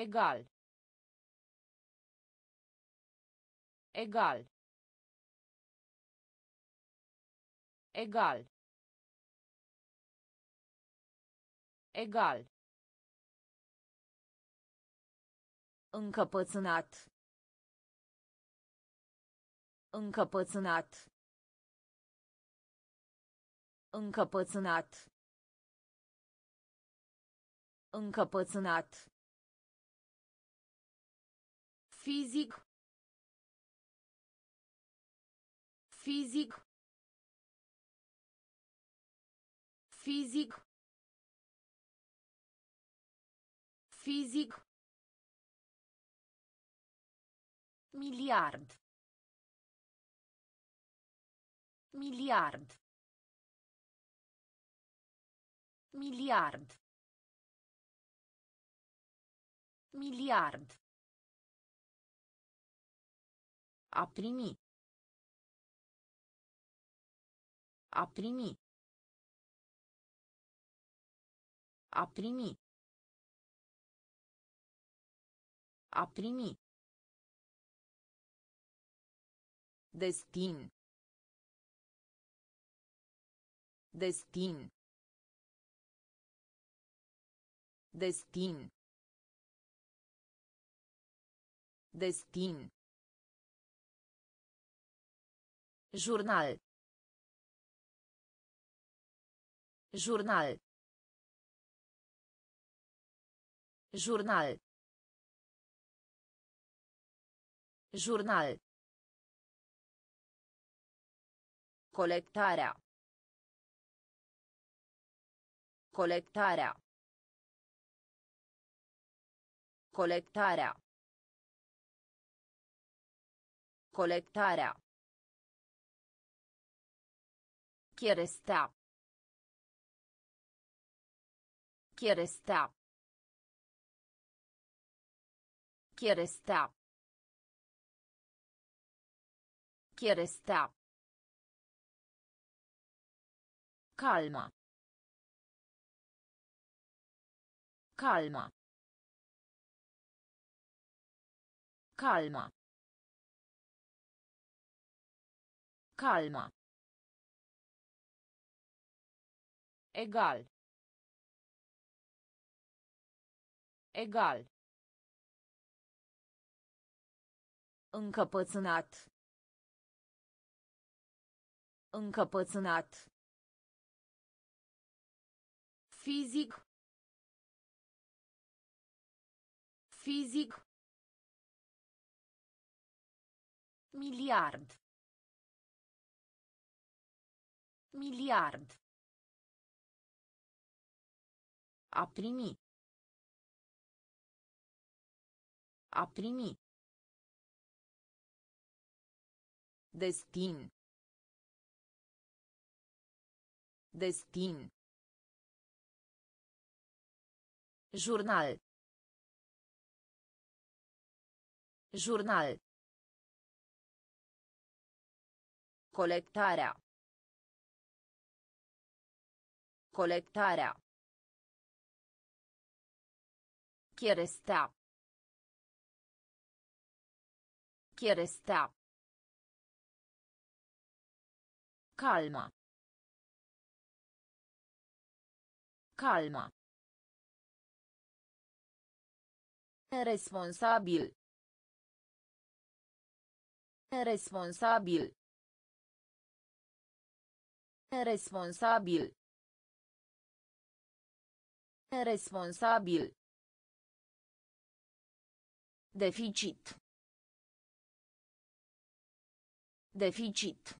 Egal. Egal. Egal. Egal. Încăpățânat. Încăpățânat. Încăpățânat. Încăpățânat. Fizic. Fizic. Fizic. Fizic. Miliard. Miliard. Miliard. Miliard. A primi. A primi. A primi. A primi. Destin. Destin. Destin. Destin. Jurnal. Jurnal. Jurnal. Jurnal. Colectarea. Colectarea. Colectarea. Colectarea. Cherestea. Cherestea. Cherestea. Cherestea. Calma. Calma. Calma. Calma. Egal. Egal. Încăpățânat. Încăpățânat. Fizic. Fizic. Miliard. Miliard. A primi. A primi. Destin. Destin. Jurnal. Jurnal. Colectarea. Colectarea. Cherestea. Cherestea. Calma. Calma. Responsabil. Responsabil. Responsabil. Responsabil. Deficit. Deficit.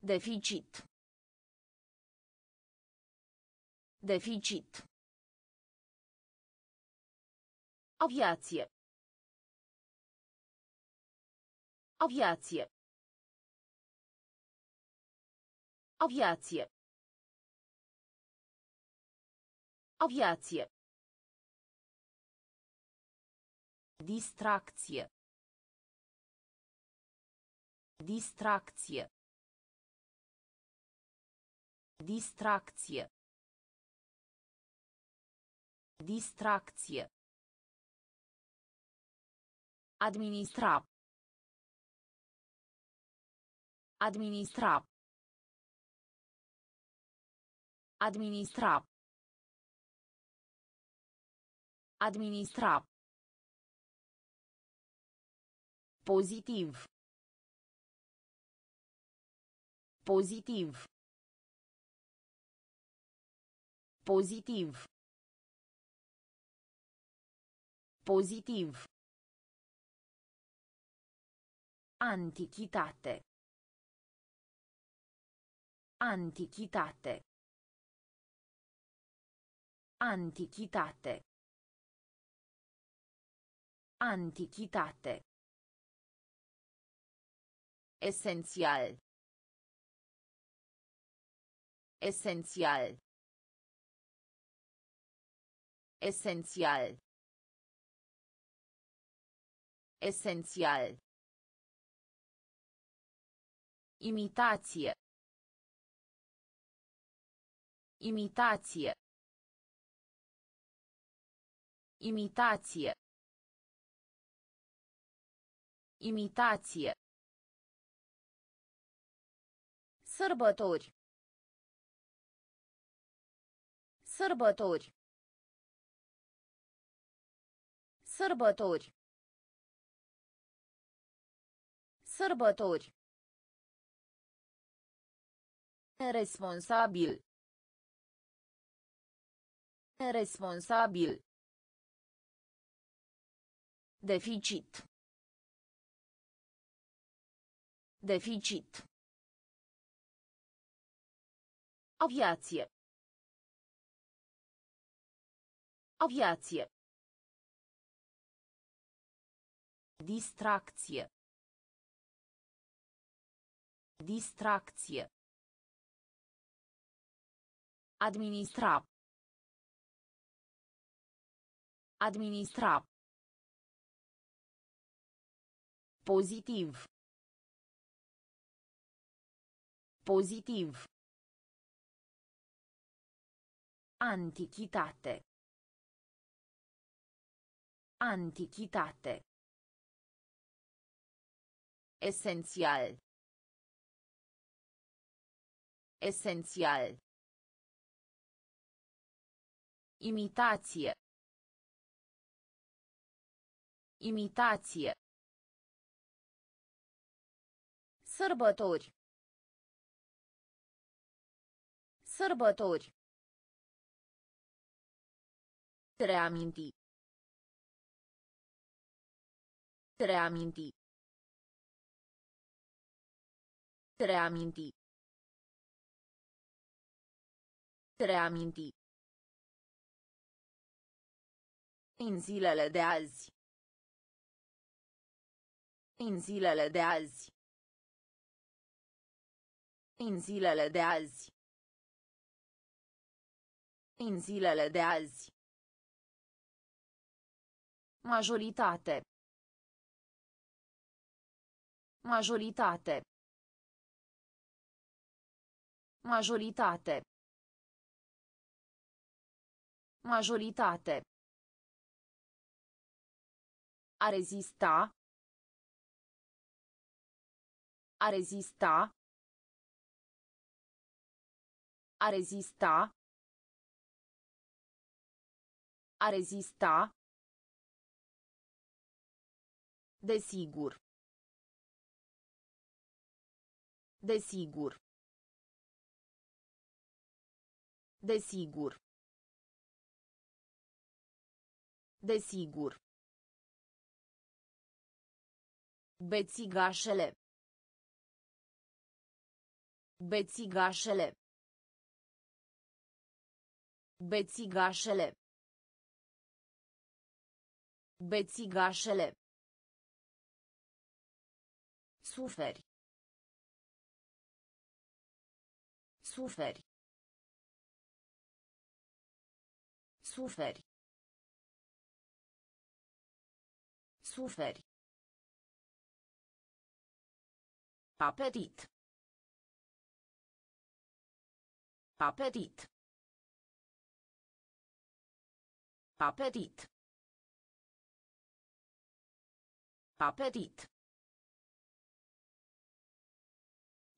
Deficit. Deficit. Aviație. Aviație. Aviație. Aviație. Distracție. Distracție. Distracție. Distracție. Administra. Administra. Administra. Administra. Pozitiv. Pozitiv. Pozitiv. Pozitiv. Antichitate. Antichitate. Antichitate. Antichitate. Esențial. Esențial. Esențial. Esențial. Imitație. Imitație. Imitație. Imitație. Sărbători. Sărbători. Sărbători. Sărbători. Responsabil. Responsabil. Deficit. Deficit. Aviație. Aviație. Distracție. Distracție. Administra. Administra. Pozitiv. Pozitiv. Antichitate. Antichitate. Esențial. Esențial. Imitație. Imitație. Sărbători. Sărbători. Reaminti. Reaminti. Reaminti. Reaminti. În zilele de azi. În zilele de azi. În zilele de azi. În zilele de azi. Majoritate. Majoritate. Majoritate. Majoritate. A rezista. A rezista. A rezista. A rezista. Desigur. Desigur. Desigur. Desigur. Bețigașele. Bețigașele. Bețigașele. Bețigașele. Suferi. Suferi. Suferi. Suferi. Apetit. Apetit. Apetit. Apetit.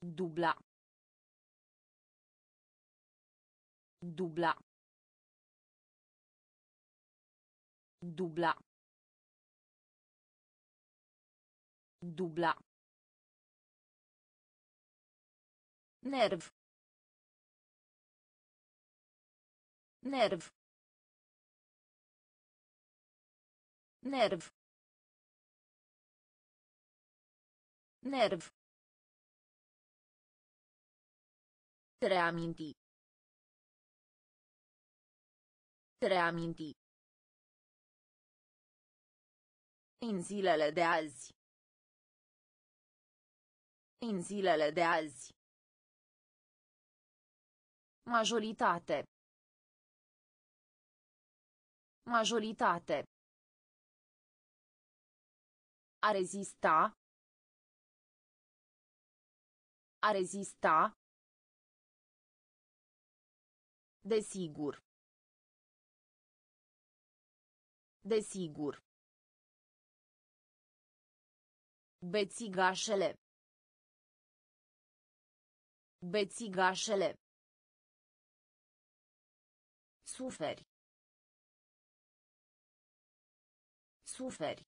Dubla. Dubla. Dubla. Dubla. Nerv. Nerv. Nerv. Nerv. Reaminti. Reaminti. În zilele de azi. În zilele de azi. Majoritate. Majoritate. A rezista. A rezista. Desigur. Desigur. Bețigașele. Bețigașele. Suferi. Suferi.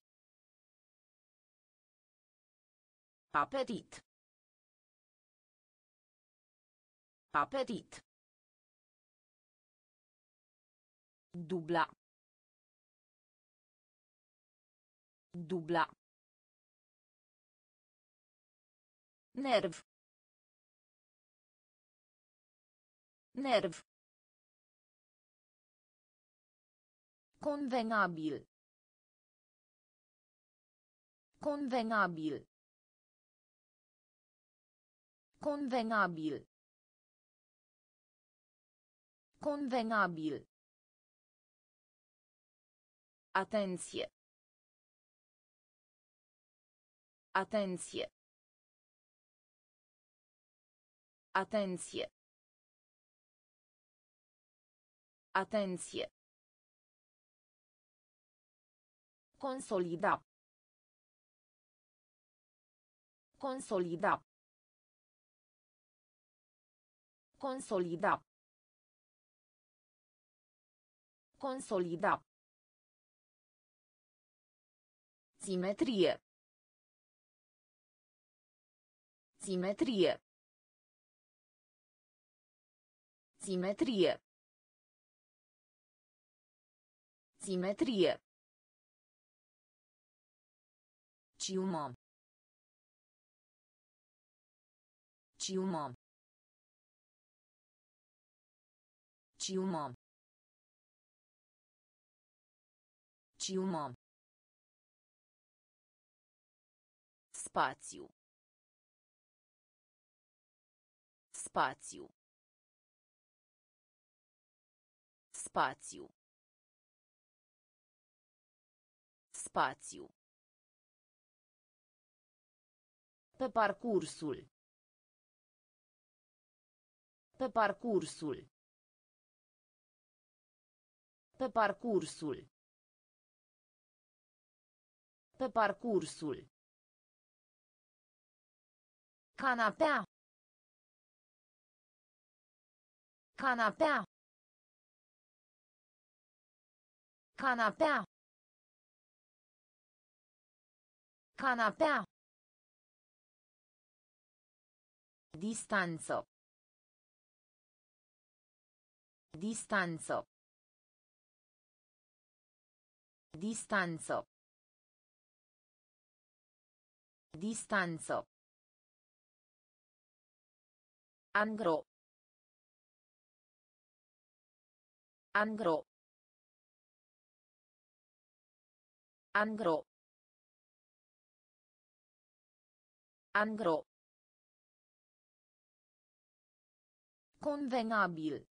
Apetit. Apetit. Dubla. Dubla. Nerv. Nerv. Convenabil. Convenabil. Convenabil. Convenabil. Atenție. Atenție. Atenție. Atenție. Consolida. Consolida. Consolida. Consolida. Simetrie. Simetrie. Simetrie. Simetrie. Ciumă. Ciumă. Ciumă. Ciumă. Spațiu. Spațiu. Spațiu. Spațiu. Pe parcursul. Pe parcursul. Pe parcursul. Pe parcursul. Canapea. Canapea. Canapea. Canapea. Distanță. Distanță. Distanță. Distanță. Angro. Angro. Angro. Angro. Convenabil.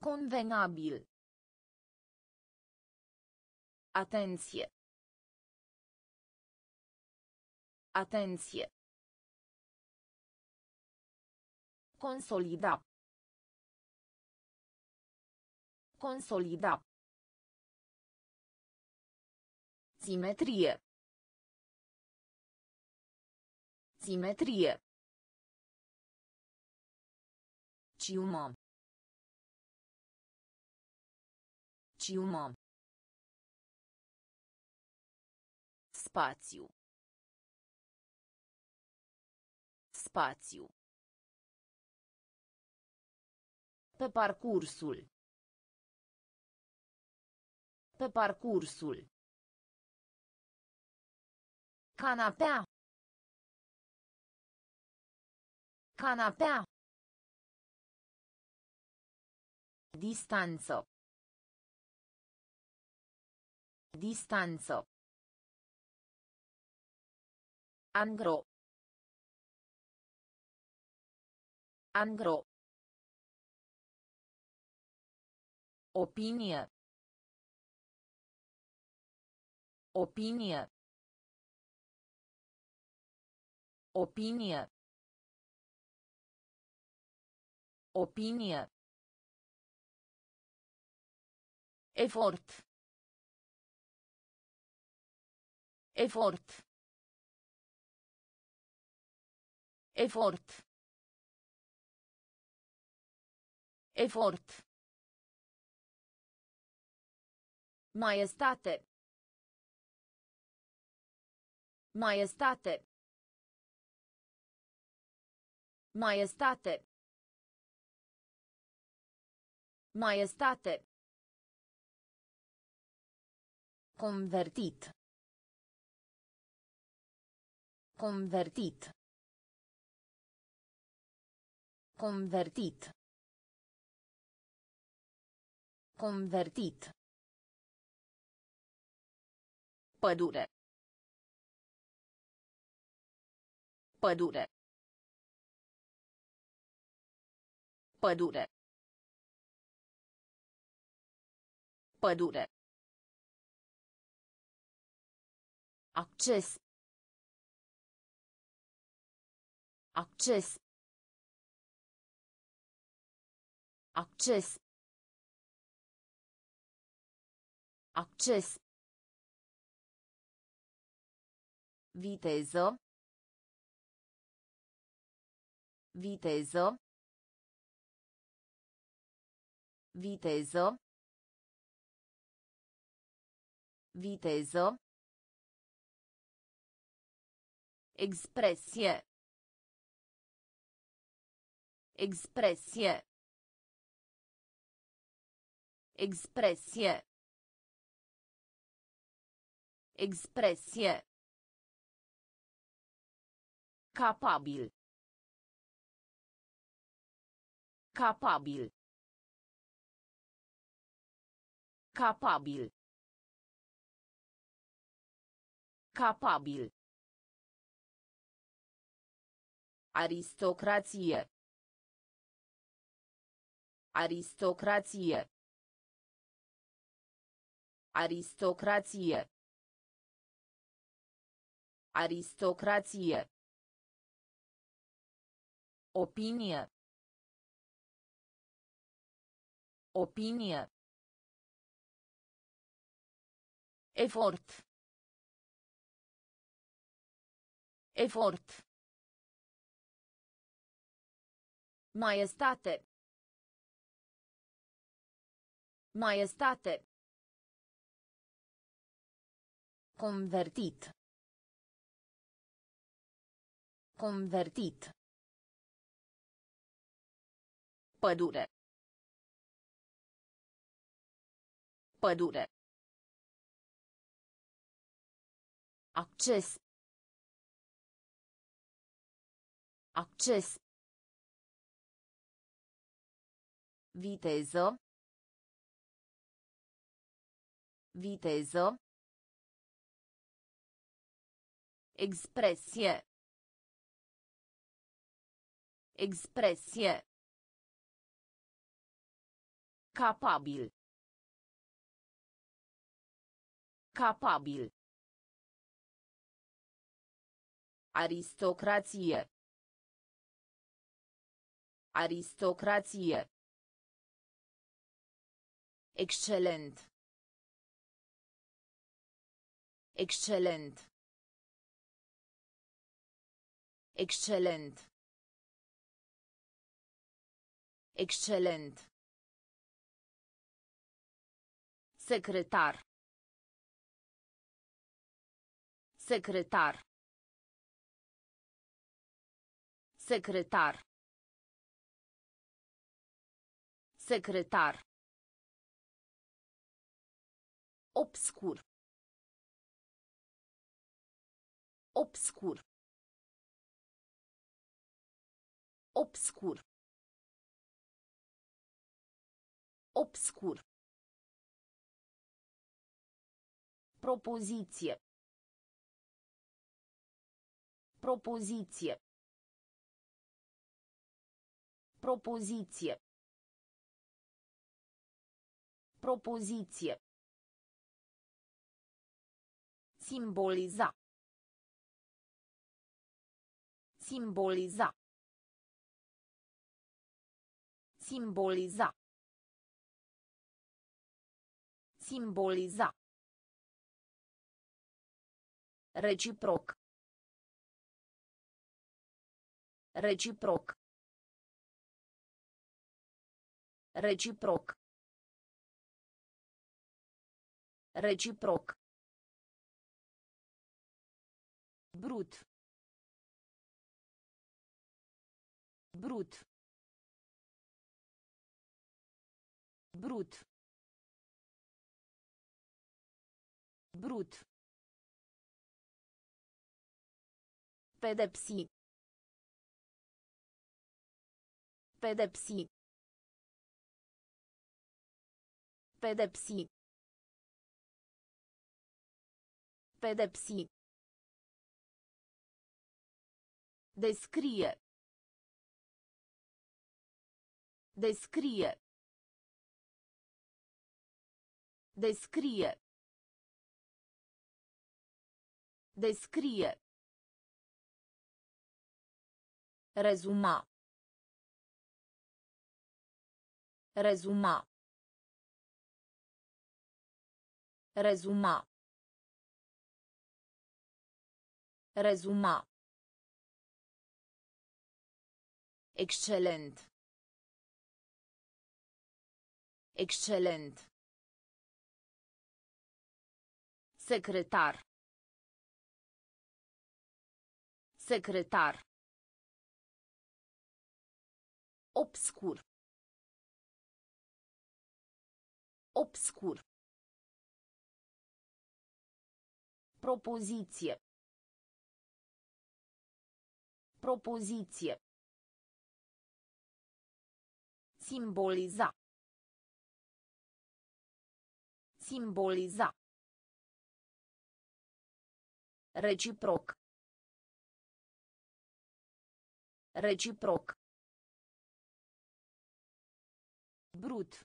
Convenabil. Atenție. Atenție. Consolida. Consolida. Simetrie. Simetrie. Ciumă. Ciumă. Spațiu. Spațiu. Pe parcursul. Pe parcursul. Canapea. Canapea. Distanță. Distanță. Angro. Angro. Opinie. Opinie. Opinie. Opinie. Efort. Efort. Efort. Efort. Maestate. Maestate. Maestate. Maestate. Convertit. Convertit. Convertit. Convertit. Pădure. Pădure. Pădure. Pădure. Acces. Acces. Acces. Acces. Viteză. Viteză. Viteză. Viteză. Expresie. Expresie. Expresie. Expresie. Capabil. Capabil. Capabil. Capabil. Aristocrație. Aristocrație. Aristocrație. Aristocrație. Opinie. Opinie. Efort. Efort. Maestate. Maestate. Convertit. Convertit. Pădure. Pădure. Acces. Acces. Viteză. Viteză. Expresie. Expresie. Capabil. Capabil. Aristocrație. Aristocrație. Excelent. Excelent. Excelent. Excelent. Secretar. Secretar. Secretar. Secretar. Obscur. Obscur. Obscur. Obscur. Propoziție. Propoziție. Propoziție. Propoziție. Simboliza. Simboliza. Simboliza. Simboliza. Reciproc. Reciproc. Reciproc. Reciproc. Brut. Brut. Brut. Brut. Pedepsi. Pedepsi. Pedepsi. Pedepsi. Descrie. Descrie. Descrie. Descrie. Rezuma. Rezuma. Rezuma. Rezuma. Excelent. Excelent. Secretar. Secretar. Obscur. Obscur. Propoziție. Propoziție. Simboliza. Simboliza. Reciproc. Reciproc. Brut.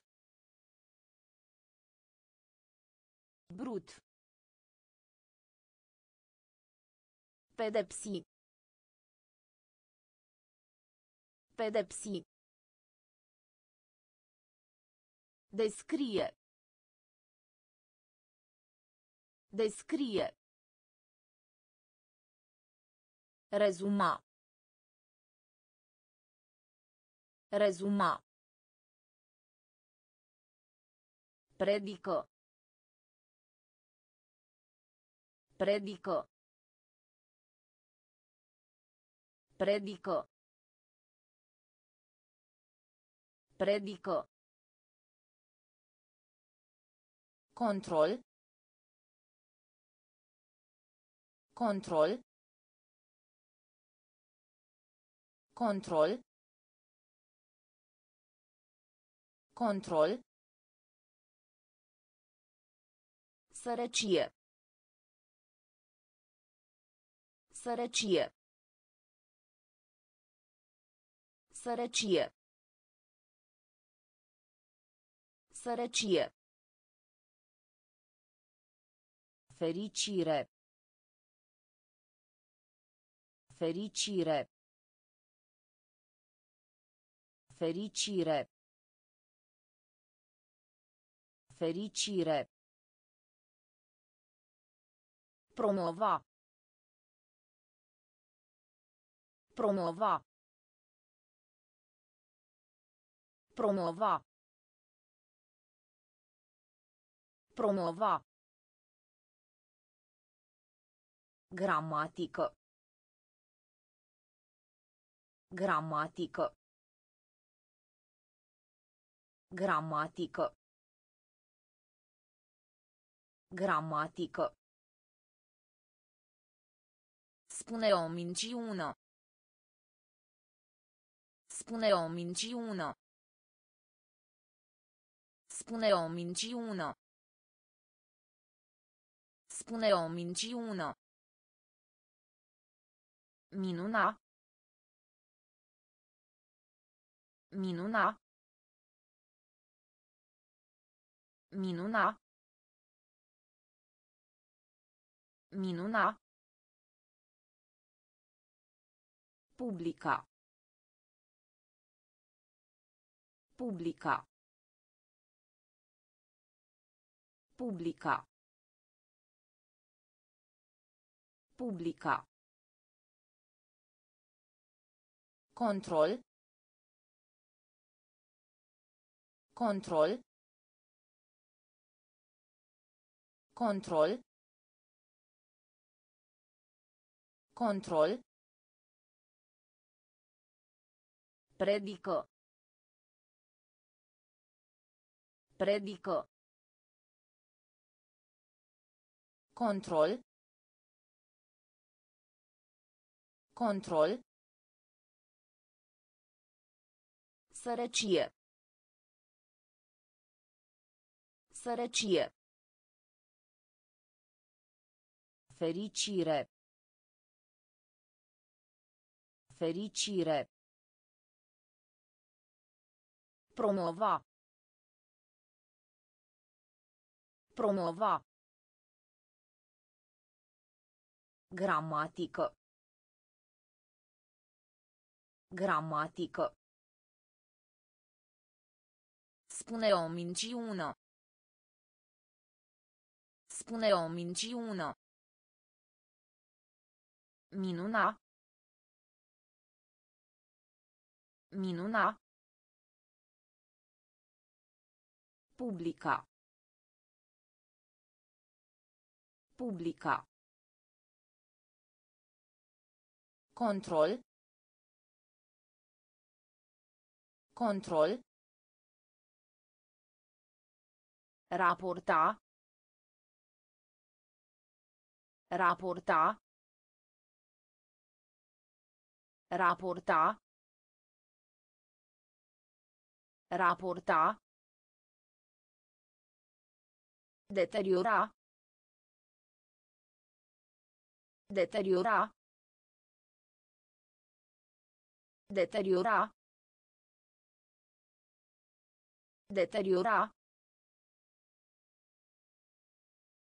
Brut. Pedepsi. Pedepsi. Descrie. Descrie. Rezuma. Rezuma. Predică. Predică. Predică. Predică. Control. Control. Control. Control. Sărăcie. Sărăcie. Sărăcie. Sărăcie. Fericire. Fericire. Fericire. Fericire. Promova. Promova. Promova. Promova. Gramatică. Gramatică. Gramatică. Gramatică. Spune o minciună. Spune o minciună. Spune o minciună. Spune o minciună. Minuna. Minuna. Minuna. Minuna. Pubblica. Pubblica. Pubblica. Pubblica. Control. Control. Control. Control. Predică. Predică. Control. Control. Sărăcie. Sărăcie. Fericire. Fericire. Promova. Promova. Gramatică. Gramatică. Spune o minciună. Spune o minciună. Minuna. Minuna. Pubblica. Pubblica. Control. Control. Raporta. Raporta. Raporta. Raporta. Deteriora. Deteriora. Deteriora. Deteriora.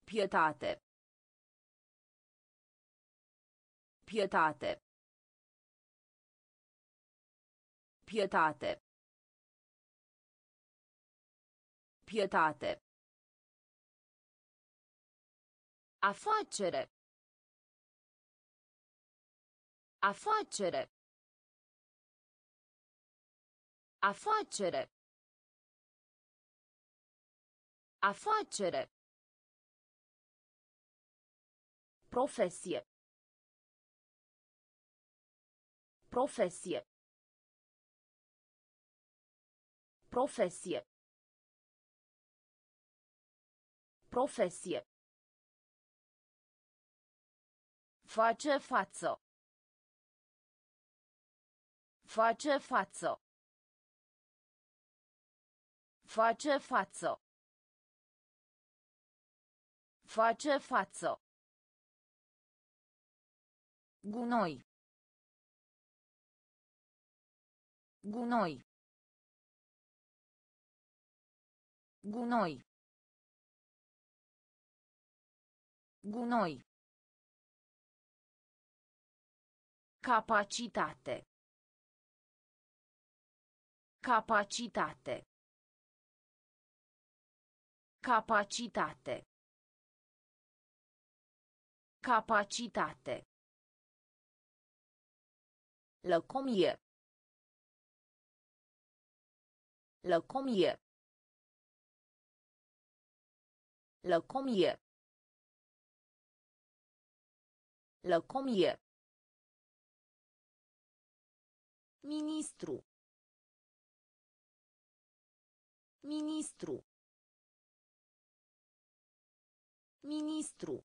Pietate. Pietate. Pietate. Pietate. Affacere. Affacere. Affacere. Affacere. Profesie. Profesie. Profesie. Profesie. Face față. Face față. Face față. Face față. Gunoi. Gunoi. Gunoi. Gunoi. Capacitate. Capacitate. Capacitate. Capacitate. Lăcomie. Lăcomie. Lăcomie. Lăcomie. Ministru. Ministru. Ministru.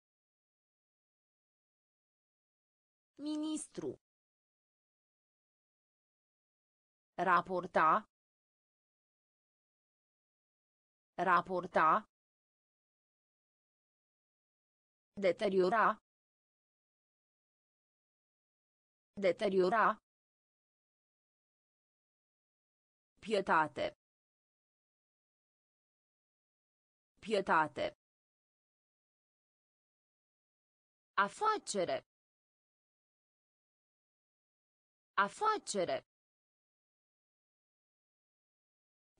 Ministru. Raporta. Raporta. Deteriora. Deteriora. Pietate. Pietate. Affacere. Affacere.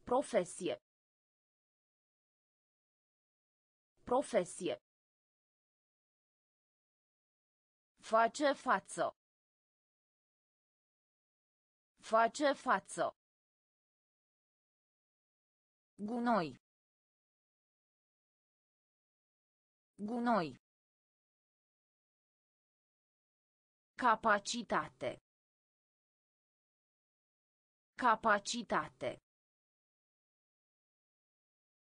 Profesie. Profesie. Face față. Face față. Gunoi. Gunoi. Capacitate. Capacitate.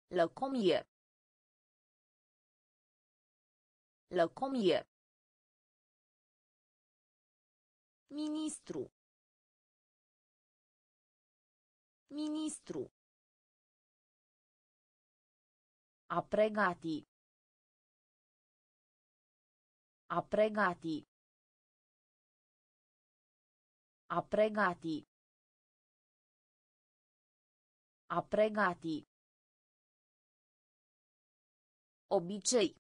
Lăcomie. Lăcomie. Ministru. Ministru. A pregati. A pregati. A pregati. A pregati. Obicei.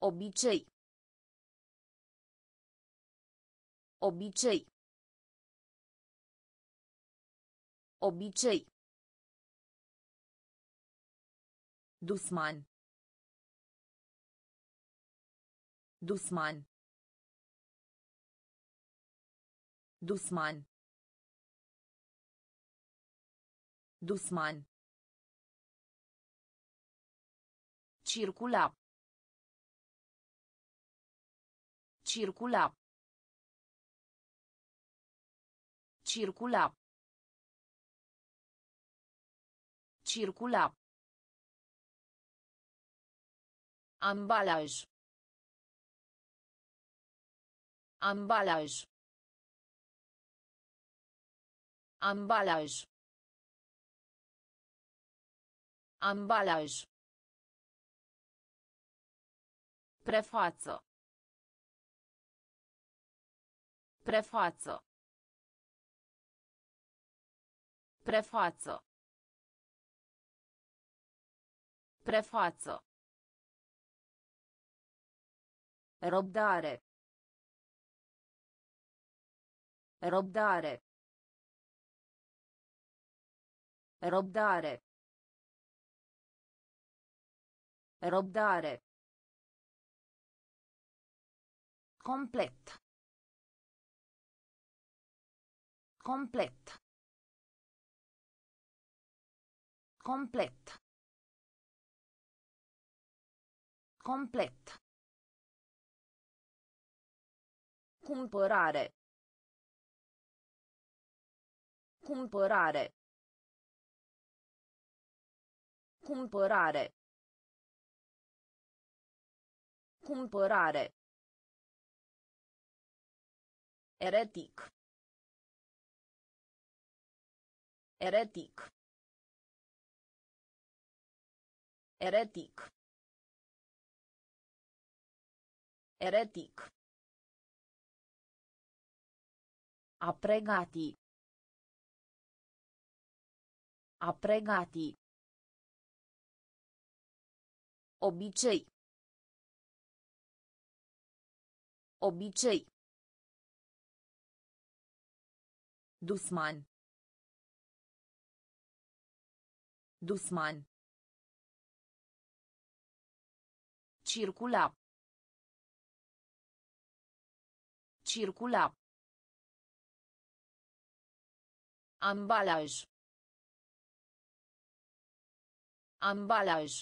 Obicei. Obicei. Obicei. Dusman. Dusman. Dusman. Dusman. Circula. Circula. Circula. Circula. Ambalaj. Ambalaj. Ambalaj. Ambalaj. Prefață. Prefață. Prefață. Prefață. Răbdare. Răbdare. Răbdare. Răbdare. Complet. Complet. Complet. Complet. Cumpărare. Cumpărare. Cumpărare. Cumpărare. Eretic. Eretic. Eretic. Eretic. A pregati. A pregati. Obicei. Obicei. Dusman. Dusman. Circula. Circula. Ambalaj. Ambalaj.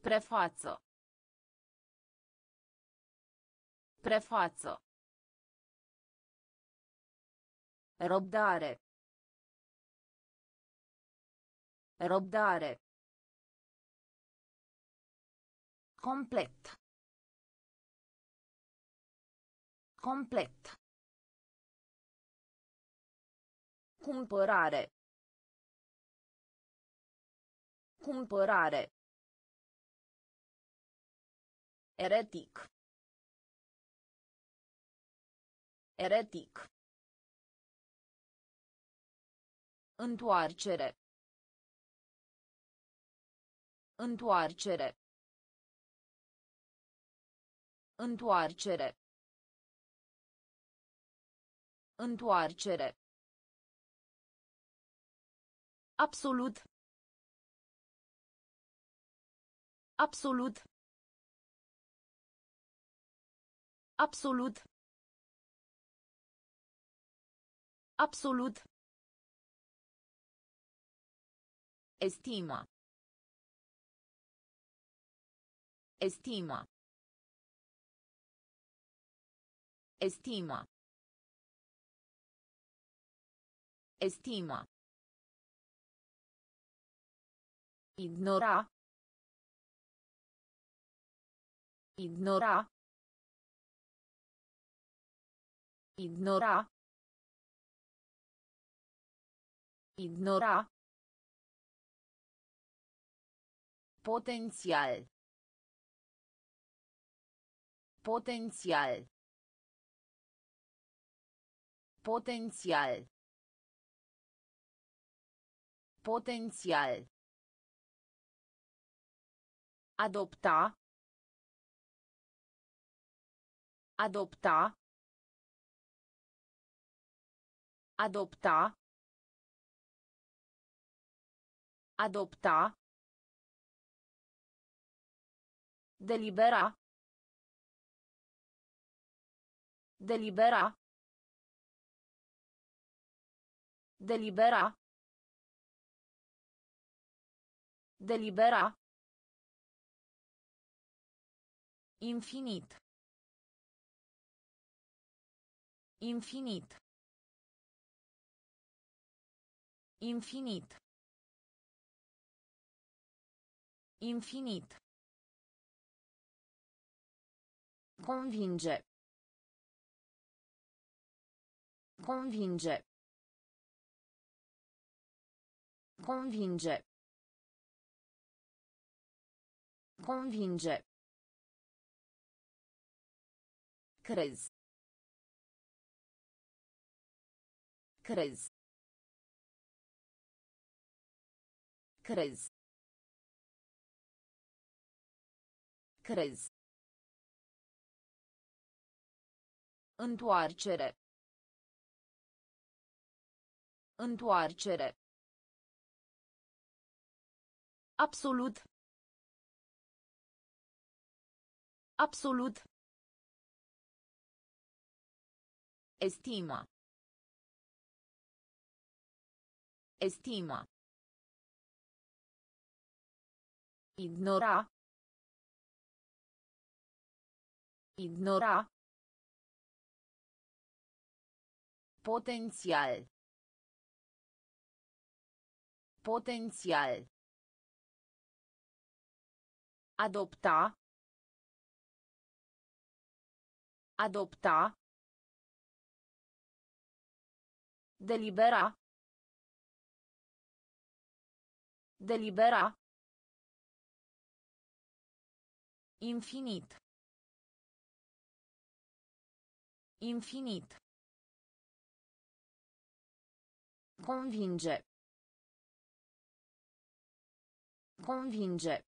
Prefață. Prefață. Răbdare. Răbdare. Complet. Complet. Cumpărare. Cumpărare. Eretic. Eretic. Întoarcere. Întoarcere. Întoarcere. Întoarcere. Absolut. Absolut. Absolut. Absolut. Estima. Estima. Estima. Estima. Ignora. Ignora. Ignora. Ignora. Potențial. Potențial. Potențial. Potențial. Adopta. Adopta. Adopta. Adopta. Delibera. Delibera. Delibera. Delibera. Infinit. Infinit. Infinit. Infinit. Convinge. Convinge. Convinge. Convinge. Crezi. Crezi. Crezi. Crezi. Întoarcere. Întoarcere. Absolut. Absolut. Estima. Estima. Ignora. Ignora. Potențial. Potențial. Adopta. Adopta. Delibera. Delibera. Infinit. Infinit. Convinge. Convinge.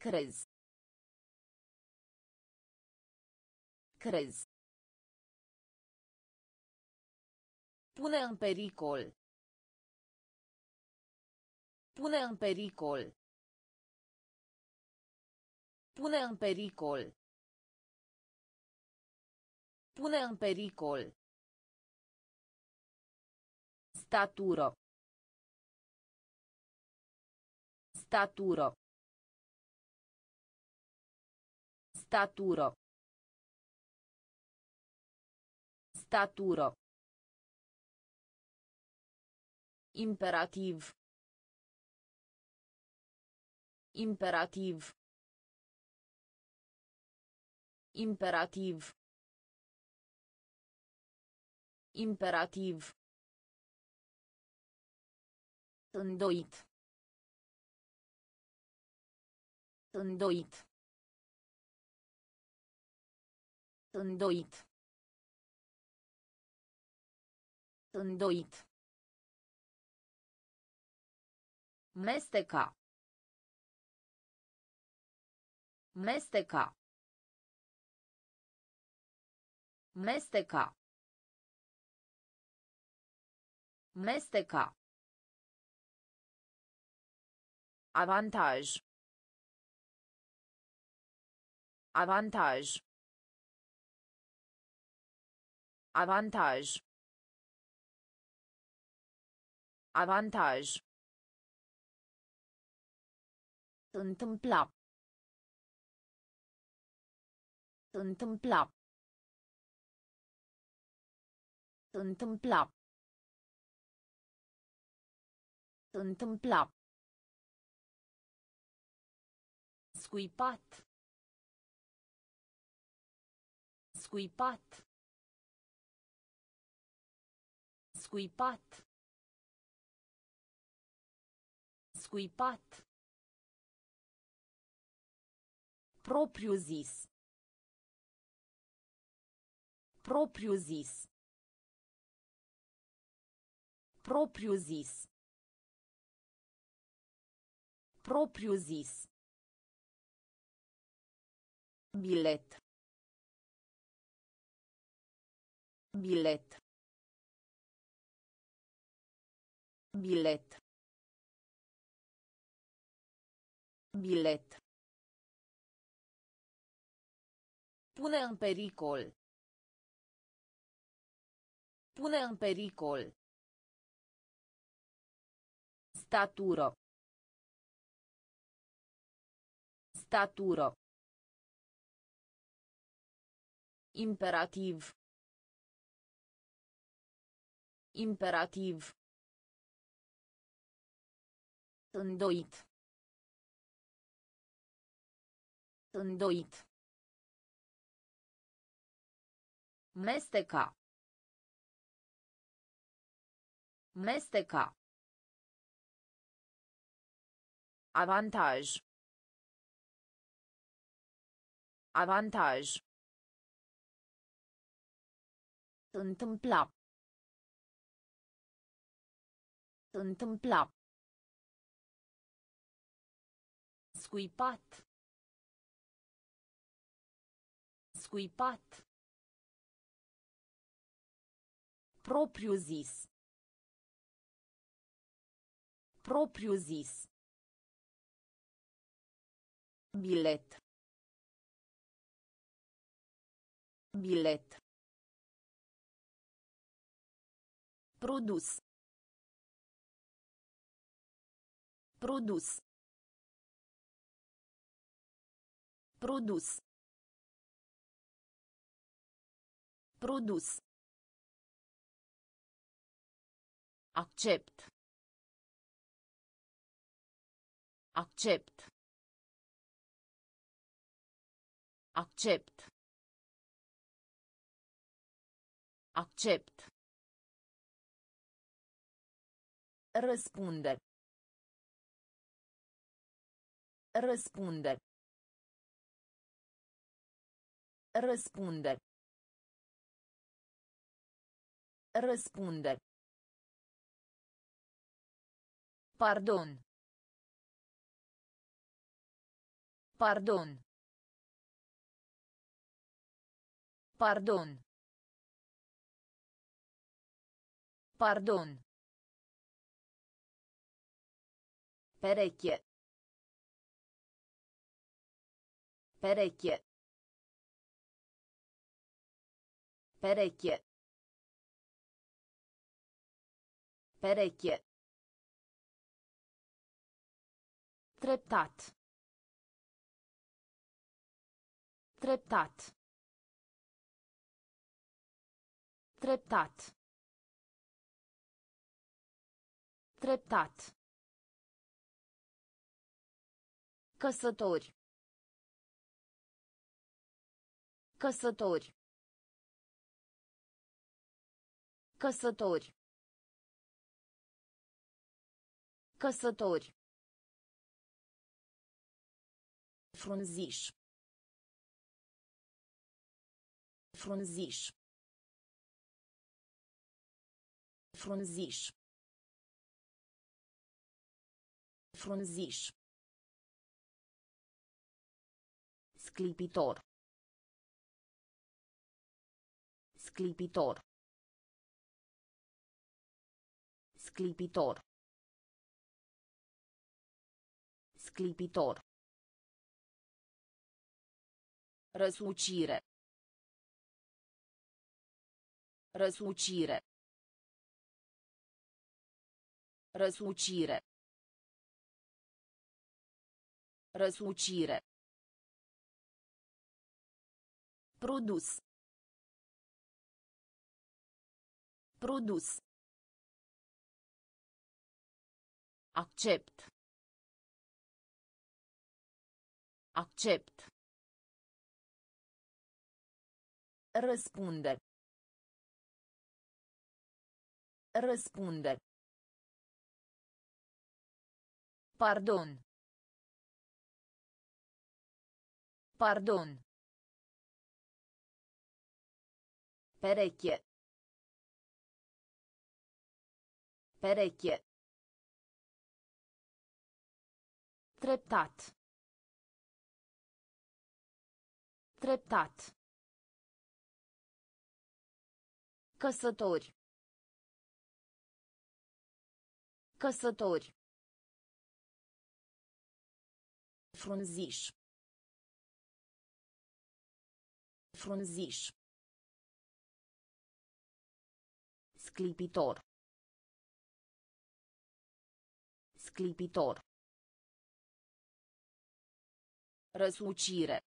Crezi. Crezi. Pune în pericol. Pune în pericol. Pune în pericol. Pune în pericol. Statură. Statură. Statură. Statură. Imperativ. Imperativ. Imperativ. Imperativ. Îndoit. Îndoit. Îndoit. Îndoit. Mesteca. Mesteca. Mesteca. Mesteca. Avantaj. Avantaj. Avantaj. Avantaj. Întâmpla. Întâmpla. Întâmpla. Întâmpla. Scuipat. Scuipat. Scuipat. Scuipat. Propriu zis. Propriu zis. Propriu zis. Propriu zis. Bilet. Bilet. Bilet. Bilet. Pune în pericol. Pune în pericol. Statură. Statură. Imperativ. Imperativ. Îndoit. Îndoit. Mesteca. Mesteca. Avantaj. Avantaj. Întâmpla. Întâmpla. Scuipat. Scuipat. Propriu zis. Propriu zis. Bilet. Bilet. Produs. Produs. Produs. Produs. Accept. Accept. Accept. Accept. Răspunde. Răspunde. Răspunde. Răspunde. Pardon. Pardon. Pardon. Pardon. Pereche. Pereche. Pereche. Pereche. Treptat. Treptat. Treptat. Treptat. Căsători. Căsători. Căsători. Căsători. Frunziș. Frunziș. Frunziș. Frunziș. Sclipitor. Sclipitor. Sclipitor. Sclipitor. Răsucire. Răsucire. Răsucire. Răsucire. Produs. Produs. Accept. Accept. Răspunde. Răspunde. Pardon. Pardon. Pereche. Pereche. Treptat. Treptat. Căsători. Căsători. Frunziș. Frunziș. Sclipitor. Sclipitor. Răsucire.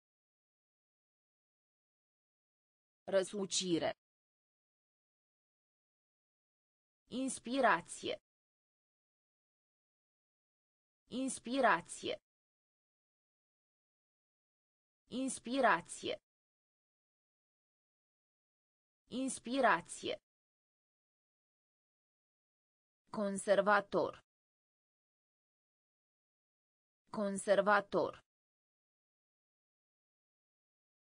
Răsucire. Inspirație. Inspirație. Inspirație. Inspirație. Conservator. Conservator.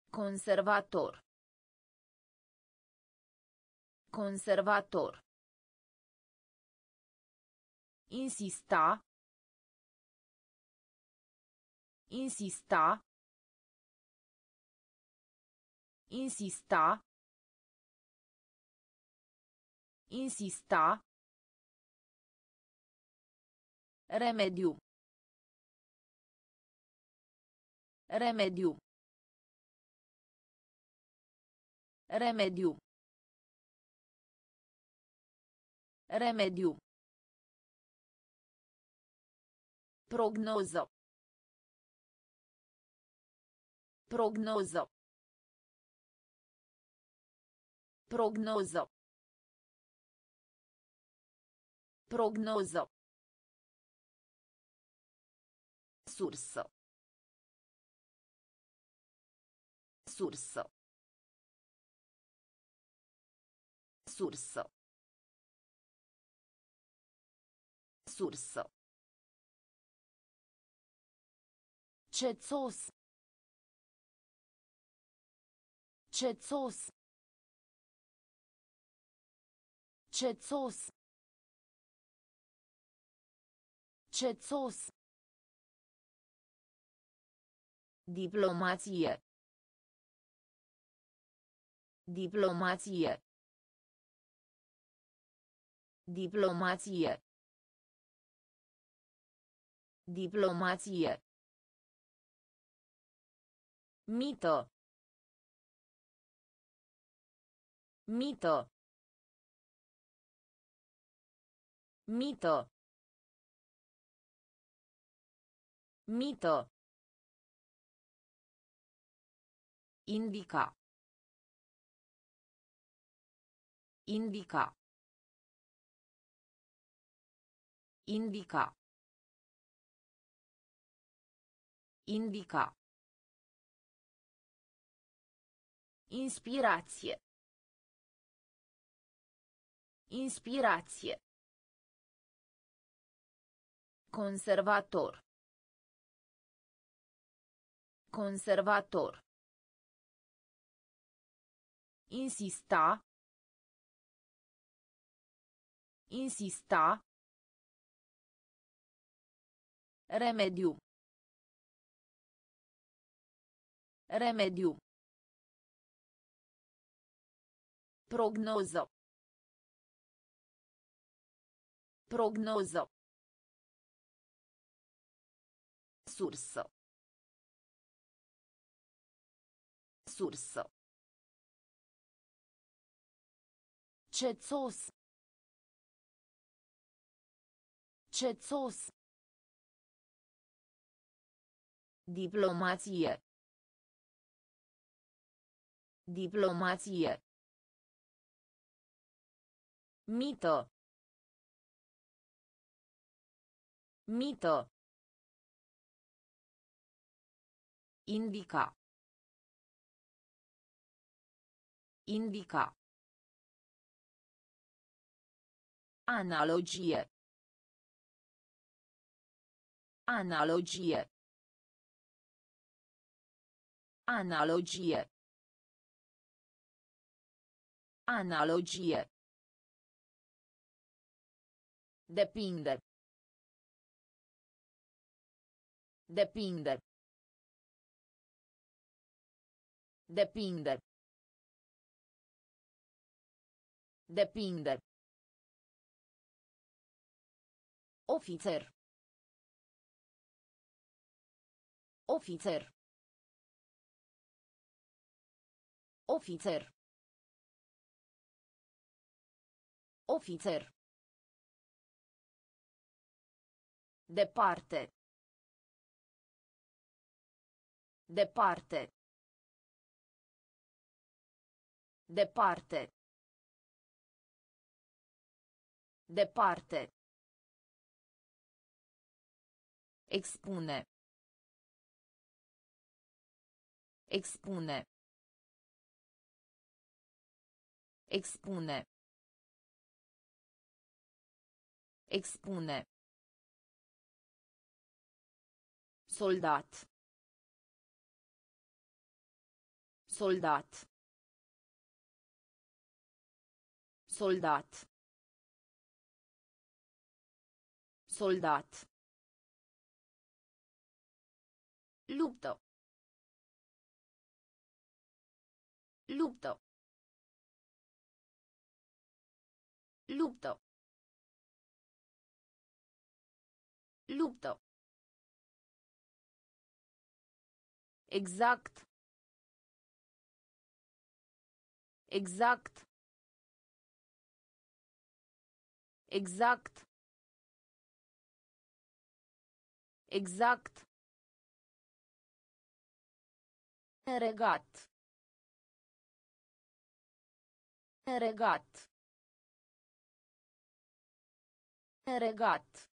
Conservator. Conservator. Insista. Insista. Insista. Insista. Remediu. Remediu. Remediu. Remediu. Prognoză. Prognoză. Prognoză. Prognoză. Sursă. Sursă. Sursă. Sursă. Cețos. Cețos. Cețos. Cețos. Diplomație. Diplomație. Diplomație. Diplomație. Mito. Mito. Mito. Mito. Indica. Indica. Indica. Indica. Inspirație. Inspirație. Conservator. Conservator. Insista. Insista. Remediu. Remediu. Prognoză. Prognoză. Sursă. Sursă. Cețos. Cețos. Diplomație. Diplomație. Mito. Mito. Indica. Indica. Analogie. Analogie. Analogie. Analogie. Depinde. Depinde. Depinde. Depinde. Ofițer. Ofițer. Ofițer. Ofițer. Departe. Departe. Departe. Departe. Expune. Expune. Expune. Expune. Soldat. Soldat. Soldat. Soldat. Luptă. Luptă. Luptă. Luptă. Exact. Exact. Exact. Exact. Regat. Regat. Regat.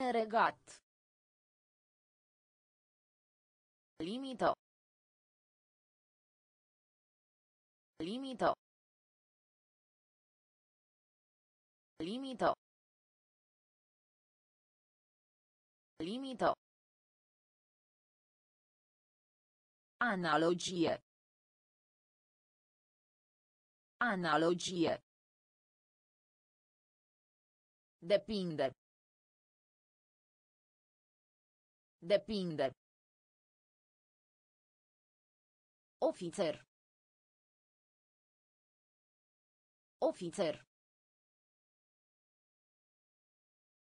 Regat. Limită. Limită. Limită. Limită. Analogie. Analogie. Depinde. Depinde. Ofițer. Ofițer.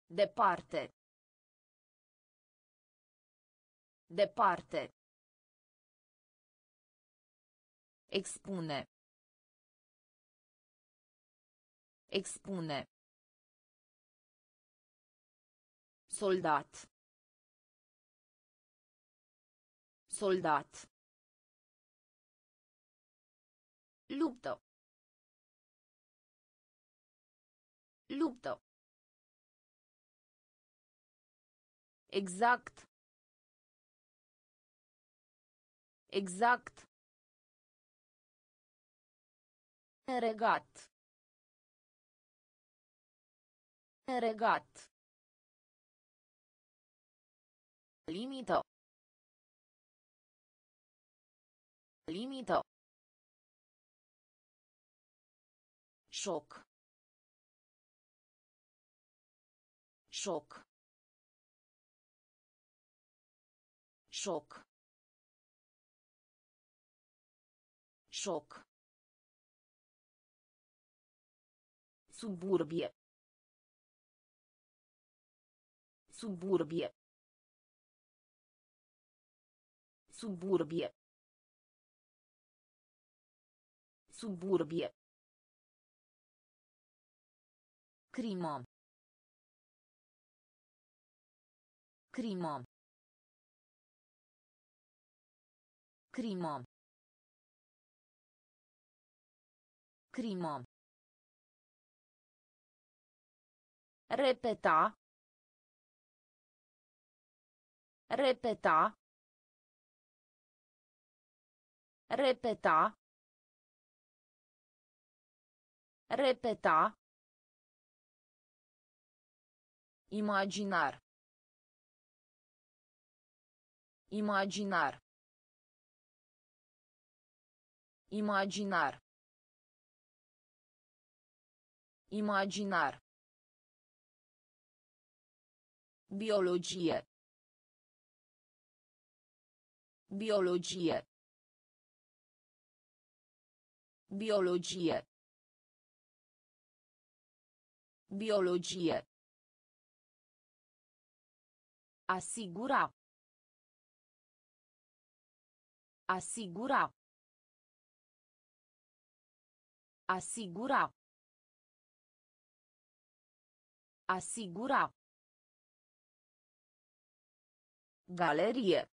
Departe. Departe. Expune. Expune. Soldat. Soldat. Luptă. Luptă. Exact. Exact. Regat. Regat. Limită. Limită. Șoc. Șoc. Șoc. Șoc. Suburbie. Suburbie. Suburbie. Suburbie. Crimă. Crimă. Crimă. Crimă. Repeta. Repeta. Repeta. Repeta. Imaginar. Imaginar. Imaginar. Imaginar. Biologie. Biologie. Biologie. Biologie. Asigura. Asigura. Asigura. Asigura. Galerie.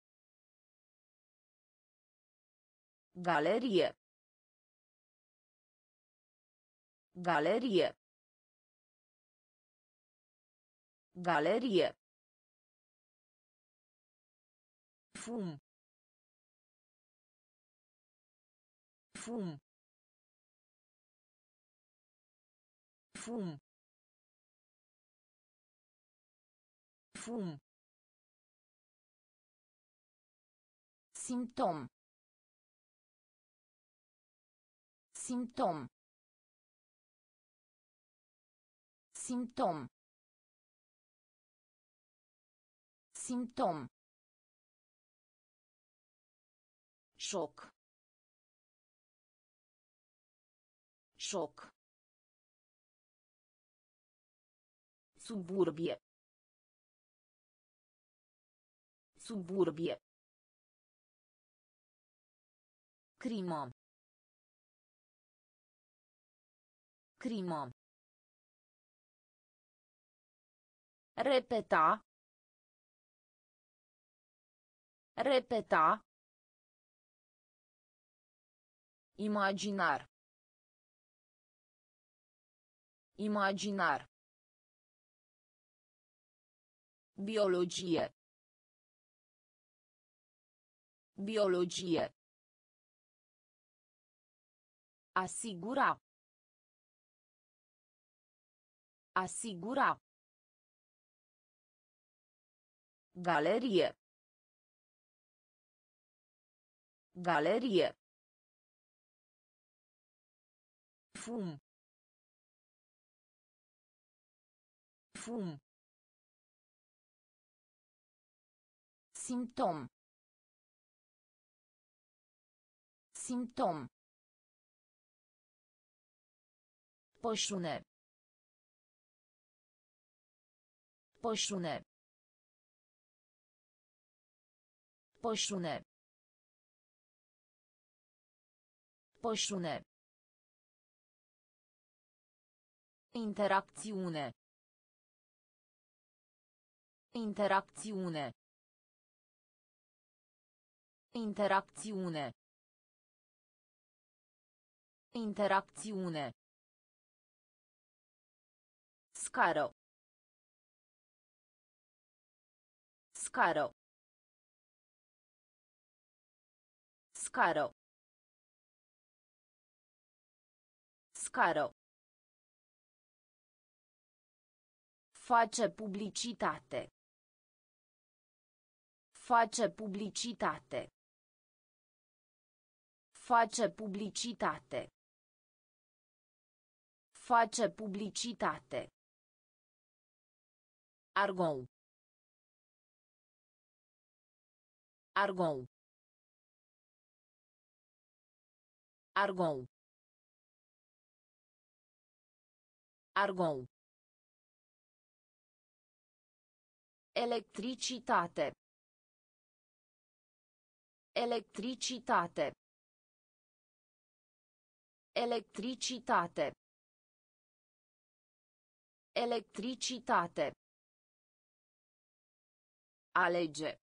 Galerie. Galerie. Galerie. Fum. Fum. Fum. Fum. Simptom. Simptom. Simptom. Simptom. Șoc. Șoc. Suburbie. Suburbie. Crimă. Crimă. Repeta. Repeta. Imaginar. Imaginar. Biologie. Biologie. Asigura. Asigura. Galerie. Galerie. Fum. Fum. Simptom. Simptom. Pășune. Pășune. Pășune. Pășune. Interacțiune. Interacțiune. Interacțiune. Interacțiune. Scară. Scară. Scară. Scară. Face publicitate. Face publicitate. Face publicitate. Face publicitate. Argon. Argon. Argon. Argon. Electricitate. Electricitate. Electricitate. Electricitate. Alege.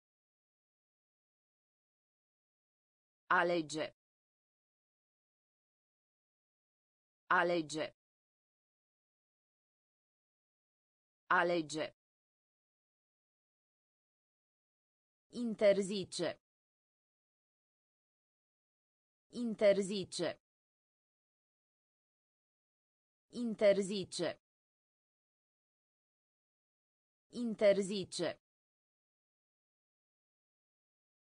Alege. Alege. Alege. Interzice. Interzice. Interzice. Interzice.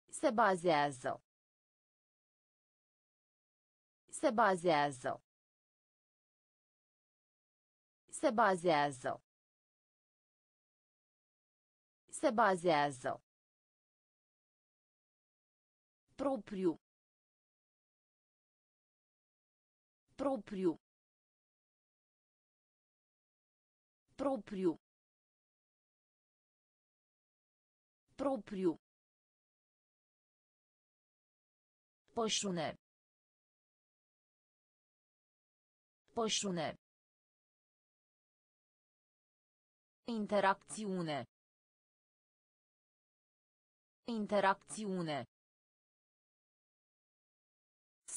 Se bazează. Se bazează. Se bazează. Se bazează. Propriu. Propriu. Propriu. Propriu. Pășune. Pășune. Interacțiune. Interacțiune.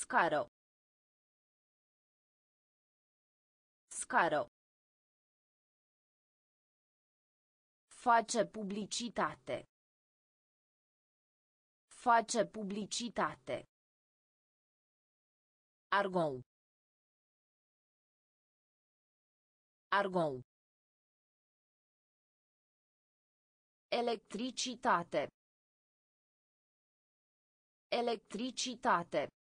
Scară. Scară. Face publicitate. Face publicitate. Argon. Argon. Electricitate. Electricitate.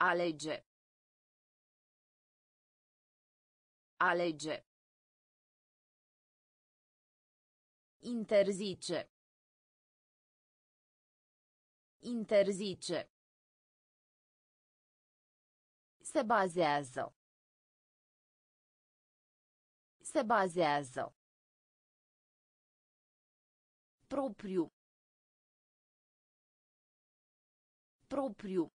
Alege. Alege. Interzice. Interzice. Se bazează. Se bazează. Propriu. Propriu.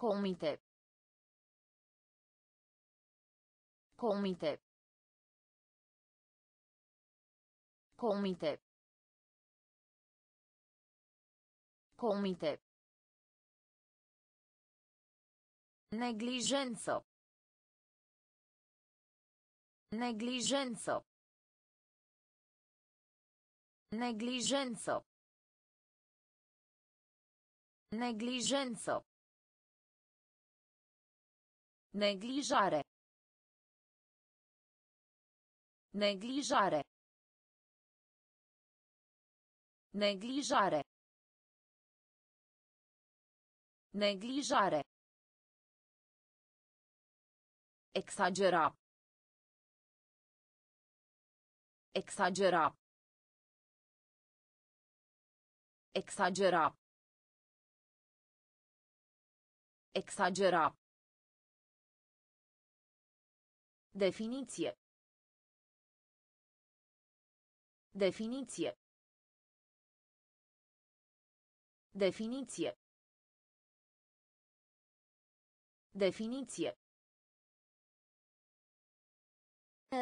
Comite. Comite. Comite. Comite. Neglijență. Neglijență. Neglijență. Neglijență. Neglijare. Neglijare. Neglijare. Neglijare. Exagera. Exagera. Exagera. Exagera. Definiție. Definiție. Definiție. Definiție.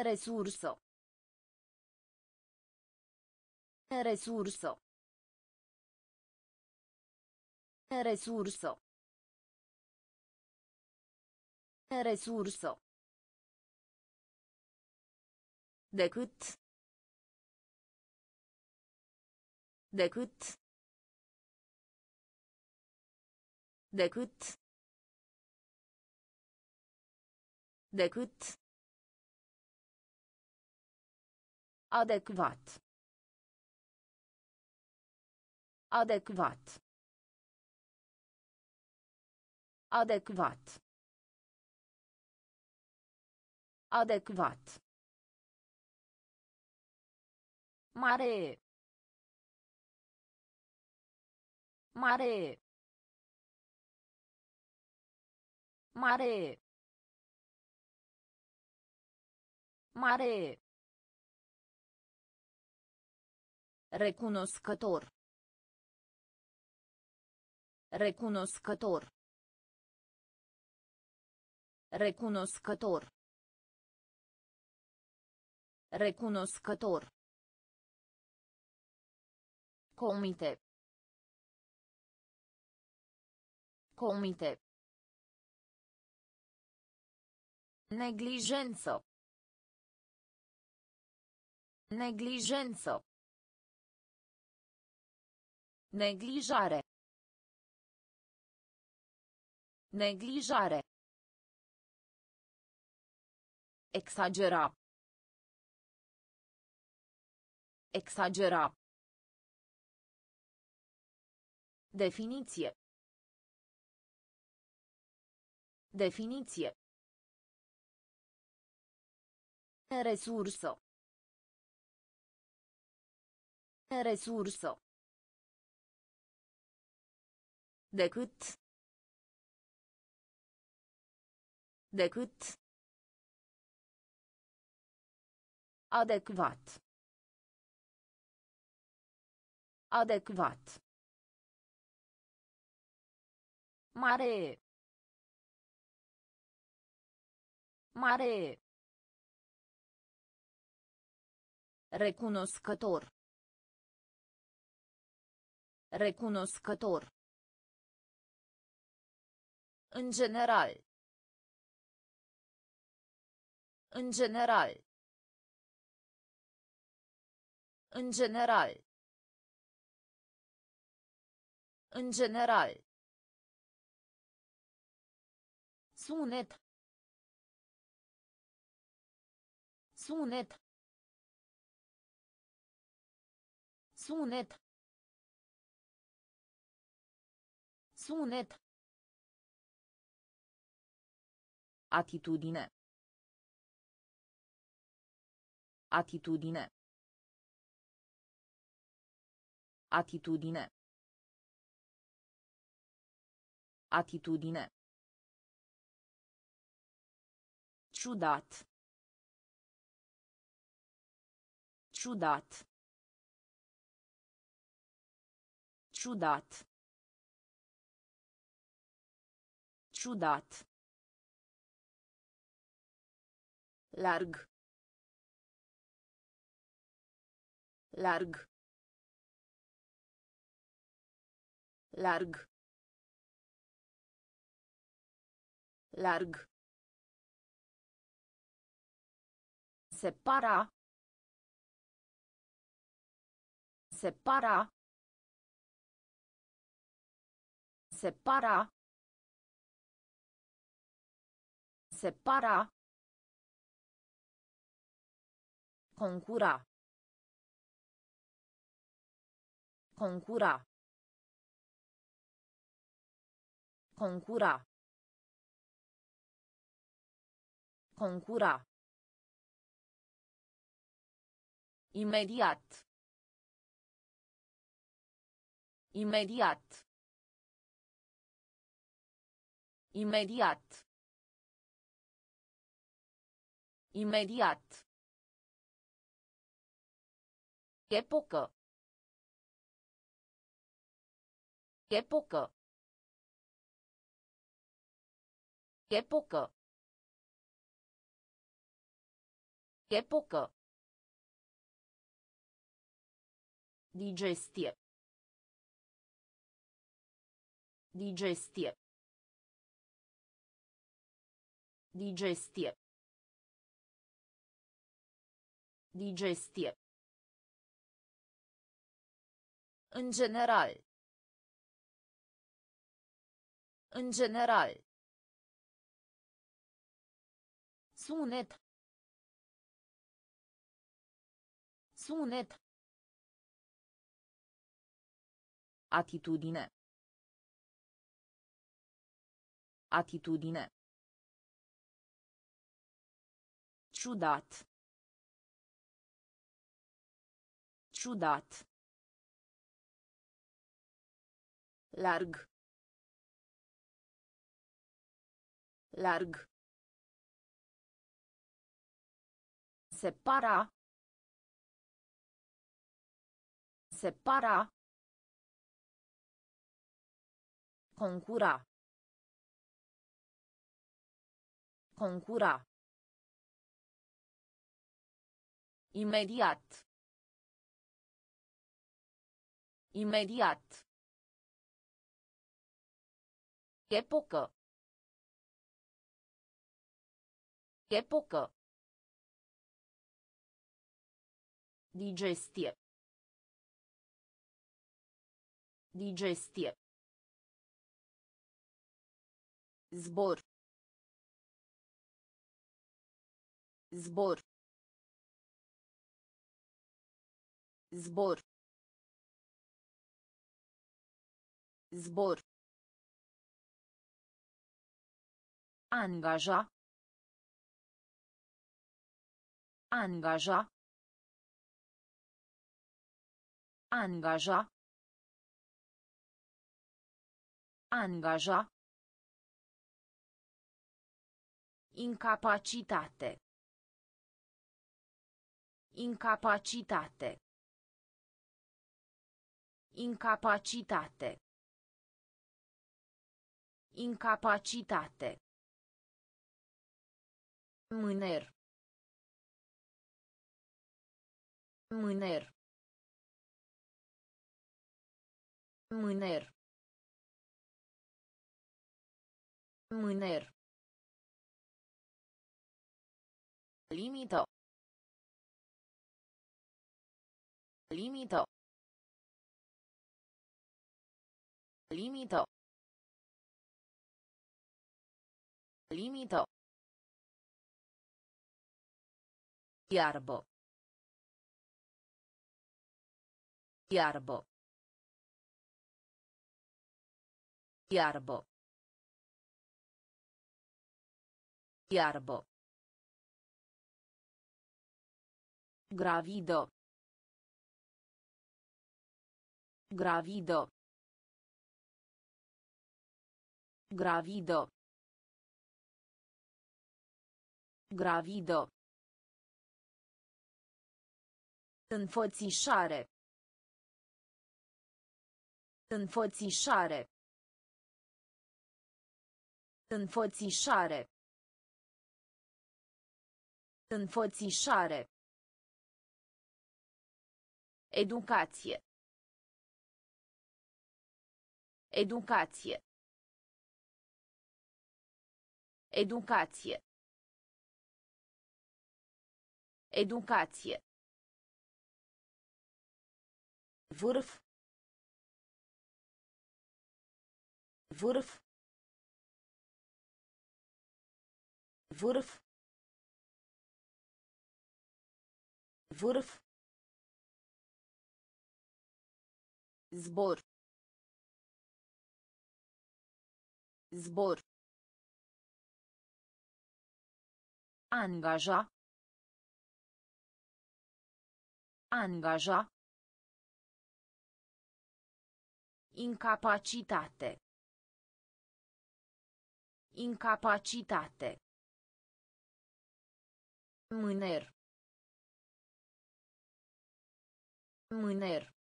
Resursă. Resursă. Resursă. Resursă. Decât. Decât. Decât. Decât. Adecvat. Adecvat. Adecvat. Adecvat. Mare. Mare. Mare. Mare. Recunoscător. Recunoscător. Recunoscător. Recunoscător. Comite. Comite. Neglijență. Neglijență. Neglijare. Neglijare. Exagera. Exagera. Definiție. Definiție. Resursă. Resursă. Decât. Decât. Adecvat. Adecvat. Mare. Mare. Recunoscător. Recunoscător. În general. În general. În general. În general. Sunet. Sunet. Sunet. Sunet. Atitudine. Atitudine. Atitudine. Atitudine. Ciudat. Ciudat. Ciudat. Ciudat. Larg. Larg. Larg. Larg. Separa. Separa. Separa. Separa. Concura. Concura. Concura. Concura. Imediat. Imediat. Imediat. Imediat. Epocă. Epocă. Epocă. Epocă. Digestie. Digestie. Digestie. Digestie. În general. În general. Sunet. Sunet. Atitudine. Atitudine. Ciudat. Ciudat. Larg. Larg. Separa. Separa. Concura. Concura. Imediat. Imediat. Epocă. Epocă. Digestie. Digestie. Zbor. Zbor. Zbor. Zbor. Angaja. Angaja. Angaja. Angaja. Incapacitate. Incapacitate. Incapacitate. Incapacitate. Mâner. Mâner. Mâner. Mâner. Limită. Limită. Limită. Limită. Iarbă. Iarbă. Iarbă. Iarbă. Gravidă. Gravidă. Gravidă. Gravidă. Înfățișare. Înfățișare. Înfățișare. Înfățișare. Educație. Educație. Educație. Educație. Vârf. Vârf. Vârf. Vârf. Zbor. Zbor. Angaja. Angaja. Incapacitate. Incapacitate. Mâner. Mâner.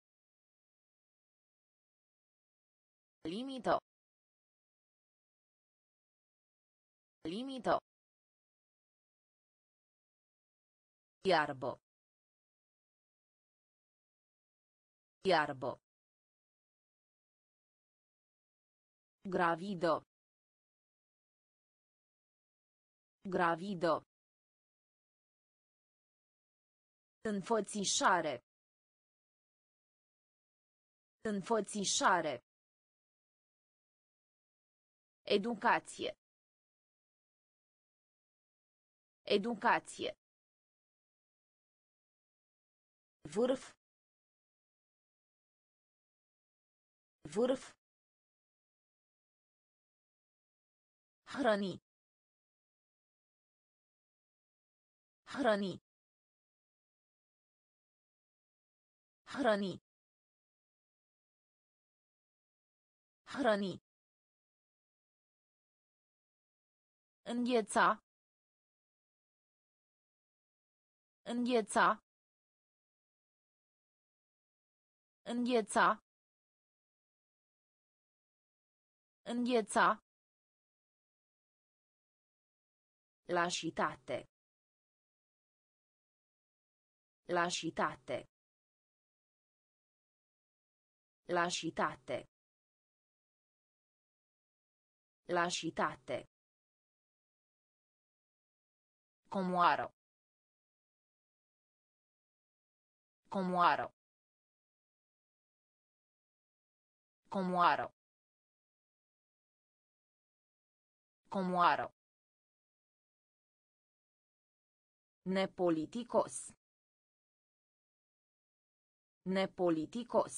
Limită. Limită. Iarbă. Iarbă. Gravidă. Gravidă. Înfățișare. Înfățișare. Educație. Educație. Vârf. Vârf. Hrăni. Hrăni. Hrăni. Hrăni. Îngheța. Îngheța. Îngheța. Îngheța. Lașitate. Lașitate. Lașitate. Lașitate. Comoară. Comoară. Comoară. Comoară. Nepoliticos. Nepoliticos.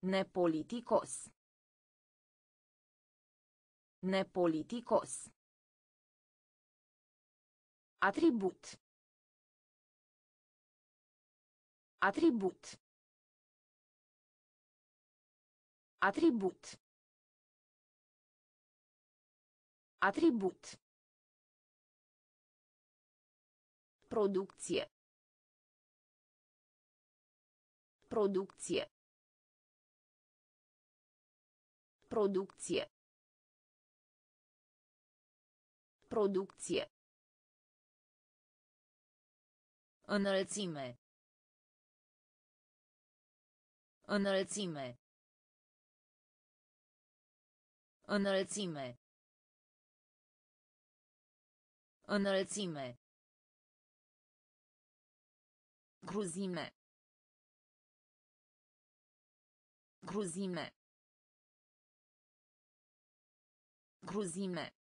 Nepoliticos. Nepoliticos. Atribut. Atribut. Atribut. Atribut. Producție. Producție. Producție. Producție. Înălțime. Înălțime. Înălțime. Înălțime. Cruzime. Cruzime. Cruzime.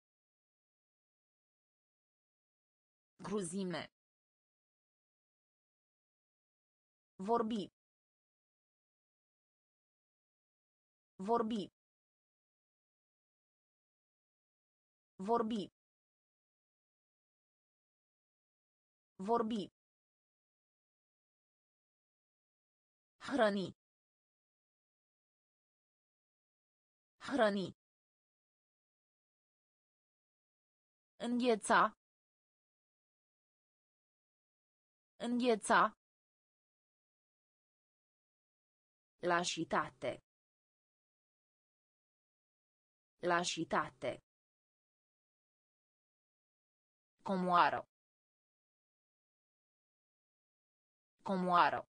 Cruzime. Vorbi. Vorbi. Vorbi. Vorbi. Hrăni. Hrăni. Îngheța. Îngheța. Lașitate. Lașitate. Comoară. Comoară.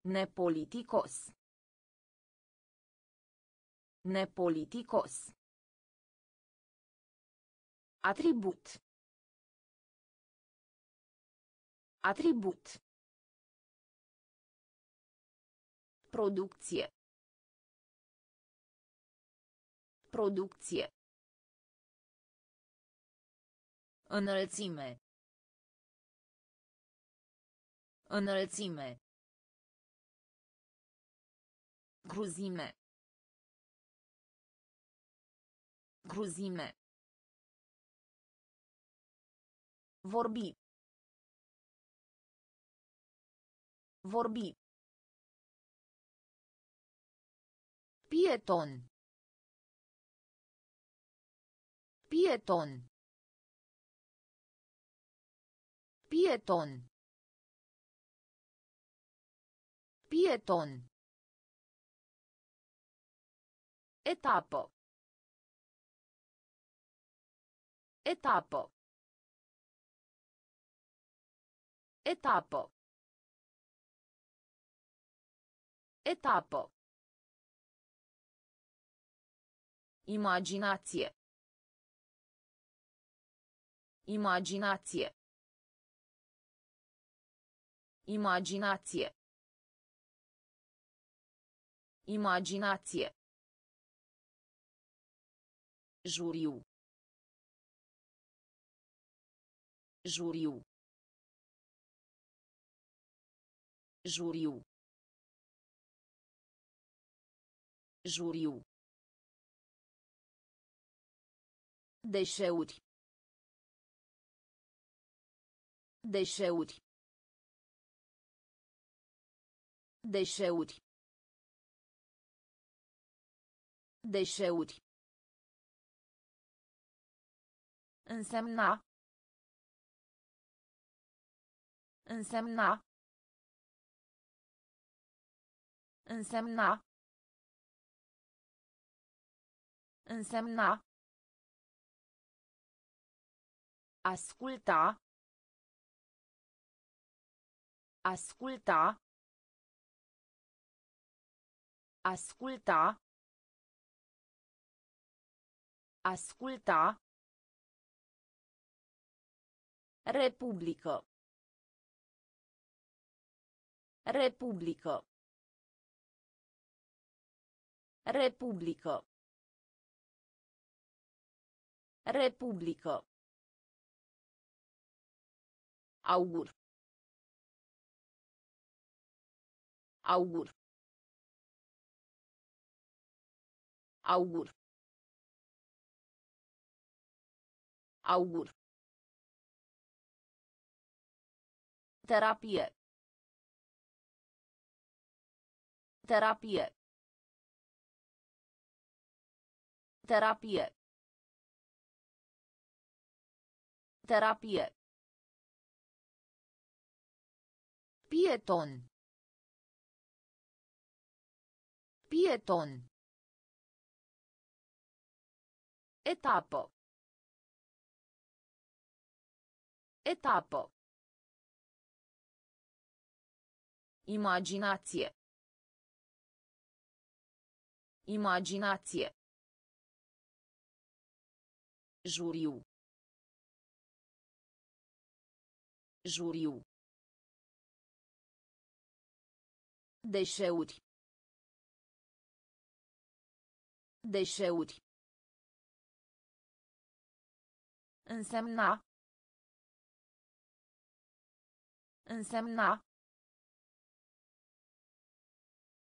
Nepoliticos. Nepoliticos. Atribut. Atribut. Producție. Producție. Înălțime. Înălțime. Cruzime. Cruzime. Vorbi. Vorbi. Pieton. Pieton. Pieton. Pieton. Etapă. Etapă. Etapă. Etapă. Imaginație. Imaginație. Imaginație. Imaginație. Juriu. Juriu. Juriu. Juriu. Deșeuri. Deșeuri. Deșeuri. Deșeuri. Însemna. Însemna. Însemna. Însemna. Asculta. Asculta. Asculta. Asculta. Republică. Republică. Republică. Republică. Augur. Augur. Augur. Augur. Terapie. Terapie. Terapie. Terapie. Pieton. Pieton. Etapă. Etapă. Imaginație. Imaginație. Juriu. Juriu. Deșeuri. Deșeuri. Însemna. Însemna.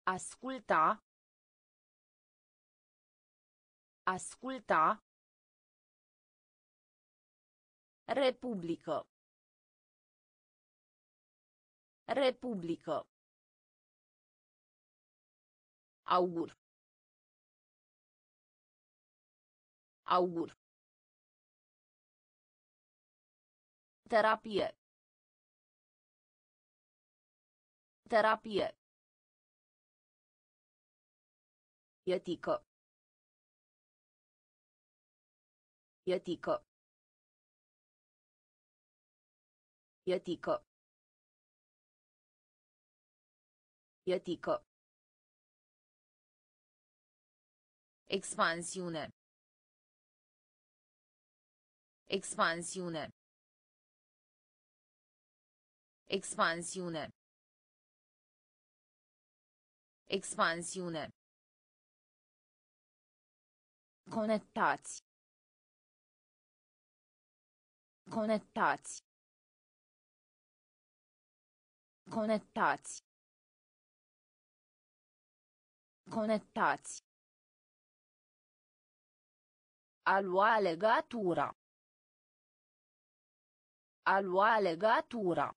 Asculta. Asculta. Republică. Republică. Augur. Augur. Terapie. Terapie. Etică. Etică. Etică. Etică. Expansiune. Expansiune. Expansiune. Expansiune. Conectați. Conectați. Conectați. Conectați. A lua legatura. A lua legatura.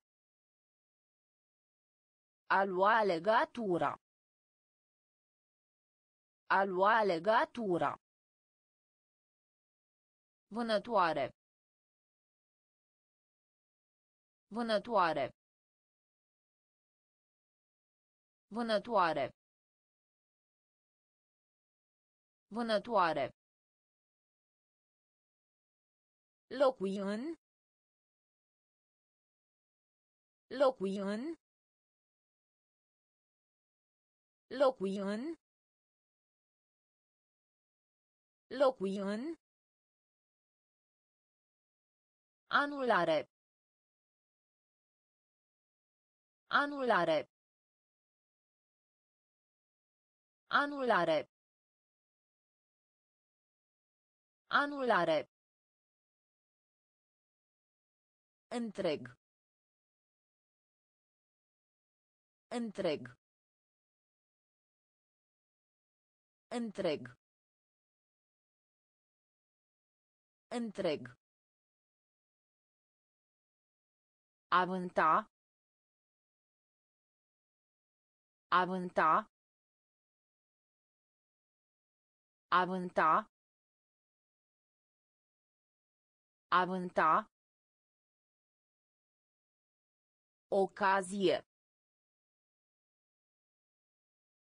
A lua legatura. A lua legătura. Vânătoare. Vânătoare. Vânătoare. Vânătoare. Locui în. Locui în. Locui în. Locui în. Anulare. Anulare. Anulare. Anulare. Întreg. Întreg. Întreg. Întreg. Avânta. Avânta. Avânta. Avânta. Ocazie.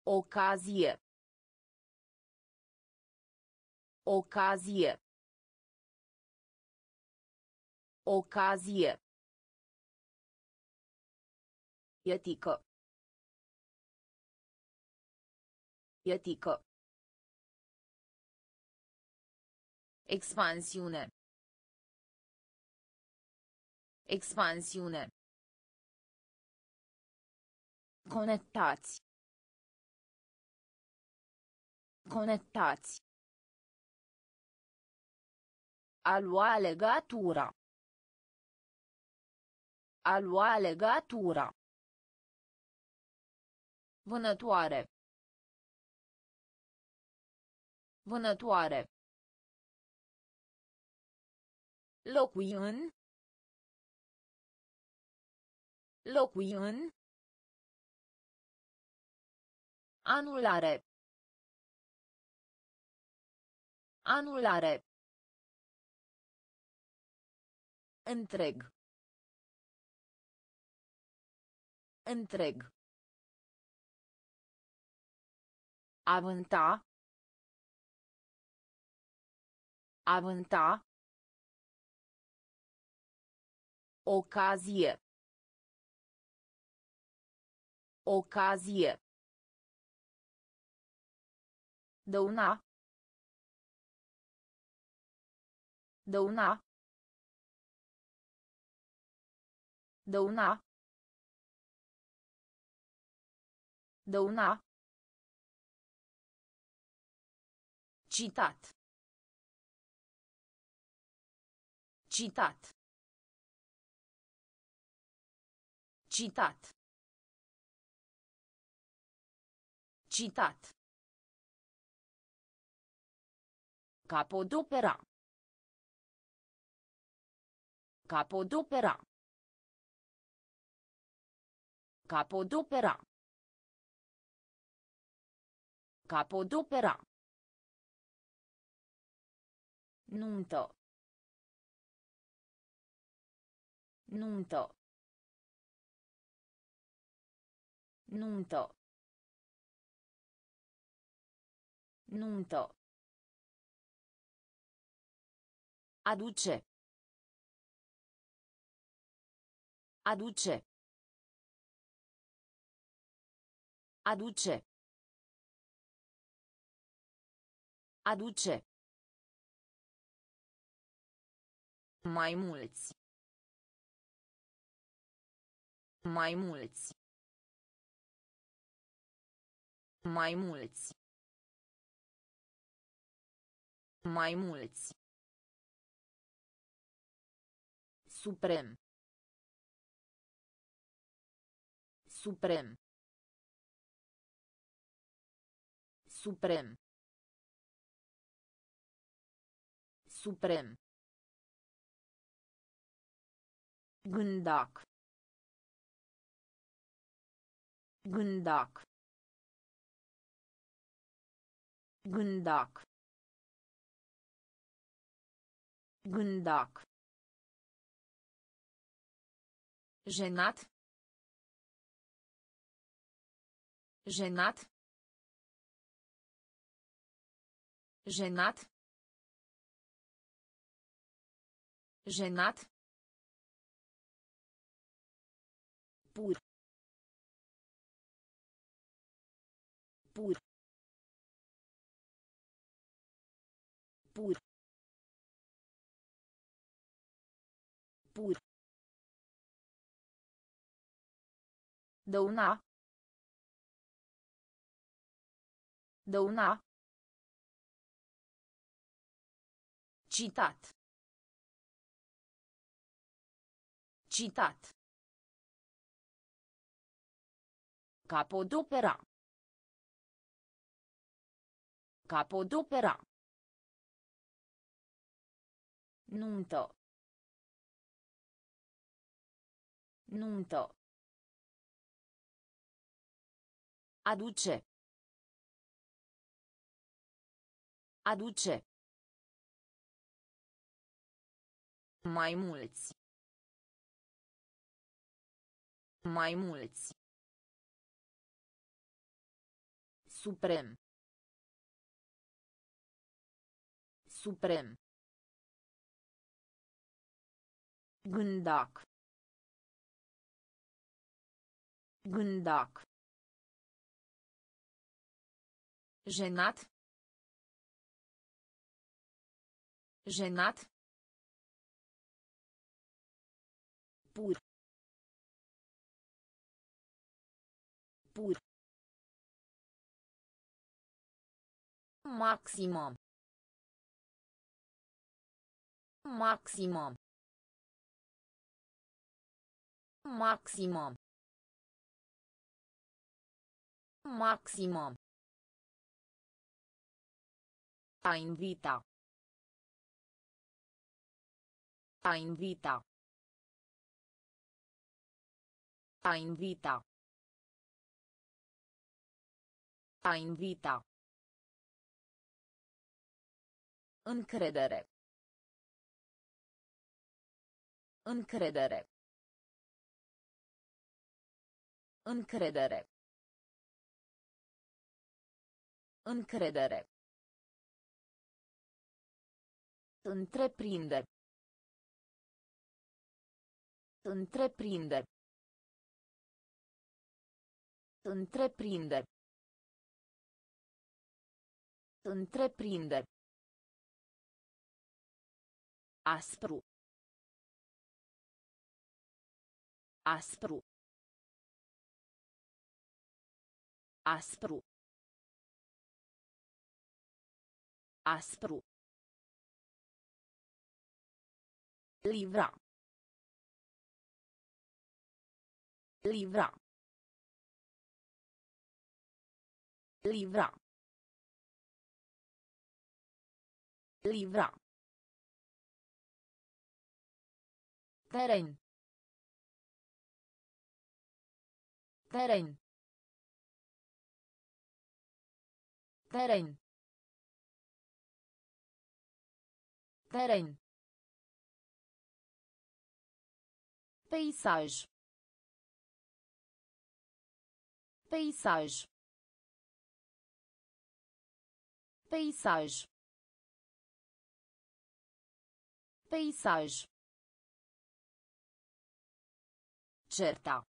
Ocazie. Ocazie. Ocazie. Etică. Etică. Expansiune. Expansiune. Conectați. Conectați. A lua legătura. A lua legătura. Vânătoare. Vânătoare. Locui în. Locui în. Anulare. Anulare. Întreg. Întreg. Avânta. Avânta. Ocazie. Ocazie. Dăuna. Dăuna. Dăuna. Dăuna. Citat. Citat. Citat. Citat. Capodopera. Capodopera. Capodopera. Capodopera. Nuntă. Nuntă. Nuntă. Nuntă. Aduce. Aduce. Aduce. Aduce. Mai mulți. Mai mulți. Mai mulți. Mai mulți. Suprem. Suprem. Suprem. Suprem. Gândac. Gândac. Gândac. Gândac. женат. Женат. Женат. Женат. Пур. Пур. Пур. Пур. Dăuna. Dăuna. Citat. Citat. Capodopera. Capodopera. Nuntă. Nuntă. Aduce. Aduce. Mai mulți. Mai mulți. Suprem. Suprem. Gândac. Gândac. Jenat. Jenat. Pur. Pur. Maximum. Maximum. Maximum. Maximum. A invita. A invita. A invita. A invita. Încredere. Încredere. Încredere. Încredere. Întreprinde. Întreprinde. Întreprinde. Întreprinde. Aspru. Aspru. Aspru. Aspru. Livra. Livra. Livra. Livra. Teren. Teren. Teren. Teren. Peisagem. Peisagem. Peisagem. Peisagem. Certa.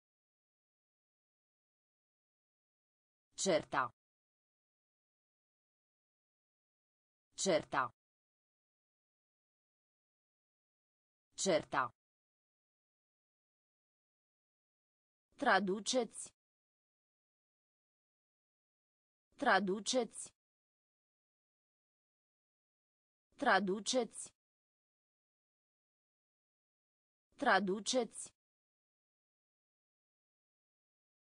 Certa. Certa. Certa. Traduceți. Traduceți. Traduceți. Traduceți.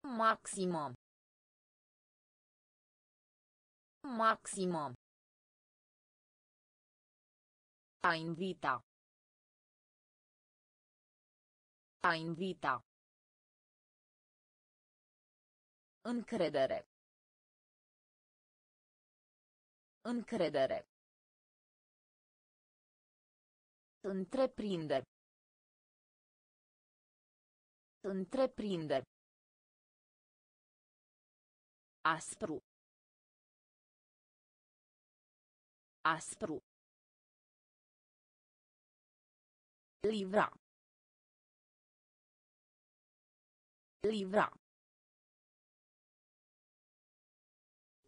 Maximum. Maximum. A invita. A invita. Încredere. Încredere. Întreprinde. Întreprinde. Aspru. Aspru. Livra. Livra.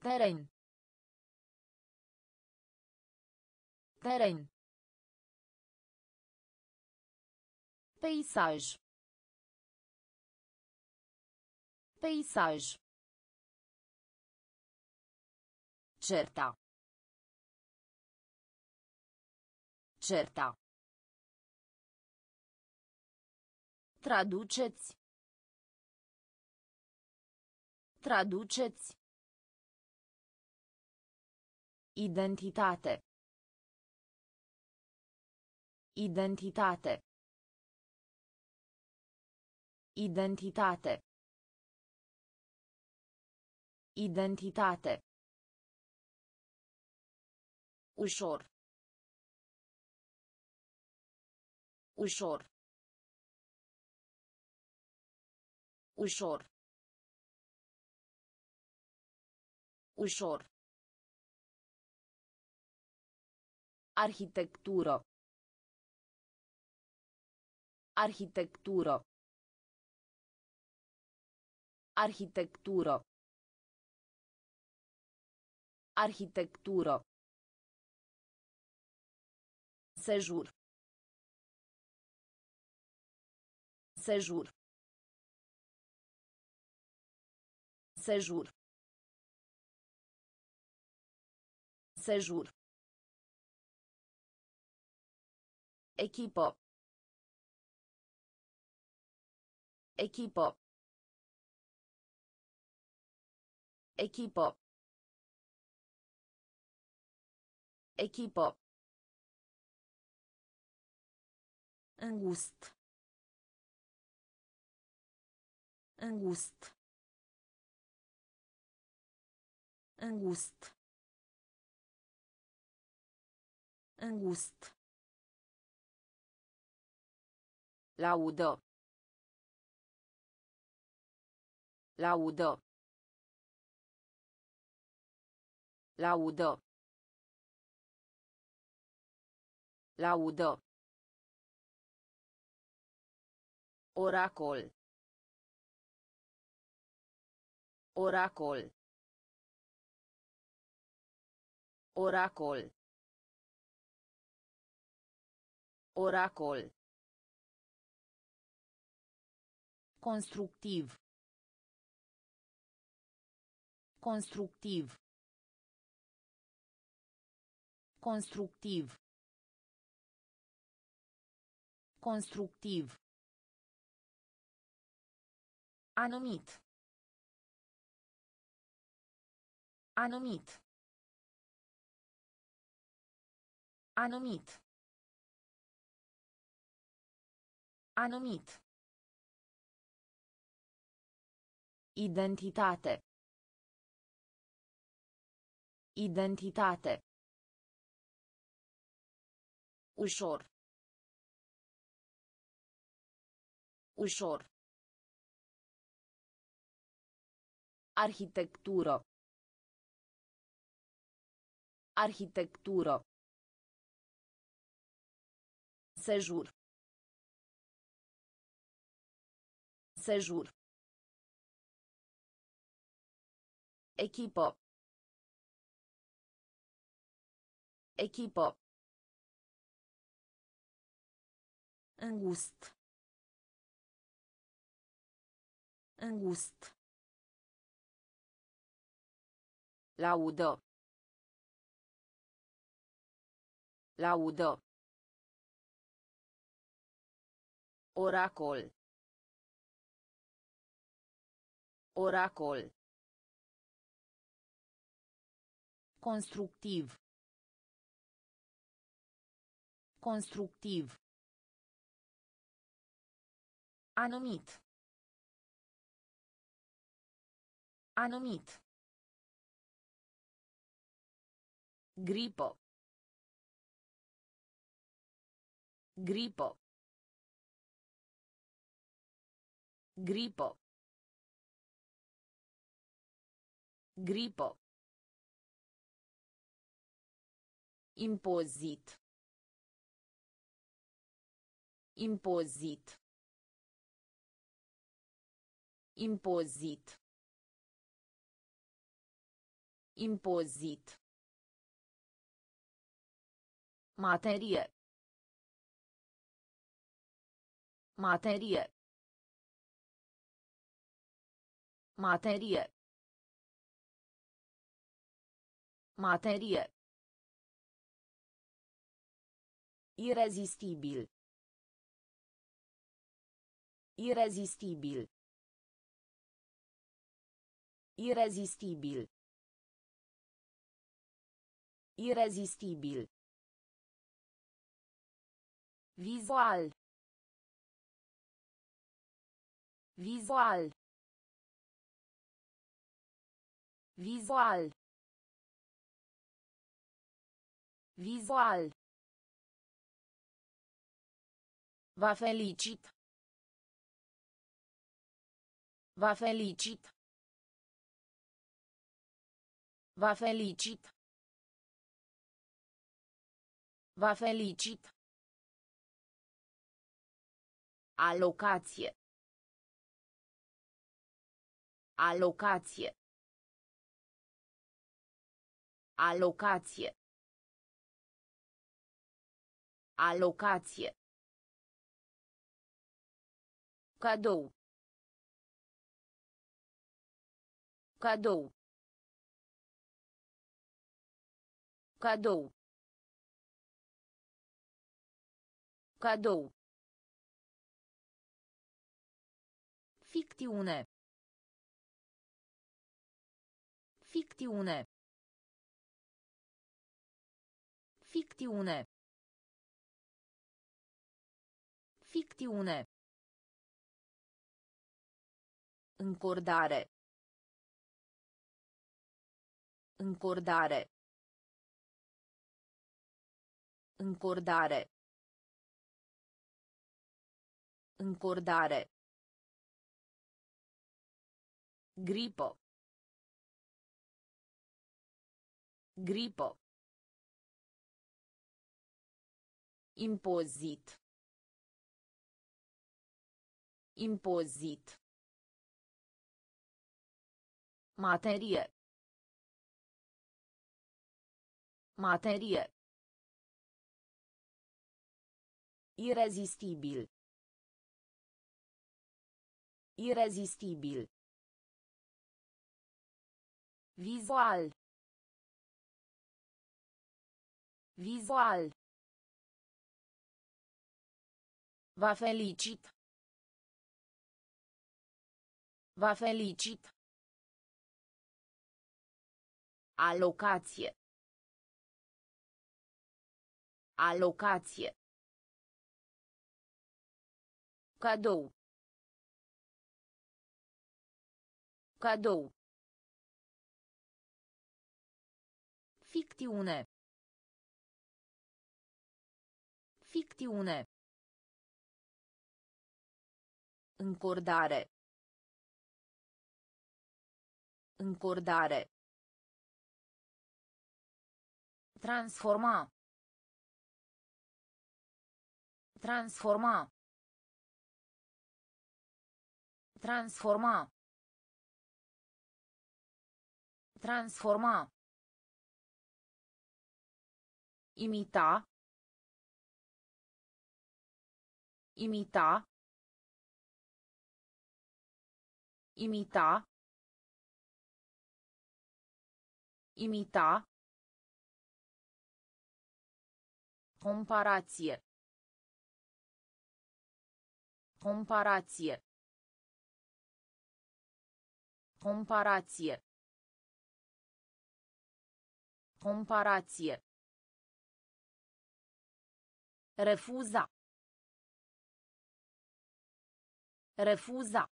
Teren. Teren. Peisaj. Peisaj. Certa. Certa. Traduceți. Traduceți. Identitate. Identitate. Identitate. Identitate. Ușor. Ușor. Ușor. Ușor. Arhitectură. Arhitectură. Arhitectură. Arhitectură. Sejur. Sejur. Sejur. Sejur. Echipă. Echipă. Echipă. Echipă. Îngust. Îngust. Îngust. Îngust. Laudă. Laudă. Laudă. Laudă. Oracol. Oracol. Oracol. Oracol. Constructiv. Constructiv. Constructiv. Constructiv. Anumit. Anumit. Anumit. Anumit. Identitate. Identitate. Ușor. Ușor. Arhitectură. Arhitectură. Sejur. Sejur. Echipă. Echipă. Îngust. Îngust. Laudă. Laudă. Oracol. Oracol. Constructiv. Constructiv. Anumit. Anumit. Gripă. Gripă. Gripă. Gripă. Impozit. Impozit. Impozit. Impozit. Materie. Materie. Materie. Materie. Irezistibil. Irezistibil. Irezistibil. Irezistibil. Vizual. Vizual. Vizual. Vizual. Va felicit. Va felicit. Va felicit. Va felicit. Alocație. Alocație. Alocație. Alocație. Cadou. Cadou. Cadou. Cadou. Ficțiune. Ficțiune. Ficțiune. Ficțiune. Încordare. Încordare. Încordare. Încordare. Gripă. Gripă. Impozit. Impozit. Materie. Materie. Irezistibil. Irezistibil. Vizual. Vizual. Va felicit. Va felicit. Alocație. Alocație. Cadou. Cadou. Ficțiune. Ficțiune. Încordare. Încordare. Transforma. Transforma. Transforma. Transforma. Imita. Imita. Imita. Imita. Comparație. Comparație. Comparație. Comparație. Refuza. Refuza.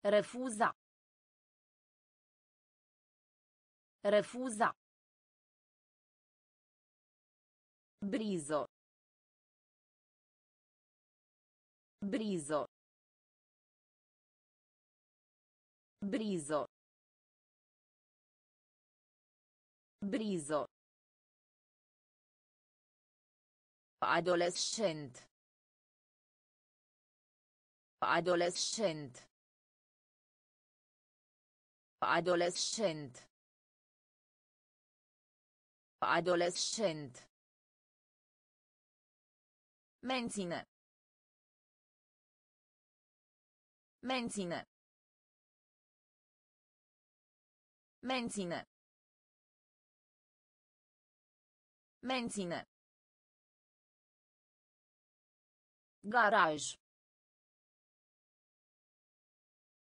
Refuza. Refuza. Brizo. Brizo. Brizo. Brizo. Adolescent. Adolescent. Adolescent. Adolescent. Menține. Menține. Menține. Menține. Garaj.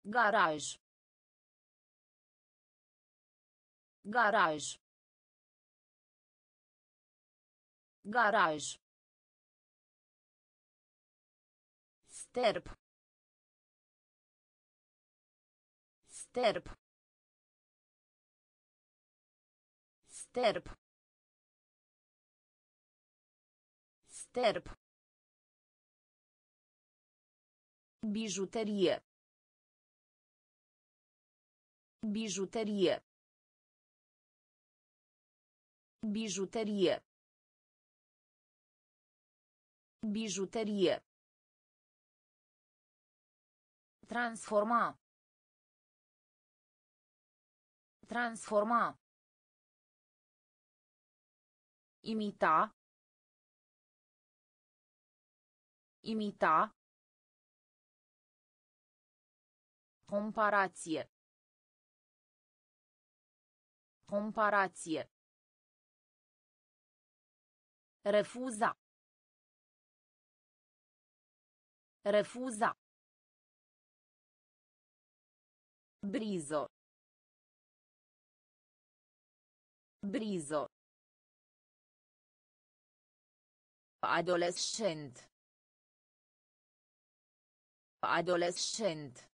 Garaj. Garaj. Garaj. Sterp. Sterp. Sterp. Sterp. Bijuterie. Bijuterie. Bijuterie. Bijuterie. Transforma. Transforma. Imita. Imita. Comparație. Comparație. Refuza. Refuza. Brizo. Brizo. Adolescent. Adolescent.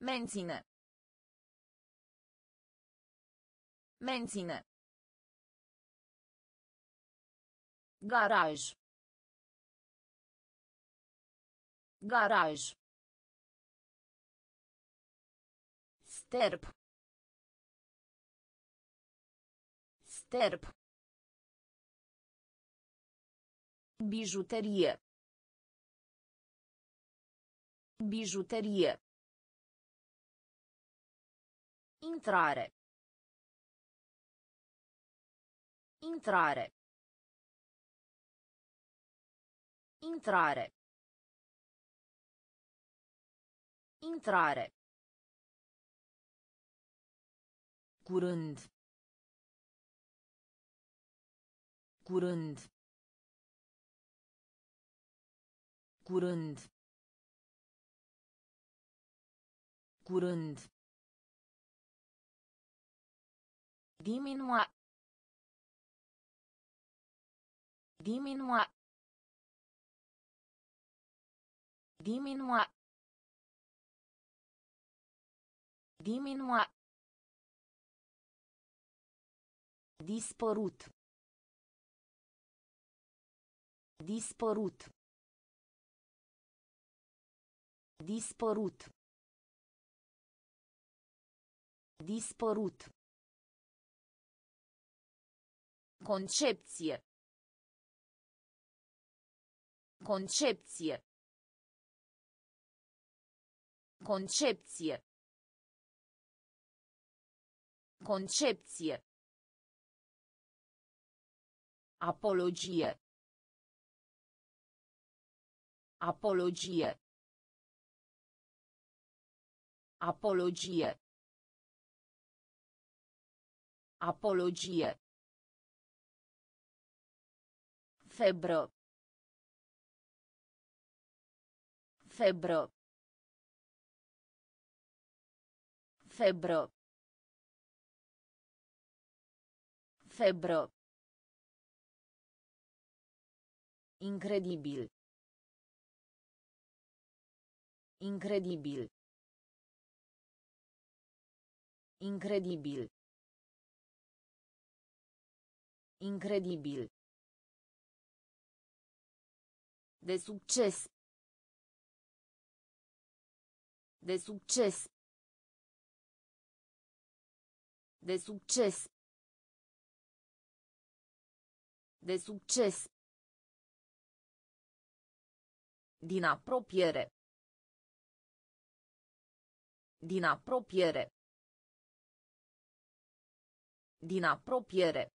Menține. Menține. Garaj. Garaj. Sterp. Sterp. Bijuterie. Bijuterie. Intrare. Intrare. Intrare. Intrare. Curând. Curând. Curând. Curând. Diminua. Diminua. Diminua. Diminua. Dispărut. Dispărut. Dispărut. Dispărut. Concepție. Concepție. Concepție. Concepție. Apologie. Apologie. Apologie. Apologie. Febră. Febră. Febră. Febră. Incredibil. Incredibil. Incredibil. Incredibil. De succes. De succes. De succes. De succes. Din apropiere. Din apropiere. Din apropiere.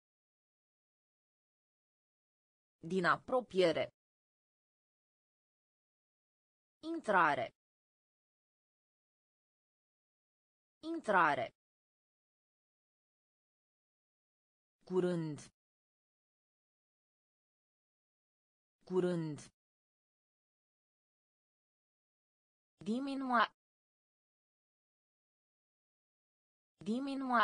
Din apropiere. Intrare. Intrare. Curând. Curând. Diminua. Diminua.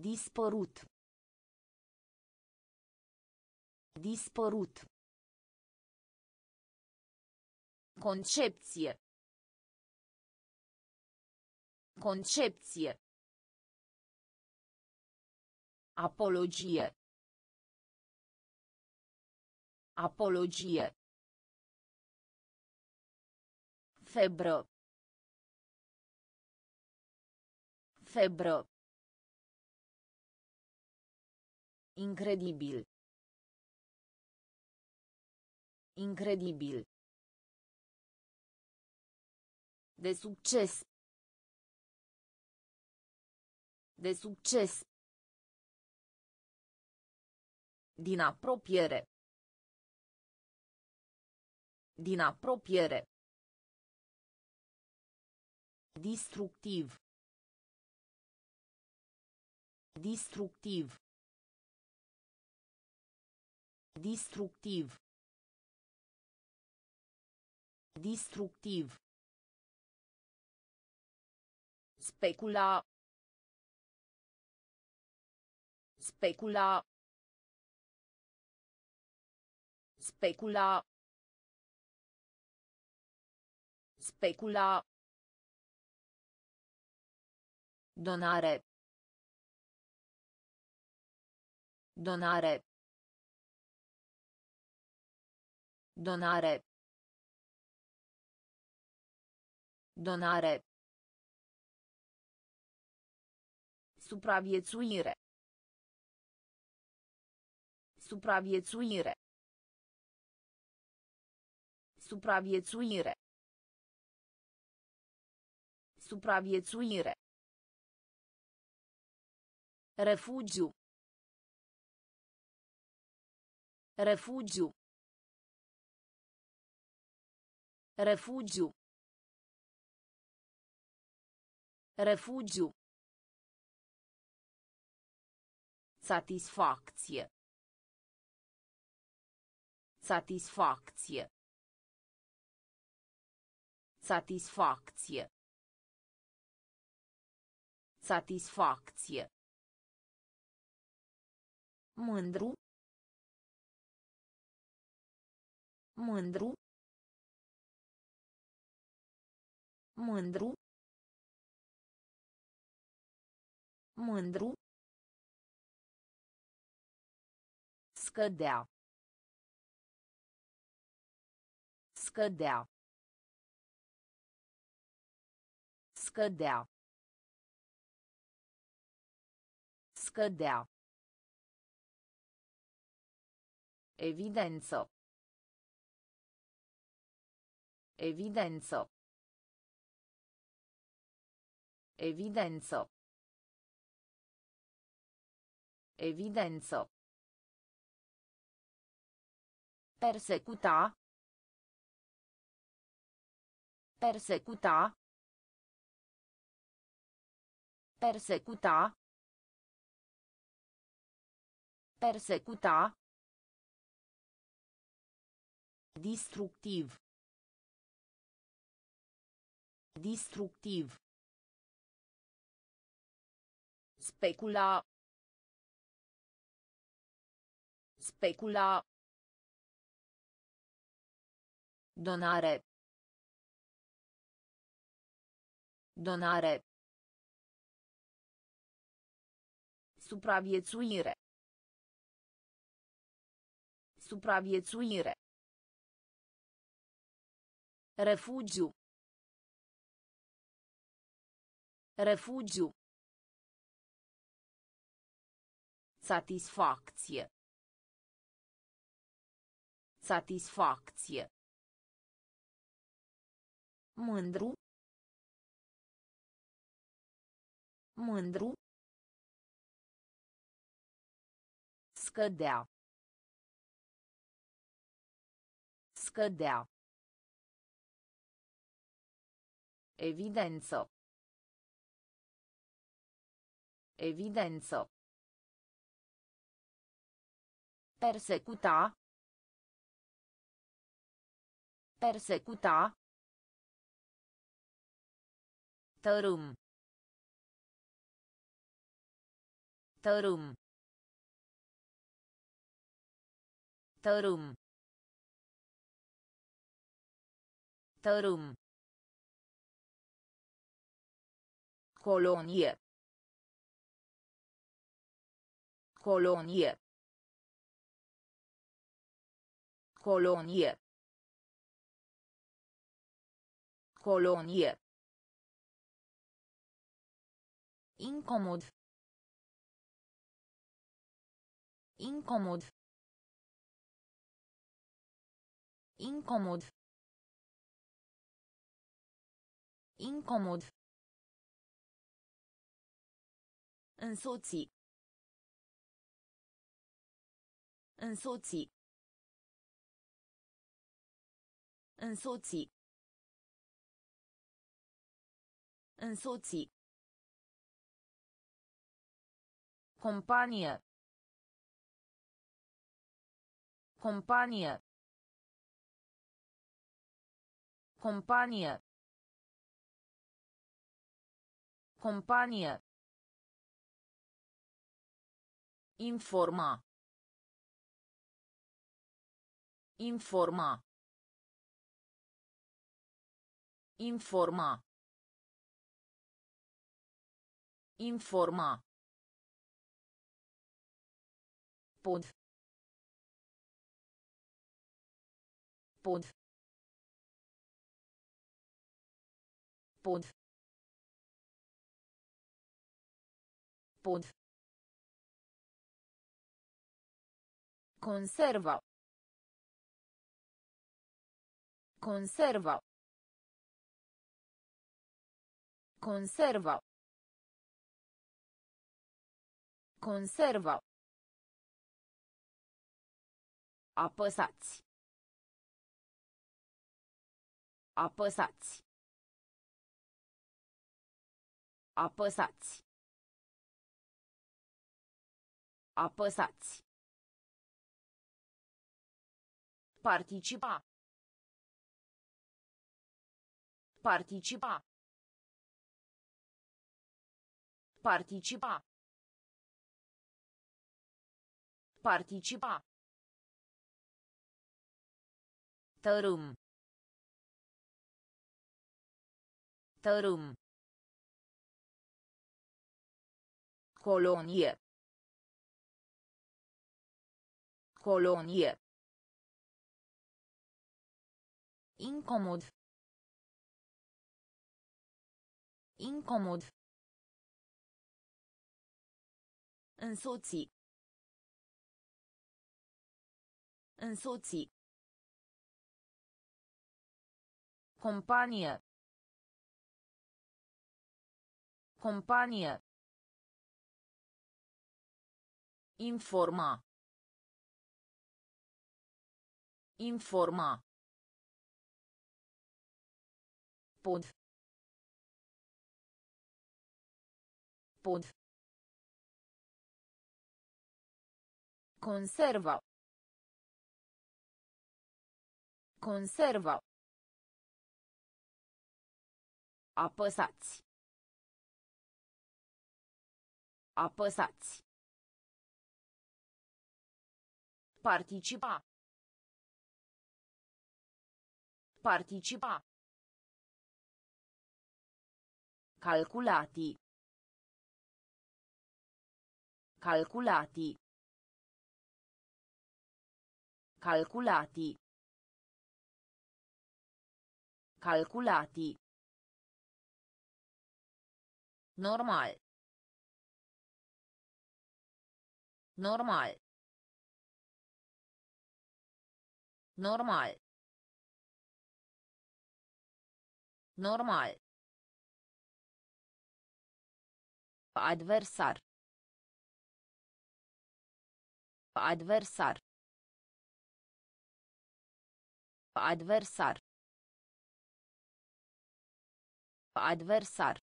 Dispărut. Dispărut. Concepție. Concepție. Apologie. Apologie. Febră. Febră. Incredibil. Incredibil. De succes. De succes. Din apropiere. Din apropiere. Distructiv. Distructiv. Distructiv. Distructiv. Specula. Specula. Specula. Specula. Donare. Donare. Donare. Donare. Supraviețuire. Supraviețuire. Supraviețuire. Supraviețuire. Refugiu. Refugiu. Refugiu. Refugiu. Satisfacție. Satisfacție. Satisfacție. Satisfacție. Mândru. Mândru. Mândru. Mândru. Scădea. Scădea. Scădea. Scădea. Evidenzo. Evidenzo. Evidenzo. Evidenzo. Persecuta. Persecuta. Persecuta. Persecuta Distructiv. Distructiv. Specula. Specula. Donare. Donare. Supraviețuire. Supraviețuire. Refugiu. Refugiu. Satisfacție. Satisfacție. Mândru. Mândru. Scădea. Scădea. Evidență. Evidență. Persecuta. Persecuta. Tărâm. Tărâm. Tărâm. Tărâm. Colonie. Colonie. Colonie. Colonie. Incomod. Incomod. Incomod. Incomod. Însoți. Însoți. Însoți. Însoți. Companie. Companie. Companie. Companie. Informa. Informa. Informa. Informa. Pod. Pod. Pod. Pod. Conserva. Conserva. Conserva. Conserva. Apăsați. Apăsați. Apăsați. Apăsați. Participa. Participa. Participa. Participa. Tărâm. Tărâm. Colonie. Colonie. Incomod. Incomod. Însoți. Însoți. Companie. Companie. Informa. Informa. Pod. Pod. Conserva. Conserva. Apăsați. Apăsați. Participa. Participa. Calculati. Calculati. Calculati. Calculati. Normal. Normal. Normal. Normal. Adversar. Adversar. Adversar. Adversar.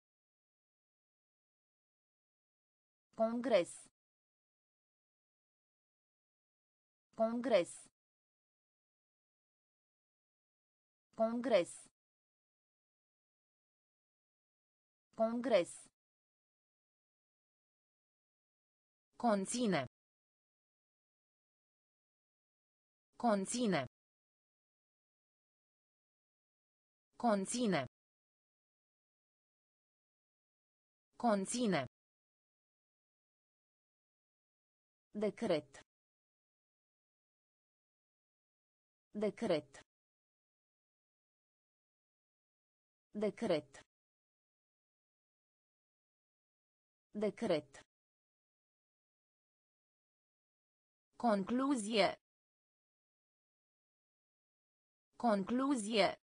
Congres. Congres. Congres. Congres. Conține. Conține. Conține. Conține. Decret. Decret. Decret. Decret. Concluzie. Concluzie.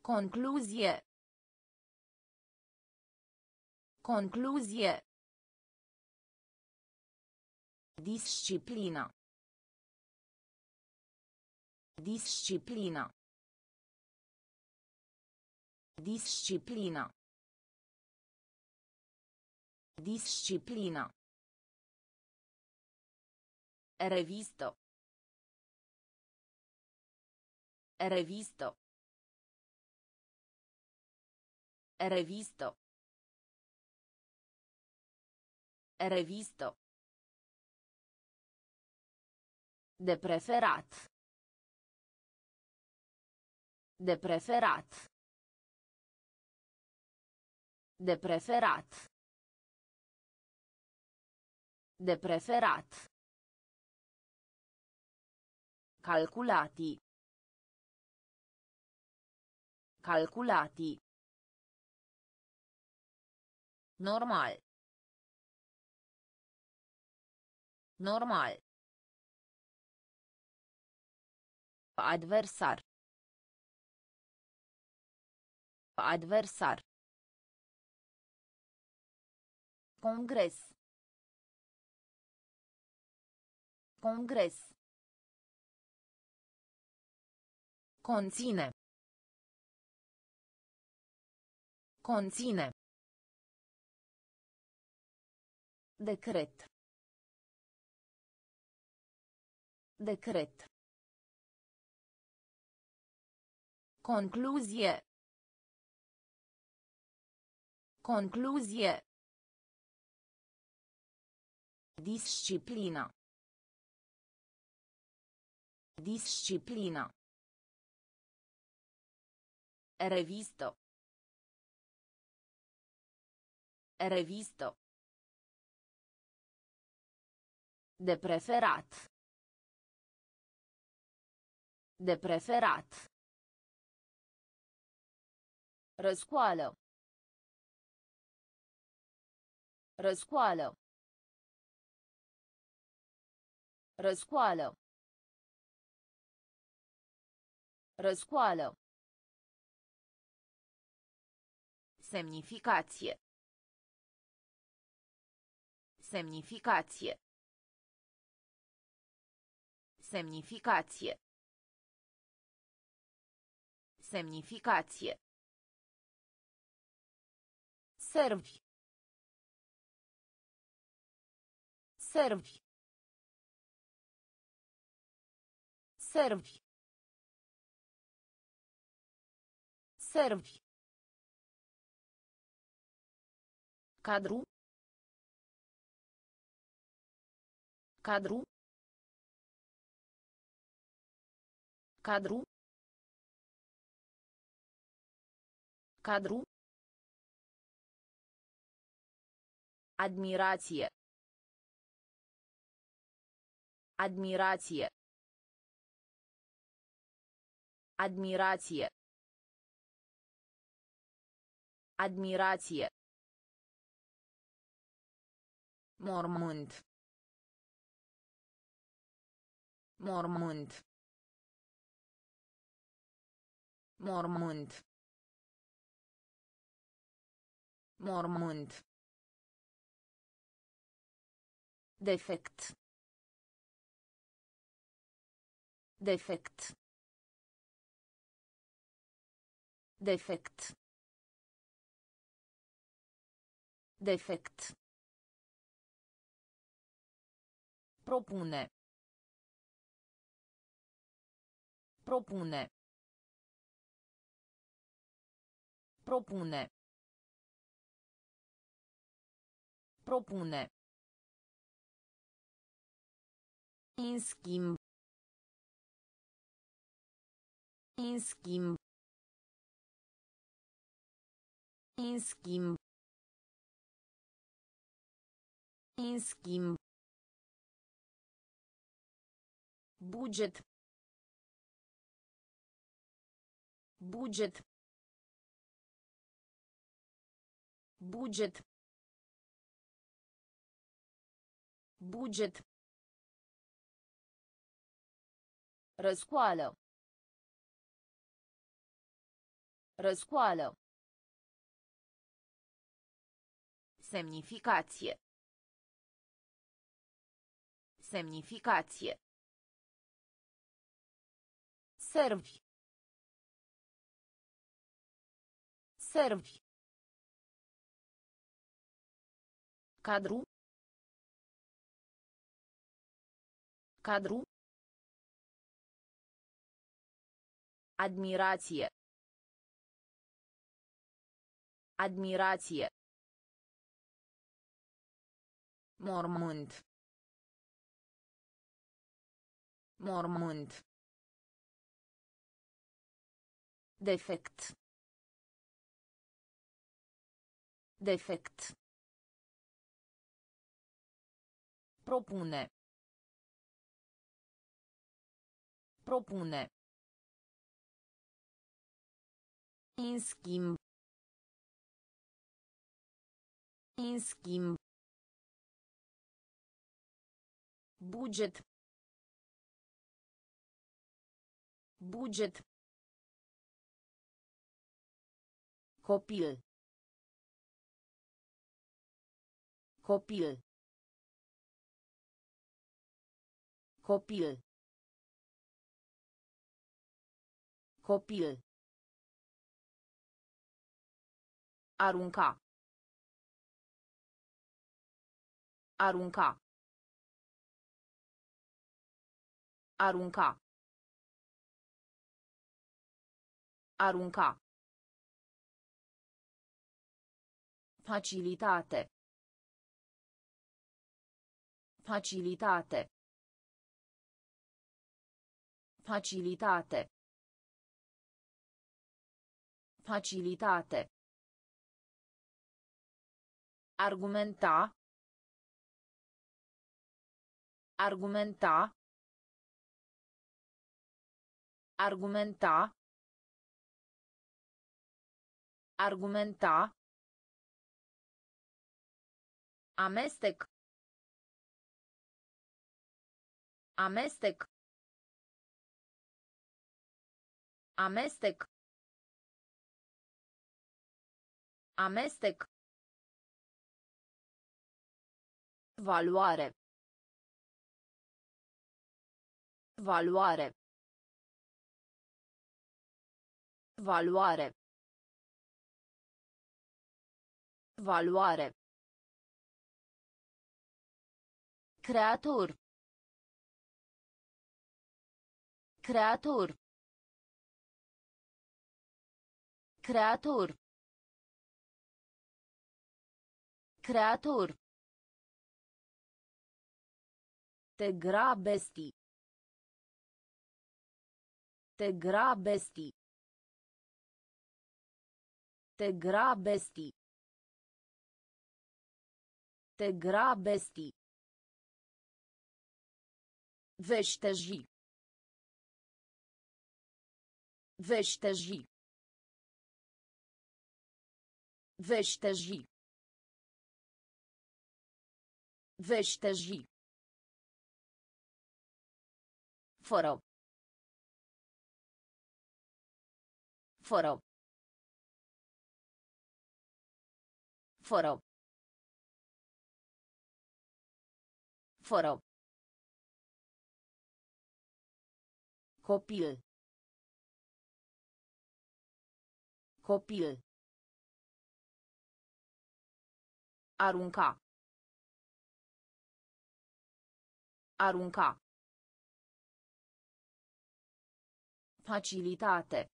Concluzie. Concluzie. Disciplina. Disciplina. Disciplina. Disciplina. Revisto. Revisto. Revisto. Revisto. De preferat. De preferat. De preferat. De preferat. Calculati. Calculati. Normal. Normal. Adversar. Adversar. Congres. Congres. Conține. Conține. Decret. Decret. Concluzie. Concluzie. Disciplina. Disciplina. Revisto. Revisto. De preferat. De preferat. Răscoală. Răscoală. Răscoală. Răscoală. Semnificație. Semnificație. Semnificație. Semnificație. Servi. Servi. Servi. Servi. Cadru. Cadru. Cadru. Cadru. Admirație. Admirație. Admirație. Admirație. Mormânt. Mormânt. Mormânt. Mormânt. Defect. Defect. Defect. Defect. Propune. Propune. Propune. Propune. În schimb. În schimb. În schimb. În schimb. Buget. Buget. Buget. Buget. Răscoală. Răscoală. Semnificație. Semnificație. Servi. Servi. Cadru. Cadru. Admirație. Admirație. Mormânt. Mormânt. Defect. Defect. Propune. Propune. În schimb. În schimb. Buget. Buget. Copil. Copil. Copil. Copil. Arunca. Arunca. Arunca. Arunca. Facilitate. Facilitate. Facilitate. Facilitate. Argumenta. Argumenta. Argumenta. Argumenta. Amestec. Amestec. Amestec. Amestec. Valoare. Valoare. Valoare. Valoare. Creator. Creator. Creator. Creator. Te grabesti. Te grabesti. Te grabesti. Te grabesti. Veșteji. Veșteji. Veșteji. Veșteji. Fără. Fără. Fără. Fără. Copil. Copil. Arunca. Arunca. Facilitate.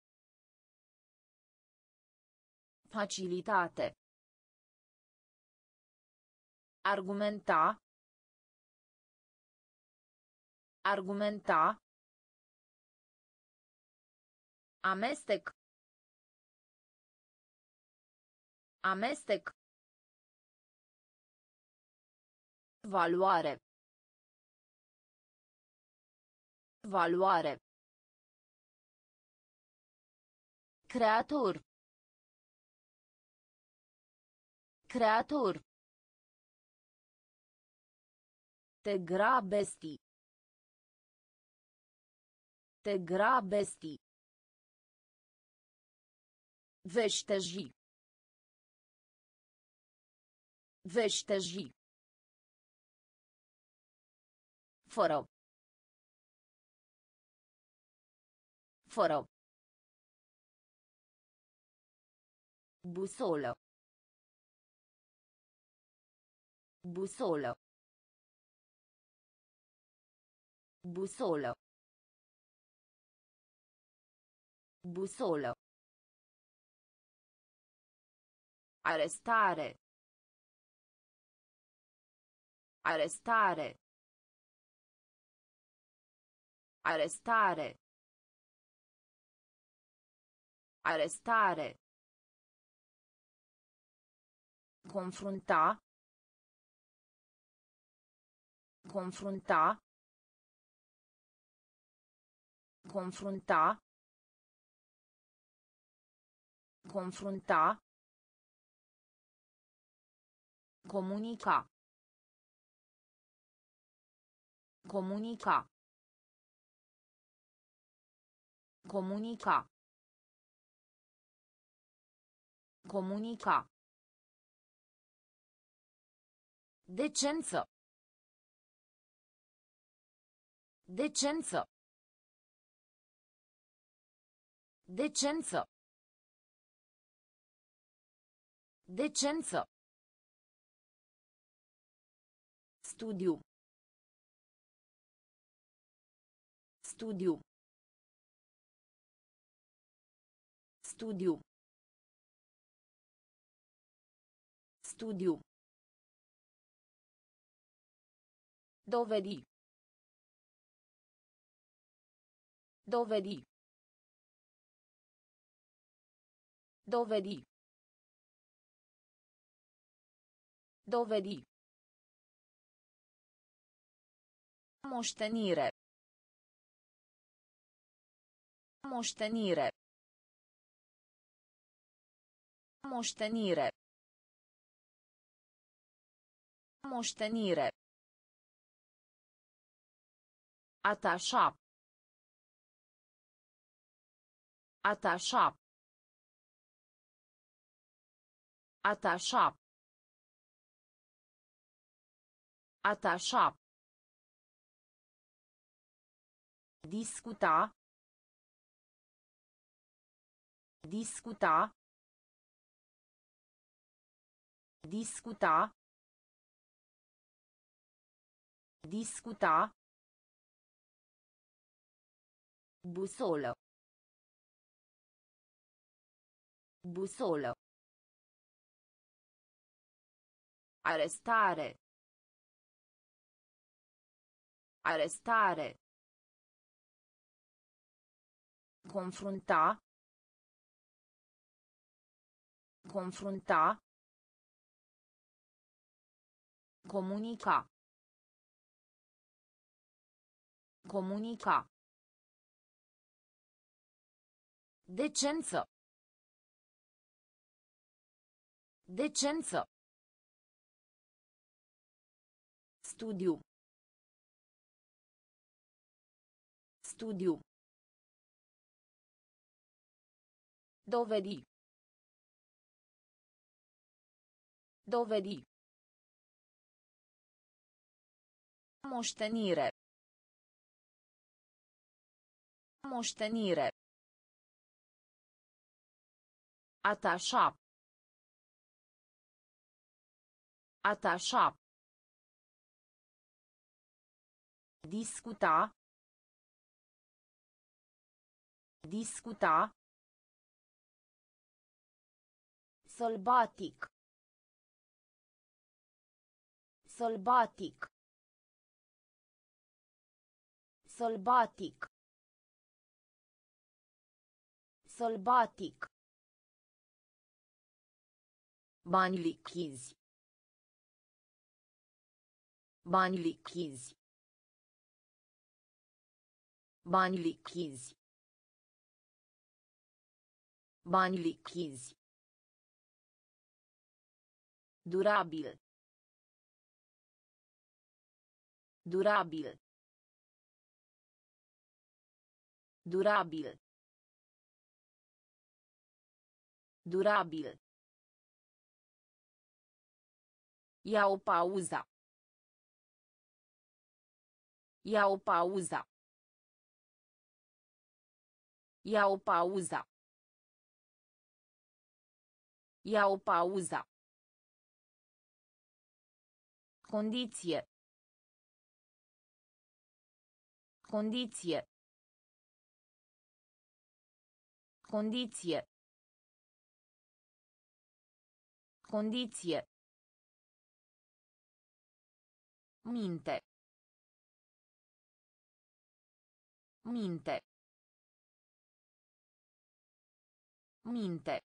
Facilitate. Argumenta. Argumenta. Amestec. Amestec. Valoare. Valoare. Creator. Creator. Te grabesti. Te grabesti. Vestagi. Vestagi. Foro. Foro. Busolo. Busolo. Busolo. Busolo. Arestare. Arestare. Arestare. Arestare. Confrunta. Confrunta. Confrunta. Confrunta. Comunica. Comunica. Comunica. Comunica. Decență. Decență. Decență. Decență. Studiu. Studiu. Studiu. Studiu. Dovedi. Dovedi. Dovedi. Dovedi. Moștenire. Moștenire. Moștenire. Moștenire. Atașa. Atașa. Atașa. Atașa. Discuta. Discuta. Discuta. Discuta. Busolă. Busolă. Arestare. Arestare. Confrunta. Confrunta. Comunica. Comunica. Decență. Decență. Studiu. Studiu. Dovedi. Dovedi. Moștenire. Moștenire. Atașa. Atașa. Discuta. Discuta. Sălbatic. Sălbatic. Sălbatic. Sălbatic. Bani lichizi. Bani lichizi. Bani lichizi. Bani lichizi. Durabil. Durabil. Durabil. Durabil. Ia o pauză. Ia o pauză. Ia o pauză. Ia o pauză. Condiție. Condiție. Condiție. Condiție. Minte. Minte. Minte.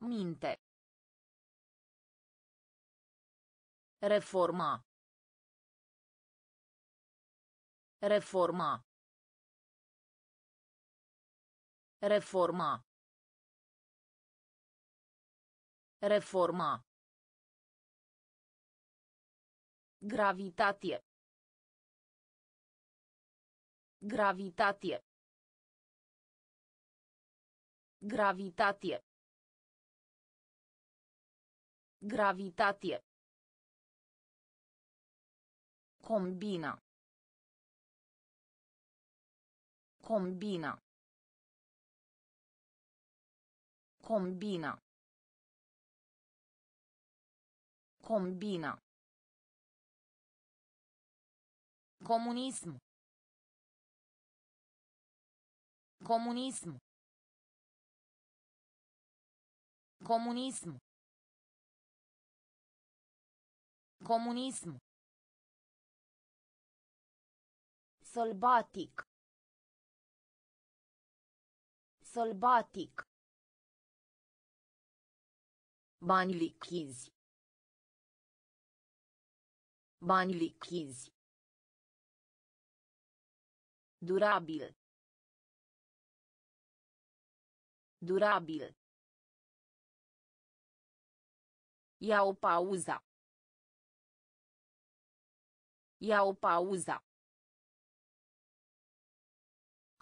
Minte. Reforma. Reforma. Reforma. Reforma. Gravitate. Gravitate. Gravitate. Gravitate. Combina. Combina. Combina. Combina. Comunism. Comunism. Comunism. Comunism. Sălbatic. Sălbatic. Bani lichizi. Bani lichizi. Durabil. Durabil. Ia o pauză. Ia o pauză.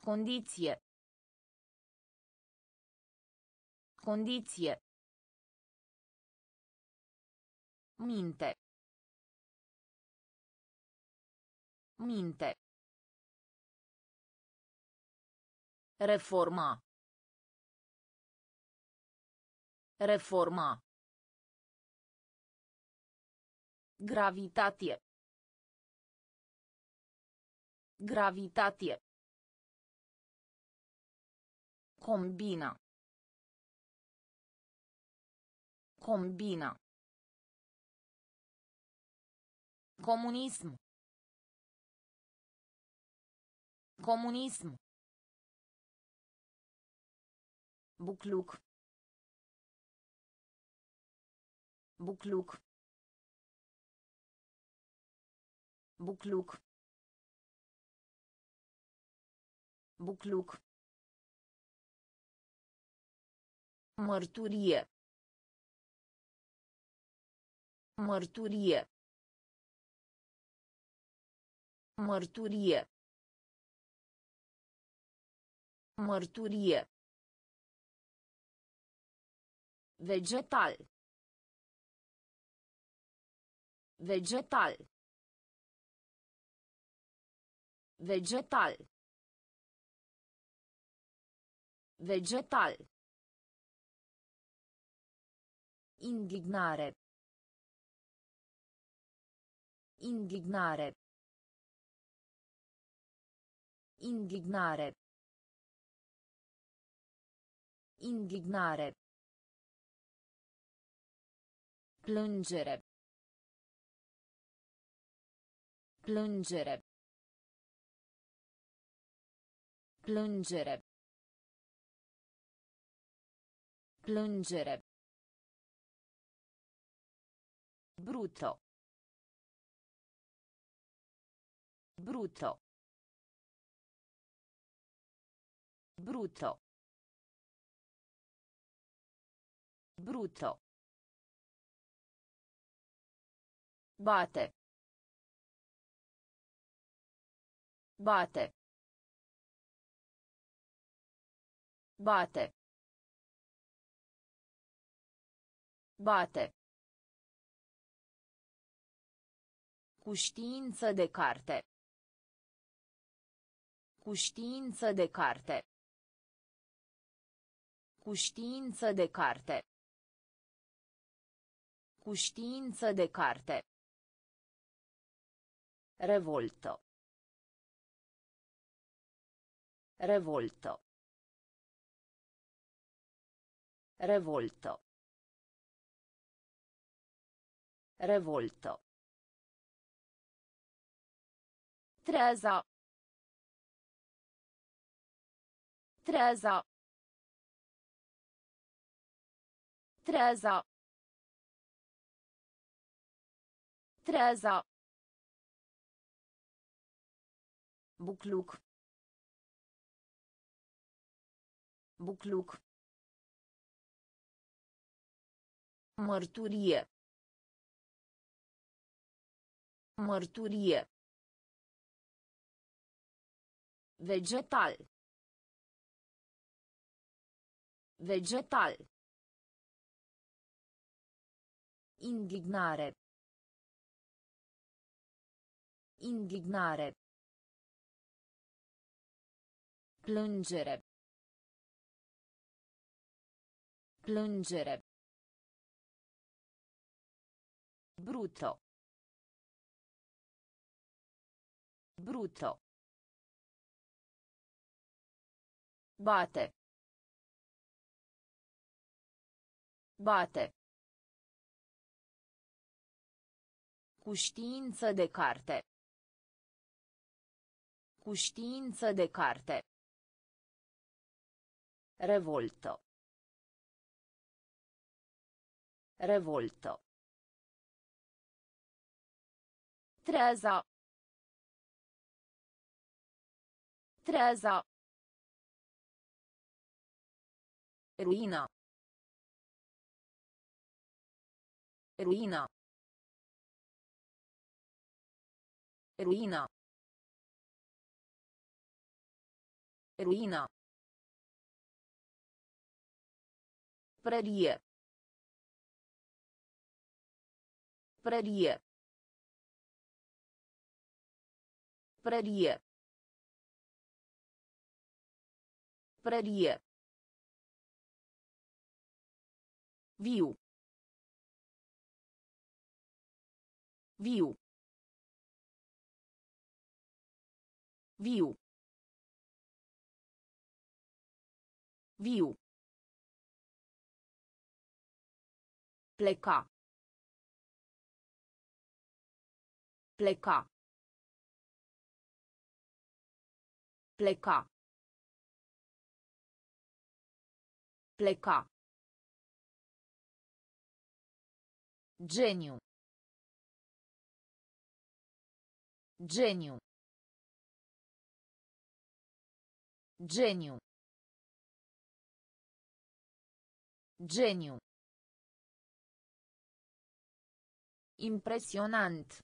Condiție. Condiție. Minte. Minte. Reforma. Reforma. Gravitate. Gravitate. Combina. Combina. Comunism. Comunism. Bucluc. Bucluc. Bucluc. Bucluc. Mărturie. Mărturie. Mărturie. Mărturie. Vegetal. Vegetal. Vegetal. Vegetal. Indignare. Indignare. Indignare. Indignare. Plângere. Plângere. Plângere. Plângere. Brutto. Brutto. Brutto. Brutto. Bate. Bate. Bate. Bate. Cu știință de carte. Cu știință de carte. Cu știință de carte. Cu știință de carte. Revolto. Revolto. Revolto. Revolto. Treza. Treza. Treza. Treza. Bucluc. Bucluc. Mărturie. Mărturie. Vegetal. Vegetal. Indignare. Indignare. Plângere. Plângere. Brutto. Brutto. Bate. Bate. Cu știință de carte. Cu știință de carte. Revolto. Revolto. Treza. Treza. Ruina. Ruina. Ruina. Ruina. Prărie. Prărie. Prărie. Prărie. Viu. Viu. Viu. Viu. Pleca. Pleca. Pleca. Pleca. Geniu. Geniu. Geniu. Geniu. Impresionant.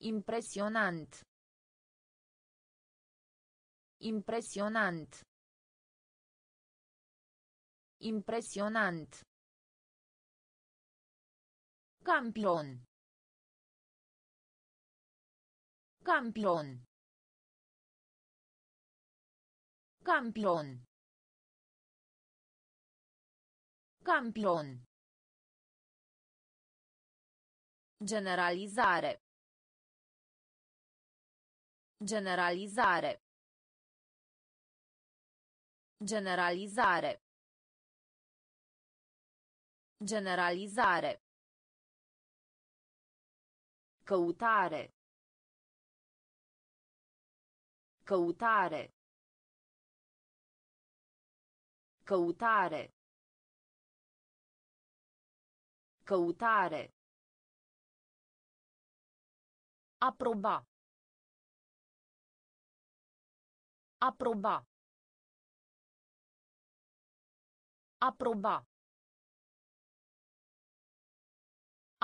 Impresionant. Impresionant. Impresionant. Campion. Campion. Campion. Campion. Generalizare. Generalizare. Generalizare. Generalizare. Căutare. Căutare. Căutare. Căutare. Aproba. Aproba. Aproba.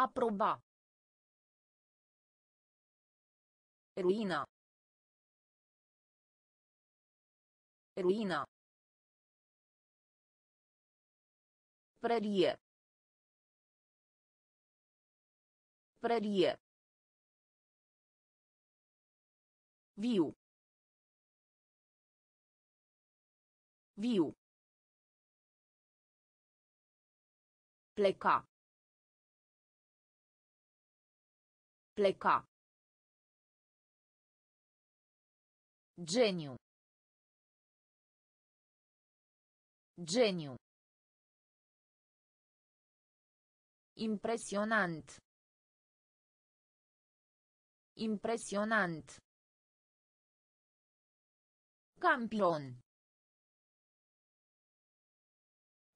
Aproba. Ruina. Ruina. Prărie. Prărie. Viu. Viu. Pleca. Pleca. Geniu. Geniu. Impresionant. Impresionant. Campion.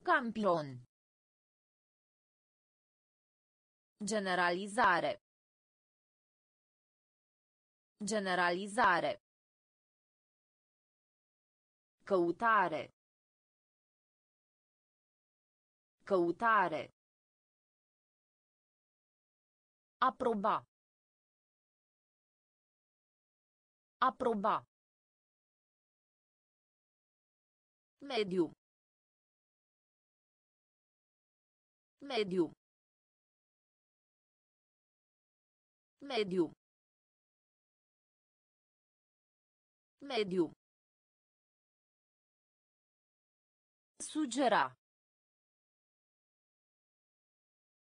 Campion. Generalizare. Generalizare. Căutare. Căutare. Aproba. Aproba. Mediu. Mediu. Mediu. Mediu. Sugera.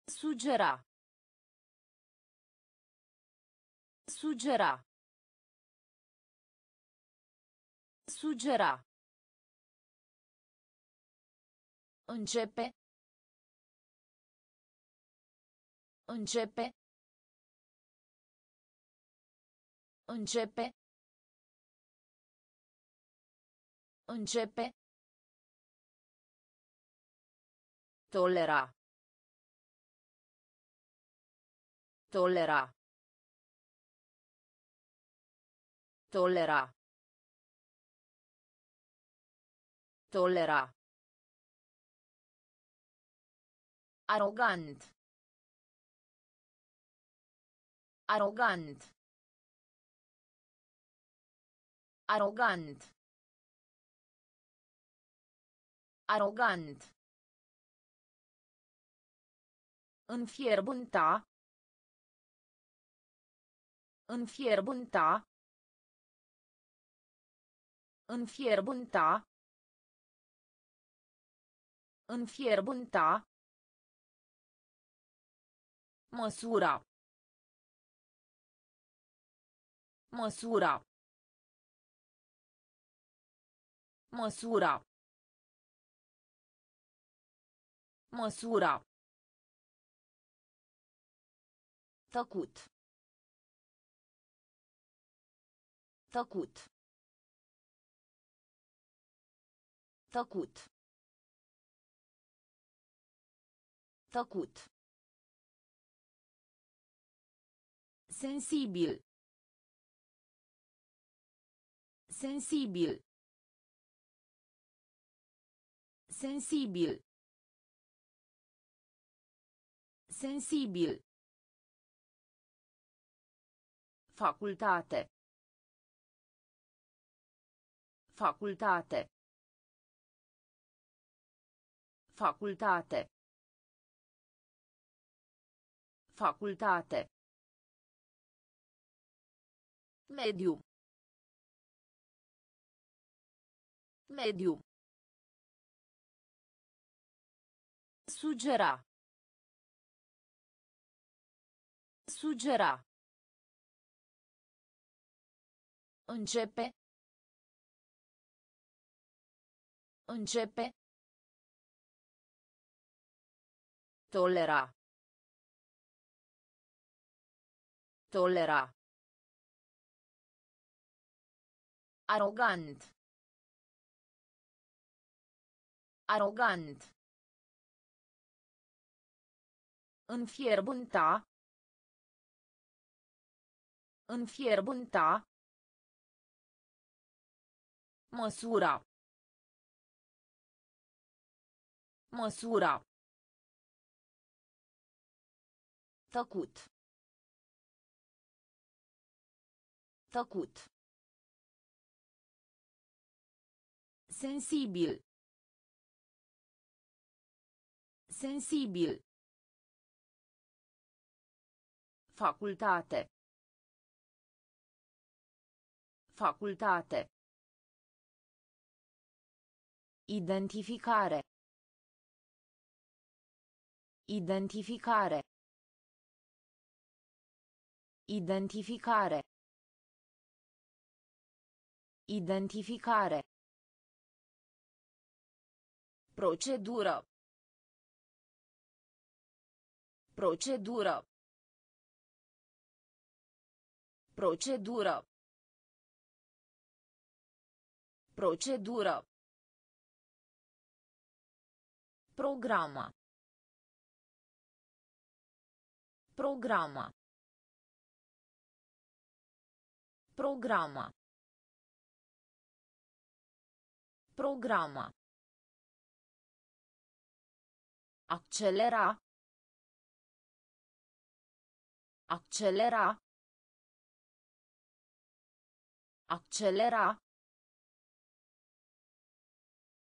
Sugera. Sugera. Sugera. Începe. Începe. Începe. Începe. Tolera. Tolera. Tolera. Tolera. Arogant. Arogant. Arogant. Arogant. Înfierbânta. Înfierbânta. Înfierbânta. Înfierbânta. Măsura. Măsura. Măsura. Măsura. تقوت تقوت تقوت تقوت سنسيبل سنسيبل سنسيبل سنسيبل Facultate. Facultate. Facultate. Facultate. Mediu. Mediu. Sugera. Sugera. Începe. Începe. Tolera. Tolera. Arogant. Arogant. Înfierbânta. Înfierbânta. Măsura. Măsura. Tăcut. Tăcut. Sensibil. Sensibil. Facultate. Facultate. Identificare. Identificare. Identificare. Identificare. Procedură. Procedură. Procedură. Procedură. Programa. Programa. Programa. Programa. Accelera. Accelera. Accelera.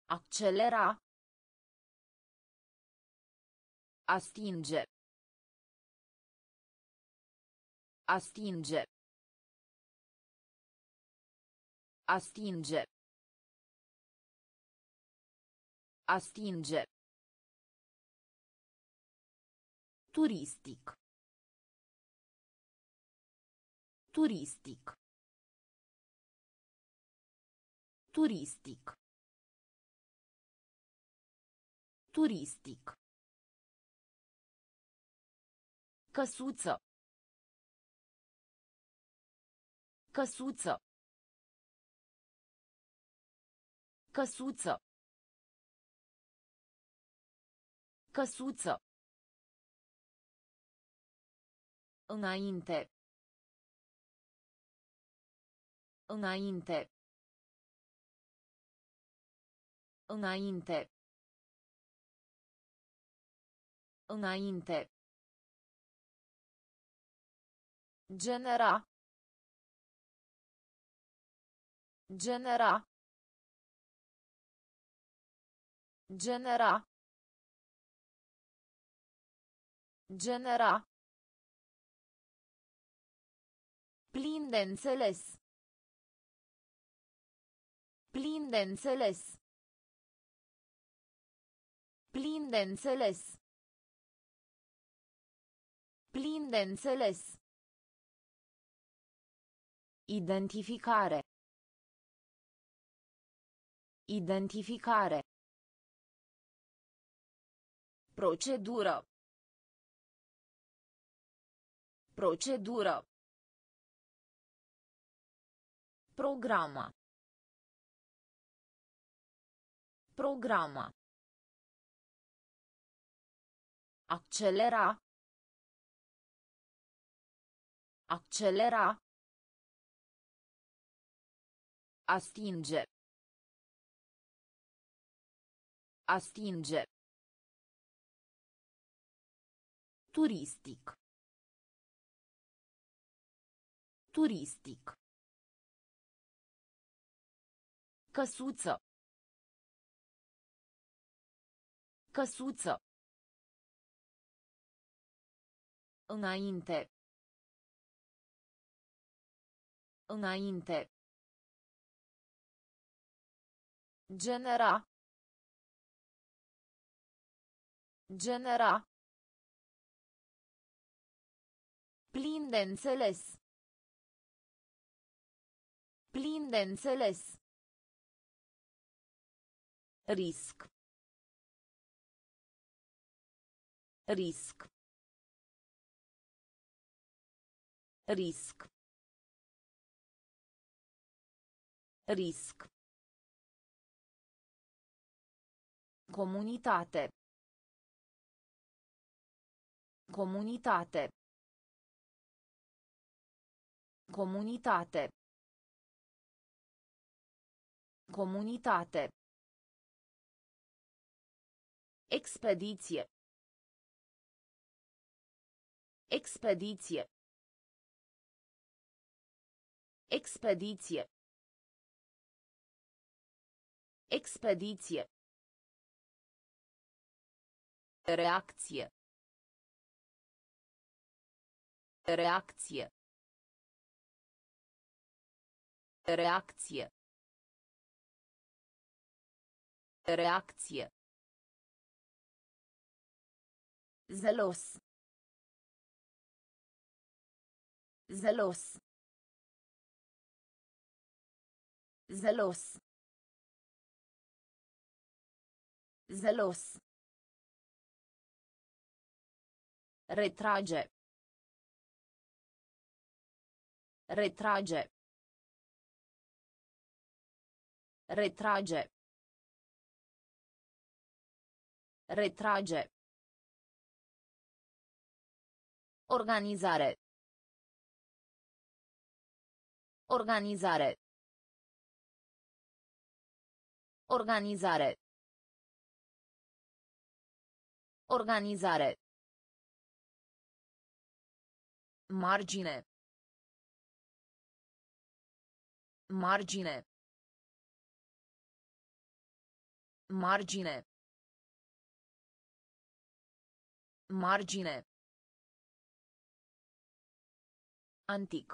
Accelera. Astinge. Astinge. Astinge. Astinge. Turistic. Turistic. Turistic. Turistic. Căsuță. Căsuță. Căsuță. Căsuță. Înainte. Înainte. Înainte. Înainte. Genera. Genera. Genera. Genera. Plin de înțeles. Plin de înțeles. Plin de înțeles. Plin de înțeles. Identificare. Identificare. Procedură. Procedură. Programa. Programa. Accelera. Accelera. Astinge. Astinge. Turistic. Turistic. Căsuță. Căsuță. Înainte. Înainte. Genera. Genera. Plin de înțeles. Plin de înțeles. Risc. Risc. Risc. Risc. Comunitate. Comunitate. Comunitate. Comunitate. Expediție. Expediție. Expediție. Expediție. Reacție. Reacție. Reacție. Reacție. Zelos. Zelos. Zelos. Zelos. Retrage. Retrage. Retrage. Retrage. Organizare. Organizare. Organizare. Organizare. Margine. Margine. Margine. Margine. Antic.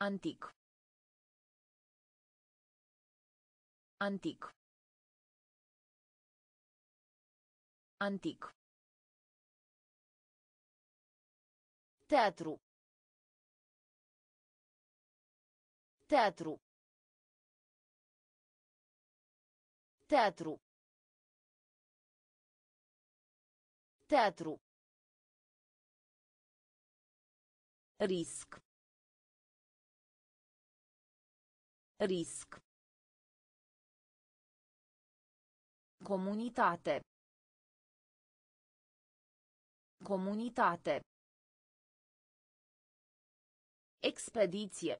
Antic. Antic. Antic. Teatru. Teatru. Teatru. Teatru. Risc. Risc. Comunitate. Comunitate. Expediție.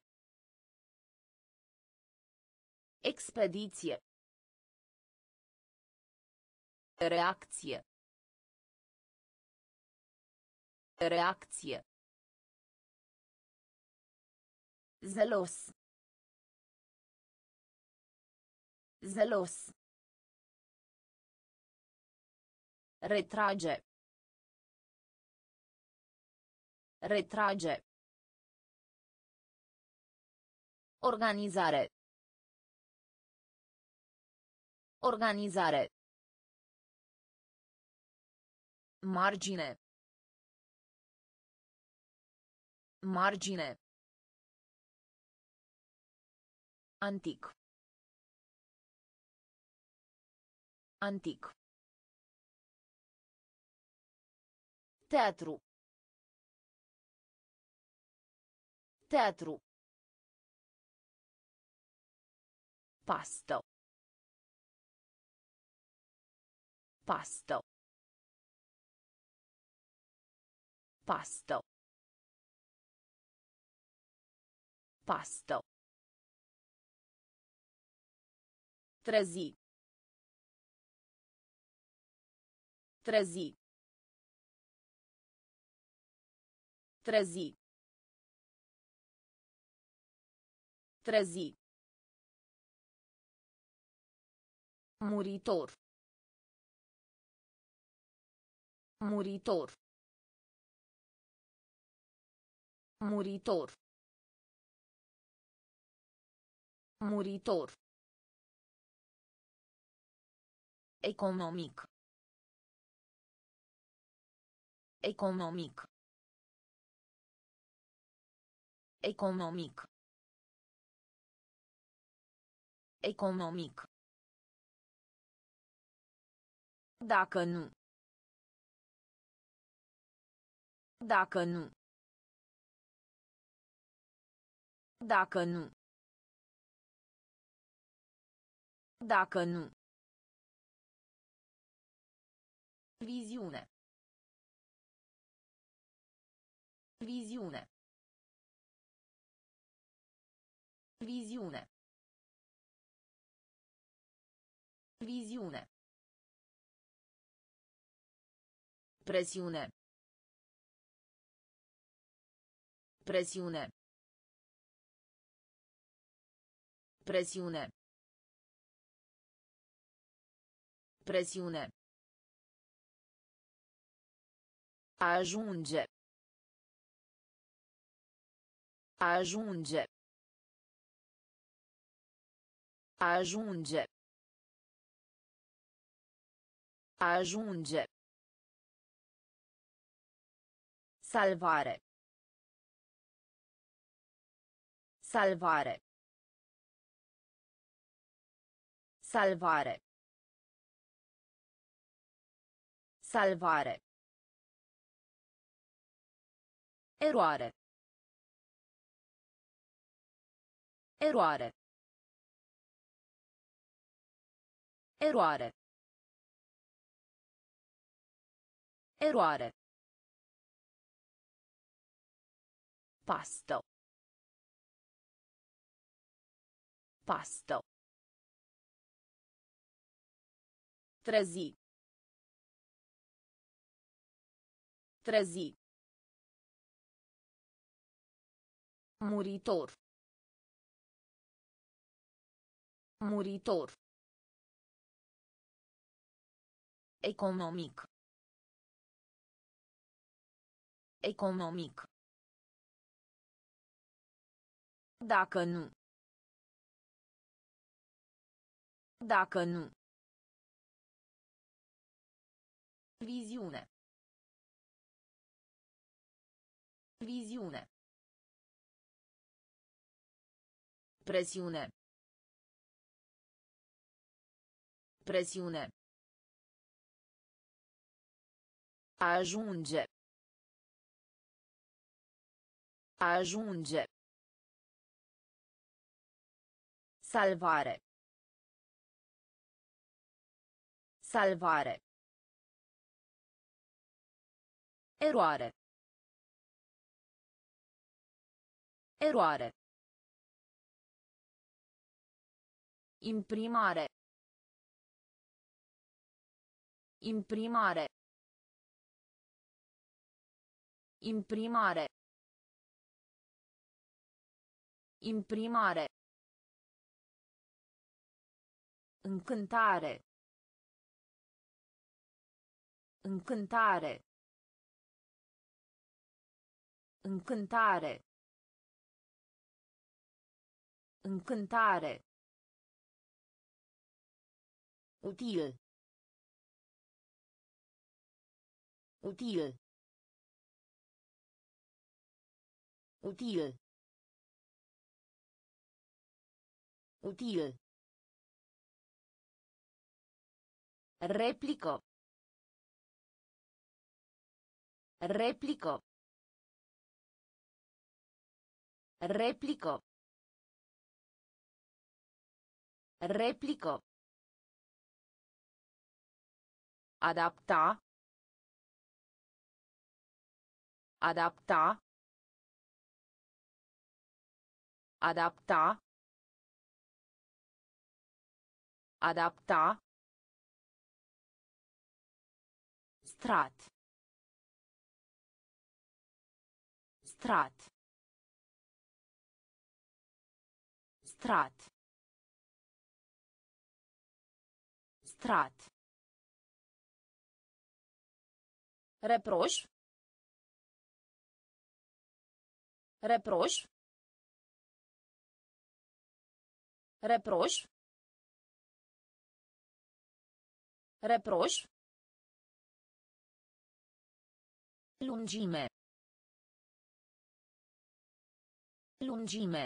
Expediție. Reacție. Reacție. Zelos. Zelos. Retrage. Retrage. Organizare. Organizare. Margine. Margine. Antic. Antic. Teatru. Teatru. Pasto. Pasto. Pasto. Pasto. Trezi. Trezi. Trezi. Trezi. Muritor. Muritor. Muritor. Muritor. Economic. Economic. Economic. Economic. Dacă nu. Dacă nu. Dacă nu. Dacă nu. Viziune. Viziune. Viziune. Viziune. Presiune. Presiune. Presiune. Presiune. Ajunge. Ajunge. Ajunge. Ajunge. Salvare. Salvare. Salvare. Salvare. Eroare. Eroare. Eroare. Eroare. Pasto. Pasto. Trezi. Trezi. Muritor. Muritor. Economic. Economic. Dacă nu. Dacă nu. Viziune. Viziune. Presiune. Presiune. Ajunge. Ajunge. Salvare. Salvare. Eroare. Eroare. Imprimare. Imprimare. Imprimare. Imprimare. Încântare. Încântare. Încântare. Încântare. Util. Util. Util. Util. Replico. Replico. Replico. Replico. Adapta. Adapta. Adapta. Adapta. Strat. Strat. Strat. Strat. Reproș. Reproș. Reproș. Reproș. Lungime. Lungime.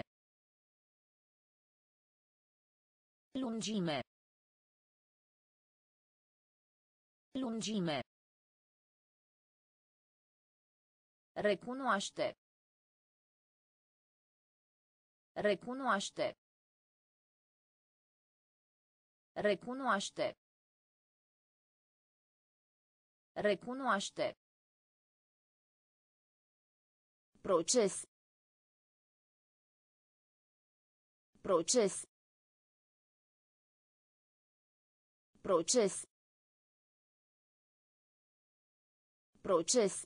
Lungime. Lungime. Recunoaște. Recunoaște. Recunoaște. Recunoaște. Proces. Proces. Proces. Proces.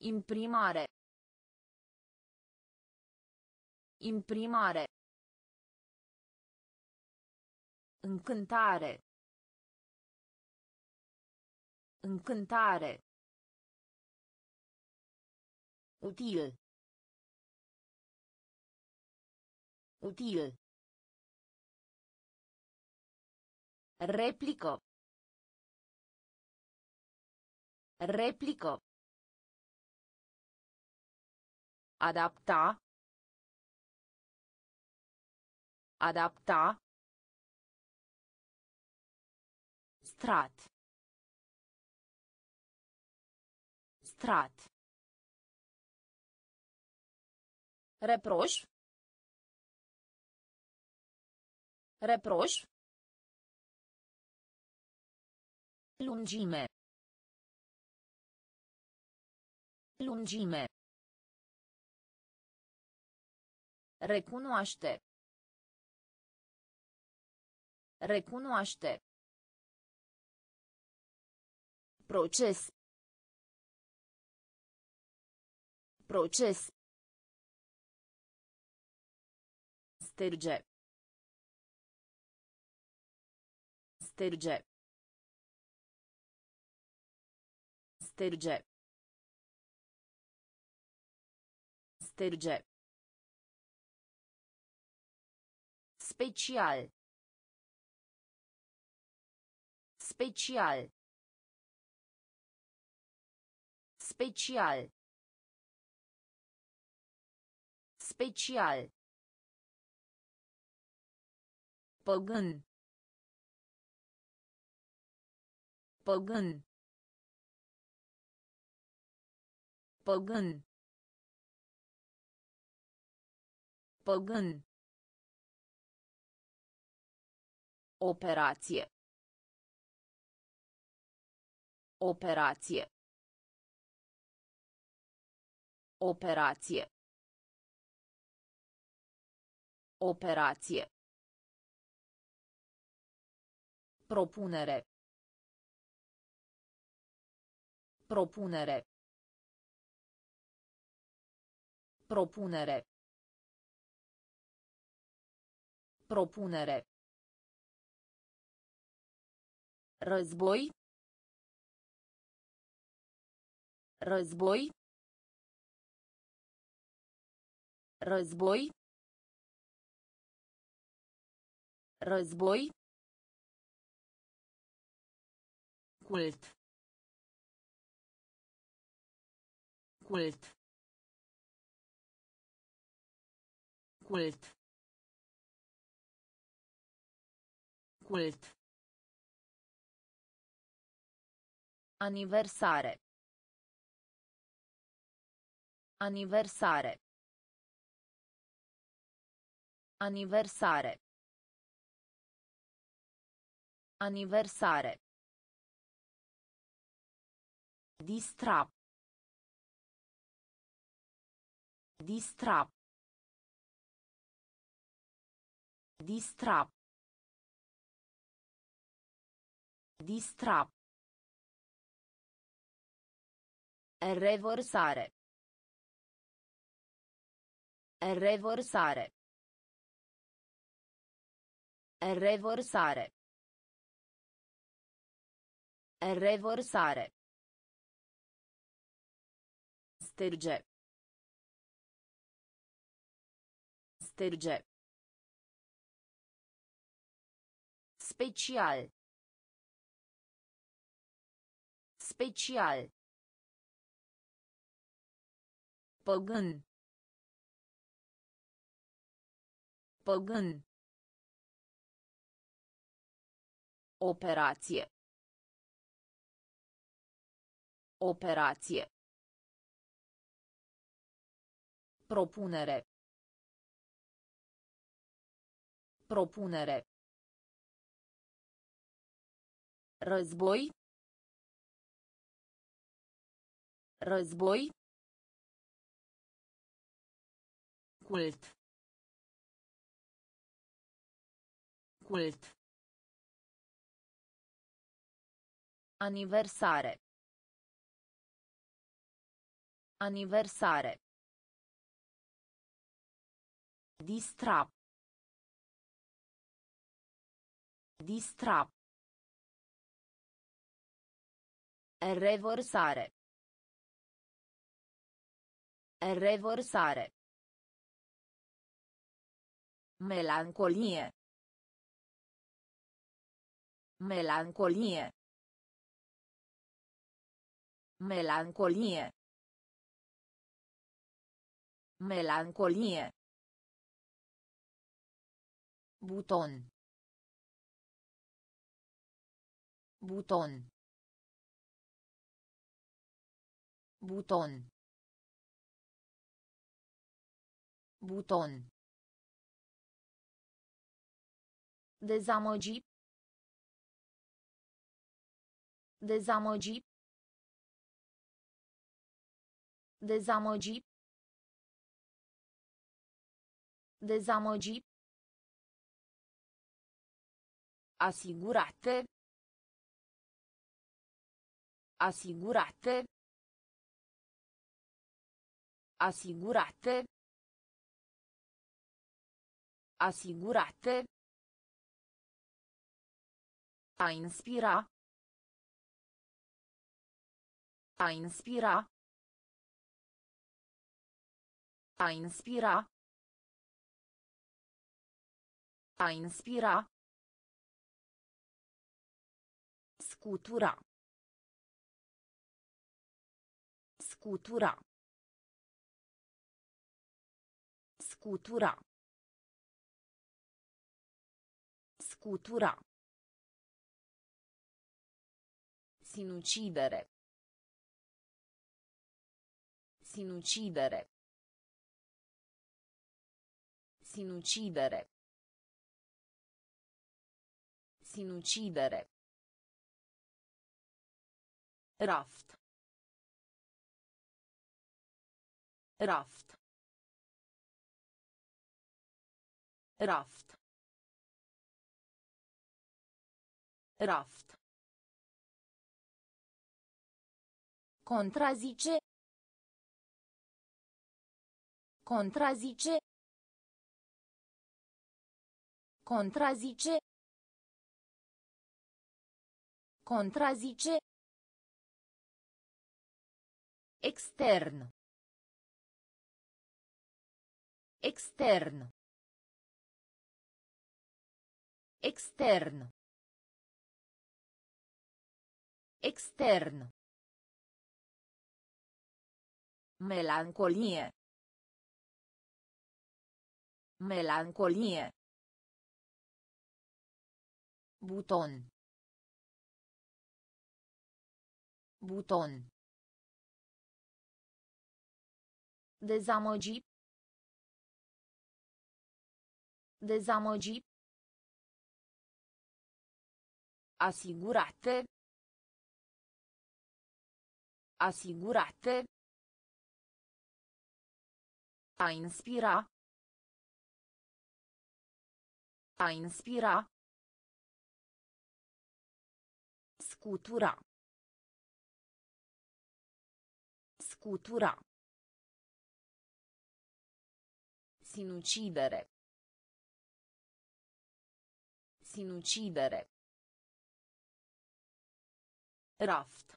Imprimare. Imprimare. Încântare. Încântare. Util. Util. Replico. Replico. Adapta. Adapta. Strat. Strat. Reproș. Reproș. Lungime. Lungime. Recunoaște. Recunoaște. Proces. Proces. Sterge. Sterge. Sterge. Sterge. Special. Special. Special. Special. Păgân. Păgân. Păgân. Păgân. Operație. Operație. Operație. Operație. Propunere. Propunere. Propunere. Propunere. Război. Război. Război. Război. Cult. Cult. Cult. Cult. Aniversare. Aniversare. Aniversare. Aniversare. Distra. Distra. Distra. Distra. Revorsare. Revorsare. Revorsare. Revorsare. Sterge. Sterge. Special. Special. Păgân. Păgân. Operație. Operație. Propunere. Propunere. Război. Război. Cult. Cult. Aniversare. Aniversare. Distra. Distra. Revorsare. Revorsare. Melancolie. Melancolie. Melancolie. Melancolie. Buton. Buton. Buton. Buton. Dezamăgi. Dezamăgi. Dezamăgi. Dezamăgi. Asigurate. Asigurate. Asigurate. Asigurate. A inspira. A inspira. A inspira. A inspira. Scutura. Scutura. Scutura. Scutura. Sinucidere. Sinucidere. Sinucidere. Sinucidere. Raft. Raft. Raft. Raft. Contrazice. Contrazice. Contrazice. Contrazice. Extern. Extern. Extern. Extern. Melancolie. Melancolie. Buton. Buton. Dezamăgi. Dezamăgi. Asigurate. Asigurate. A inspira. A inspira. Scutura. Scutura. Sinucidere. Sinucidere. Raft.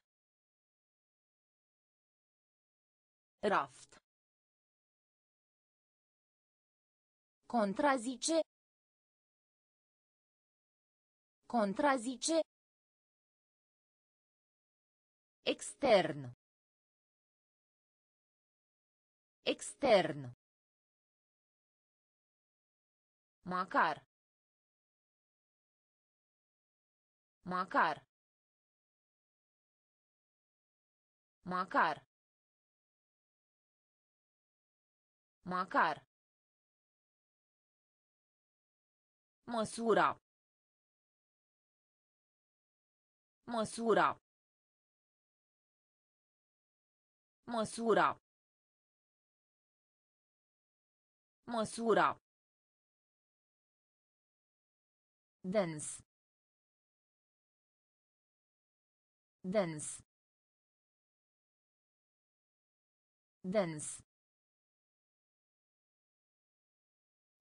Raft. Contrazice. Contrazice. Extern. Extern. Macar. Macar. Macar. Macar. Măsura. Măsura. Măsura. Măsura. Dens. Dens. Dens.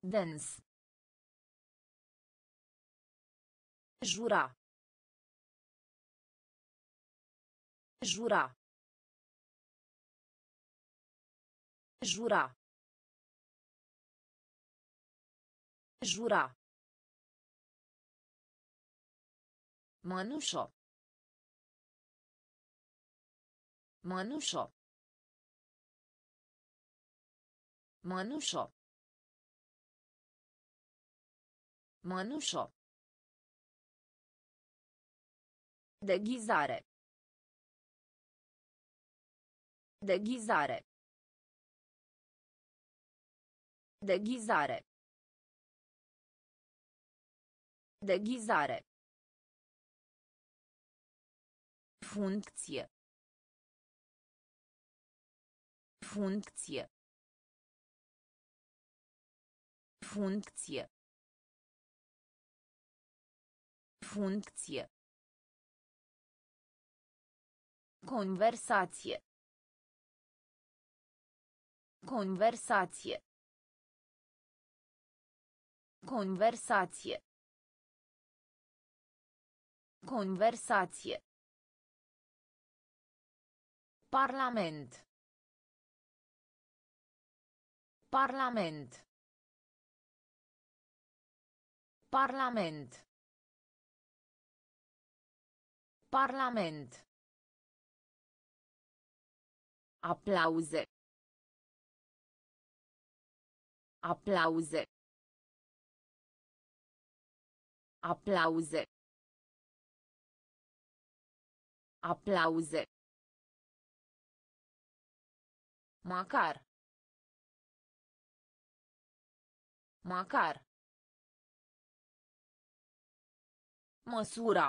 Dens. Jura. Jura. Jura. Jura. Mănușo. Mănușo. Mănușo. Mănușo. Deghizare. Deghizare. Deghizare. Deghizare. Funcție. Funcție. Funcție. Funcție. Conversație. Conversație. Conversație. Conversație. Parlament. Parlament. Parlament. Parlament. Aplauze. Aplauze. Aplauze. Aplauze. Macar. Macar. Măsura.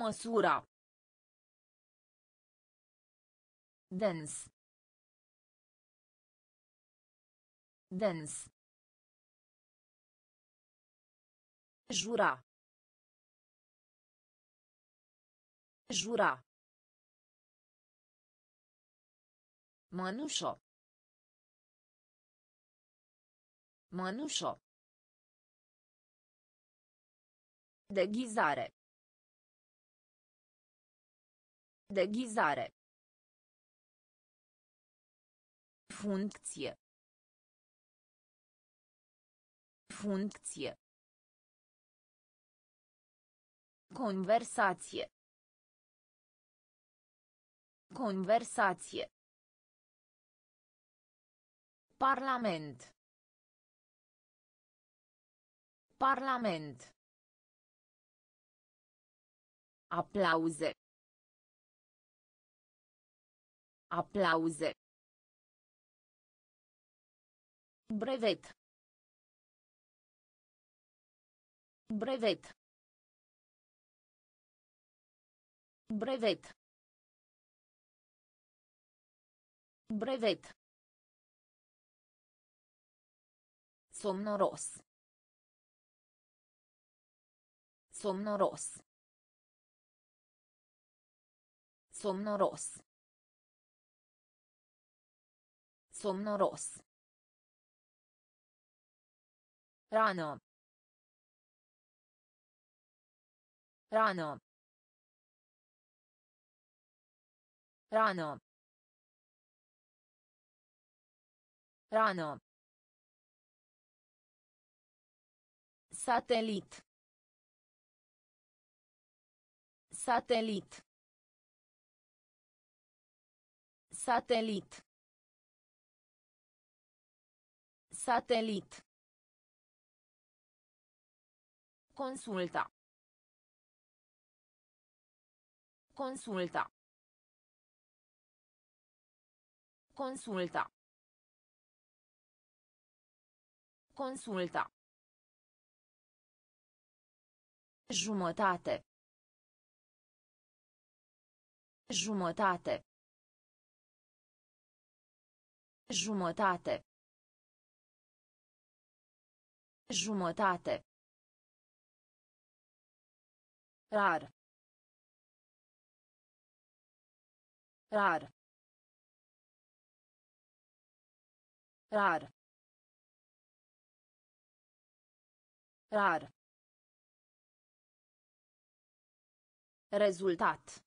Măsura. Dens. Dens. Jura. Jura. Mănușo. Mănușo. Deghizare. Deghizare. Funcție. Funcție. Conversație. Conversație. Parlament. Parlament. Aplauze. Aplauze. Brevet. Brevet. Brevet. Brevet. Somnoros. Somnoros. Somnoros. Somnoros. Rană. Rană. Rană. Rană. Satelit. Satelit. Satelit. Satelit. Consulta. Consulta. Consulta. Consulta. Jumătate. Jumătate. Jumătate. Jumătate. Rar. Rar. Rar. Rar. Rezultat.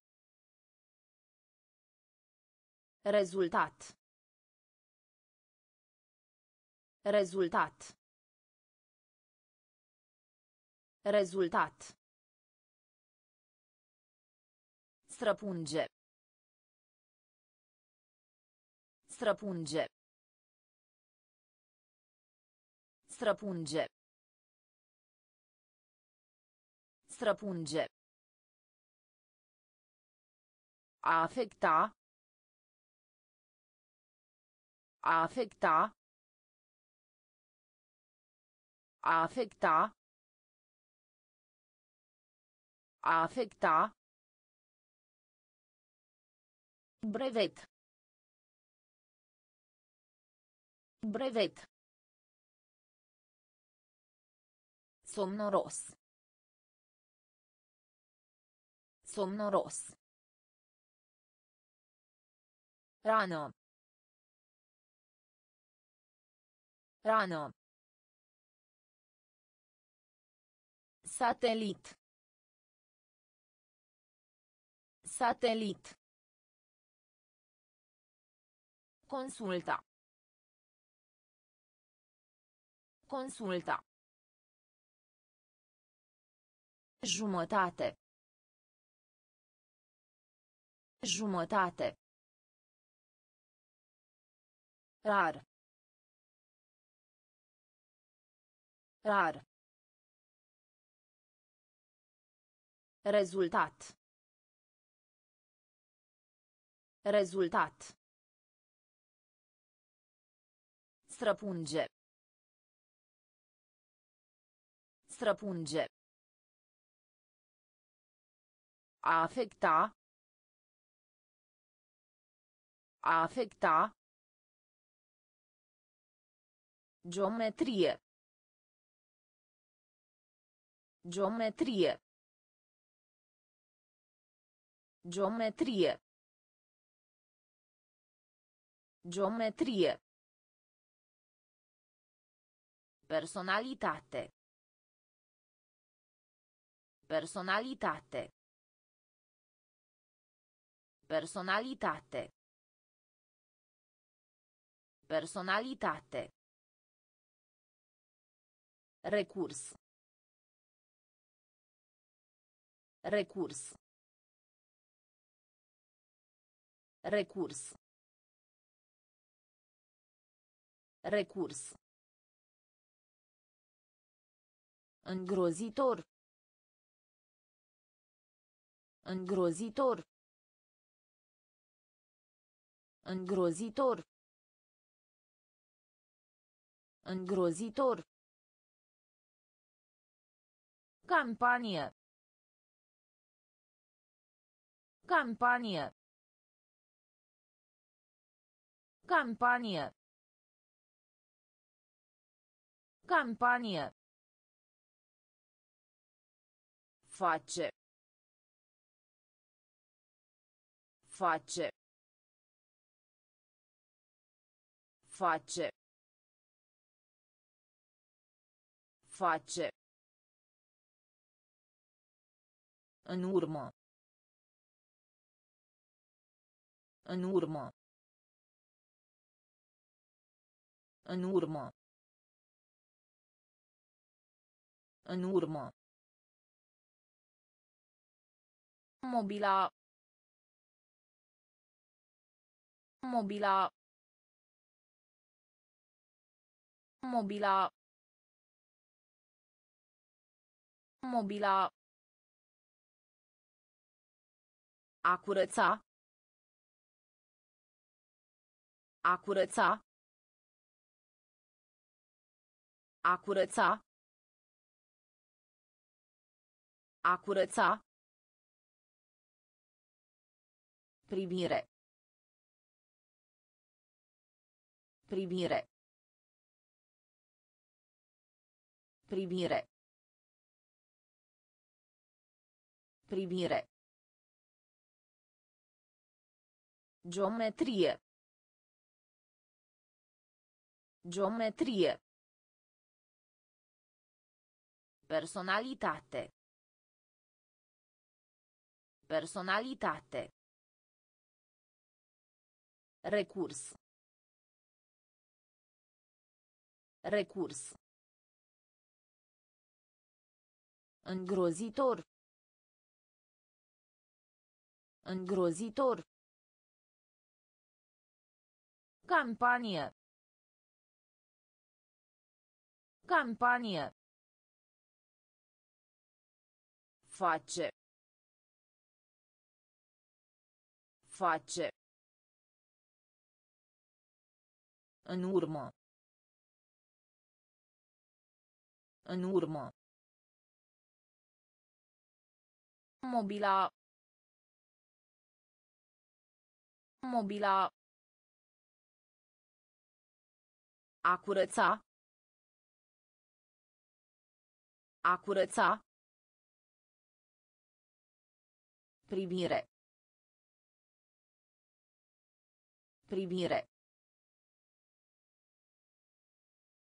Rezultat. Rezultat. Rezultat. Străpunge. Străpunge. Străpunge. Străpunge. A afecta. A afecta. A afecta. A afecta. Brevet. Brevet. Somnoros. Somnoros. Rană. Rană. Satelit. Satelit. Consulta. Consulta. Jumătate. Jumătate. Rar. Rar. Rezultat. Rezultat. Străpunge. Străpunge. A afecta. A afecta. Geometrie. Geometrie. Geometrie. Geometrie. Personalitate. Personalitate. Personalitate. Personalitate. Recurs. Recurs. Recurs. Recurs. Îngrozitor. Îngrozitor. Îngrozitor. Îngrozitor. Campanie. Campanie. Campanie. Campanie. Face. Face. Face. Face. În urmă. În urmă. În urmă. În urmă. Mobila. Mobila. Mobila. Mobila. A curăța. A curăța. A curăța. A curăța. Primire. Primire. Primire. Primire. Geometrie. Geometrie. Personalitate. Personalitate. Recurs. Recurs. Îngrozitor. Îngrozitor. Campanie. Campanie. Face. Face. În urmă. În urmă. Mobila. Mobila. A curăța. A curăța. Primire. Primire.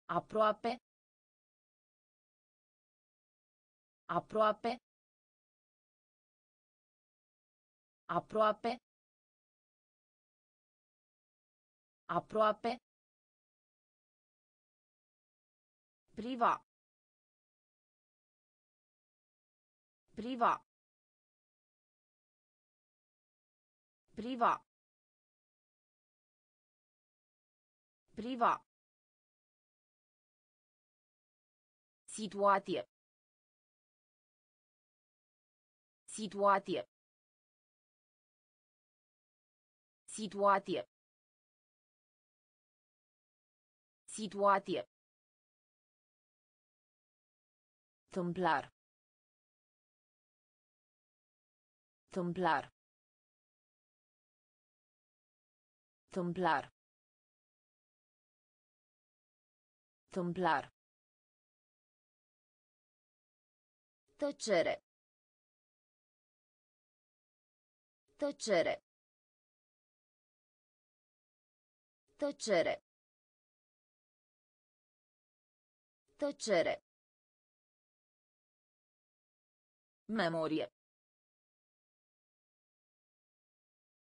Aproape. Aproape. Aproape. Aproape. Priva. Priva. Priva. Priva. Situație. Situație. Situație. Situație. Tâmplar. Tâmplar. Tâmplar. Tâmplar. Tăcere. Tăcere. Tăcere. Tăcere. Memorie.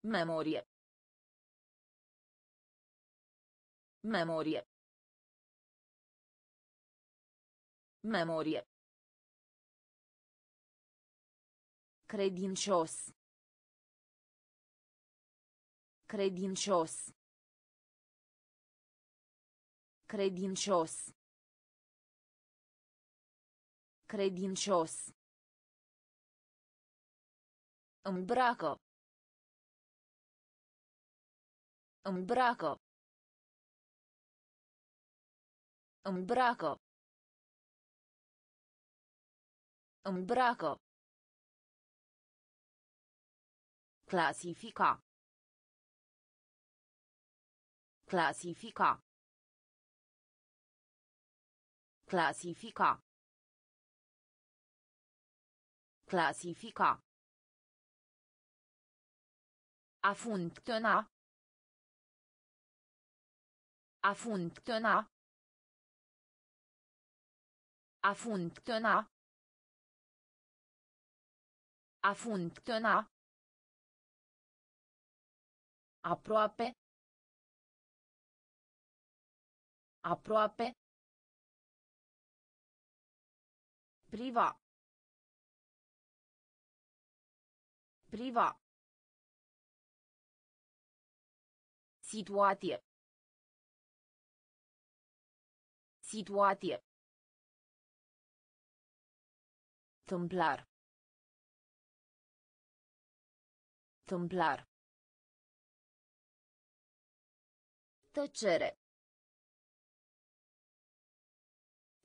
Memorie. Memorie. Memorie. Credincios. Credincios. Credincios. Credincios. Îmbracă. Îmbracă. Îmbracă. Îmbracă. Clasifica. Clasifica. Clasifica. Clasifica. A funcționa. A funcționa. A funcționa. A funcționa. Aproape. Aproape. Priva. Priva. Situație. Situație. Tâmplar. Tâmplar. Tăcere.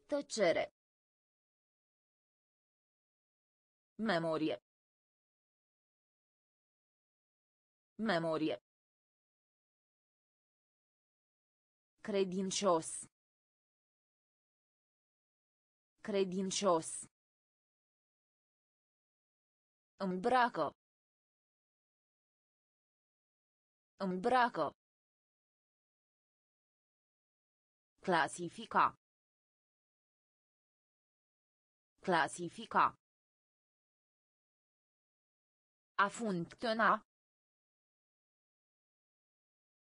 Tăcere. Memorie. Memorie. Credincios. Credincios. Îmbracă. Îmbracă. Clasifica. Clasifica. A funcționa.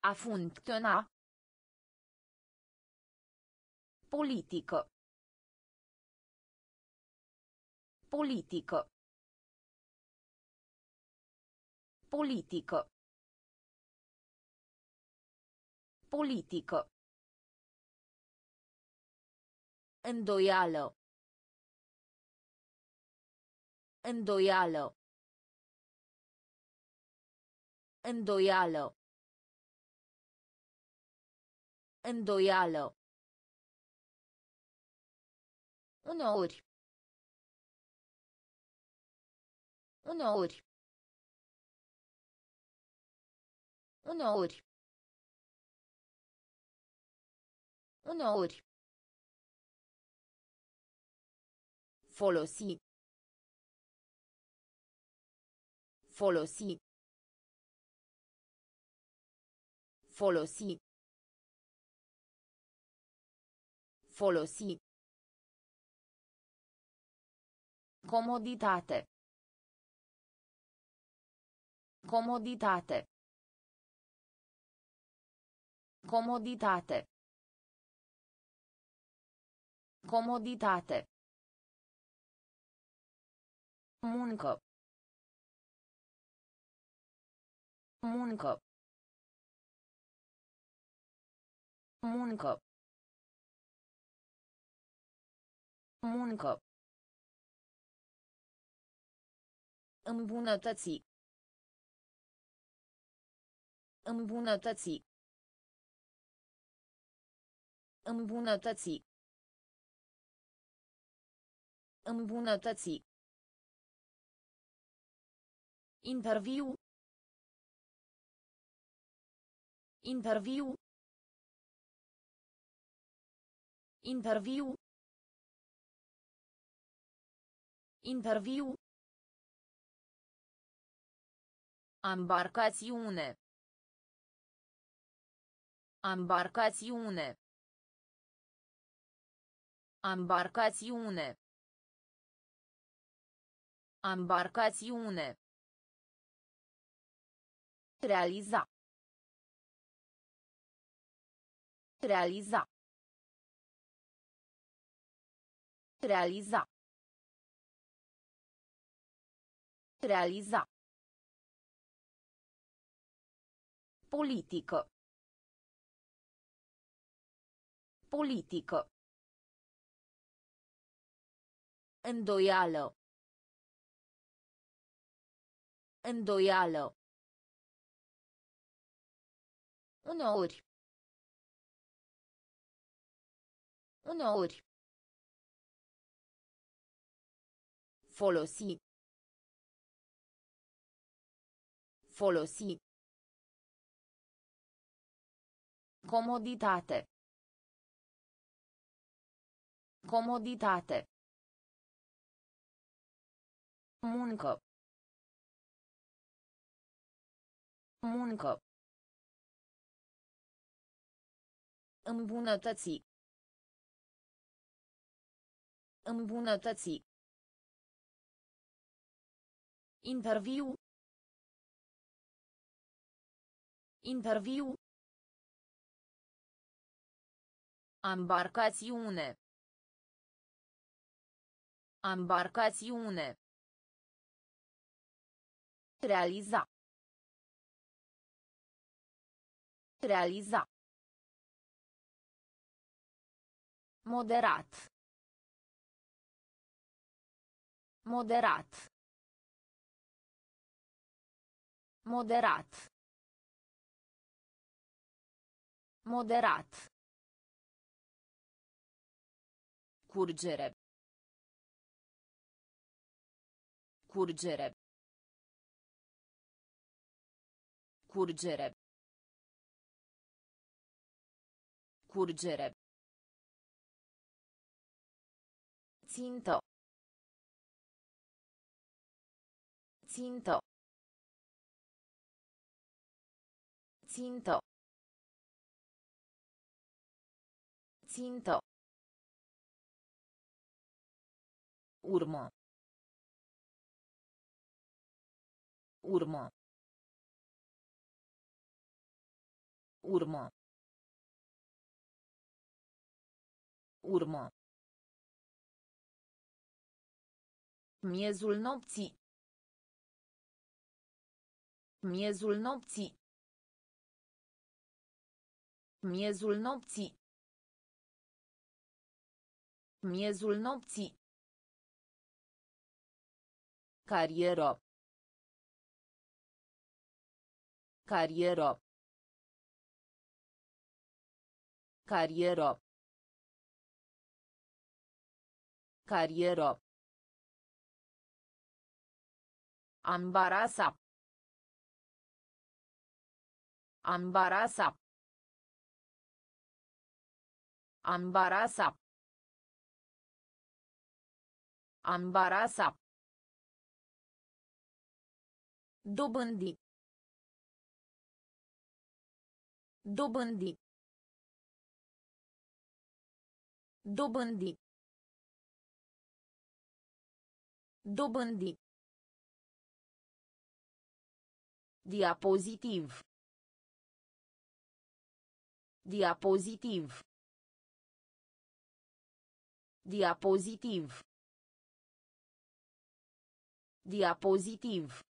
A funcționa. Politică. Politică. Politică. Politică. Îndoială. Îndoială. Îndoială. Îndoială. Uneori. Uneori. Uneori. Uneori. Folosi. Folosi. Folosi. Folosi. Comoditate. Comoditate. Comoditate. Comoditate. Muncă. Muncă. Muncă. Muncă. Îmbunătăți. Îmbunătăți. Îmbunătăți. Îmbunătăți. Interviu. Interviu. Interviu. Interviu. Ambarcațiune. Ambarcațiune. Ambarcațiune. Ambarcațiune. Realiza. Realiza. Realiza. Realiza. Politică. Politică. Îndoială. Îndoială. Uneori. Uneori. Folosi. Folosi. Comoditate. Comoditate. Muncă. Muncă. Îmbunătăți. Îmbunătăți. Interviu. Interviu. Ambarcațiune. Ambarcațiune. Realiza. Realiza. Moderat. Moderat. Moderat. Moderat. Curgere. Curgere. Curgere. Curgere. Țintă. Țintă. Țintă. Țintă. Urmă. Urmă. Urmă. Urmă. Miezul nopții. Miezul nopții. Miezul nopții. Miezul nopții. Carieră. Carieră. Carieră. Carieră. Ambarasa. Ambarasa. Ambarasa. Ambarasa. Dobândi. Dobândi. Dobândi. Dobândi. Diapozitiv. Diapozitiv. Diapozitiv. Diapozitiv.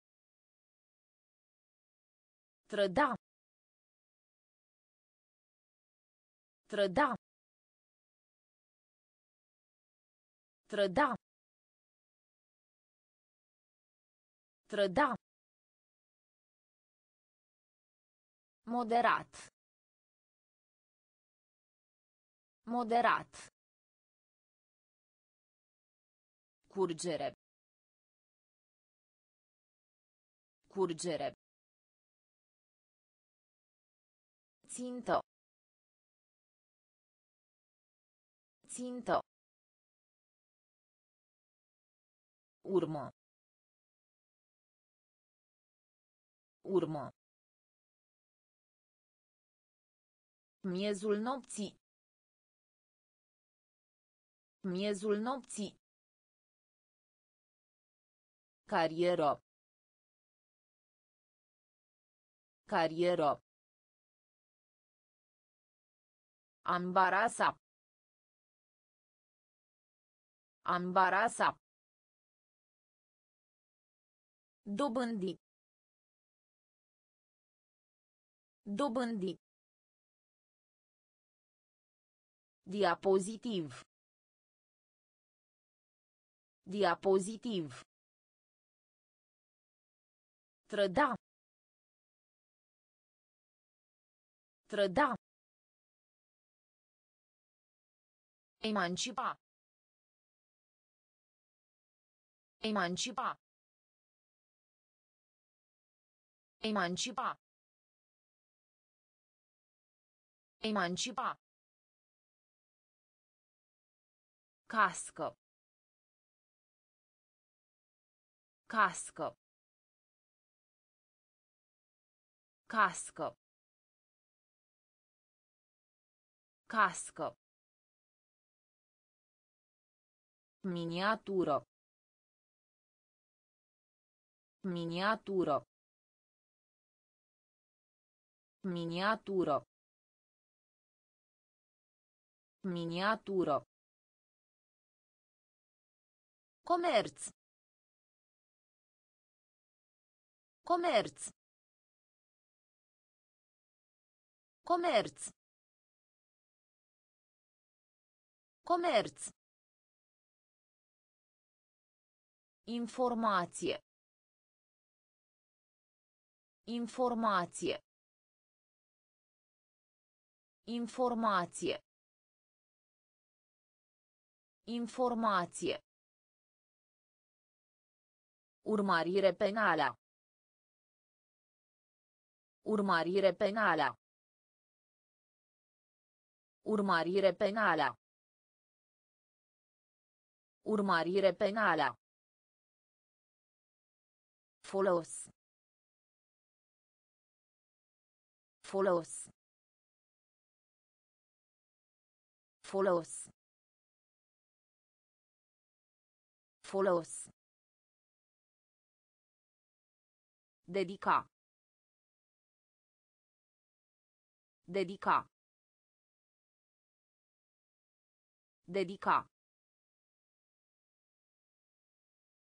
Trăda. Trăda. Trăda. Trăda. Moderat. Moderat. Curgere. Curgere. Țintă. Țintă. Urmă. Urmă. Miezul nopții. Miezul nopții. Carieră. Carieră. Ambarasa. Ambarasa. Dobândi. Dobândi. Diapozitiv. Diapozitiv. Trăda. Trăda. Emancipa. Emancipa. Emancipa. Emancipa. Cască. Cască. Cască. Cască. Miniatură. Miniatură. Miniatură. Miniatură. Comerț. Comerț. Comerț. Comerț. Informație. Informație. Informație. Informație. Urmărire penală. Urmărire penală. Urmărire penală. Urmărire penală. Folos. Folos. Folos. Folos. Dedica. Dedica. Dedica.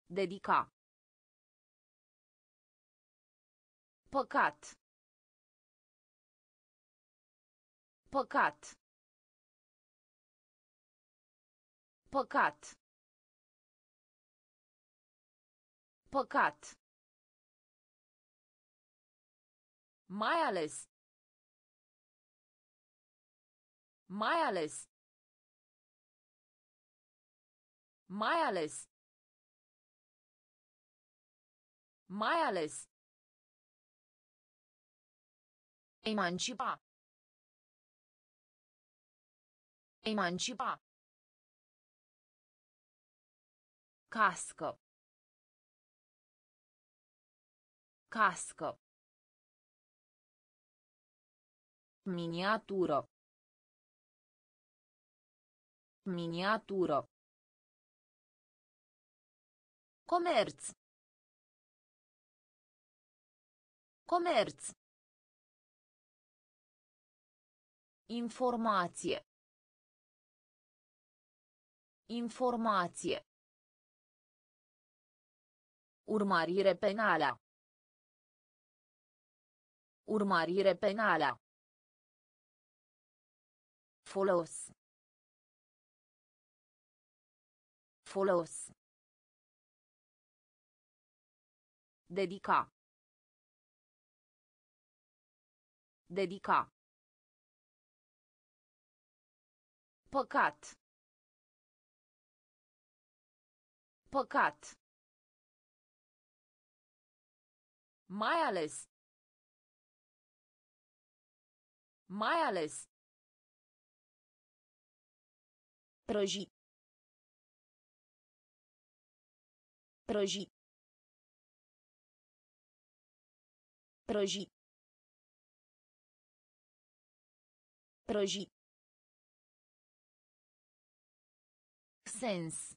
Dedica. Păcat. Păcat. Păcat. Păcat. Mai ales. Mai ales. Mai ales. Mai ales. Emancipa. Emancipa. Cască. Cască. Miniatură. Miniatură. Comerț. Comerț. Informație. Informație. Urmărire penală. Urmărire penală. Folos. Folos. Dedica. Dedica. Păcat. Păcat. Mai ales. Mai ales. Prăji. Prăji. Prăji. Prăji. Sens.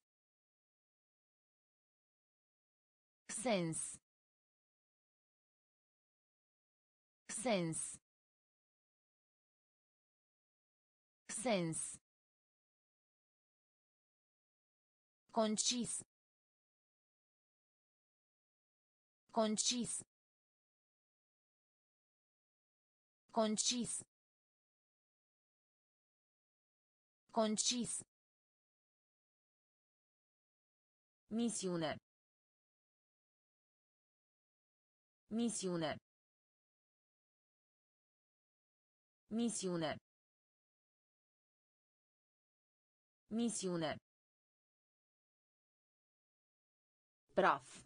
Sens. Sens. Sens. Concis. Concis. Concis. Concis. Misiune. Misiune. Misiune. Misiune. Praf.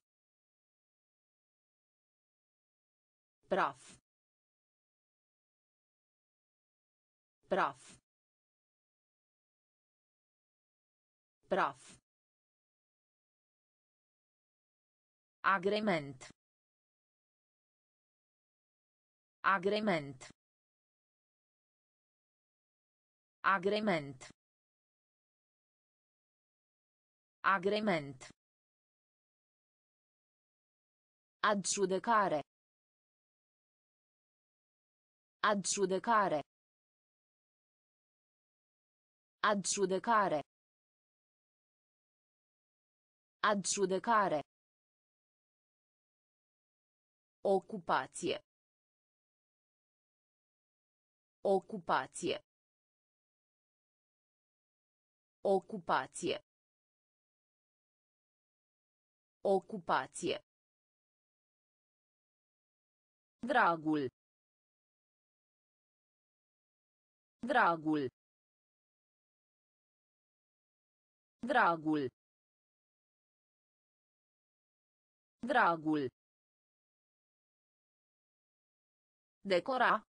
Praf. Praf. Praf. Agrement. Agrement. Agrement. Agrement. Aggiudecare. Aggiudecare. Aggiudecare. Aggiudecare. Ocupație. Ocupație. Ocupație. Ocupație. Dragul. Dragul. Dragul. Dragul. Decora.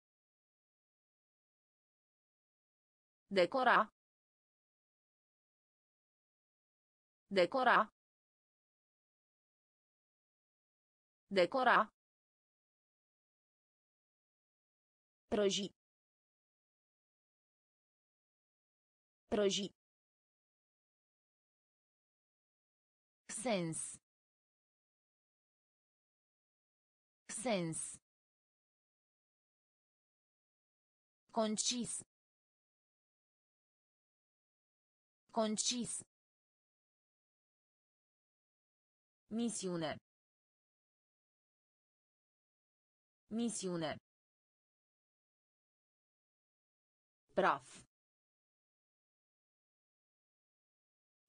Decora. Decora. Decora. Prăji. Prăji. Sens. Sens. Concis. Concis. Misiune. Misiune. Praf.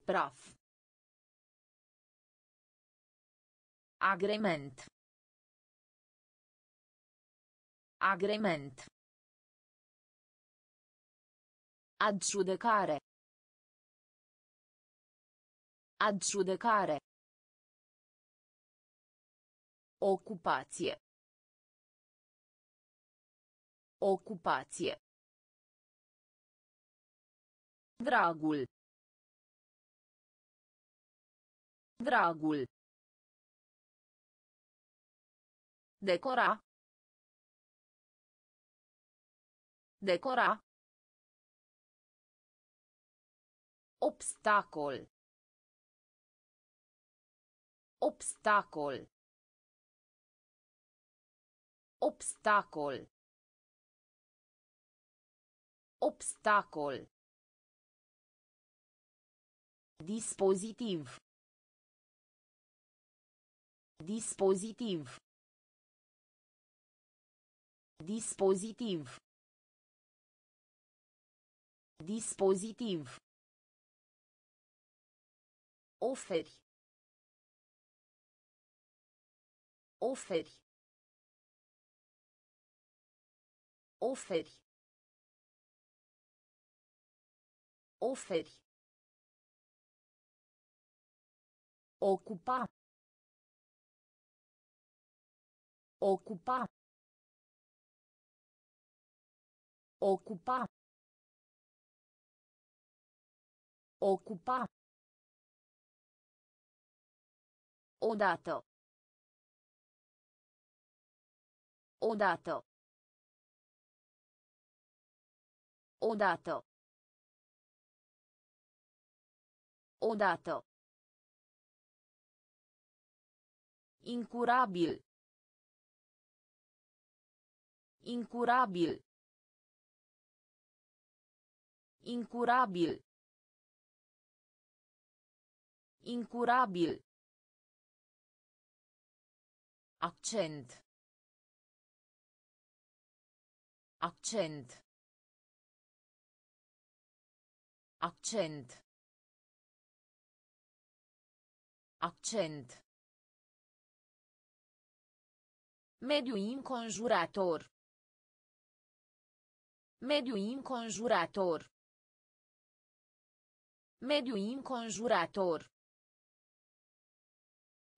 Praf. Agrement. Agrement. Aggiudecare. Aggiudecare. Ocupație. Ocupație. Dragul. Dragul. Decora. Decora. Obstacol. Obstacol. Obstacol. Obstacol. Dispozitiv. Dispozitiv. Dispozitiv. Dispozitiv. Oferi. Oferi. Oferi. Oferi. Ocupa. Ocupa. Ocupa. Ocupa. Odată. Odată. Odată. Odată. Incurabil. Incurabil. Incurabil. Incurabil. Accent. Accent. Accent. Accent. Mediu înconjurător. Mediu înconjurător. Mediu înconjurător.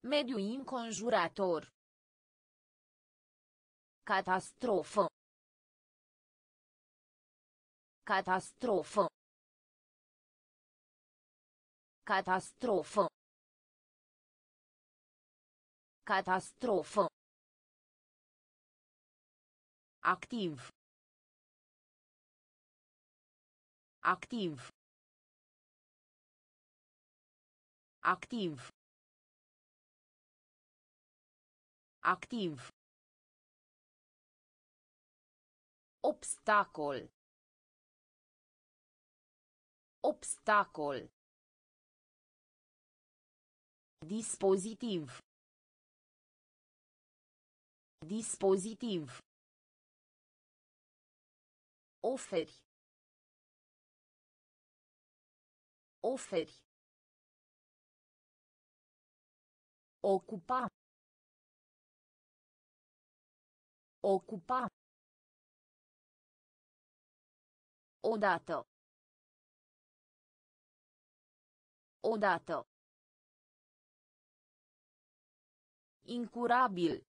Mediu înconjurător. Catastrofă. Catastrofă. Catastrofă. Catastrofă. Activ. Activ. Activ. Activ. Obstacol. Obstacol. Dispozitiv. Dispozitiv. Oferi. Oferi. Ocupa. Ocupa. Odată. Odată. Incurabil.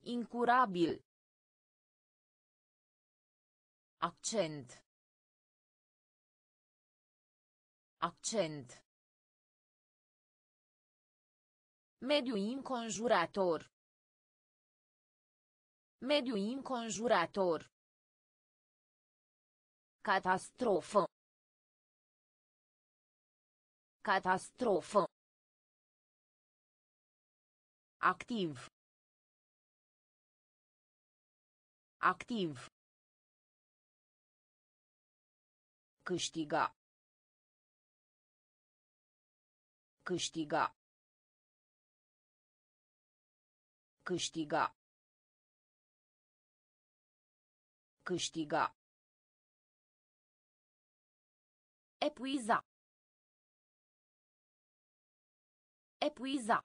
Incurabil. Accent. Accent. Mediu înconjurător. Mediu înconjurător. Catastrofă. Catastrofă. Activ. Activ. Câștiga. Câștiga. Câștiga. Câștiga. Epuiza. Epuiza.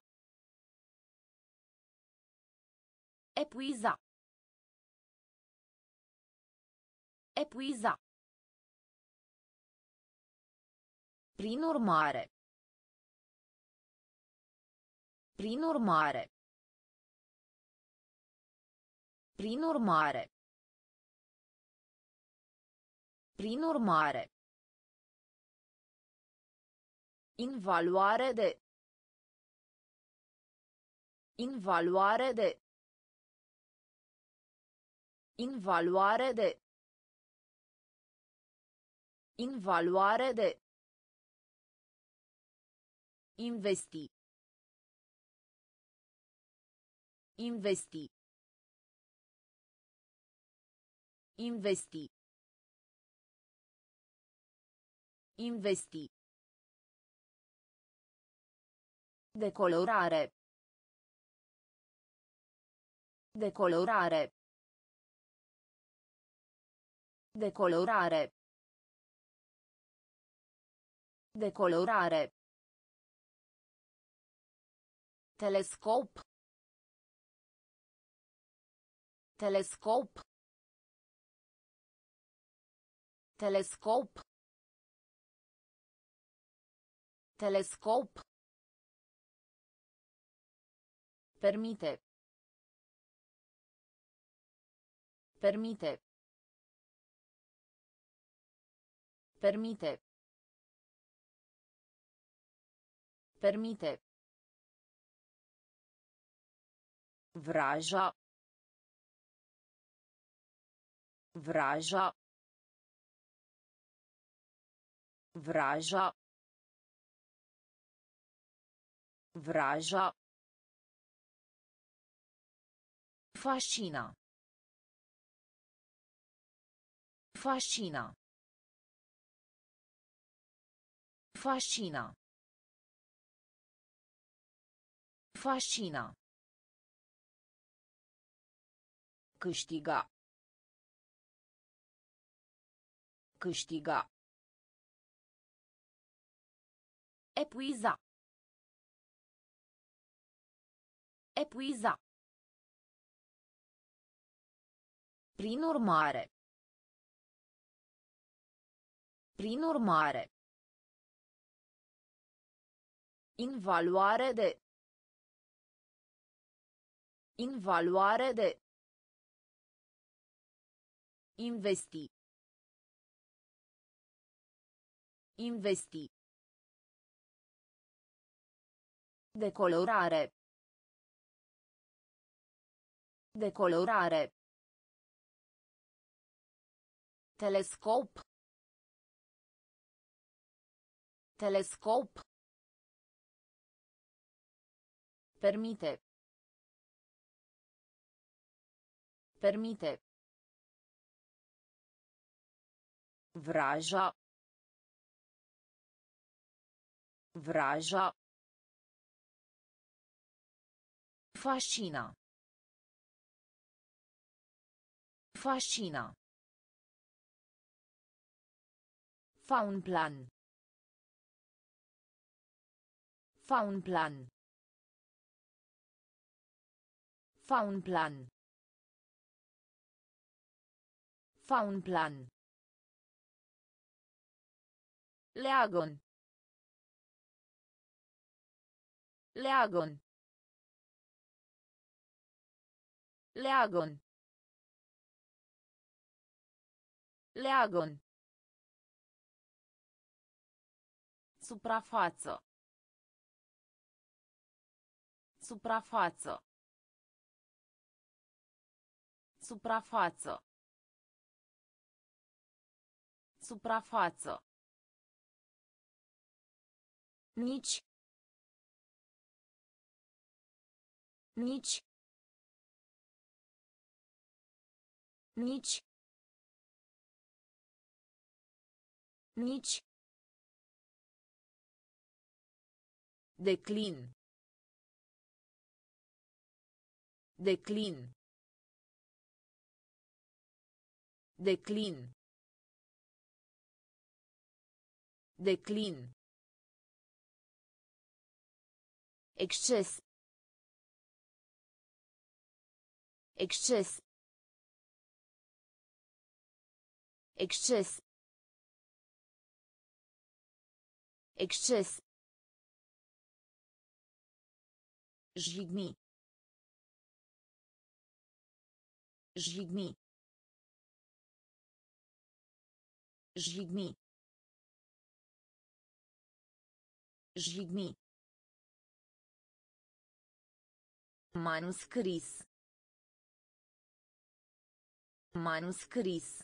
Epuiza. Epuiza. Prin urmare. Prin urmare. Prin urmare. Prin urmare. Invaluare de. Invaluare de. Invaluare de. Invaluare de. Investi. Investi. Investi. Investi. Decolorare. Decolorare. Decolorare. Decolorare. Telescop. Telescop. Telescop. Telescop. Permite. Permite. Permite. Permite. Vraja. Vraja. Vraja. Vraja. Fascina. Fascina. Fascina. Fascina. Câștiga. Câștiga. Epuiza. Epuiza. Prin urmare. Prin urmare. Invaluare de. Invaluare de. Investi. Investi. Decolorare. Decolorare. Telescop. Telescop. Permite. Permite. Vraja. Vraja. Fascina. Fascina. Fa un plan. Fa plan. Fa plan. Fa plan. Leagon. Leagon. Leagon. Leagon. Suprafață. Suprafață. Suprafață. Suprafață. Nici. Nici. Nici. Nici. Declin. Declin. Declin. Declin. Exces. Exces. Exces. Exces. Jigni. Jigni. Jigni. Jigni. Manuscris. Manuscris.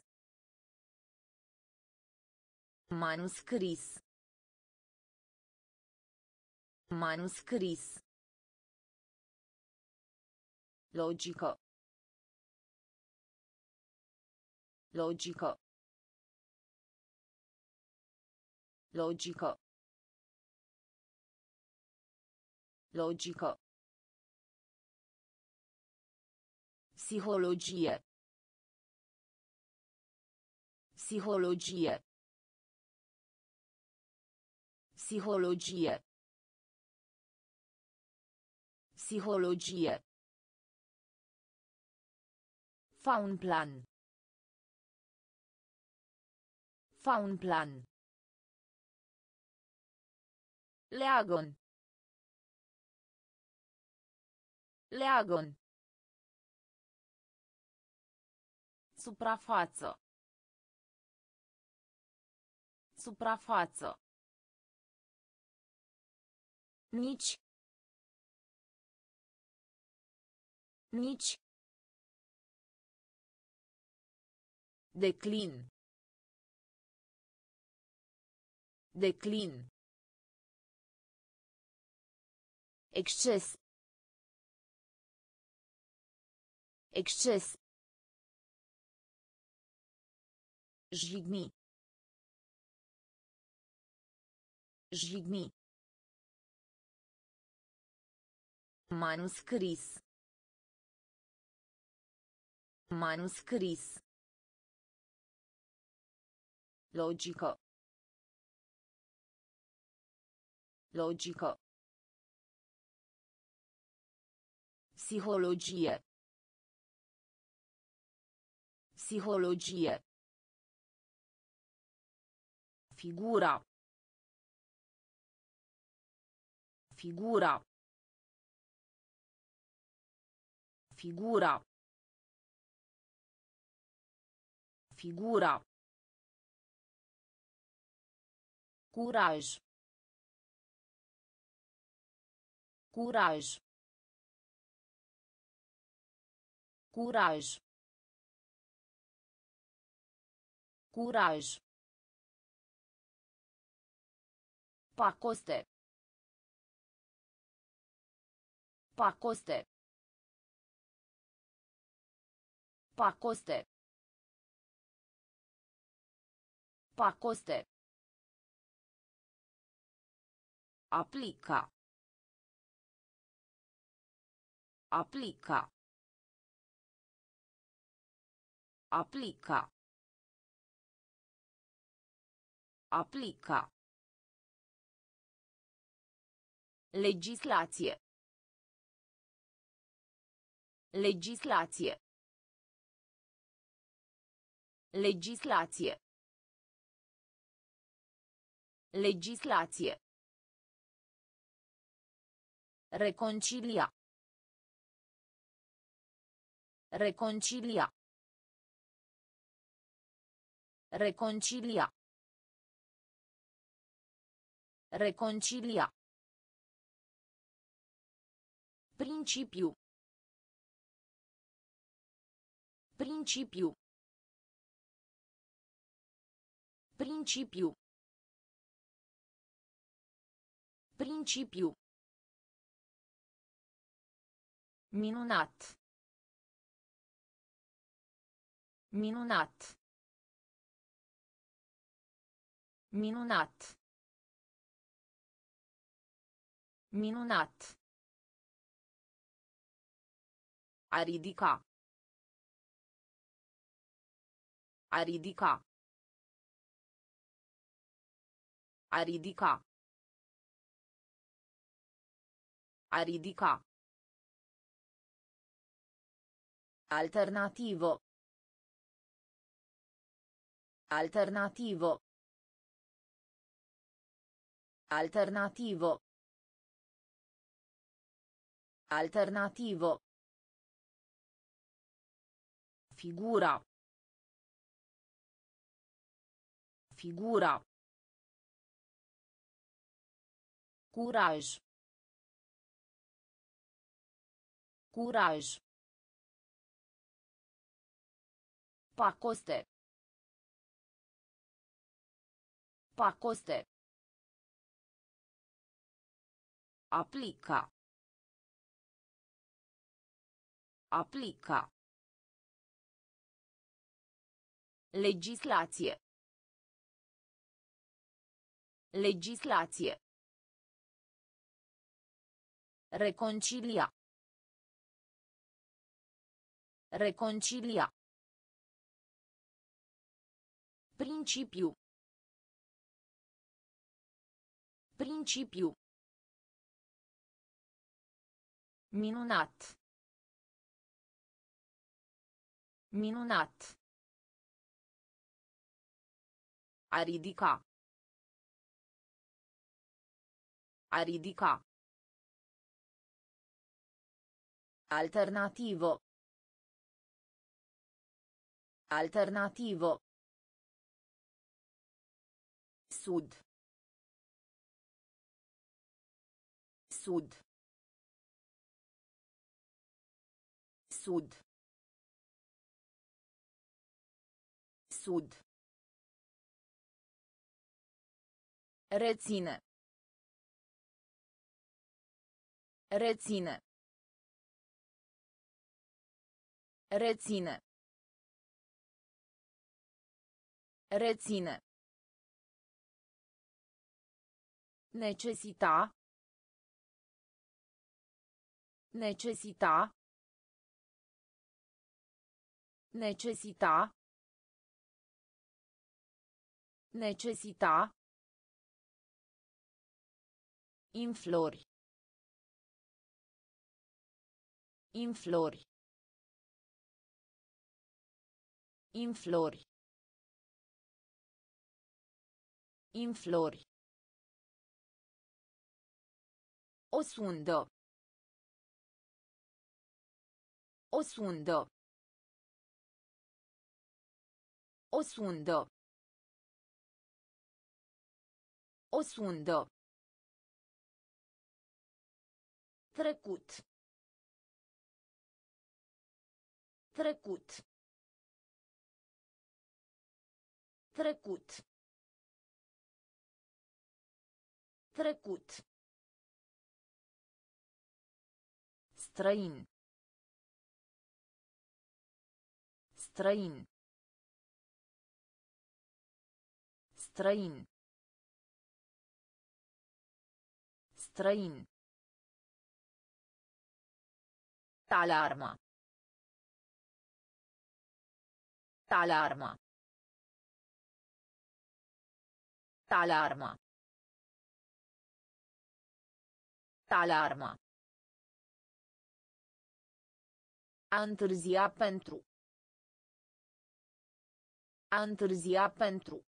Manuscris. Manuscris. Logico. Logico. Logico. Logico. Psicologia. Psicologia. Psicologia. Psicologia. Fa un plan. Fa un plan. Leagon. Leagon. Suprafață. Suprafață. Nici. Nici. Declin. Declin. Exces. Exces. Jigni. Jigni. Manuscris. Manuscris. Logico. Logico. Psihologie. Psihologie. Figura. Figura. Figura. Figura. Curaj. Curaj. Curaj. Curaj. Pacoste. Pacoste. Pacoste. Pacoste. Aplica. Aplica. Aplica. Aplica. Legislație. Legislație. Legislație. Legislație. Reconcilia. Reconcilia. Reconcilia. Reconcilia. Principiu. Principiu. Principiu. Principiu. Minunat. Minunat. Minunat. Minunat. A ridica. A ridica. A ridica. A ridica. Alternativo. Alternativo. Alternativo. Alternativo. Figura. Figura. Curaj. Curaj. Pacoste. Pacoste. Aplica. Aplica. Legislație. Legislație. Reconcilia. Reconcilia. Principiu. Principiu. Minunat. Minunat. A ridica. A ridica. Alternativo. Alternativo. Sud. Sud. Sud. Sud. Reține. Reține. Reține. Reține. Necesita. Necesita. Necesita. Necesita. Inflori. Inflori. Inflori. Inflori. O sundă. O sundă. O sundă. O sundă. Trecut. Trecut. Trecut. Trecut. Străin. Străin. Străin. Străin. Alarma. Alarma. Alarma. Alarma. A întârzia pentru. A întârzia pentru.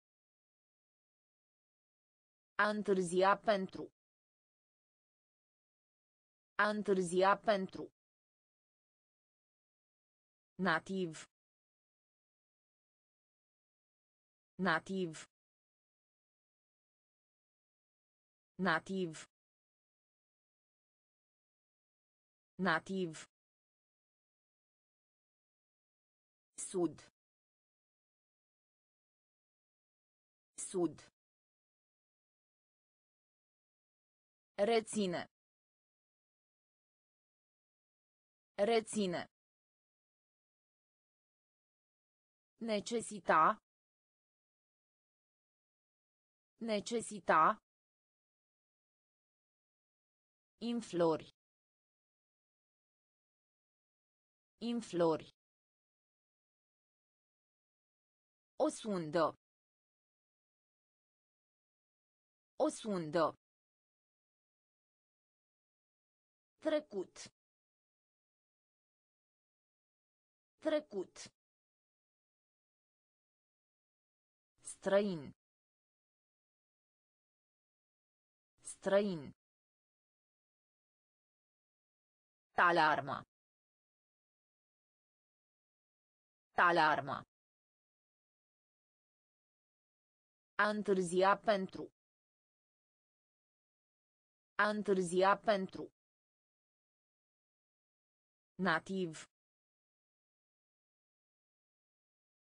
A întârzia pentru. A întârzia pentru. Nativ. Nativ. Nativ. Nativ. Sud. Sud. Reține. Reține. Necesita. Necesita. Inflori. Inflori. O sundă. O sundă. Trecut. Trecut. Străin. Străin. Alarma. Alarma. A întârzia pentru. A întârzia pentru. Nativ.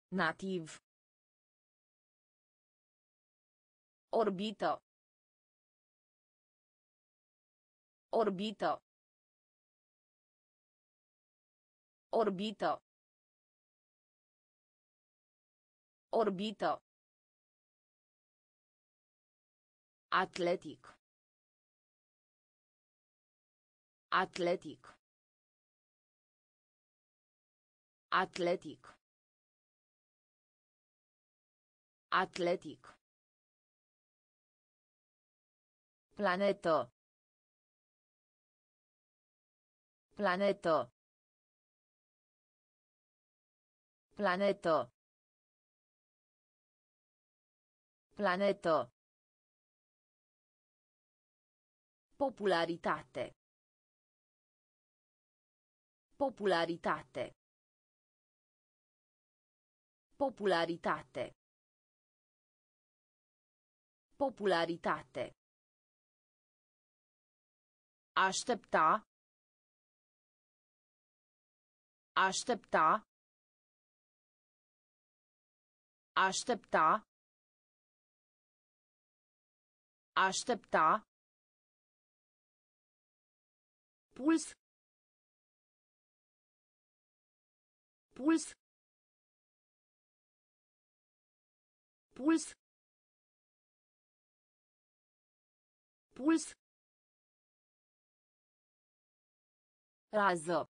Nativ. Orbită. Orbită. Orbită. Orbită. Atletic. Atletic. Atletic. Atletic. Planetă. Planetă. Planetă. Planetă. Popularitate. Popularitate. Popularitate. Popularitate. Aștepta. Aștepta. Aștepta. Aștepta. Puls. Puls. Puls. Puls. Rază.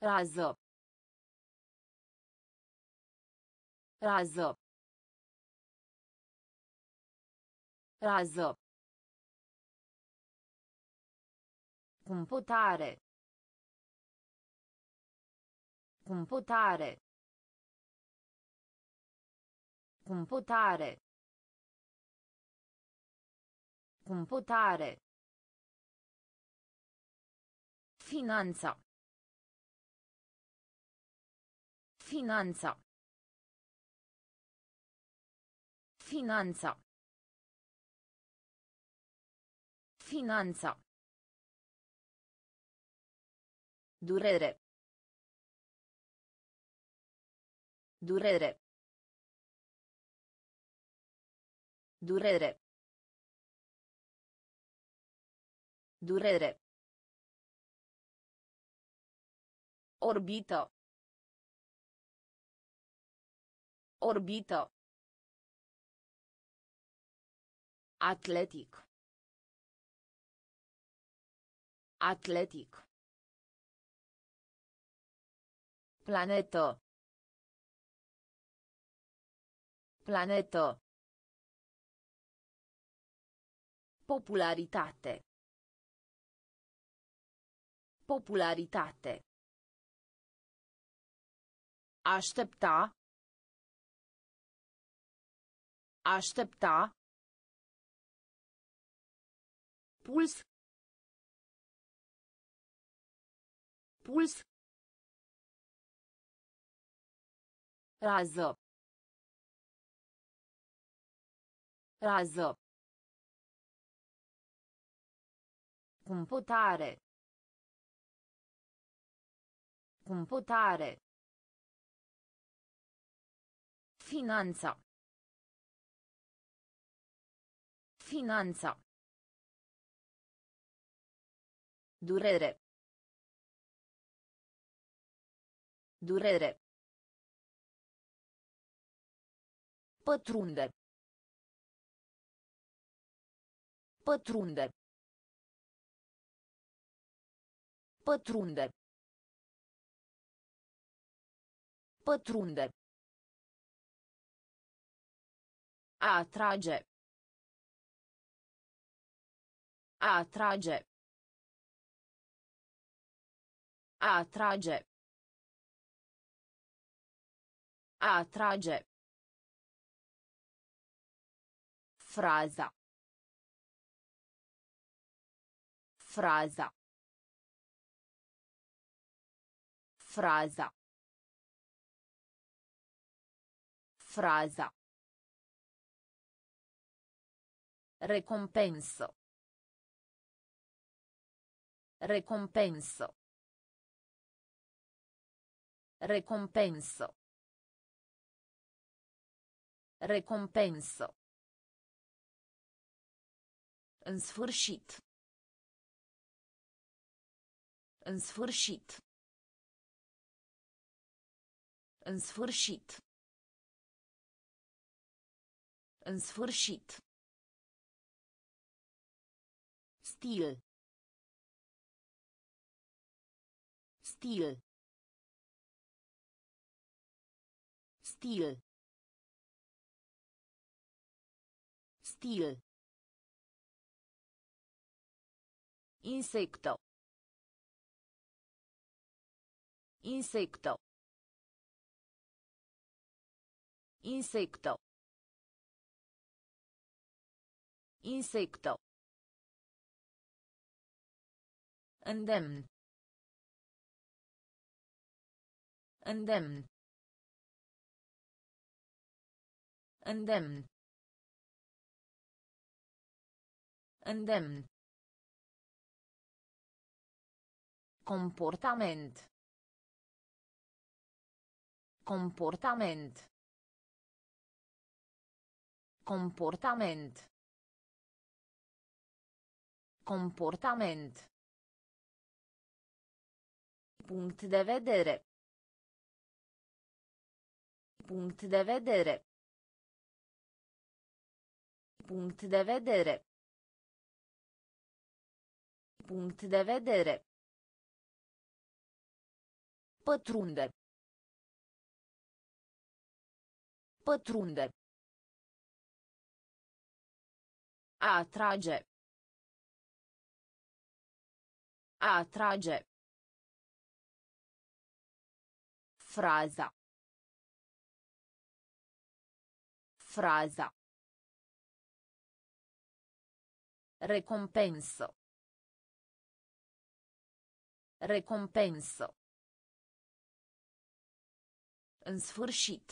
Rază. Rază. Rază. Computare. Computare. Computare. Computare. Finanța. Finanța. Finanța. Finanța. Durere. Durere. Durere. Durere. Orbită. Orbită. Atletic. Atletic. Planetă. Planetă. Popularitate. Popularitate. Aștepta. Aștepta. Puls. Puls. Rază. Rază. Computare. Computare. Finanța. Finanța. Durere. Durere. Pătrunde. Pătrunde. Pătrunde. Pătrunde. A atrage. A atrage. A atrage. A atrage. Fraza. Fraza. Fraza. Fraza. Recompenso. Recompenso. Recompenso. Recompenso. În sfârșit. În sfârșit. În sfârșit. În sfârșit. Stil. Stil. Stil. Stil. Insecto. Insecto. Insecto. Insecto. Îndemn. Îndemn. Îndemn. Îndemn. Comportament. Comportament. Comportament. Comportament. Punct de vedere. Punct de vedere. Punct de vedere. Punct de vedere. Pătrunde. Pătrunde. A atrage. A atrage. Fraza. Fraza. Recompensă. Recompensă. În sfârșit.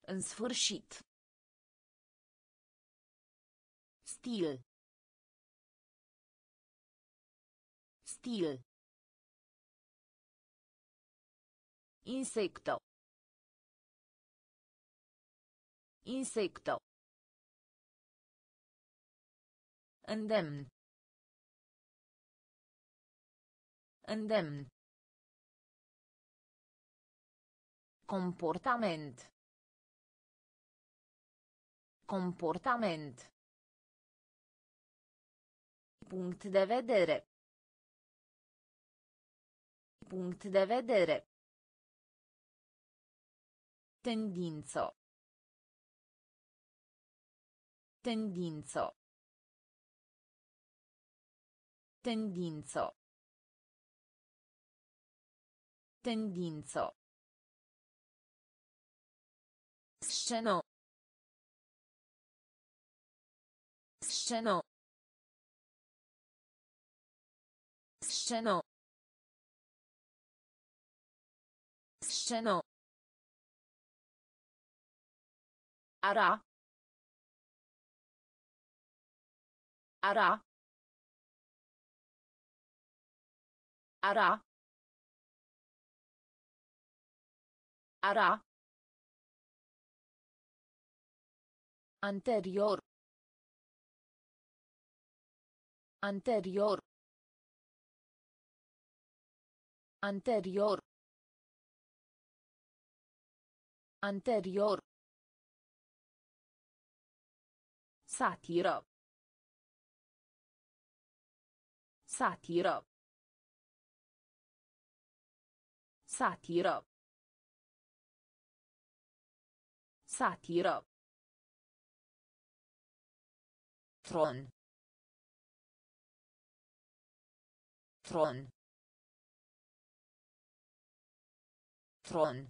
În sfârșit. Stil. Stil. Insecto. Insecto. Îndemn. Îndemn. Comportament. Comportament. Punct de vedere. Punct de vedere. Tendință. Tendință. Tendință. Tendință. Sceno. Sceno. Sceno. Sceno. Ara. Ara. Ara. Ara. Anterior. Anterior. Anterior. Anterior. Satiră. Satiră. Satiră. Satiră. Tron. Tron. Tron.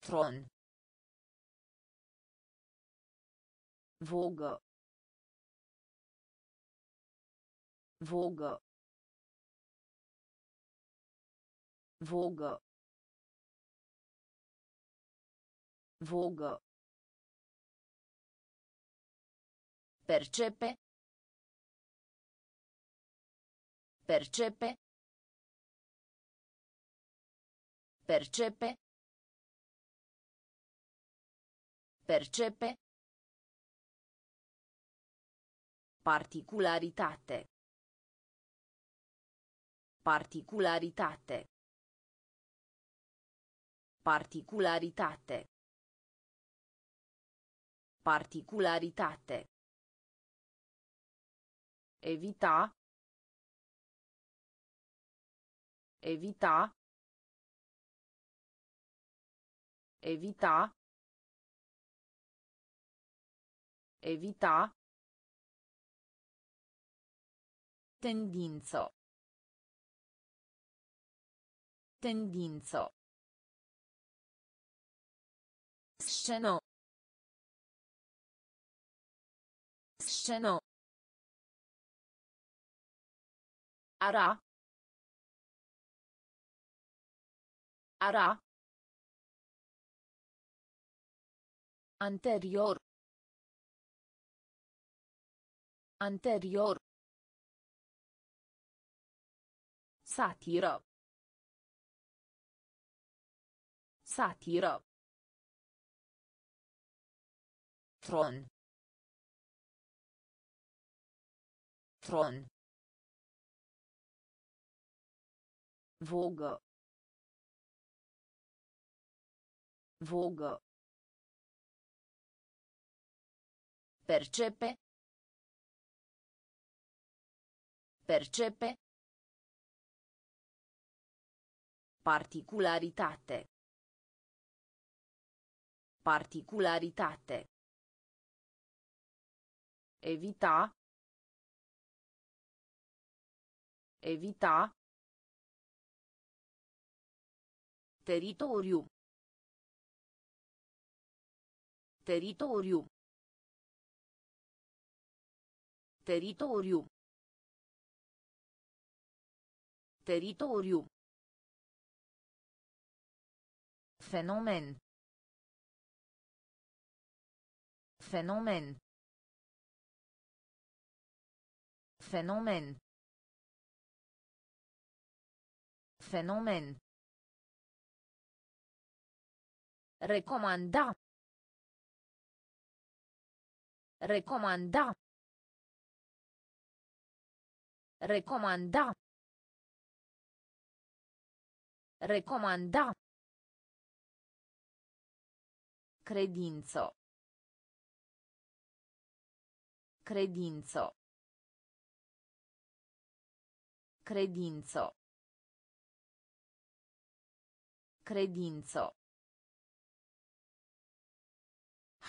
Tron. Vogă. Vogă. Vogă. Vogă. Percepe. Percepe. Percepe. Percepe. Particularitate. Particularitate. Particularitate. Particularitate. Evita. Evita. Evita. Evita. Tendință. Tendință. Sceno. Sceno. Ara. Ara. Anterior. Anterior. Satiră. Satiră. Tron. Tron. Vogă. Vogă. Percepe. Percepe. Particularitate. Particularitate. Evita. Evita. Teritoriu. Teritoriu. Teritoriu. Teritoriu. Fenomen. Fenomen. Fenomen. Fenomen. Recomanda. Recomanda. Recomanda. Recomanda. Credință. Credință. Credință. Credință.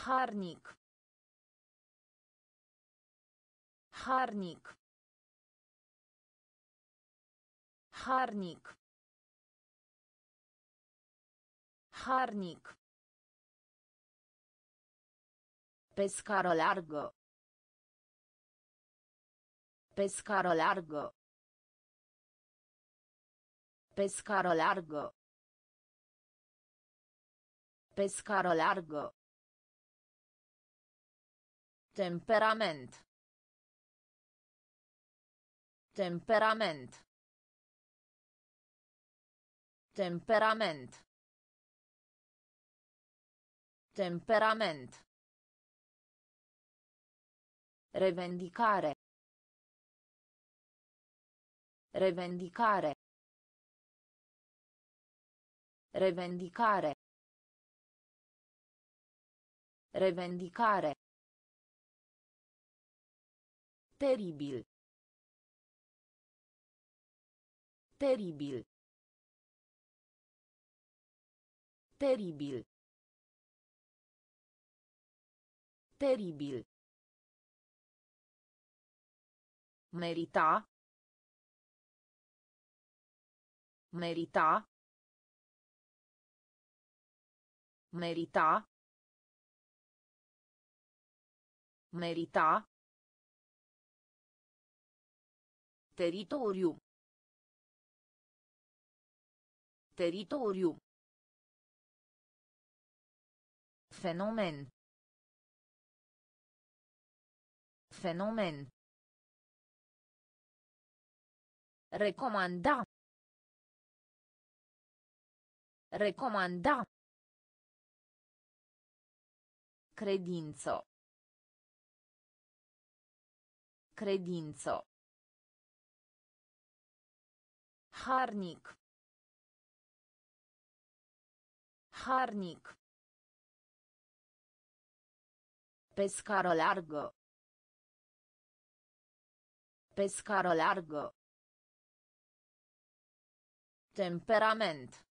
Harnic. Harnic. Harnic. Harnic. Pe scară largă. Pe scară largă. Pe scară Temperament. Temperament. Temperament. Temperament. Revendicare. Revendicare. Revendicare. Revendicare. Teribil. Teribil. Teribil. Teribil. Merita. Merita. Merita. Merita. Teritoriu. Teritoriu. Fenomen. Fenomen. Recomanda. Recomanda. Credință. Credință. Harnic. Harnic. Pe scară largă. Pe scară largă. Temperament.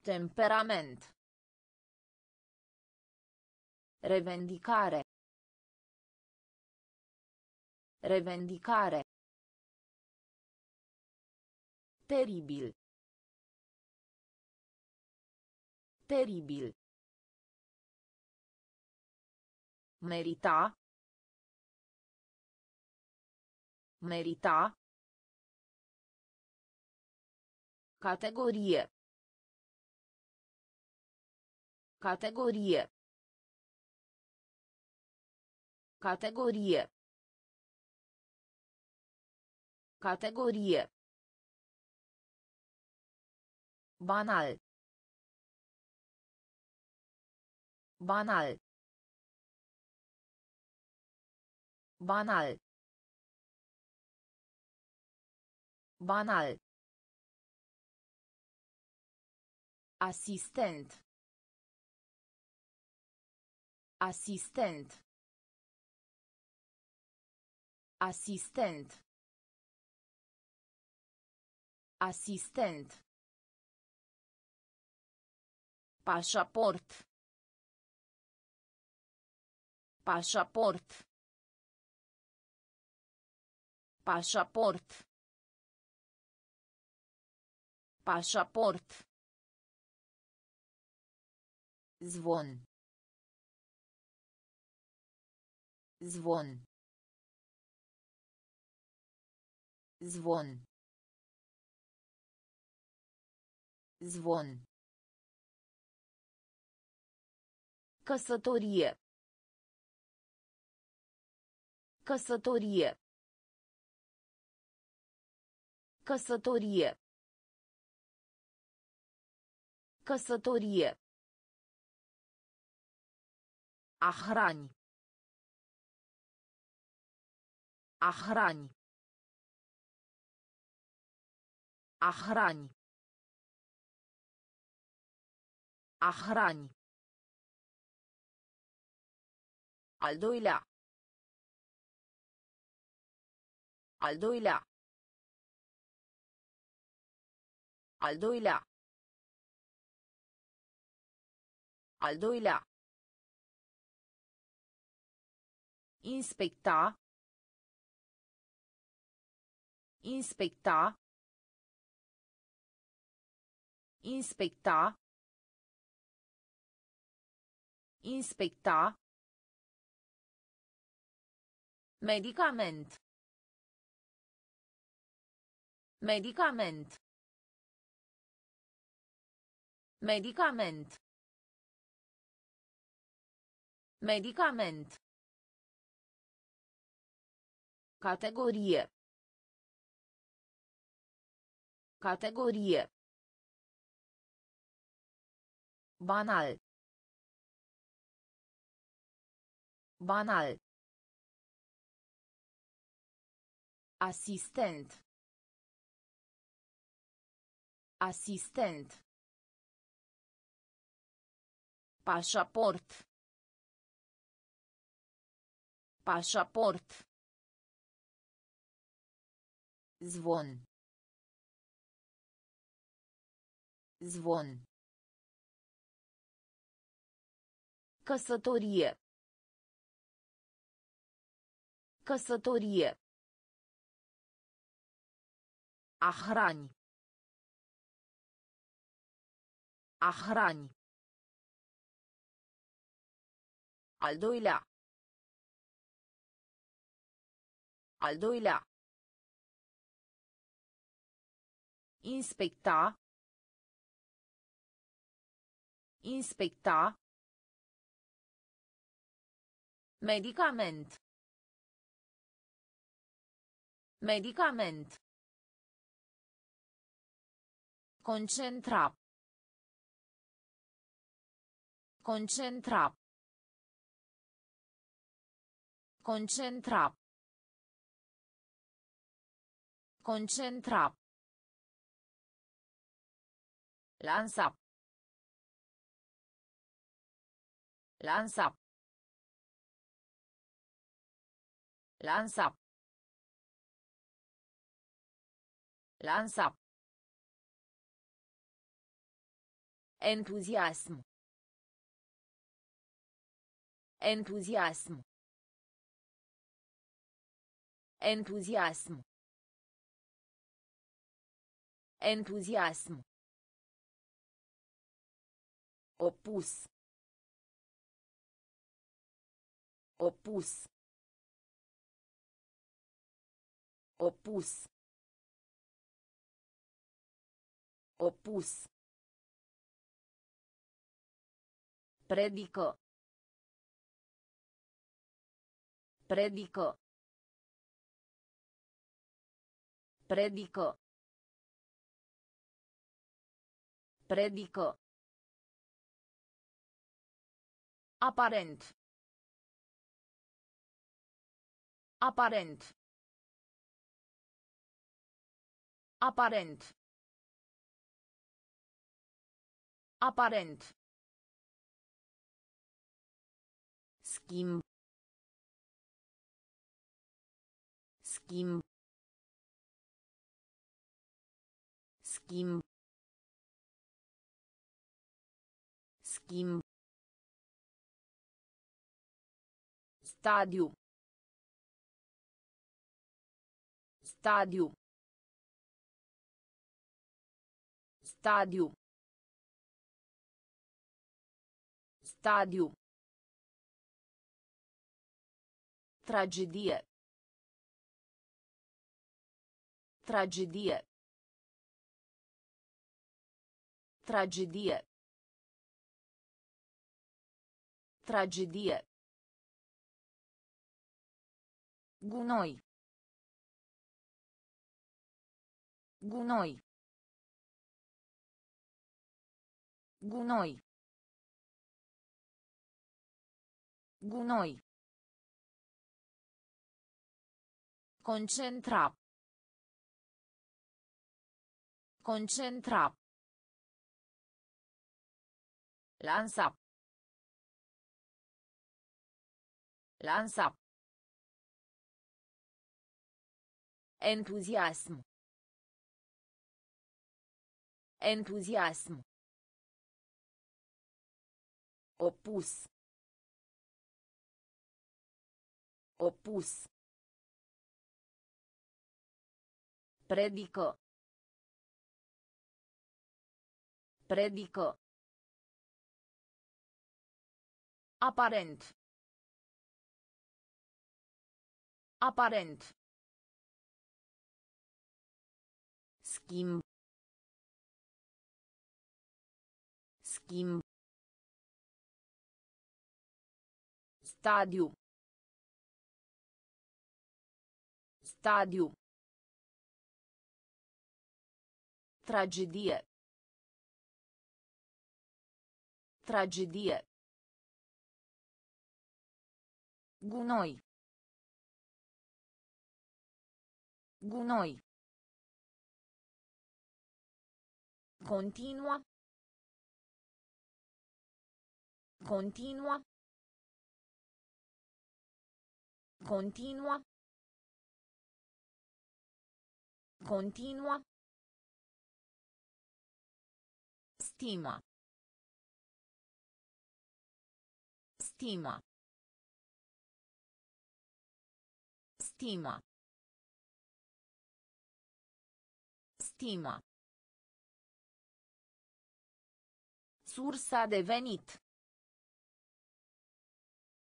Temperament. Revendicare. Revendicare. Teribil. Teribil. Merita. Merita. Categorie. Categorie. Categorie. Categorie. Banal. Banal. Banal. Banal. Asistent. Asistent. Asistent. Asistent. Pașaport. Pașaport. Pașaport. Pașaport. Zvon. Zvon. Zvon. Zvon. Căsătorie. Căsătorie. Căsătorie. Căsătorie. A hrani. A hrani. Al doilea. Al doilea. Al doilea. Al doilea. Inspecta. Inspecta. Inspecta. Inspecta. Medicament. Medicament. Medicament. Medicament. Categorie. Categorie. Banal. Banal. Asistent. Asistent. Pașaport. Pașaport. Zvon. Zvon. Căsătorie. Căsătorie. A hrani. A hrani. Al doilea. Al doilea. Inspecta. Inspecta. Medicament. Medicament. Concentra. Concentra. Concentra. Concentra. Lansa. Lansa. Lansa. Lansa. Entuziasm. Entuziasm. Entuziasm. Entuziasm. Opus. Opus. Opus. Opus. Predică. Predică. Predică. Predică. Aparent. Aparent. Aparent. Aparent. Schimb. Schimb. Schimb. Schimb. Stadiu. Stadiu. Stadiu. Stadiu. Tragedie. Tragedie. Tragedie. Tragedie. Gunoi. Gunoi. Gunoi. Gunoi. Concentra. Concentra. Lansa. Lansa. Entuziasm. Entuziasm. Opus. Opus. Predică. Predică. Aparent. Aparent. Schimb. Schimb. Stadiu. Stadiu. Tragedie. Tragedie. Gunoi. Gunoi. Continua. Continua. Continua. Continua. Stima. Stima. Stima. Stima. Sursa de venit.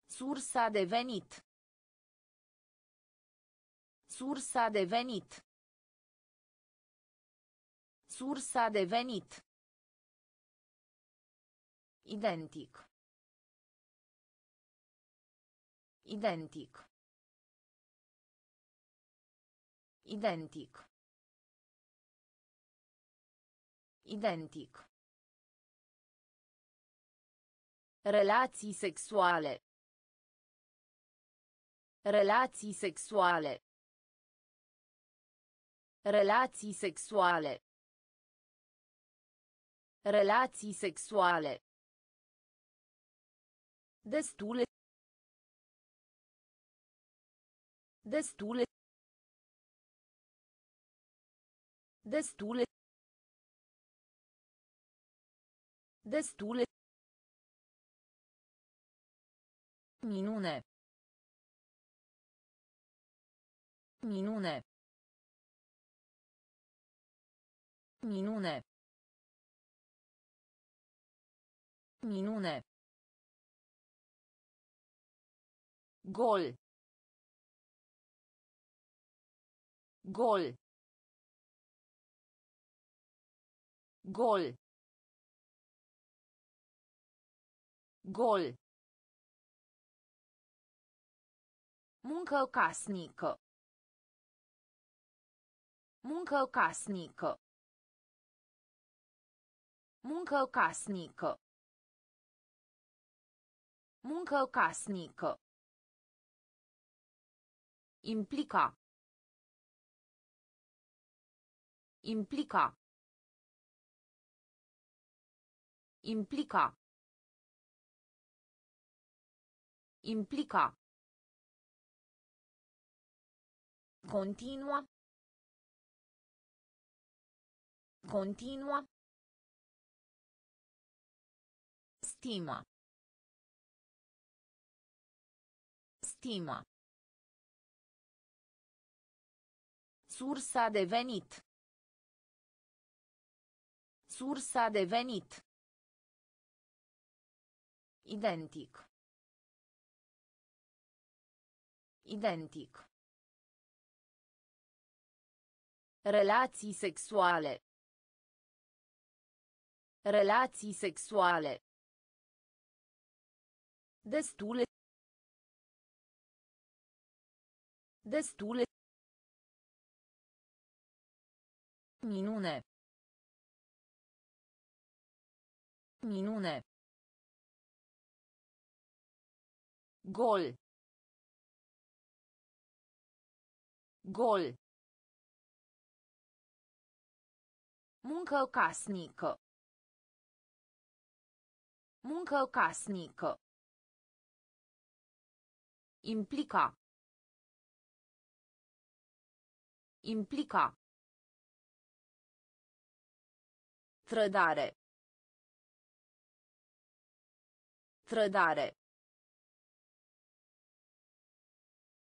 Sursa de venit. Sursa de venit. Sursa de venit. Identic. Identic. Identic. Identic. Relații sexuale. Relații sexuale. Relații sexuale. Relații sexuale. Destule. Destule. Destule. Destule. Minune. Minune. Minune. Minune. Gol. Gol. Gol. Gol. Muncă casnică. Muncă casnică. Muncă casnică. Muncă casnică. Implica. Implica. Implica. Implica. Continua. Continua. Stima. Stima. Sursa de venit. Sursa de venit. Identic. Identic. Relații sexuale. Relații sexuale. Destule. Destule. Minune. Minune. Gol. Gol. Muncă casnică. Muncă casnică. Implica. Implica. Trădare. Trădare.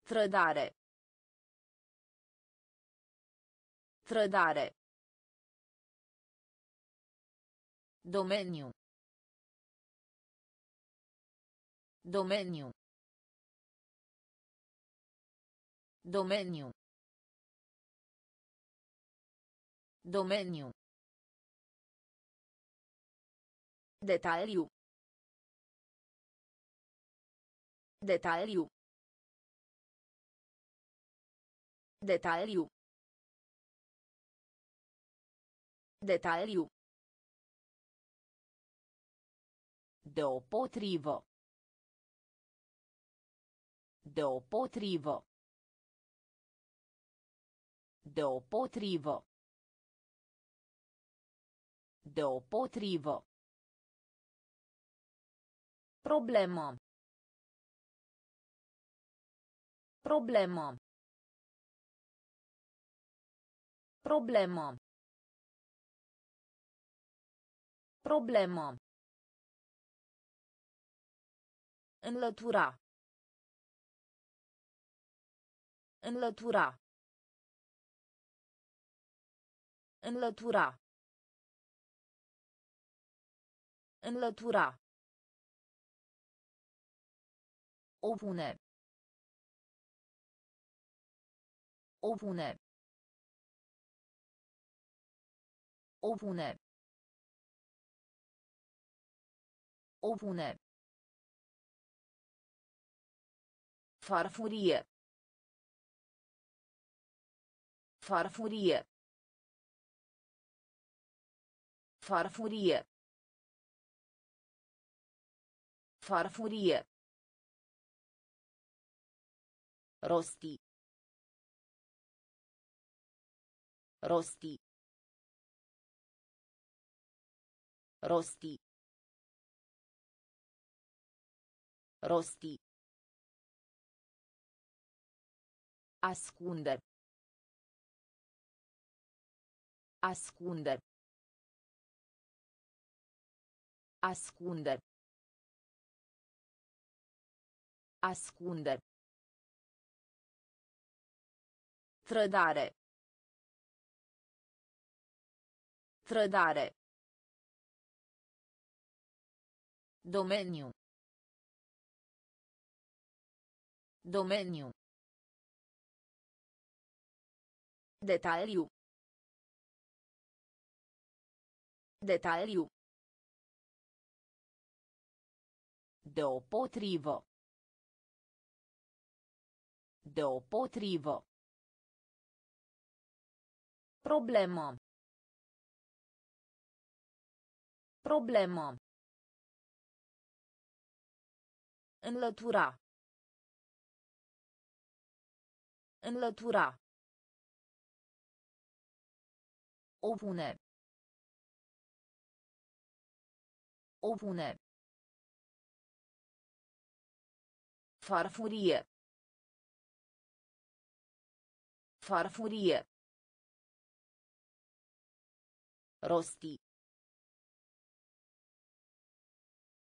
Trădare. Trădare. Domeniu. Domeniu. Domeniu. Domeniu. Detaliu. Detaliu. Detaliu. Detaliu. Deopotrivă. Deopotrivă. Deopotrivă. Deopotrivă. Problemă. Problemă. Problemă. Problemă. Înlătura. Înlătura. Înlătura. Înlătura. Opune. Opune. Opune. Opune. Farfurie. Farfurie. Farfurie. Farfurie. Rosti. Rosti. Rosti. Rosti. Ascunde. Ascunde. Ascunde. Ascunde. Trădare. Trădare. Domeniu. Domeniu. Detaliu. Detaliu. Deopotrivă. Deopotrivă. Problemă. Problemă. Înlătura. Înlătura. Opune. Opune. Farfurie. Farfurie. Rosti.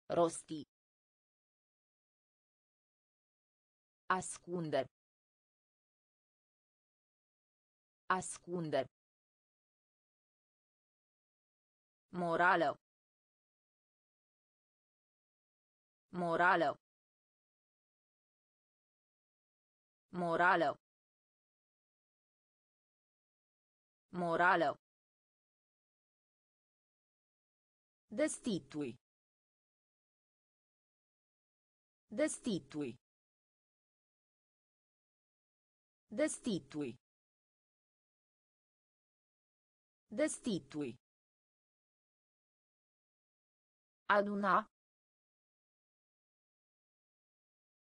Rosti. Ascunde. Ascunde. Morală. Morală. Morală. Morală. Destitui. Destitui. Destitui. Destitui. Aduna.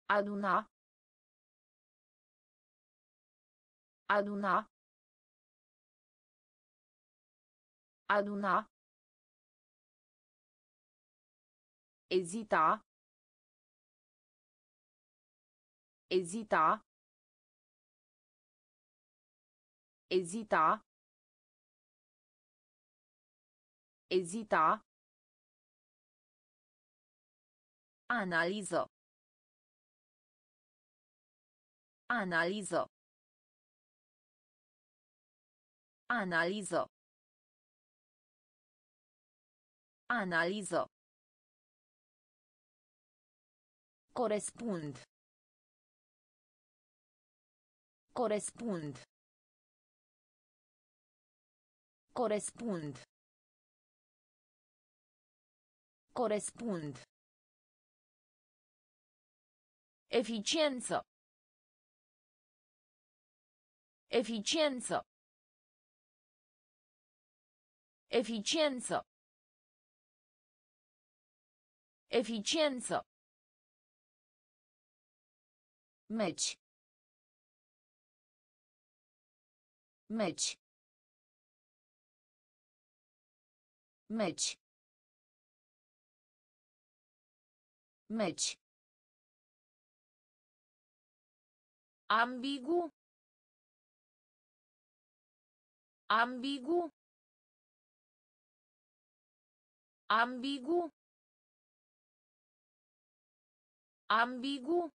Aduna. Aduna. Aduna. Ezita. Ezita. Ezita. Ezita. Analiză. Analiză. Analiză. Analiză. Corespund. Corespund. Corespund. Corespund. Eficiență. Eficiență. Eficiență. Eficiență. Meci. Meci. Meci. Meci. Ambigu. Ambigu. Ambigu. Ambigu.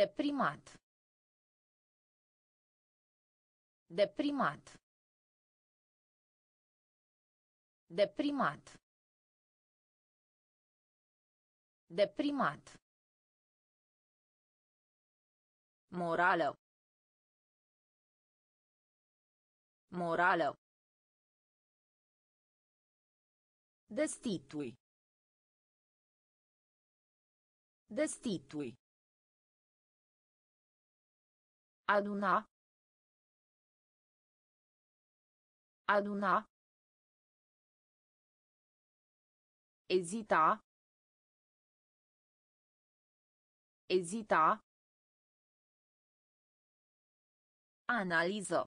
Deprimat. Deprimat. Deprimat. Deprimat. Morală. Morală. Destitui. Destitui. Aduna. Aduna. Ezita. Ezita. Analiză.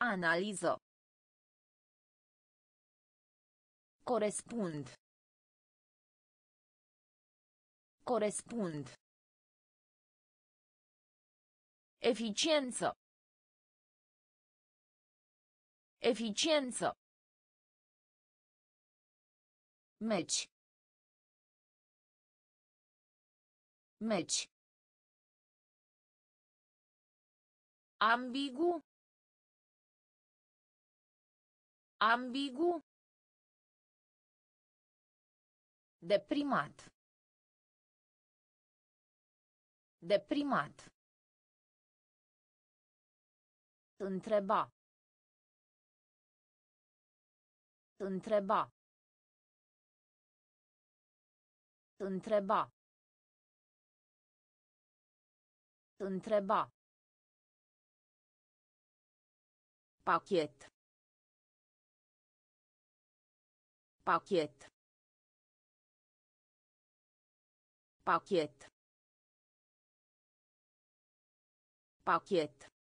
Analiză. Corespund. Corespund. Eficiență. Eficiență. Meci. Meci. Ambigu. Ambigu. Deprimat. Deprimat. Întreba. Întreba. Întreba. Întreba. Pachet. Pachet. Pachet. Pachet.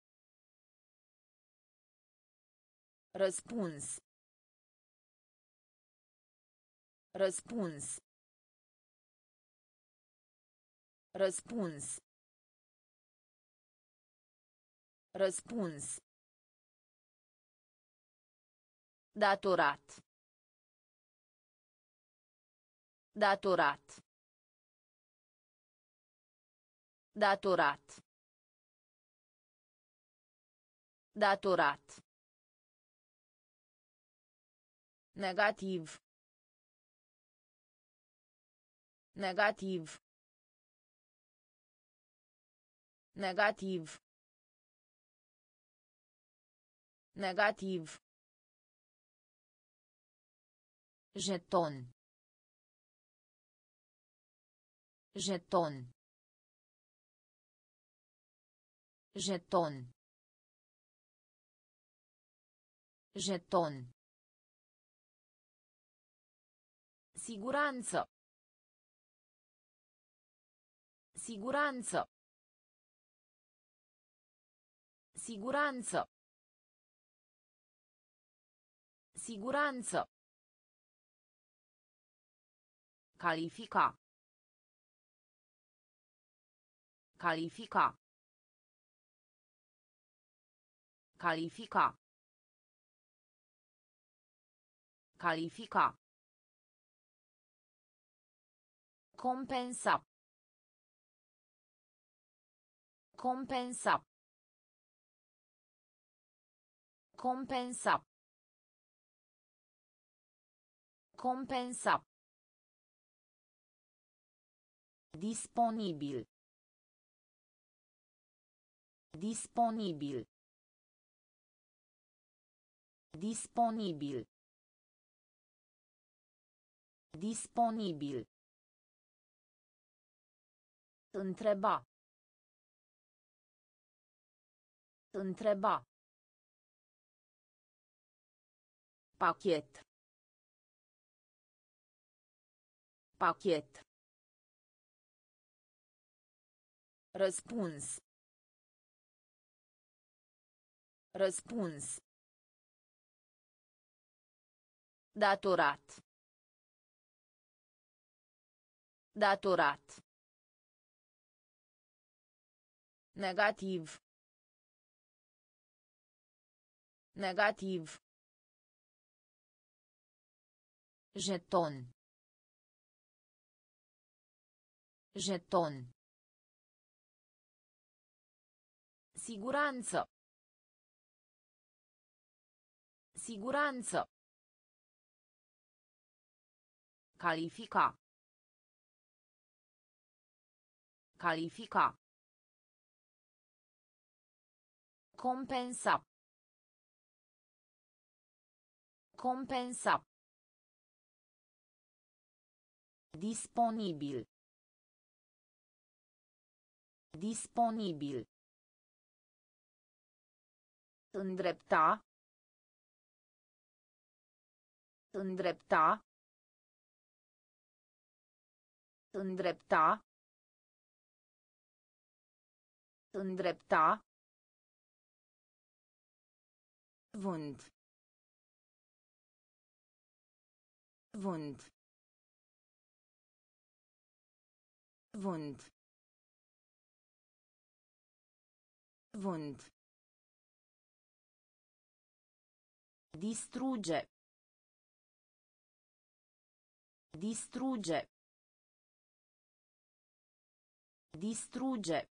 Răspuns. Răspuns. Răspuns. Răspuns. Datorat. Datorat. Datorat. Datorat. Negativ. Negativ. Negativ. Negativ. Jeton. Jeton. Jeton. Jeton. Siguranță. Siguranță. Siguranță. Siguranță. Califica. Califica. Califica. Califica. Compensa. Compensa. Compensa. Compensa. Disponibil. Disponibil. Disponibil. Disponibil. Întreba. Întreba. Pachet. Pachet. Răspuns. Răspuns. Datorat. Datorat. Negativ. Negativ. Jeton. Jeton. Siguranță. Siguranță. Califica. Califica. Compensa. Compensa. Disponibil. Disponibil. Îndrepta. Îndrepta. Îndrepta. Îndrepta. Wund. Wund. Wund. Wund. Distrugge. Distrugge. Distrugge.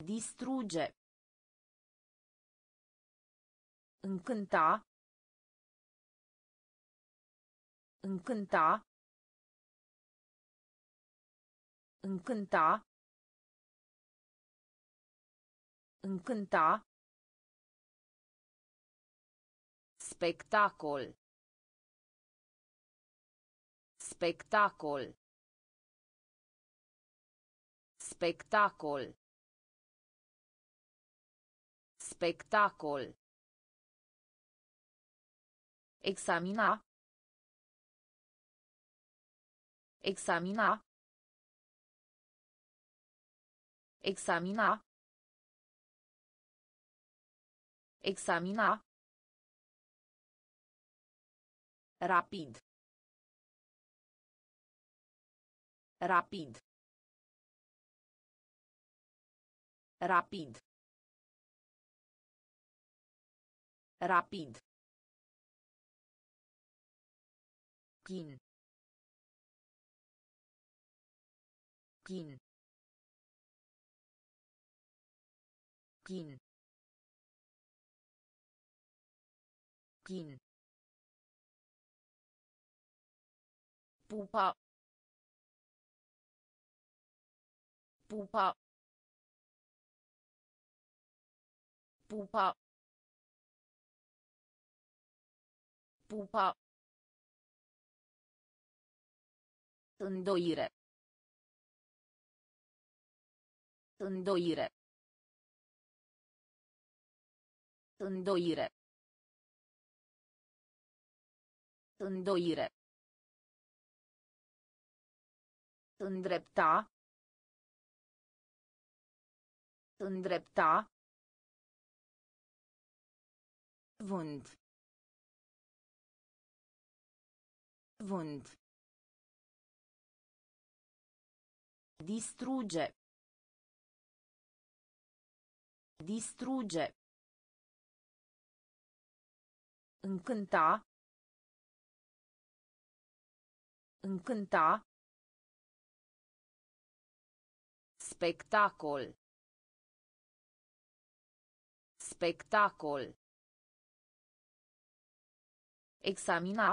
Distrugge. Încânta. Încânta. Încânta. Încânta. Spectacol. Spectacol. Spectacol. Spectacol. Examina. Examina. Examina. Examina. Rapid. Rapid. Rapid. Rapid. Chin. Chin. Chin. Chin. Pupa. Pupa. Pupa. Pupa. Îndoire. Îndoire. Îndoire. Îndoire. Îndrepta. Îndrepta. Vânt. Vânt. Distrugge. Distrugge. Încânta. Încânta. Spectacol. Spectacol. Examina.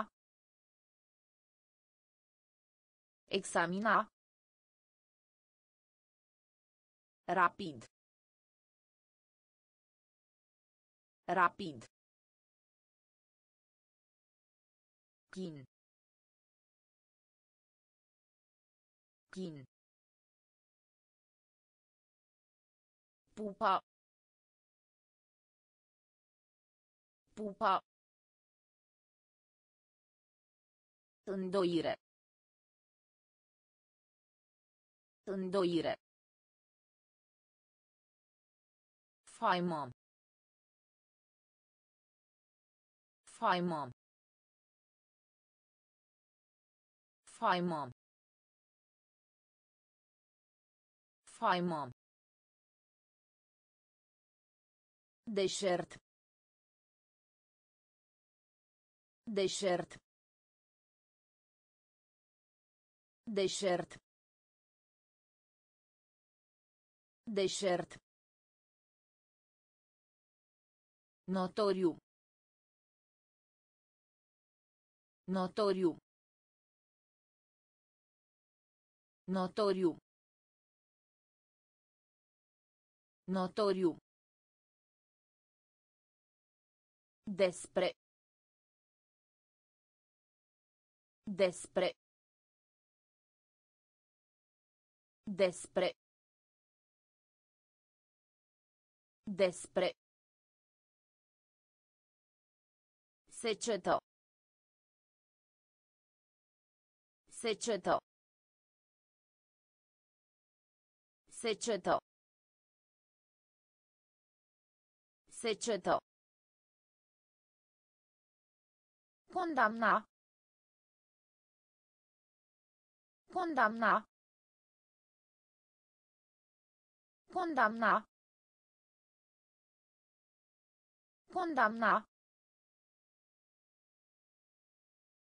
Examina. Rapid. Rapid. Chin. Chin. Pupa. Pupa. Îndoire. Îndoire. Faimă. Faimă. Faimă. Faimă. Deșert. Deșert. Deșert. Deșert. Notoriu. Notoriu. Notoriu. Notoriu. Despre. Despre. Despre. Despre. Secetă. Secetă. Secetă. Secetă. Condamna. Condamna. Condamna. Condamna.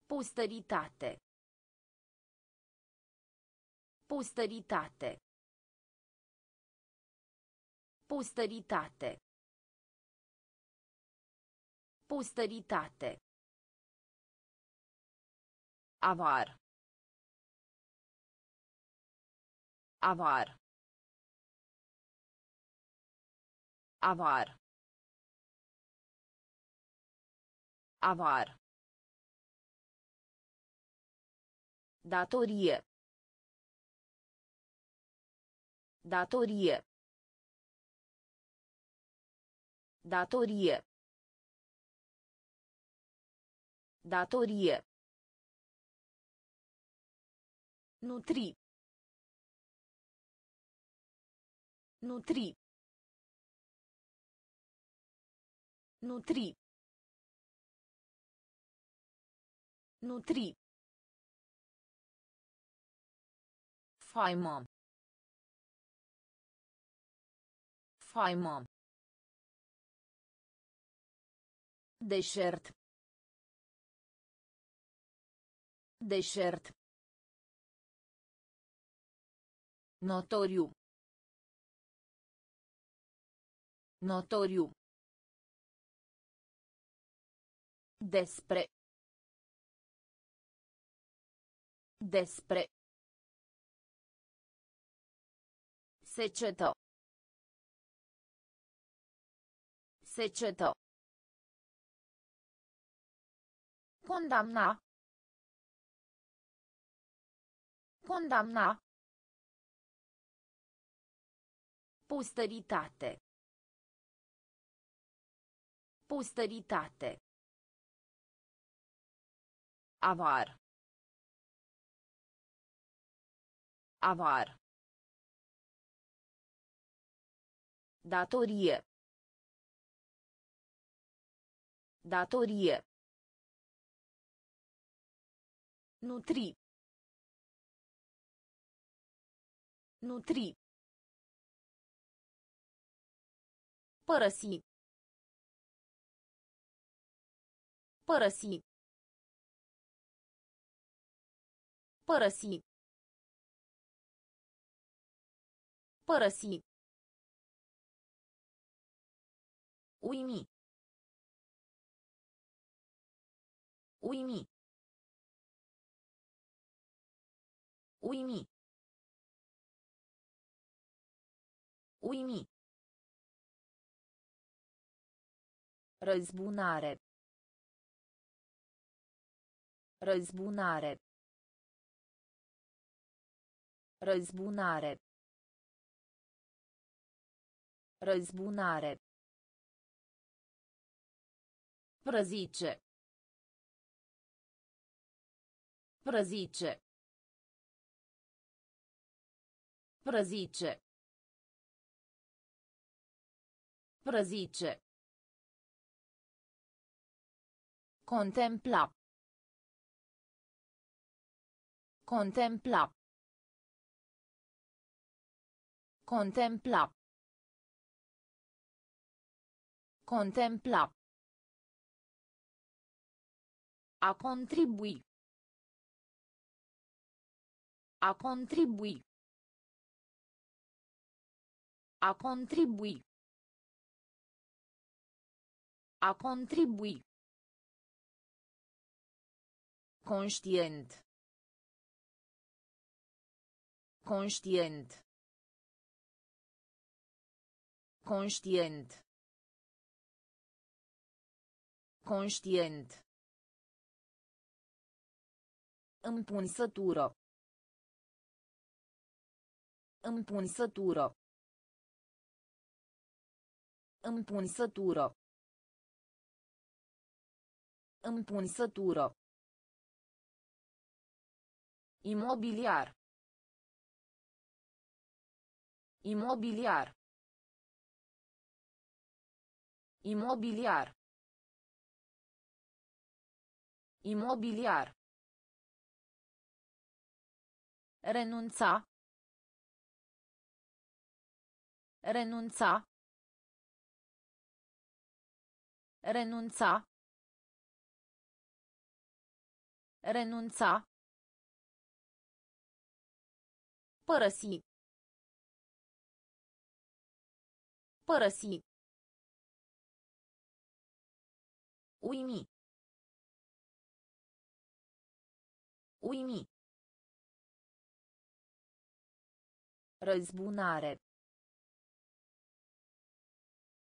Posteritate. Posteritate. Posteritate. Posteritate. Avar. Avar. Avar. Avar. Datorie. Datorie. Datorie. Datorie. Nutri. Nutri. Nutri. Nutri. Faimă. Faimă. Deșert. Deșert. Notoriu. Notoriu. Despre. Despre. Secetă. Secetă. Condamna. Condamna. Posteritate. Posteritate. Avar. Avar. Datorie. Datorie. Nutri. Nutri. Părăsi. Părăsi. Părăsi. Părăsi. Uimi. Uimi. Uimi. Uimi. Răzbunare. Răzbunare. Răzbunare. Răzbunare. Prăzice. Prăzice. Prăzice. Prăzice. Contempla. Contempla. Contempla. Contempla. A contribui. A contribui. A contribui. A contribui. Conștient. Conștient. Conștient. Conștient. Împunsătură. Împunsătură. Împunsătură. Împunsătură. Imobiliar. Imobiliar. Imobiliar. Imobiliar. Renunța. Renunța. Renunța. Renunța. Părăsi. Părăsi. Uimi. Uimi. Răzbunare.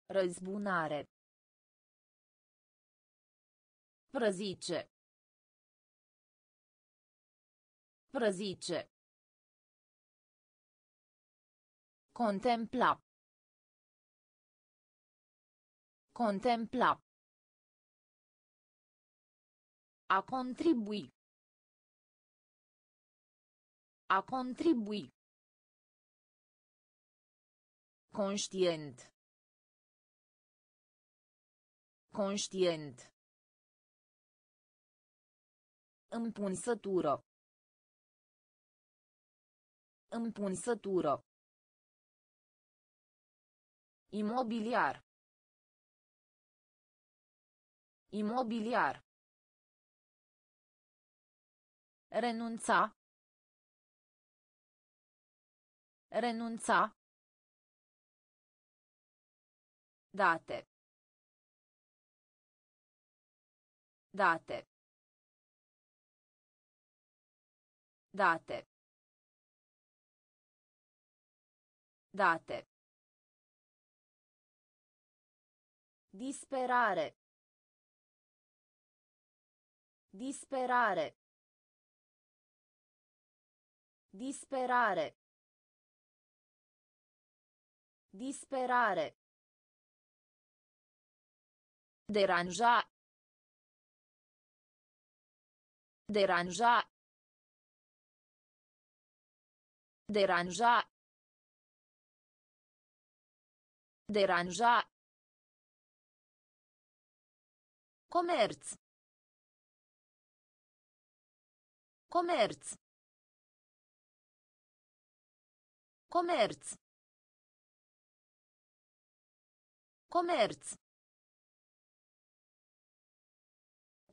Răzbunare. Prăzice. Prăzice. Contempla. Contempla. A contribui. A contribui. Conștient. Conștient. Împunsătură. Împunsătură. Imobiliar. Imobiliar. Renunța. Renunța. Date. Date. Date. Date. Disperare. Disperare. Disperare. Disperare. Deranja. Deranja. Deranja. Deranja. Comerț. Comerț. Comerț. Comerț.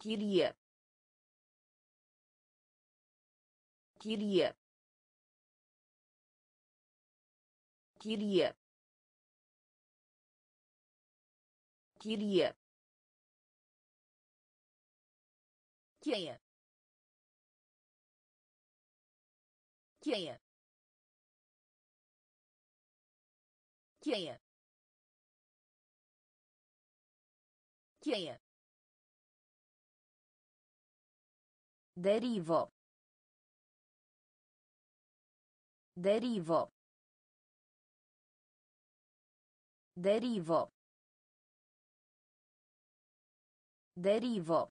Chirie. Chirie. Chirie. Chirie. Cheie. Cheie. Cheie. Cheie. Derivo. Derivo. Derivo. Derivo.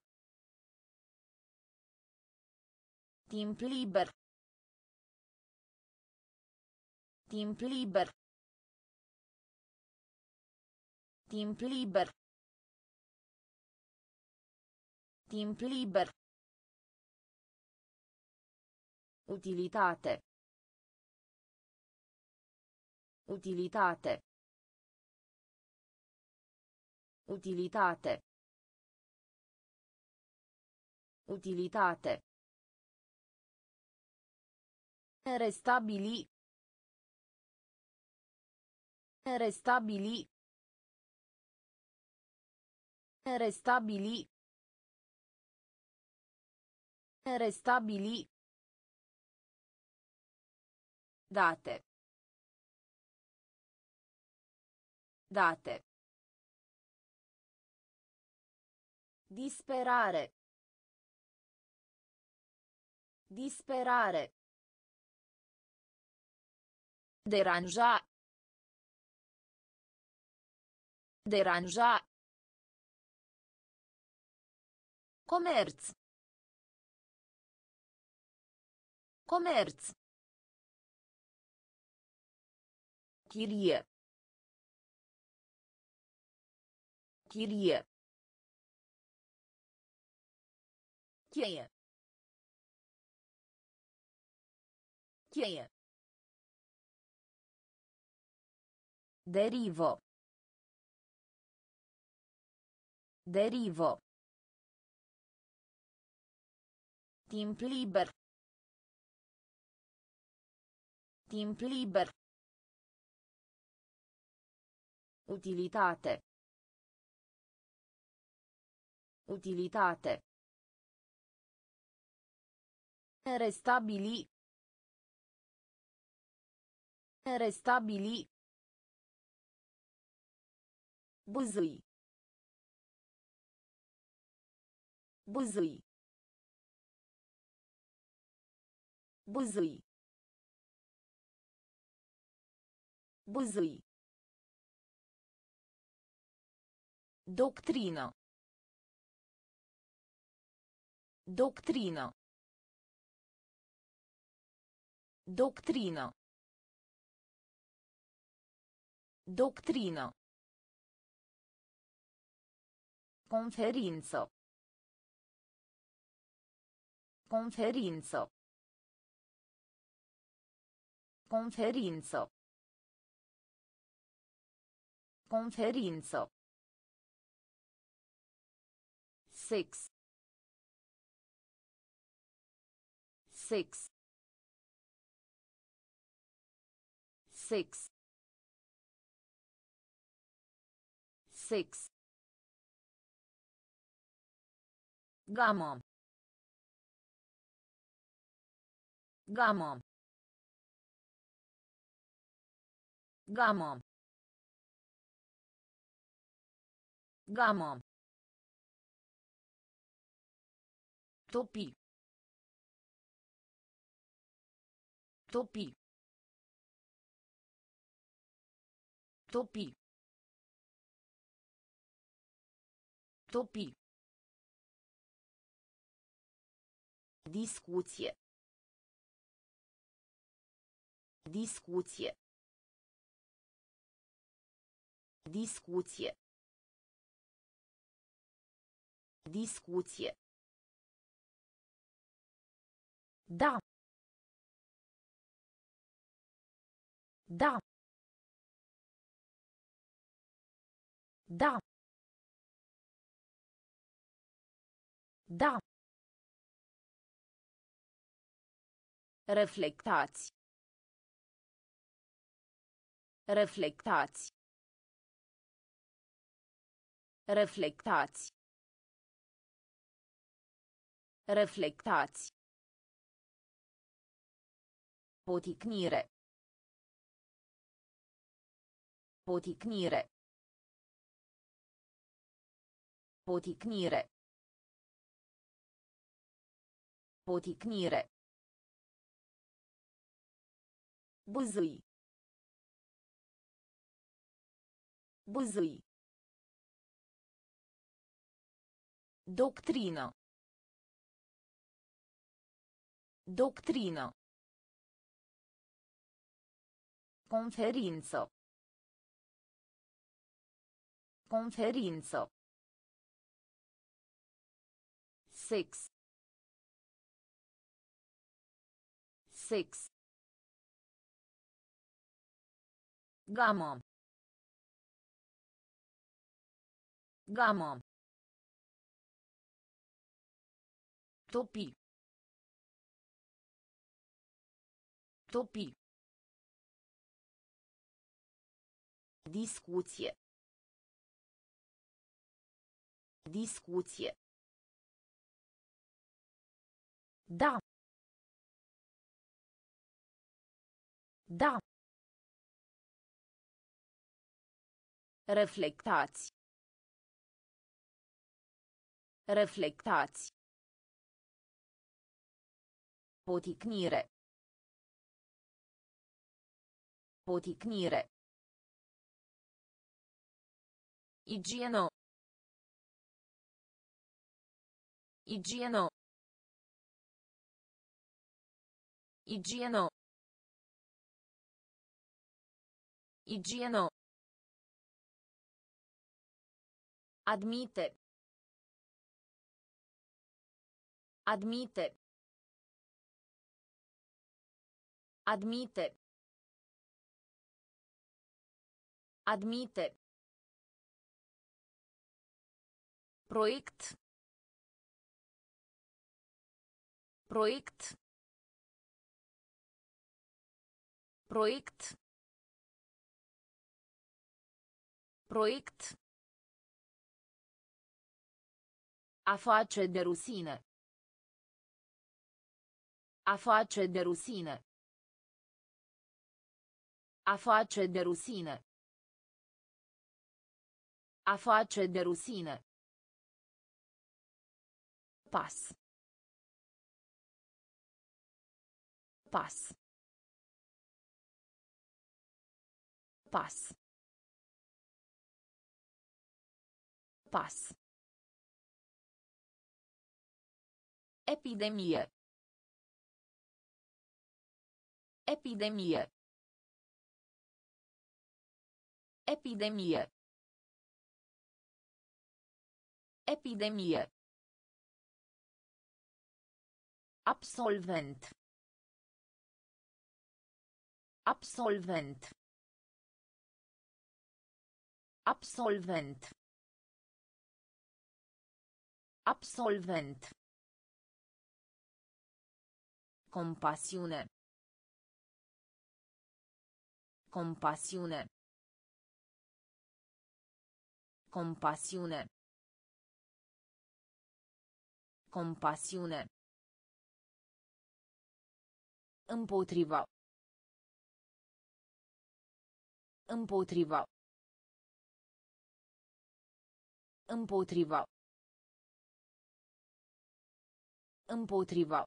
Timp liber. Timp liber. Timp liber. Timp liber. Utilitate. Utilitate. Utilitate. Utilitate. Restabili. Restabili. Restabili. Restabili. Date. Date. Disperare. Disperare. Deranja. Deranja. Comerț. Comerț. Chirie. Chirie. Cheie. Cheie. Derivo. Derivo. Timp liber. Timp liber. Utilitate. Utilitate. Restabili. Restabili. Buzui. Buzui. Buzui. Buzui. Doctrină. Doctrină. Doctrină. Doctrină. Conferință. Conferință. Conferință. Conferință. Six. Six. Six. Sex. Gamă. Gamă. Gamă. Gamă. Topi. Topi. Topi. Topi. Discuție. Discuție. Discuție. Discuție. Da. Da. Da. Da. Reflectați. Reflectați. Reflectați. Reflectați. Poticnire. Poticnire. Poticnire. Poticnire. Buzui. Buzui. Doctrină. Doctrină. Conferință. Conferință. Sex. Sex. Gamă. Gamă. Topi. Topi. Discuție. Discuție. Da. Da. Reflectați. Reflectați. Poticnire. Poticnire. Igieno. Igieno. Igieno. Igieno. Admite. Admite. Admite. Admite. Proiect. Proiect. Proiect. Proiect. A face de rusine. A face de rusine. A face de rusine. A face de rusine. Pas. Pas. Pas. Pas. Epidemie. Epidemie. Epidemie. Epidemie. Absolvent. Absolvent. Absolvent. Absolvent. Compasiune. Compasiune. Compasiune. Compasiune. Împotriva. Împotriva. Împotriva. Împotriva.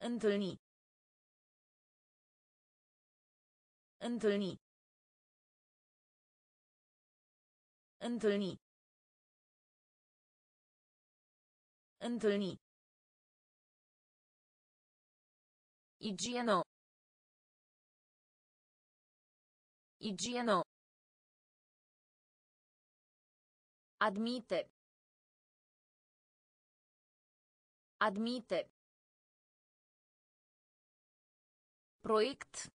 Întâlni. Întâlni. Întâlni. Întâlni. Igieno. Igieno. Admite. Admite. Proiect.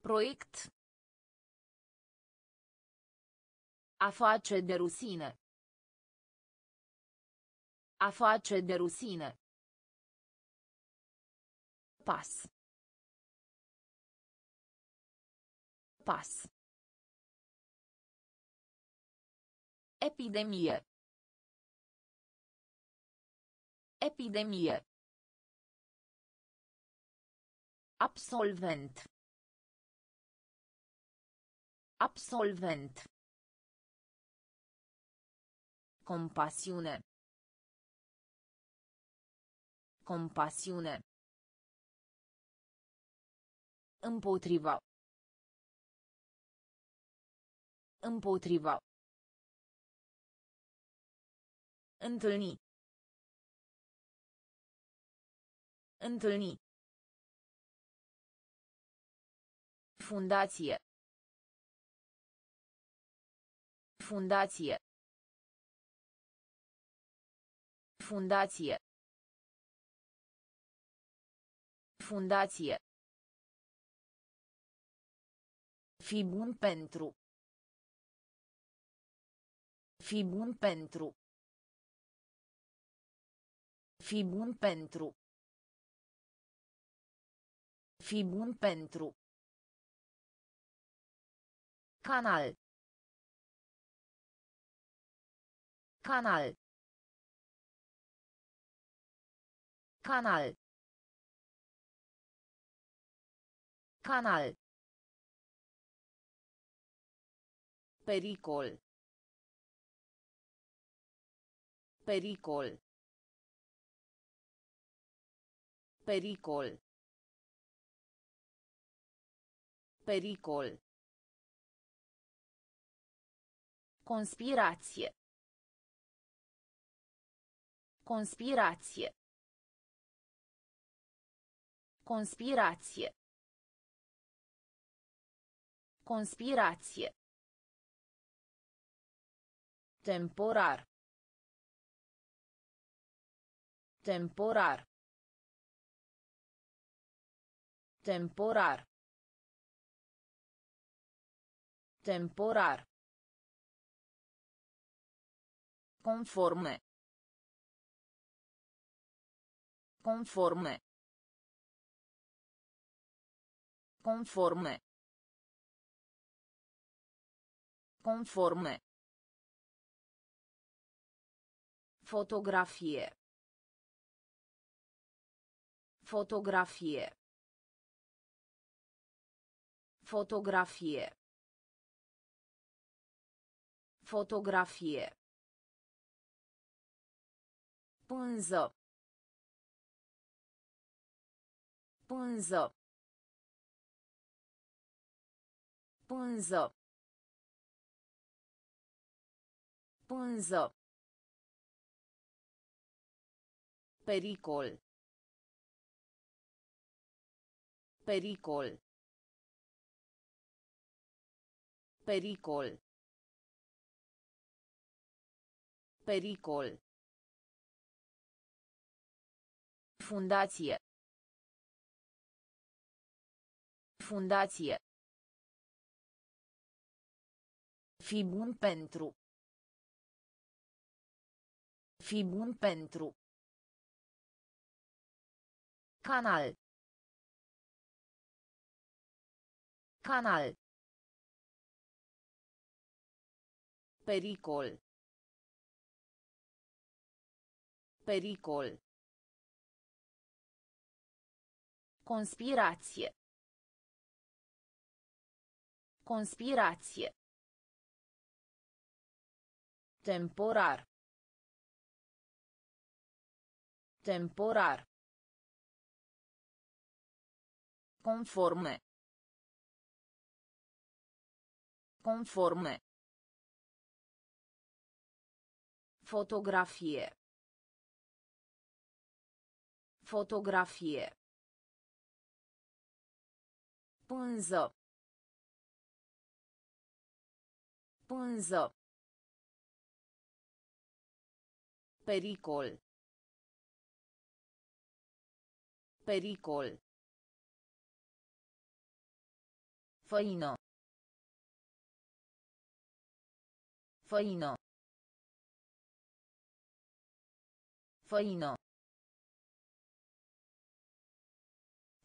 Proiect. A face de rusine. A face de rusine. Pas. Pas. Epidemie. Epidemie. Absolvent. Absolvent. Compasiune. Compasiune. Împotriva. Împotriva. Întâlni. Întâlni. Fundație. Fundație. Fundație. Fundație. Fi bun pentru. Fi bun pentru. Fi bun pentru. Fi bun pentru. Canal. Canal. Canal. Canal. Pericol. Pericol. Pericol. Pericol. Conspirație. Conspirație. Conspirație. Conspirație. Temporar. Temporar. Temporar. Temporar. Conforme. Conforme. Conforme. Conforme. Fotografie. Fotografie. Fotografie. Fotografie. Pânză. Pânză. Pânză. Pânză. Pericol. Pericol. Pericol. Pericol. Fundație. Fundație. Fi bun pentru. Fi bun pentru. Canal. Canal. Pericol. Pericol. Conspirație. Conspirație. Temporar. Temporar. Conforme. Conforme. Fotografie. Fotografie. Pânză. Pânză. Pericol. Pericol. Făină. Făină. Făină.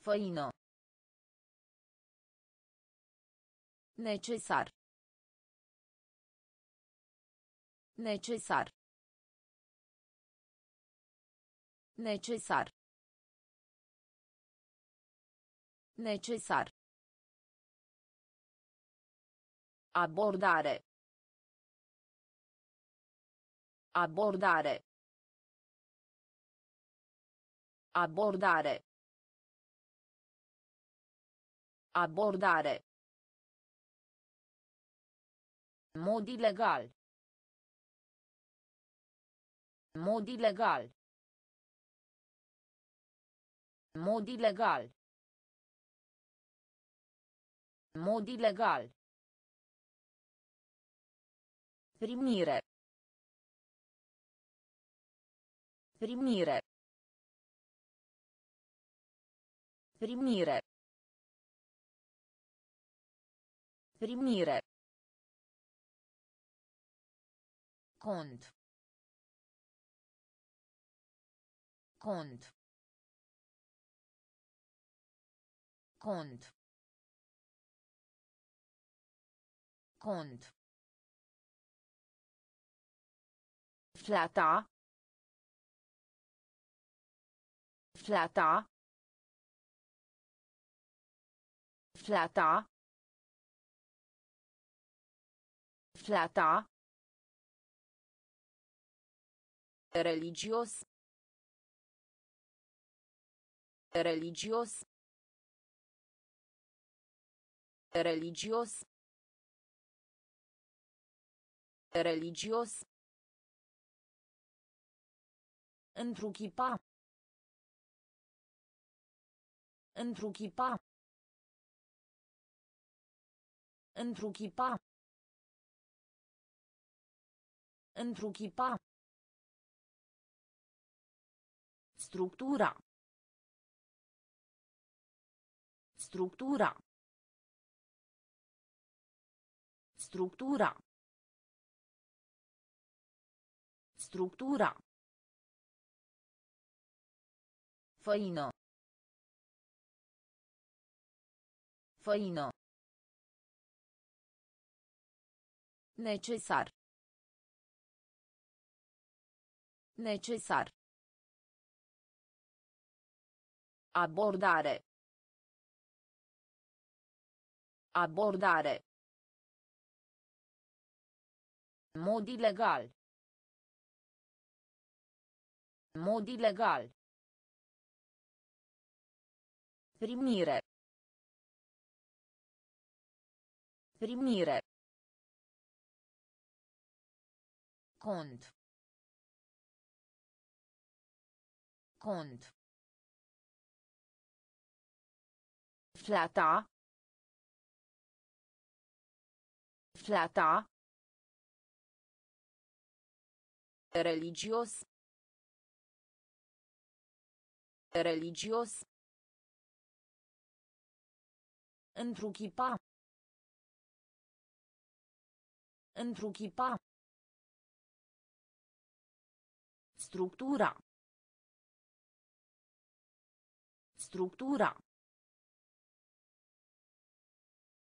Făină. Necesar. Necesar. Necesar. Necesar. Abordare. Abordare. Abordare. Abordare. Mod ilegal. Mod ilegal. Mod ilegal. Mod ilegal. Primire. Primire. Primire. Primire. Cont. Cont. Cont. Cont. Flata. Flata. Flata. Flata. Religios. Religios. Religios. Religios. Întruchipa. Întruchipa. Întruchipa. Întruchipa. Structura. Structura. Structura. Structura. Făină. Făină. Necesar. Necesar. Abordare. Abordare. Mod ilegal. Mod ilegal. Primire. Primire. Cont. Cont. Flata. Flata. Religios. Religios. Întruchipa. Întruchipa. Structura. Structura.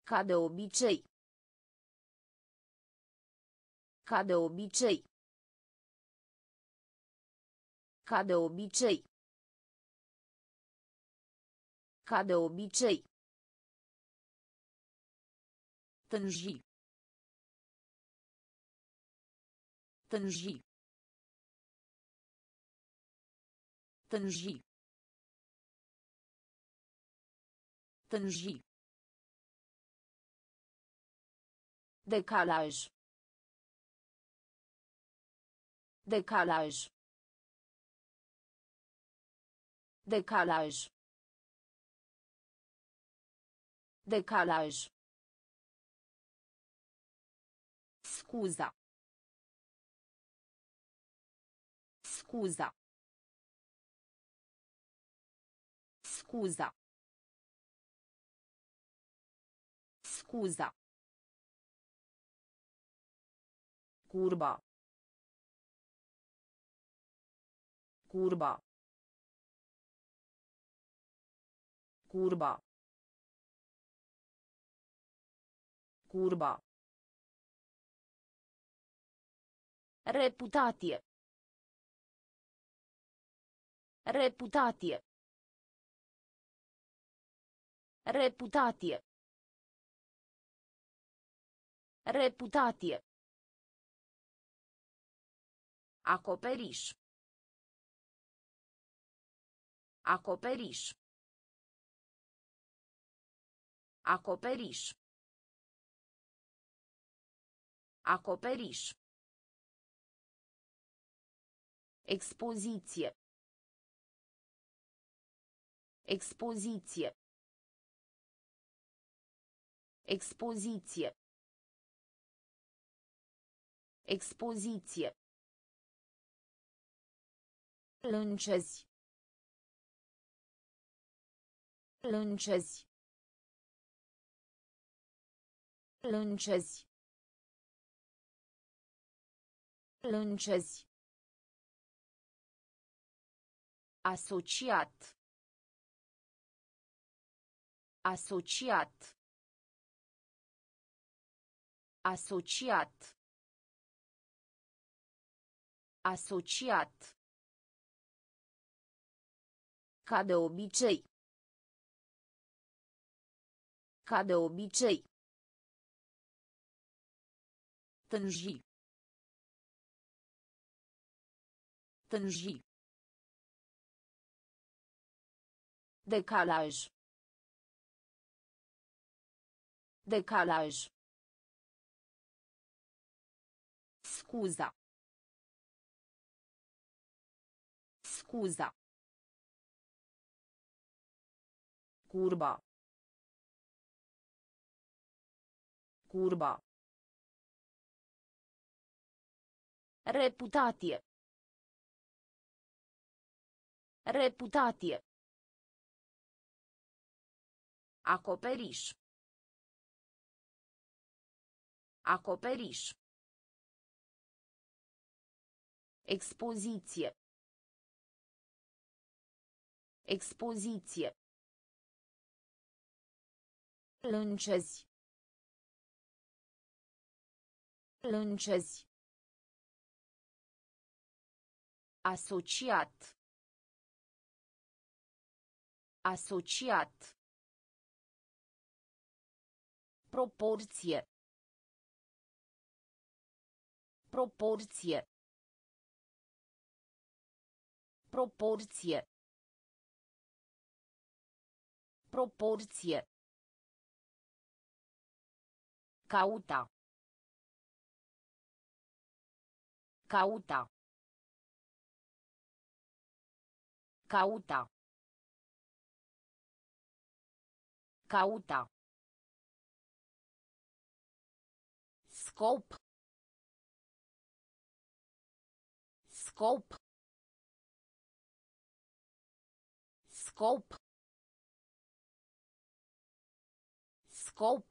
Ca de obicei. Ca de obicei. Ca de obicei. Ca de obicei. Tânji. Tânji. Tânji. Tânji. Decalaj. Decalaj. Decalaj. Decalaj. Scuza. Scuza. Scuza. Scuza. Curba. Curba. Curba. Curba. Reputație. Reputație. Reputație. Reputație. Acoperiș. Acoperiș. Acoperiș. Acoperiș. Expoziție. Expoziție. Expoziție. Expoziție. Lâncezi. Lâncezi. Lâncezi. Lâncezi. Asociat. Asociat. Asociat. Asociat. Ca de obicei. Ca de obicei. Tânji. Tânji. Decalaj. Decalaj. Scuza. Scuza. Curba. Curba. Reputație. Reputație. Acoperiș. Acoperiș. Expoziție. Expoziție. Lâncezi. Lâncezi. Asociat. Asociat. Proporție. Proporție. Proporție. Proporție. Cauta. Cauta. Cauta. Cauta. Scop. Scop. Scop. Scop.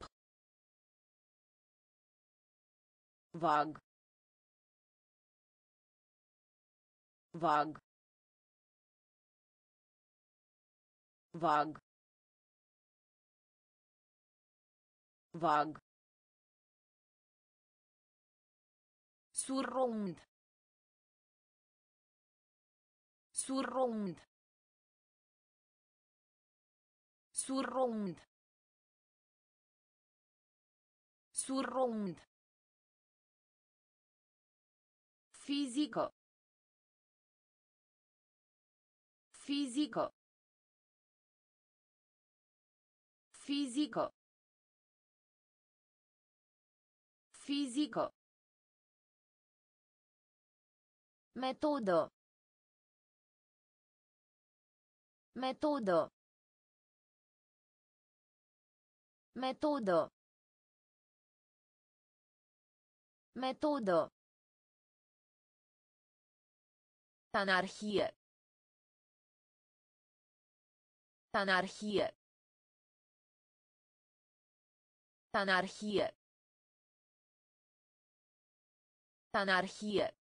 Vag. Vag. Vag. Vag. Surround. Surround. Surround. Surround. Fisico. Fisico. Fisico. Fisico. Metodo. Metodo. Metodo. Metodo. Anarhie. Anarhie. Anarhie. Anarhie.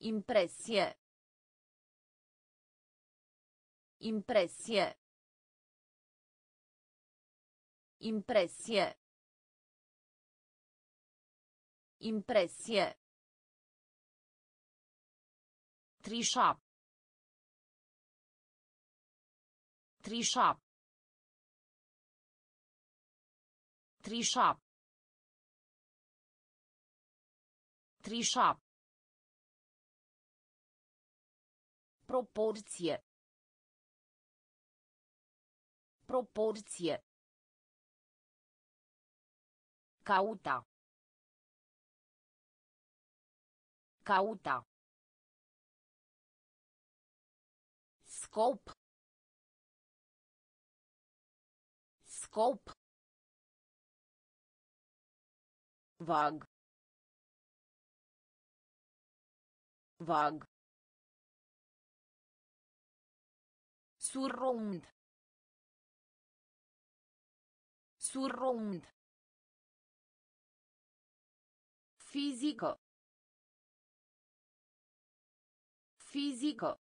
Impresie. Impresie. Impresie. Impresie. Trișa. Trișa. Trișa. Trișa. Proporție. Proporție. Cauta. Cauta. Scop. Scop. Vag. Vag. Surround. Surround. Fisico. Fisico.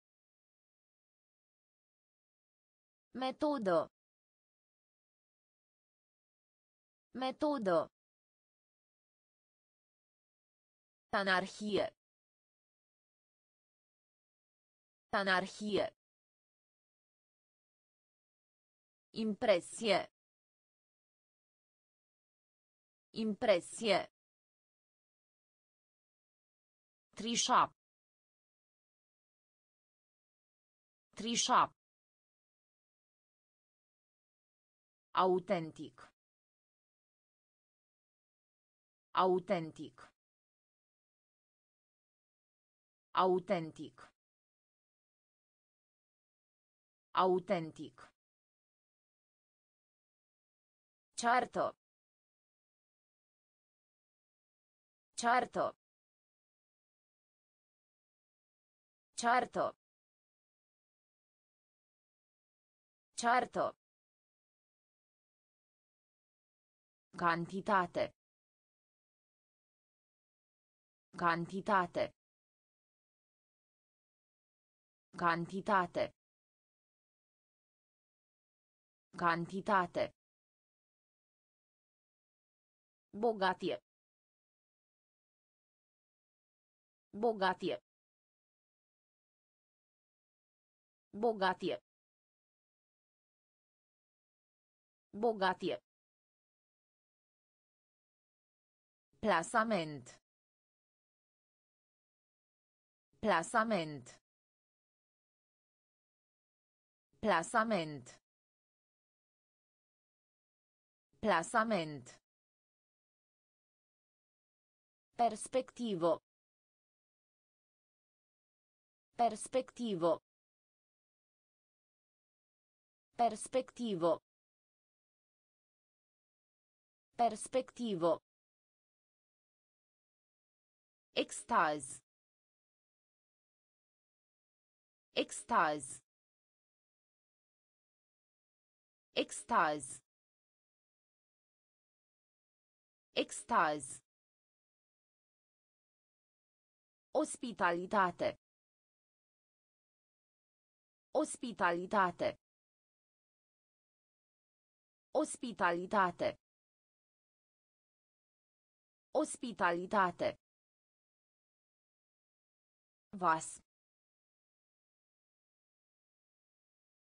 Metodo. Metodo. Anarchie. Anarchie. Impresie. Impresie. Trișa. Trișa. Autentic. Autentic. Autentic. Autentic. Certo. Certo. Certo. Certo. Cantitate. Cantitate. Cantitate. Cantitate. Bogatie. Bogatie. Bogatie. Bogatie. Plasament. Plasament. Plasament. Plasament. Perspectivo. Perspectivo. Perspectivo. Perspectivo. Extaz. Extaz. Extaz. Extaz. Ospitalitate. Ospitalitate. Ospitalitate. Ospitalitate. Vas.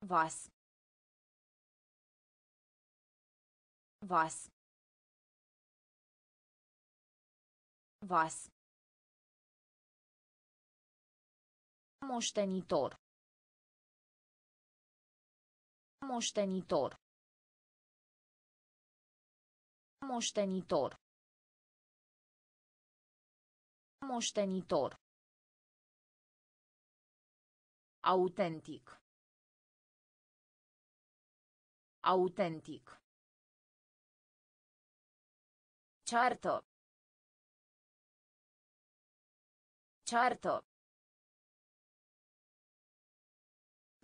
Vas. Vas. Vas. Moștenitor. Moștenitor. Moștenitor. Moștenitor. Autentic. Autentic. Ceartă. Ceartă.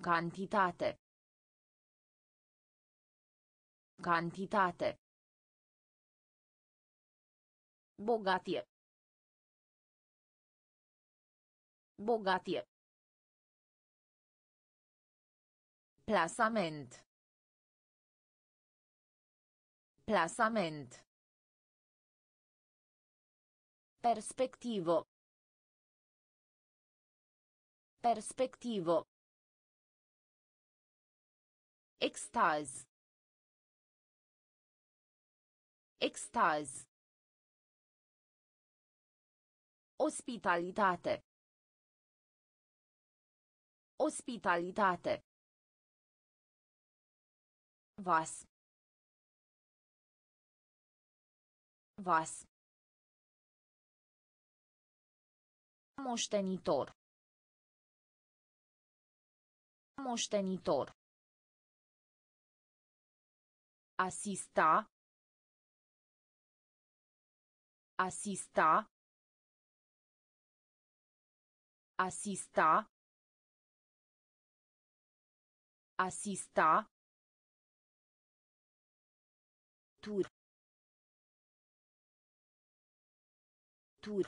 Cantitate. Cantitate. Bogatie. Bogatie. Plasament. Plasament. Perspectivo. Perspectivo. Extaz. Extaz. Ospitalitate. Ospitalitate. Vas. Vas. Moștenitor. Moștenitor. Asista. Asista. Asista. Asista. Tur. Tur.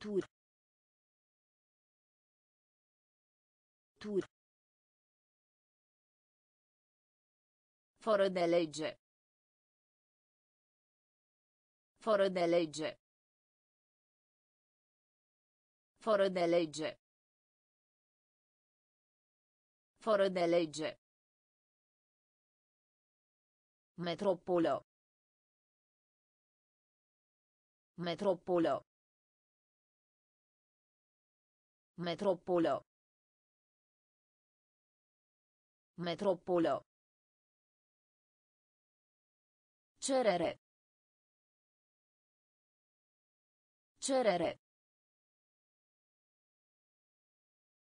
Tur. Tur. Fără de lege. Fără de lege. Fără de lege. Fără de lege. Metropolă. Metropolă. Metropolă. Metropolă. Cerere. Cerere.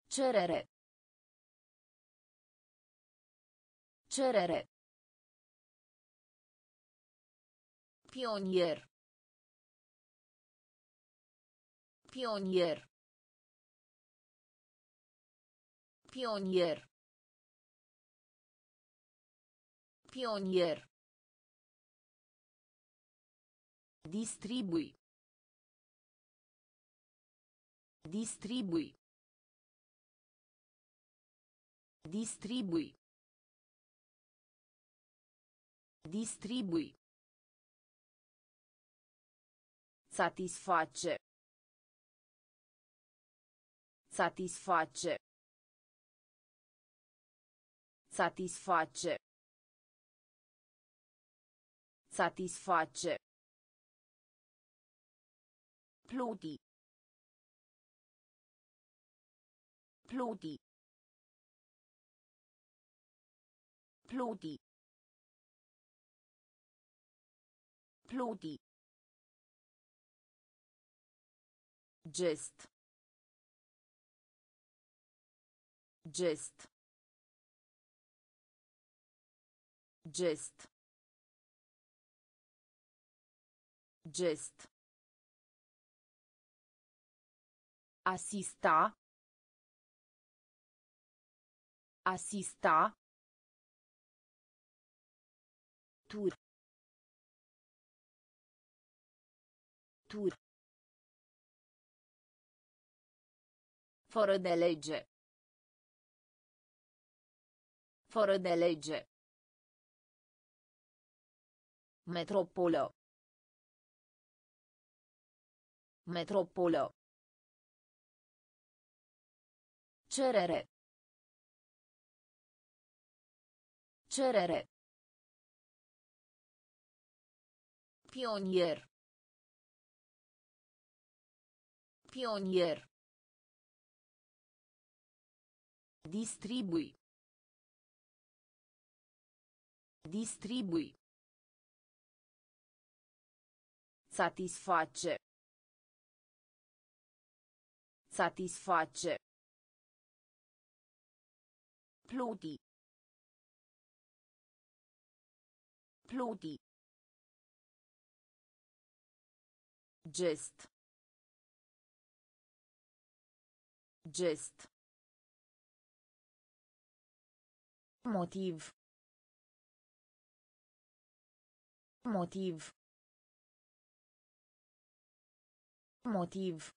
Cerere. Cerere. Pionier. Pionier. Pionier. Pionier. Distribui. Distribui. Distribui. Distribui. Satisface. Satisface. Satisface. Satisface. Pluti. Pluti. Pluti. Pluti. Gest. Gest. Gest. Gest. Asista. Asista. Tur. Tur. Fără de lege. Fără de lege. Metropolă. Metropolă. Cerere. Cerere. Pionier. Pionier. Distribui. Distribui. Satisface. Satisface. Pluti. Pluti. Gest. Gest. Motiv. Motiv. Motiv.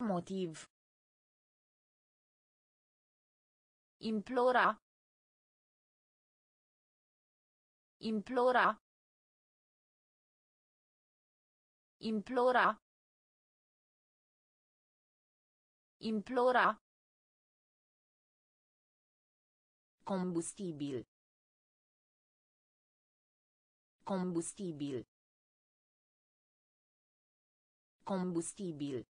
Motiv. Implora. Implora. Implora. Implora. Combustibil. Combustibil. Combustibil.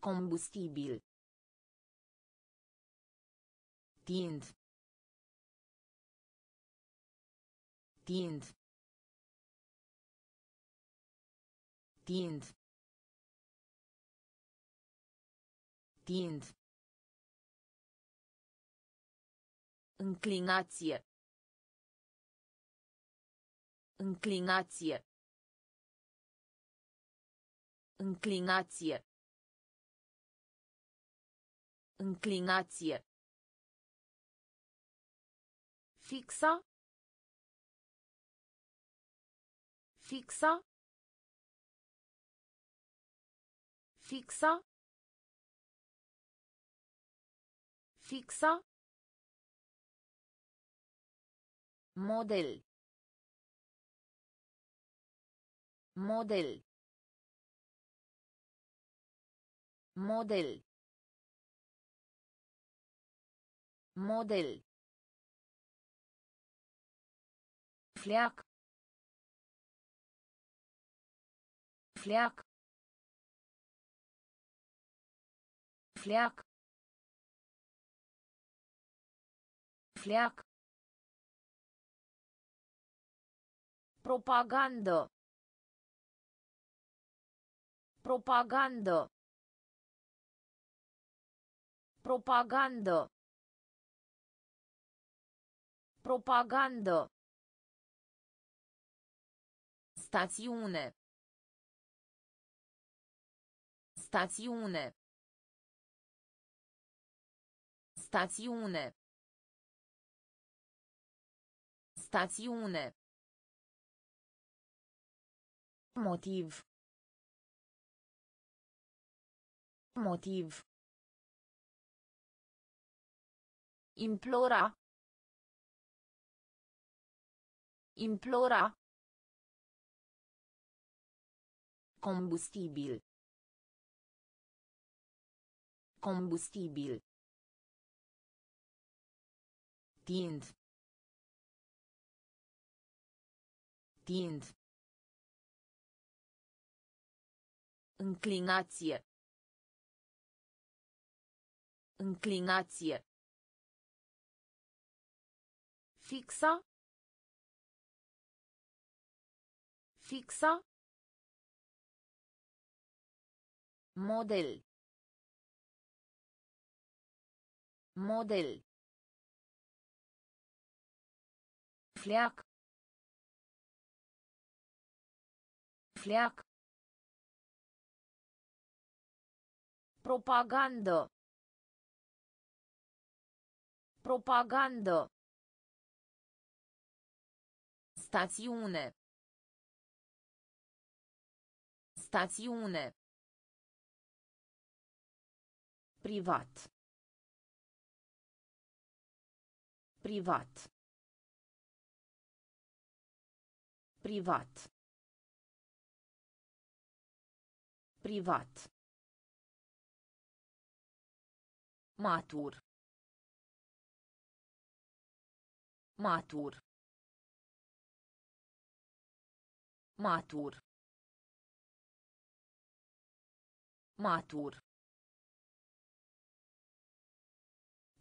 Combustibil. Tind. Tind. Tind. Tind. Înclinație. Înclinație. Înclinație. Înclinație. Fixa. Fixa. Fixa. Fixa. Model. Model. Model. Model. Fleac. Fleac. Fleac. Fleac. Propagandă. Propagandă. Propagandă. Propagandă. Stațiune. Stațiune. Stațiune. Stațiune. Motiv. Motiv. Implora. Implora. Combustibil. Combustibil. Tind. Tind. Înclinație. Înclinație. Fixa. Fixa. Model. Model. Fleac. Fleac. Propagandă. Propagandă. Stațiune. Stațiune. Privat. Privat. Privat. Privat. Matur. Matur. Matur. Matur.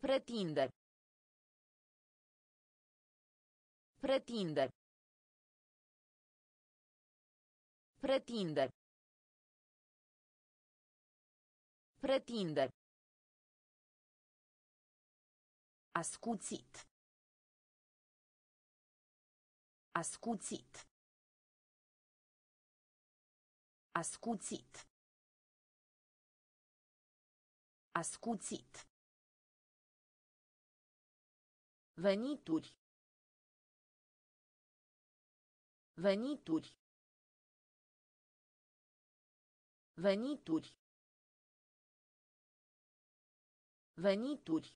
Pretinde. Pretinde. Pretinde. Pretinde. Ascuțit. Ascuțit. Ascuțit. Ascuțit. Venituri. Venituri. Venituri. Venituri.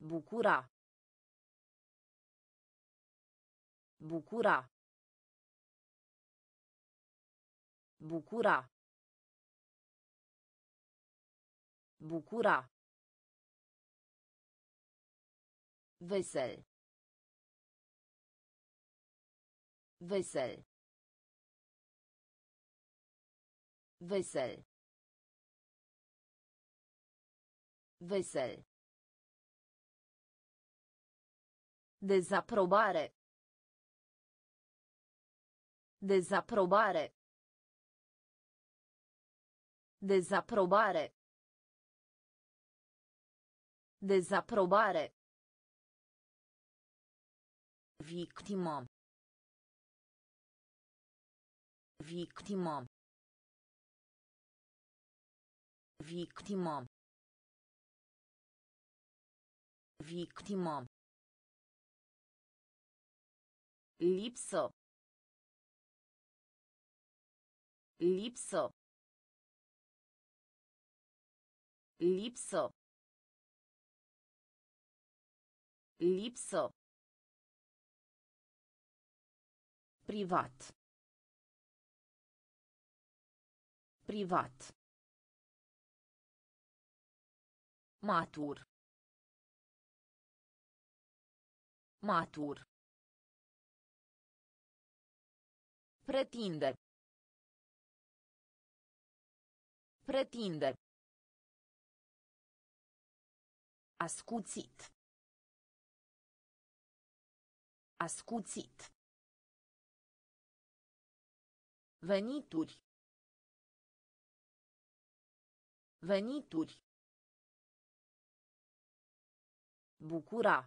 Bucura. Bucura. Bucura. Bucura. Vesel. Vesel. Vesel. Vesel. Dezaprobare. Dezaprobare. Dezaprobare. Dezaprobare. Victimă. Victimă. Victimă. Victimă. Lipsă. Lipsă. Lipsă. Lipsă. Privat. Privat. Matur. Matur. Pretinde. Pretinde. Ascuțit. Ascuțit. Venituri. Venituri. Bucura.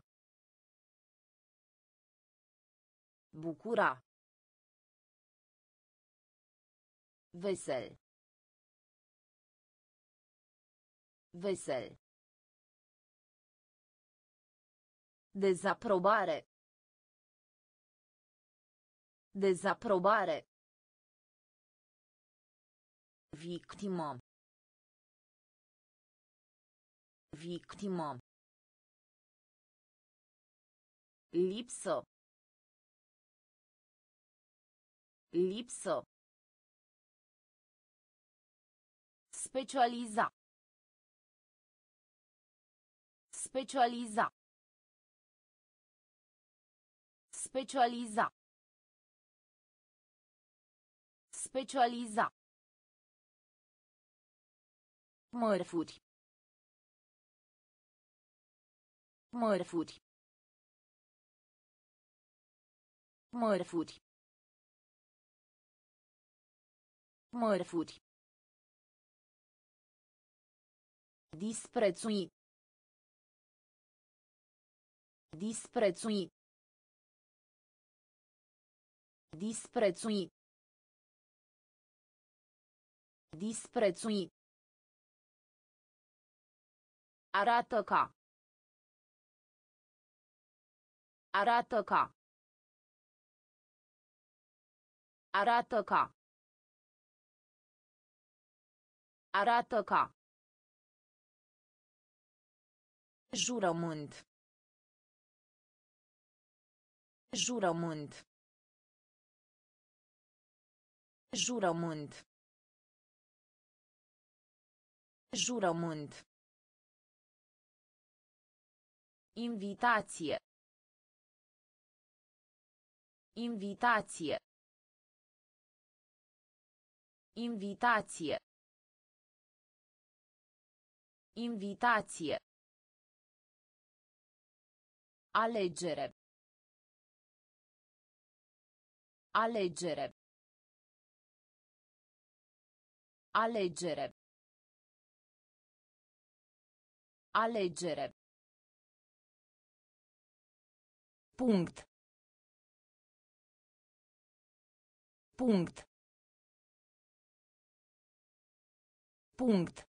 Bucura. Vesel. Vesel. Dezaprobare. Dezaprobare. Victimă. Victimă. Lipsă. Lipsă. Specializa. Specializa. Specializa. Specializa. Mărfuri. Mărfuri. Mărfuri. Mărfuri. Disprețui. Disprețui. Disprețui. Disprețui. Arată ca. Arată ca. Arată ca. Arată ca. Jurământ. Jurământ. Jurământ. Jurământ. Invitație. Invitație. Invitație. Invitație. Alegere. Alegere. Alegere. Alegere. Punct. Punct. Punct.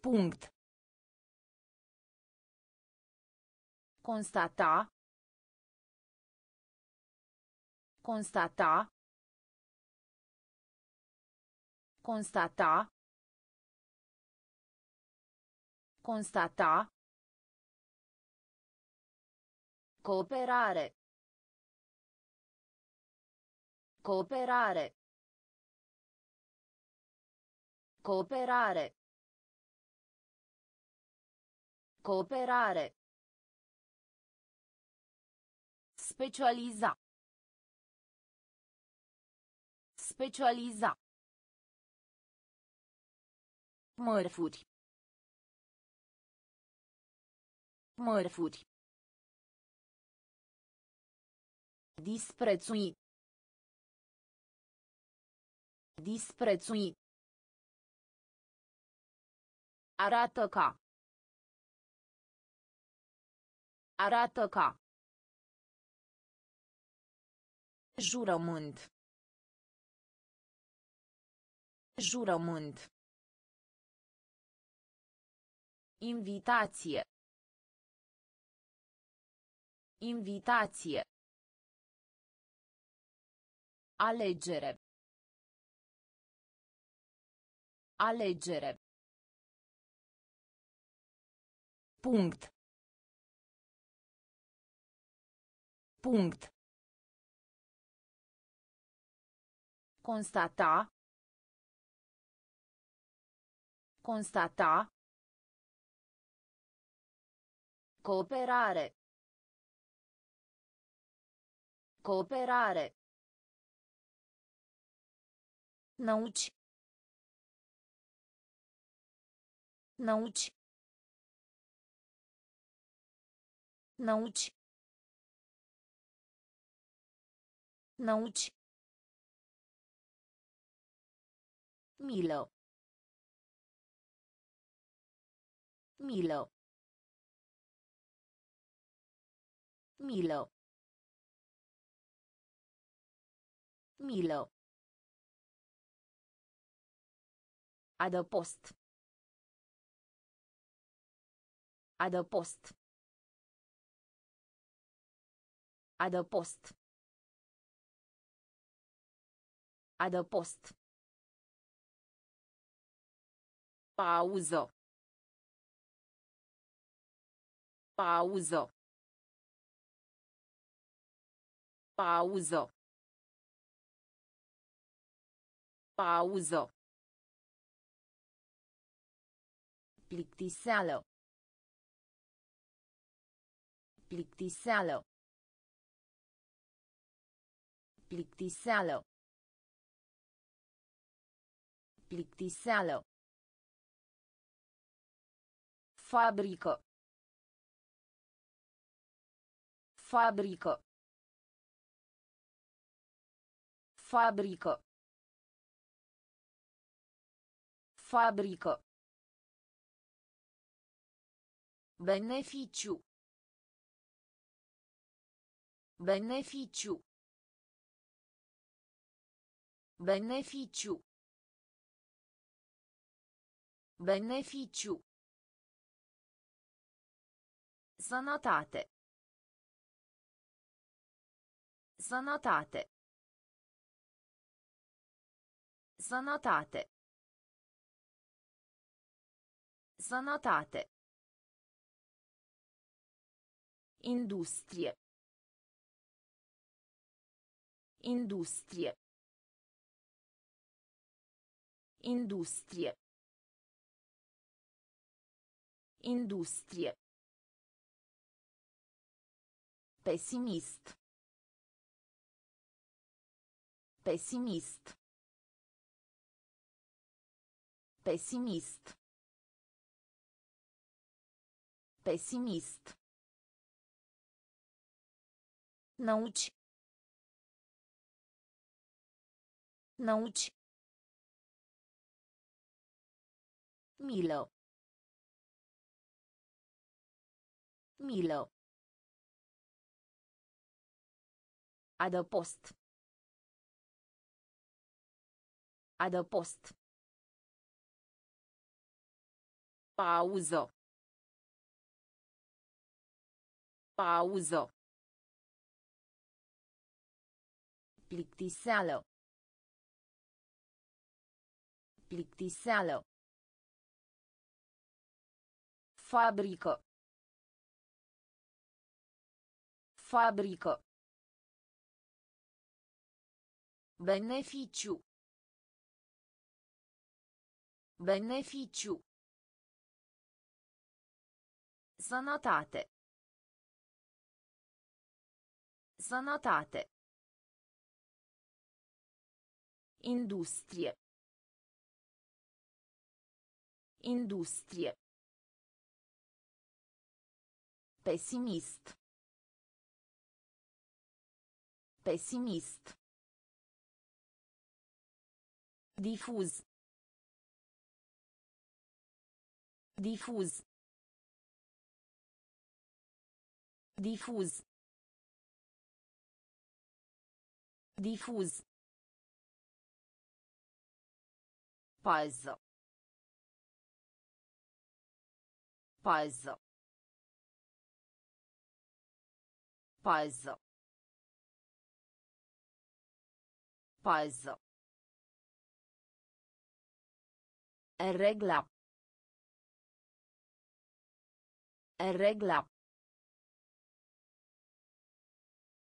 Punct. Constata. Constata. Constata. Constata. Cooperare. Cooperare. Cooperare. Cooperare. Specializa. Specializa. Mărfuri. Mărfuri. Disprețui. Disprețui. Arată ca. Arată ca. Jurământ. Jurământ. Invitație. Invitație. Alegere. Alegere. Punct. Punct. Constata. Constata. Cooperare. Cooperare. Nauci. Nauci. Nauci. Nauci. Milă. Milă. Milă. Milă. Adăpost. Adăpost. Adăpost. Adăpost. Pauză. Pauză. Pauză. Pauză. Plictiseală. Plictiseală. Plictiseală. Plictiseală. Fabrică. Fabrică. Fabrică. Fabrică. Beneficiu. Beneficiu. Beneficiu. Beneficiu. Sănătate. Sănătate. Sănătate. Sănătate. Industrie. Industrie. Industrie. Industrie. Pessimist. Pessimist. Pessimist. Pessimist. Nauci. Nauci. Milo. Milo. Adăpost. Adăpost. Pauză. Pauză. Plictiseală. Plictiseală. Fabrică. Fabrică. Beneficiu. Beneficiu. Sănătate. Sănătate. Industrie. Industrie. Pesimist. Pesimist. Difuz. Difuz. Difuz. Difuz. Pază. Pază. Pază. Pază. Regla. Regla.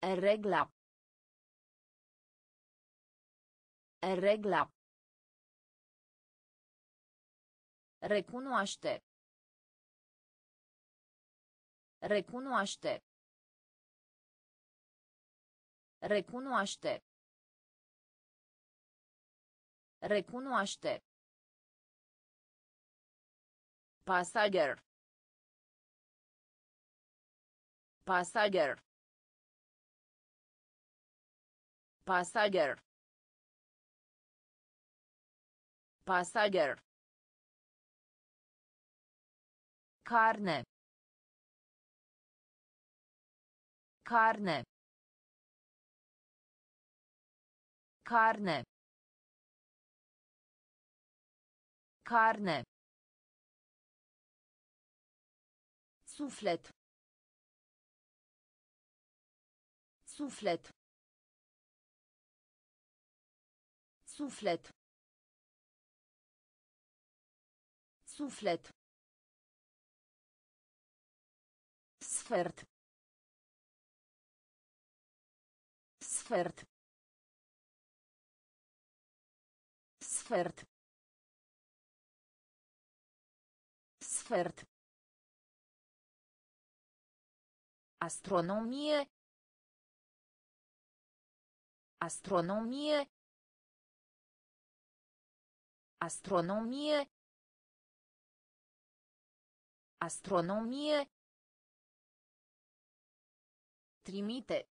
Regla. Regla. Recunoaște. Recunoaște. Recunoaște. Recunoaște. Pasager. Pasager. Pasager. Pasager. Carne. Carne. Carne. Carne. Suflet. Suflet. Suflet. Suflet. Sfert. Sfert. Sfert. Sfert. Astronomie. Astronomie. Astronomie. Astronomie. Trimite.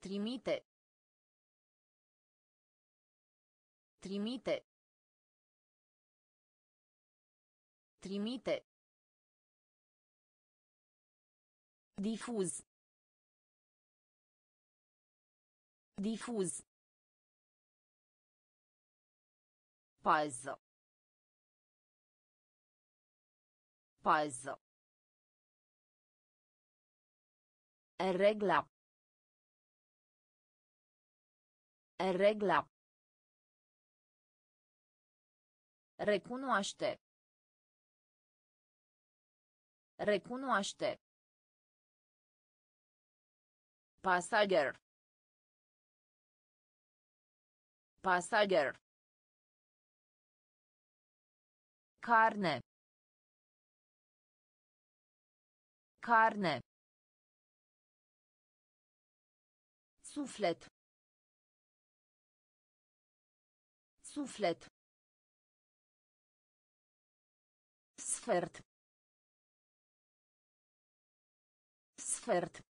Trimite. Trimite. Trimite. Difuz. Difuz. Pază. Pază. Regla. Regla. Recunoaște. Recunoaște. Pasager. Pasager. Carne. Carne. Suflet. Suflet. Sfert. Sfert.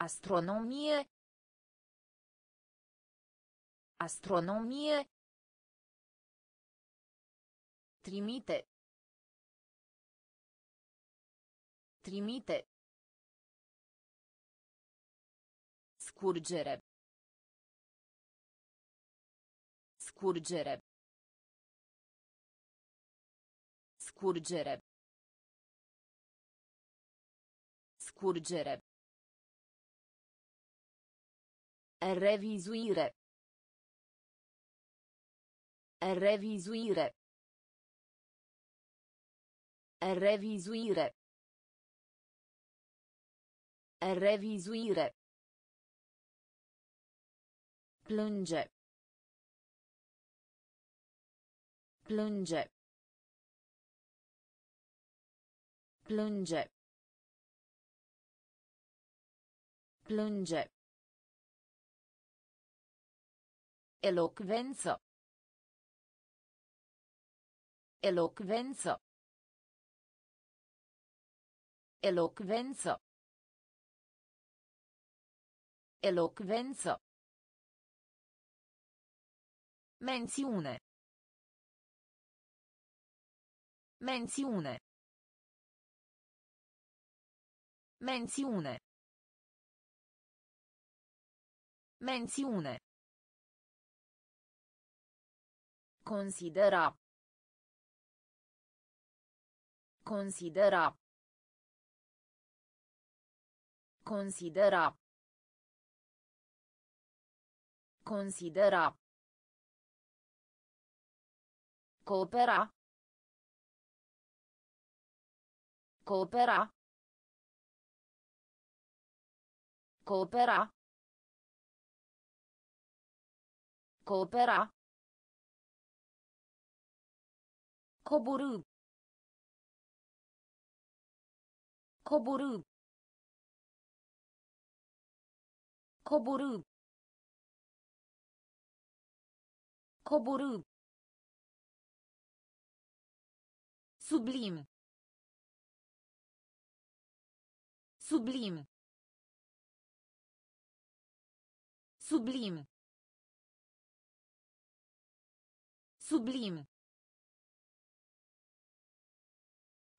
Astronomie. Astronomie. Trimite. Trimite. Scurgere. Scurgere. Scurgere. Scurgere. Revizuire. Revizuire. Revizuire. Revizuire. Plunge. Plunge. Plunge. Plunge. Eloquenza. Eloquenza. Eloquenza. Eloquenza. Menzione. Menzione. Menzione. Menzione. Considera. Considera. Considera. Considera. Coopera. Coopera. Coopera. Coopera. こぼるこぼるこぼるこぼる Sublim. Sublim. Sublim. Sublim.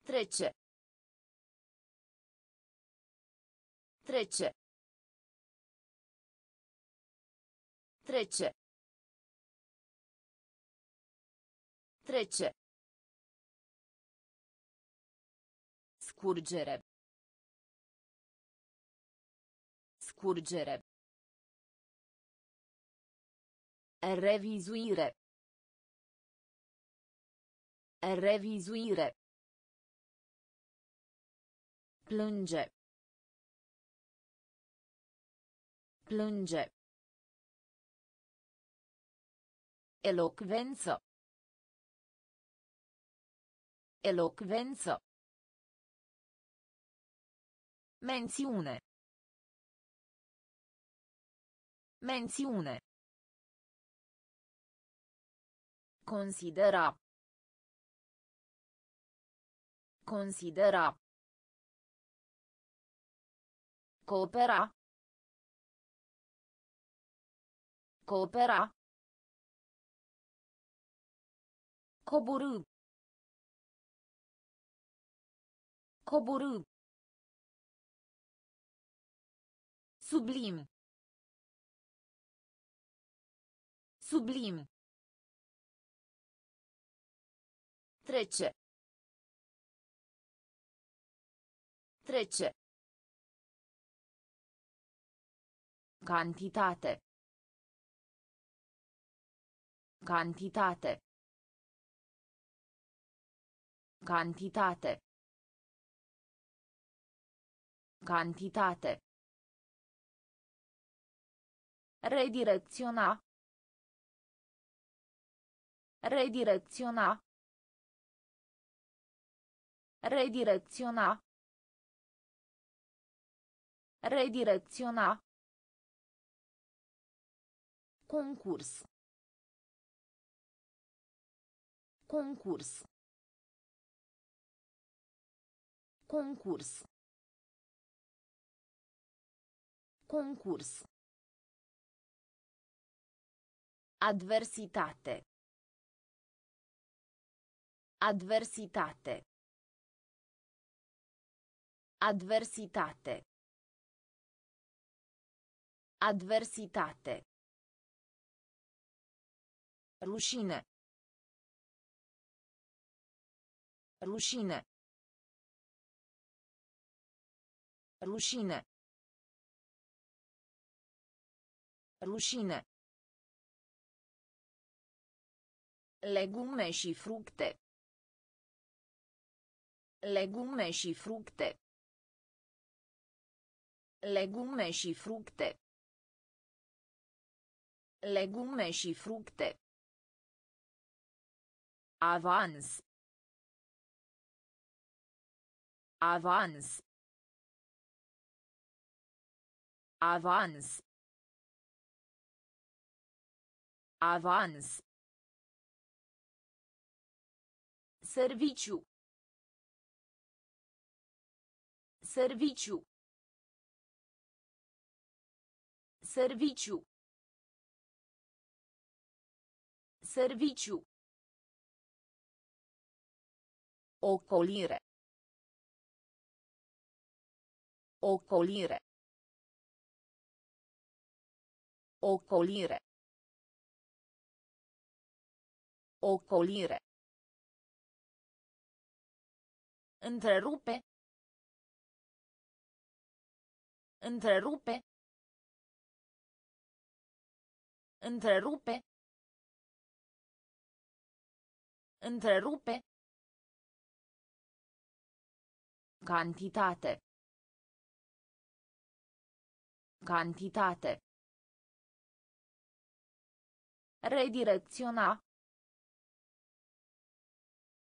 Trece. Trece. Trece. Trece. Scurgere. Scurgere. Revizuire. Revizuire. Plânge. Plânge. Elocvență. Elocvență. Menzione. Menzione. Considera. Considera. Coopera. Coopera. Coborâ. Coborâ. Sublim. Sublim. Trece. Trece. Cantitate. Cantitate. Cantitate. Cantitate. Redirecționa. Redirecționa. Redirecționa. Redirecționa. Concurs. Concurs. Concurs. Concurs. Adversitate. Adversitate. Adversitate. Adversitate. Rușine. Rușine. Rușine. Rușine. Legume și fructe. Legume și fructe. Legume și fructe. Legume și fructe. Avans. Avans. Avans. Avans. Serviciu. Serviciu. Serviciu. Serviciu. Ocolire. Ocolire. Ocolire. Ocolire. Întrerupe. Întrerupe. Întrerupe. Întrerupe. Cantitate. Cantitate. Redirecționa.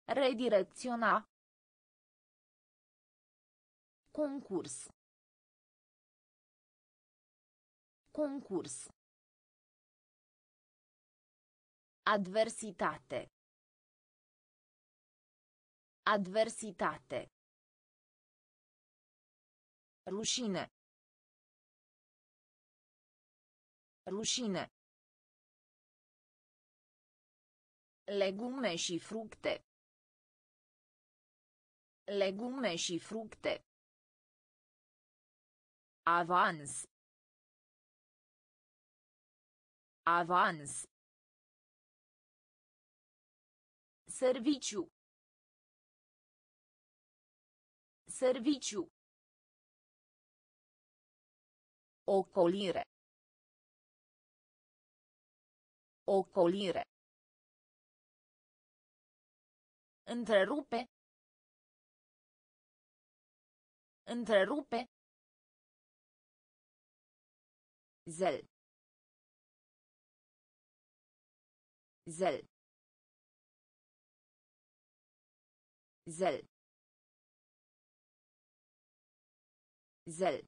Redirecționa. Concurs. Concurs. Adversitate. Adversitate. Rușine. Rușine. Legume și fructe. Legume și fructe. Avans. Avans. Serviciu. Serviciu. Ocolire. Ocolire. Întrerupe. Întrerupe. Zel. Zel. Zel. Zel.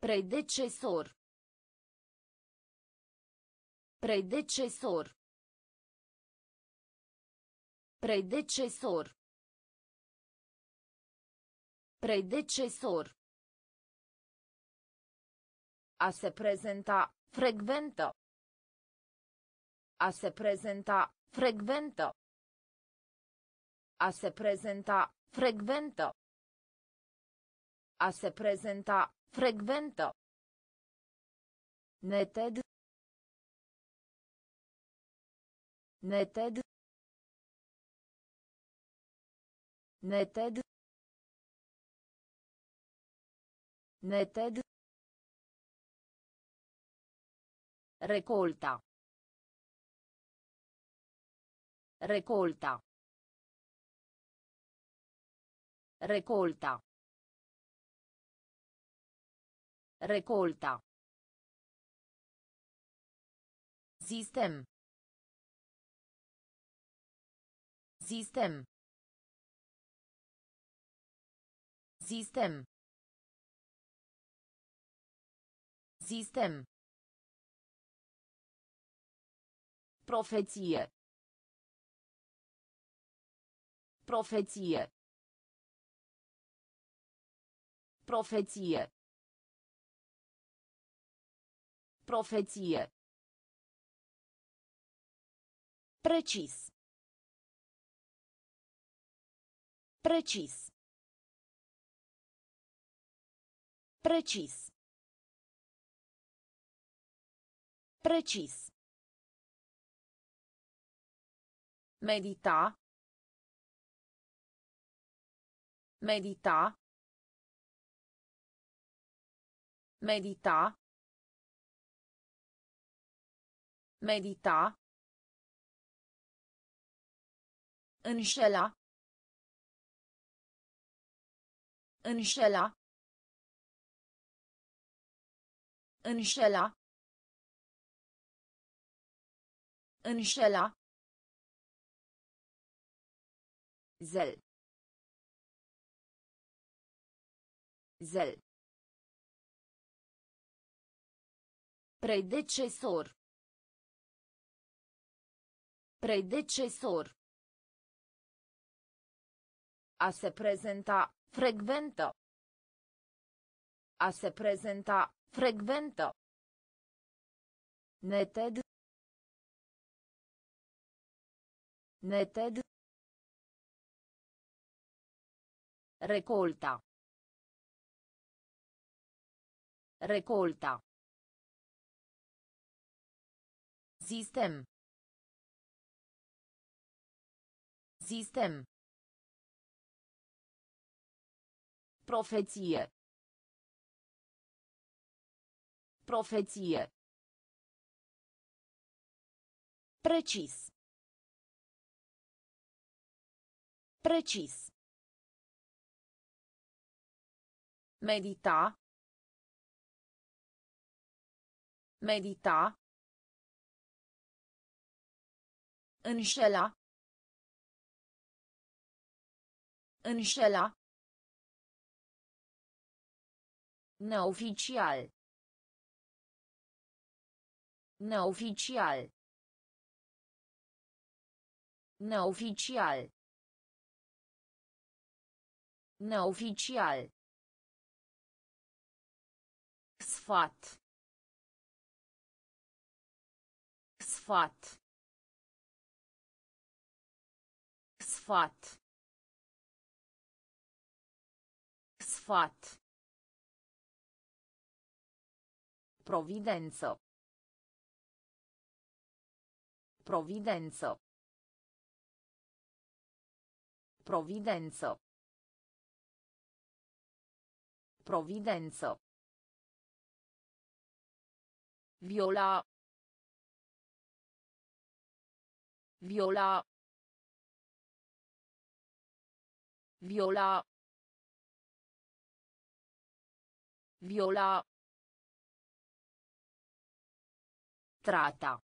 Predecesor. Predecesor. Predecesor. Predecesor. A se prezenta, frecventă. A se prezenta, frecventă. A se prezenta, frecventă. A se prezenta, frecventă. Neted. Neted. Neted. Neted. Recolta. Recolta. Recolta. Recolta. Sistem. Sistem. Sistem. Sistem. Profeție. Profeție. Profeție. Profeție. Precis. Precis. Precis. Precis. Medita. Medita. Medita. Medita. Înșela. Înșela. Înșela. Înșela. Zel. Zel. Predecesor. Predecesor. A se prezenta, frecventă. A se prezenta, frecventă. Neted. Neted. Recolta. Recolta. Sistem. Sistem. Profeție. Profeție. Precis. Precis. Medita. Medita. Înșela. Înșela. Neoficial. Neoficial. Neoficial. Neoficial. Sfat. Sfat. Sfat. Sfat. Providență. Providență. Providență. Providență. Viola. Viola. Viola. Viola. Trata.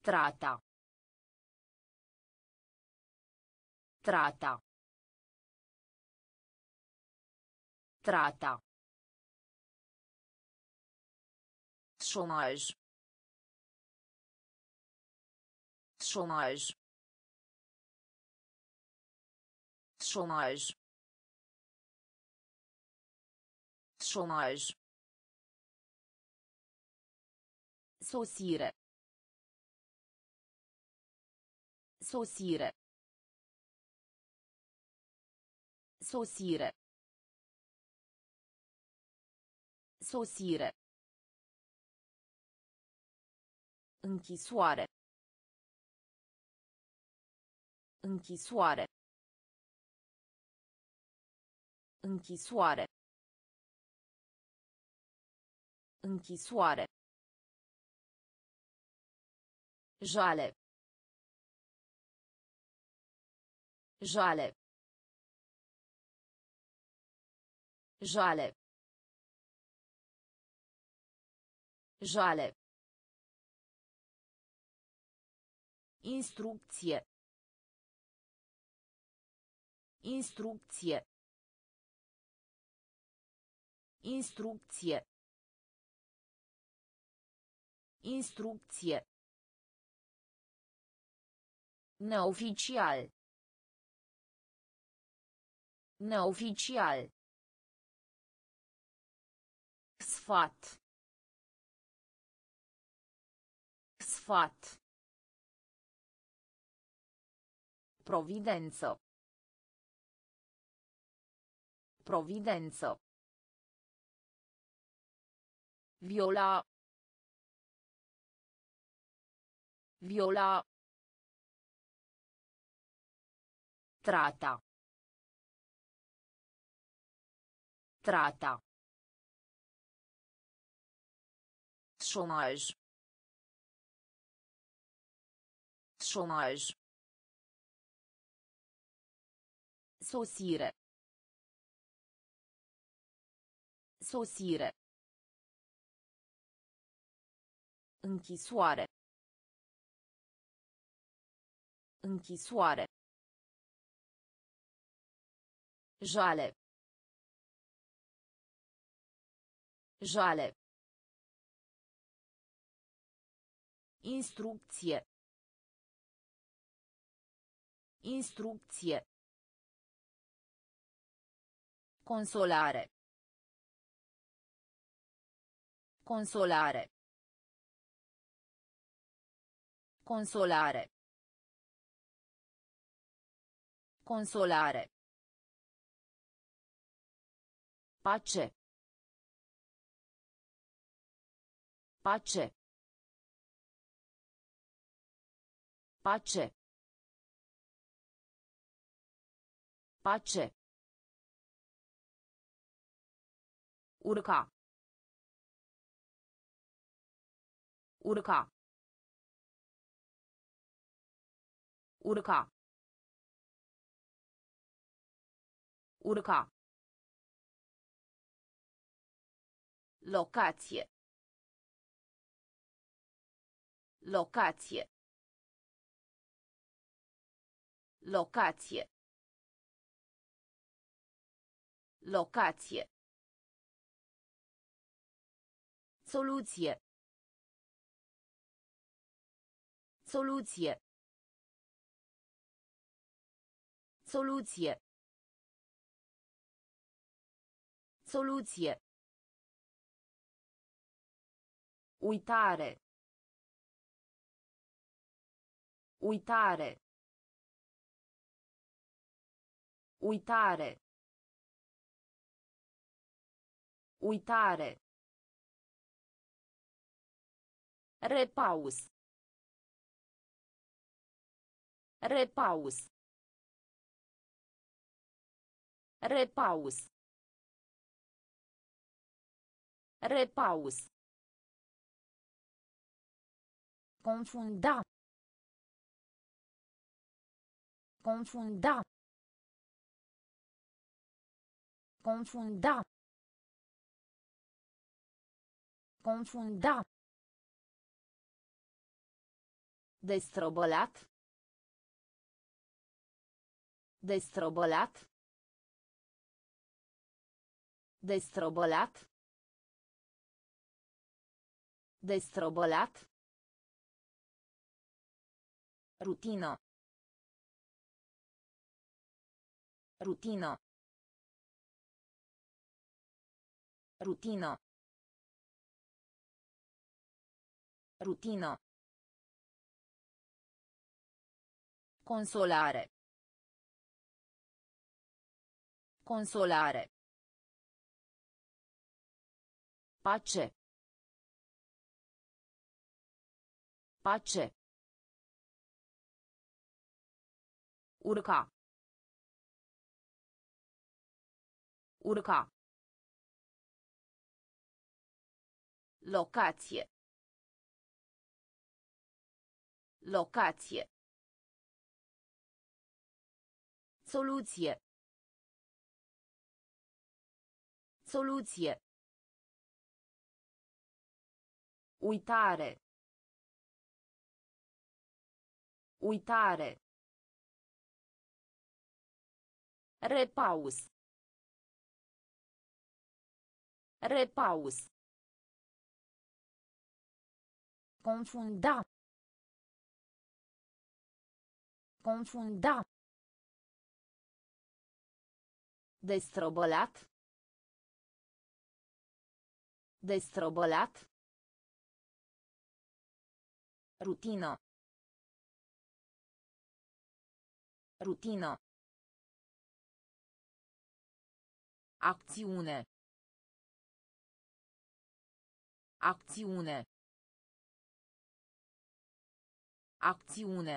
Trata. Trata. Trata. Chômage. Chômage. Chômage. Chômage. Sosire. Sosire. Sosire. Sosire. Închisoare. Închisoare. Închisoare. Închisoare. Jale. Jale. Jale. Jale. Instrucție. Instrucție. Instrucție. Instrucție. Neoficial. Neoficial. Sfat. Sfat. Providenzo. Providenzo. Viola. Viola. Trata. Trata. Chômage. Chômage. Sosire. Sosire. Închisoare. Închisoare. Jale. Jale. Instrucție. Instrucție. Consolare. Consolare. Consolare. Consolare. Pace. Pace. Pace. Pace. Urca. Urca. Urca. Urca. Locație. Locație. Locație. Locație. Soluție. Soluție. Soluție. Soluție. Uitare. Uitare. Uitare. Uitare. Repaus. Repaus. Repaus. Repaus. Confunda. Confunda. Confunda. Confunda. Destrobălat. Destrobălat. Destrobălat. Destrobălat. Rutină. Rutină. Rutină. Rutină. Consolare. Consolare. Pace. Pace. Urca. Urca. Locație. Locație. Soluție. Soluție. Uitare. Uitare. Repaus. Repaus. Confunda. Confunda. Destrobălat. Destrobălat. Rutină. Rutină. Acțiune. Acțiune. Acțiune.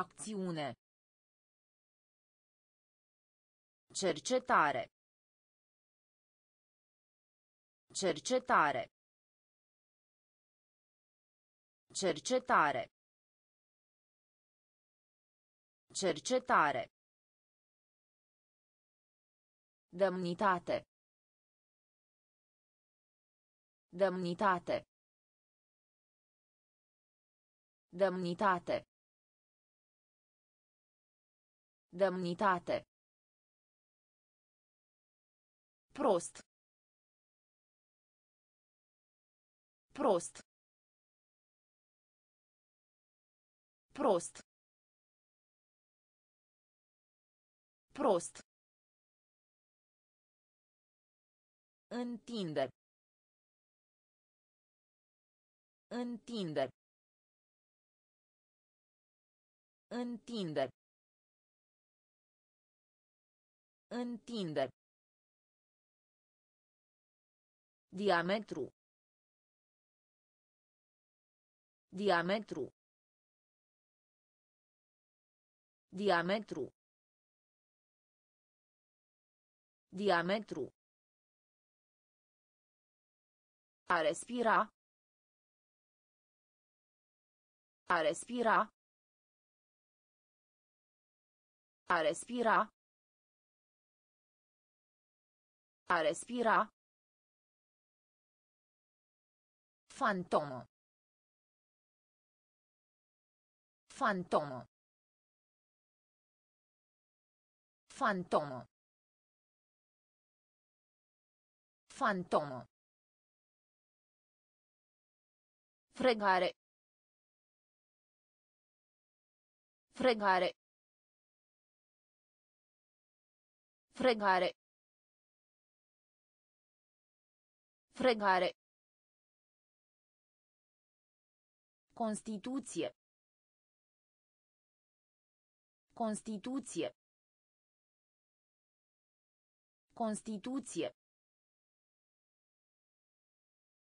Acțiune. Cercetare. Cercetare. Cercetare. Cercetare. Demnitate. Demnitate. Demnitate. Demnitate. Prost. Prost. Prost. Prost. Întinde. Întinde. Întinde. Întinde. Diametru. Diametru. Diametru. Diametru. A respira. A respira. A respira. A respira. Fantomă. Fantomă. Fantomă. Fantomă. Fregare. Fregare. Fregare. Fregare. Constituție. Constituție. Constituție.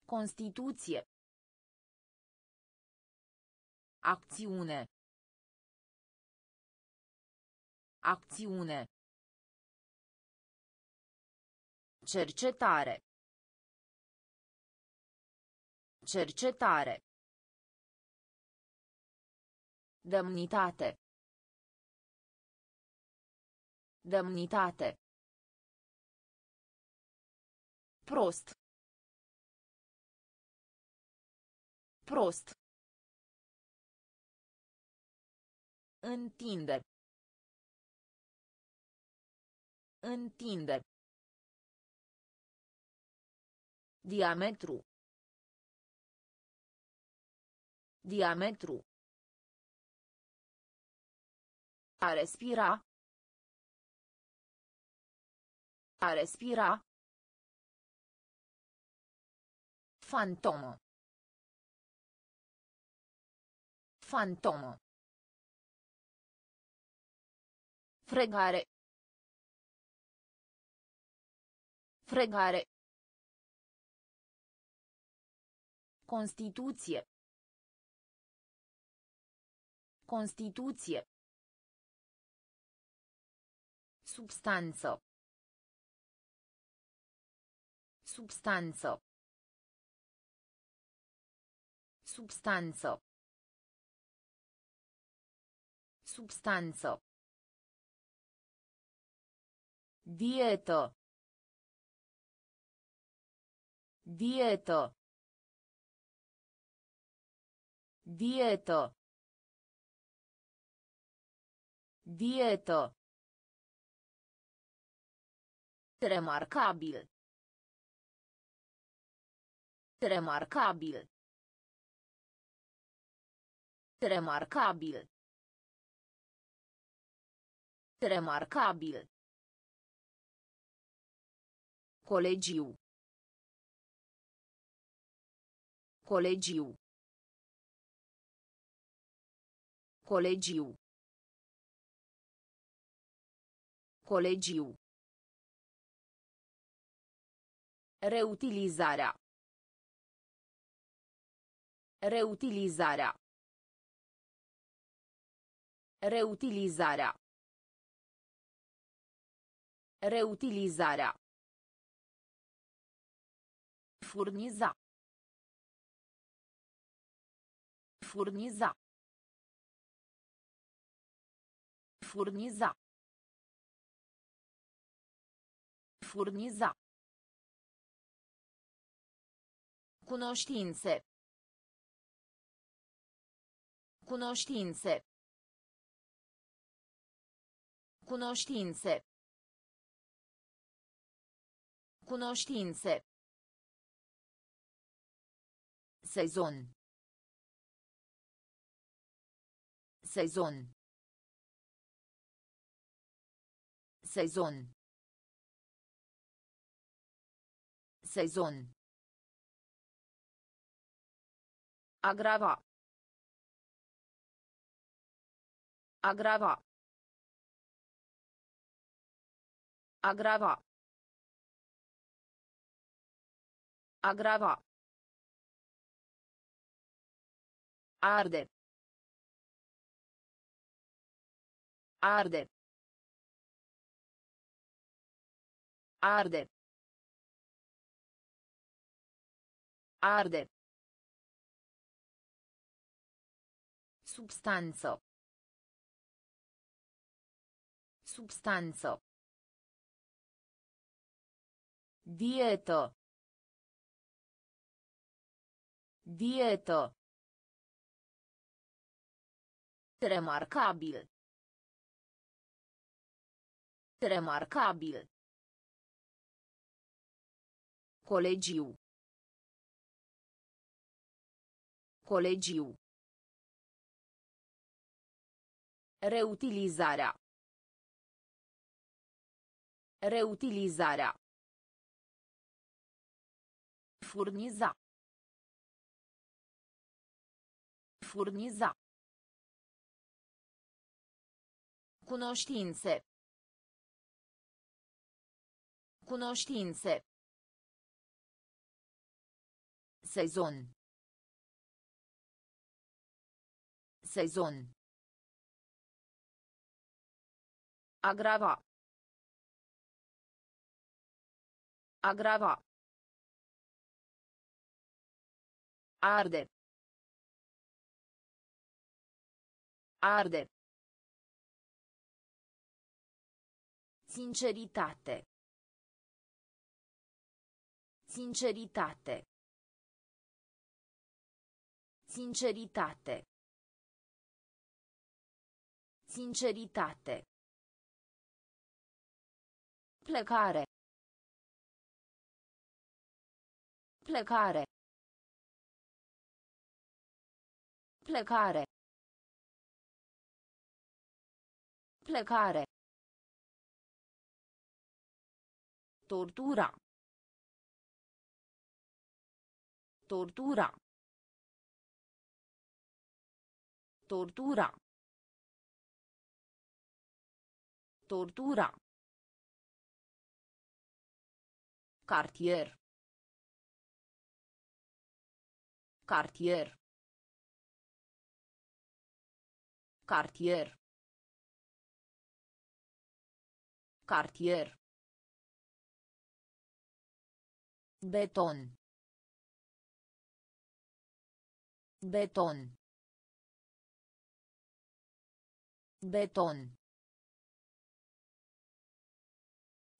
Constituție. Acțiune. Acțiune. Cercetare. Cercetare. Demnitate. Demnitate. Prost. Prost. Întinde. Întinde. Diametru. Diametru. A respira. A respira. Fantomă. Fantomă. Fregare. Fregare. Constituție. Constituție. Substanță. Substanță. Substanță. Substanță. Dietă. Dietă. Dietă. Dietă. Remarcabil. Remarcabil. Remarcabil. Remarcabil. Colegiu. Colegiu. Colegiu. Colegiu. Reutilizarea. Reutilizarea. Reutilizarea. Reutilizarea. Furniza. Furniza. Furniza. Furniza. Cunoștințe. Cunoștințe. Cunoștințe. Cunoștințe. Sezon. Sezon. Sezon. Sezon. Agrava. Agrava. Agrava. Agrava. Arde. Arde. Arde. Arde. Substanță. Substanță. Dietă. Dietă. Remarcabil. Remarcabil. Colegiu. Colegiu. Reutilizarea. Reutilizarea. Furniza. Furniza. Cunoștințe. Cunoștințe. Sezon. Sezon. Agrava. Agrava. Arde. Arde. Sinceritate. Sinceritate. Sinceritate. Sinceritate. Plecare. Plecare. Plecare. Plecare. Tortura. Tortura. Tortura. Tortura. Cartier. Cartier. Cartier. Cartier. Beton. Beton. Beton.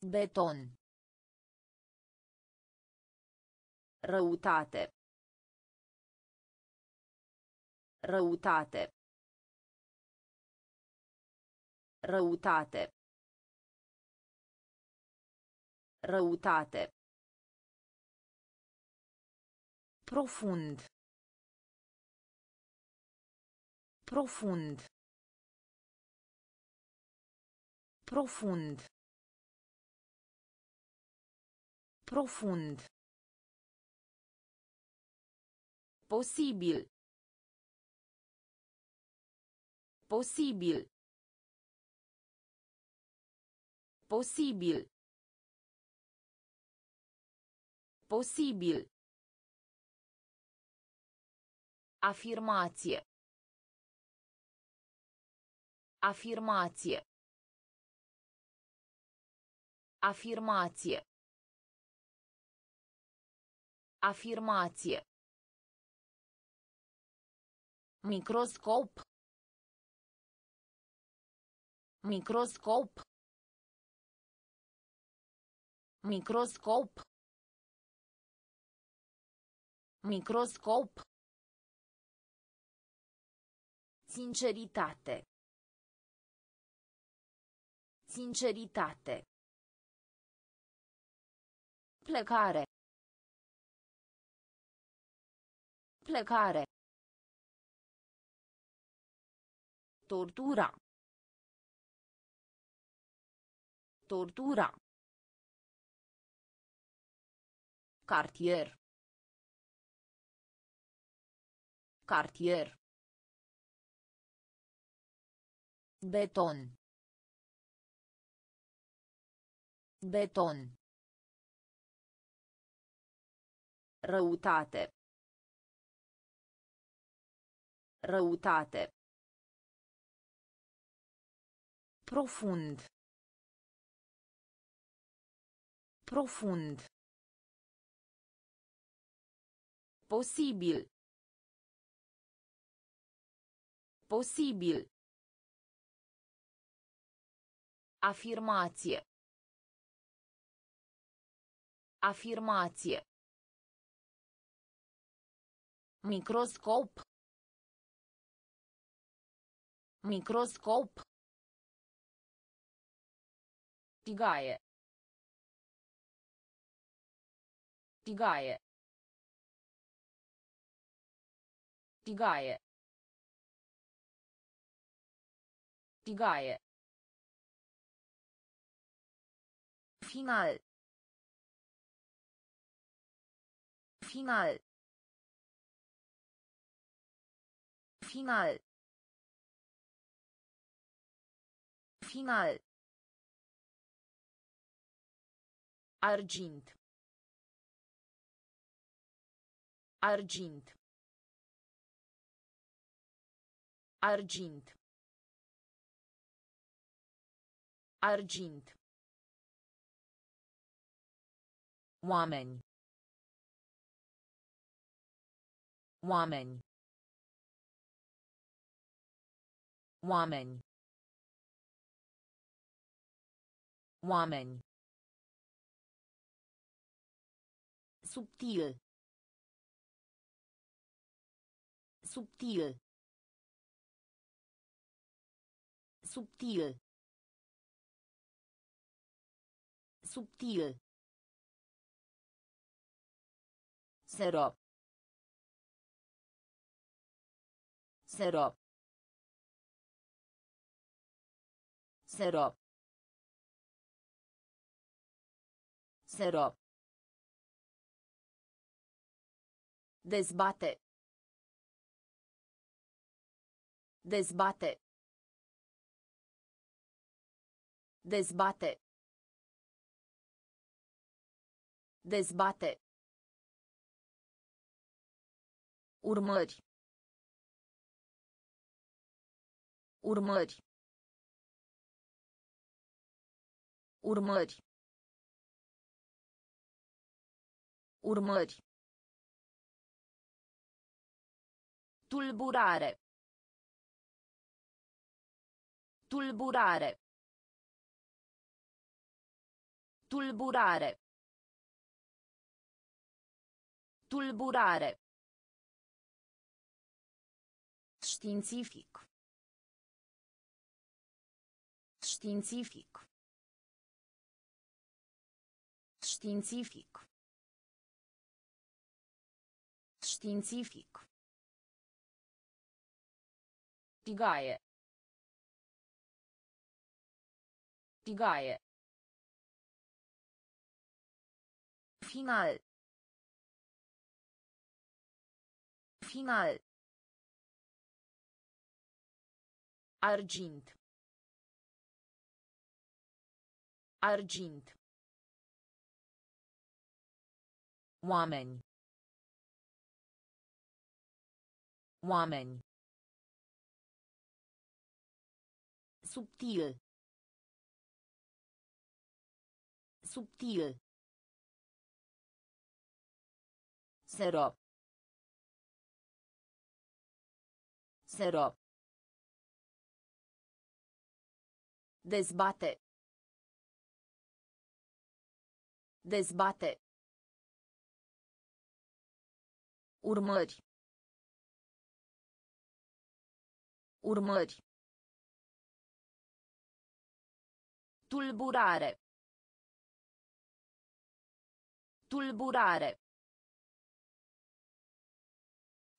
Beton. Răutate. Răutate. Răutate. Răutate. Profund. Profund. Profund. Profund. Posibil. Posibil. Posibil. Posibil. Afirmație. Afirmație. Afirmație. Afirmație. Microscop. Microscop. Microscop. Microscop. Sinceritate. Sinceritate. Plecare. Plecare. Tortura. Tortura. Cartier. Cartier. Beton. Beton. Răutate. Răutate. Profund. Profund. Posibil. Posibil. Afirmație. Afirmație. Microscop. Microscop. Tigaie. Tigaie. Tigaie. Tigaie. Final. Final. Final. Final. Argint. Argint. Argint. Argint. Oameni. Oameni. Oameni. Oameni. Subtil. Subtil. Subtil. Subtil. Serop. Serop. Serop. Serop. Dezbate. Dezbate. Dezbate. Dezbate. Urmări. Urmări. Urmări. Urmări. Tulburare. Tulburare. Tulburare. Tulburare. Științific. Științific. Științific. Științific. Tigaie. Tigaie. Final. Final. Argint. Argint. Oameni. Oameni. Subtil. Subtil. Serop. Serop. Dezbate. Dezbate. Urmări. Urmări. Tulburare. Tulburare.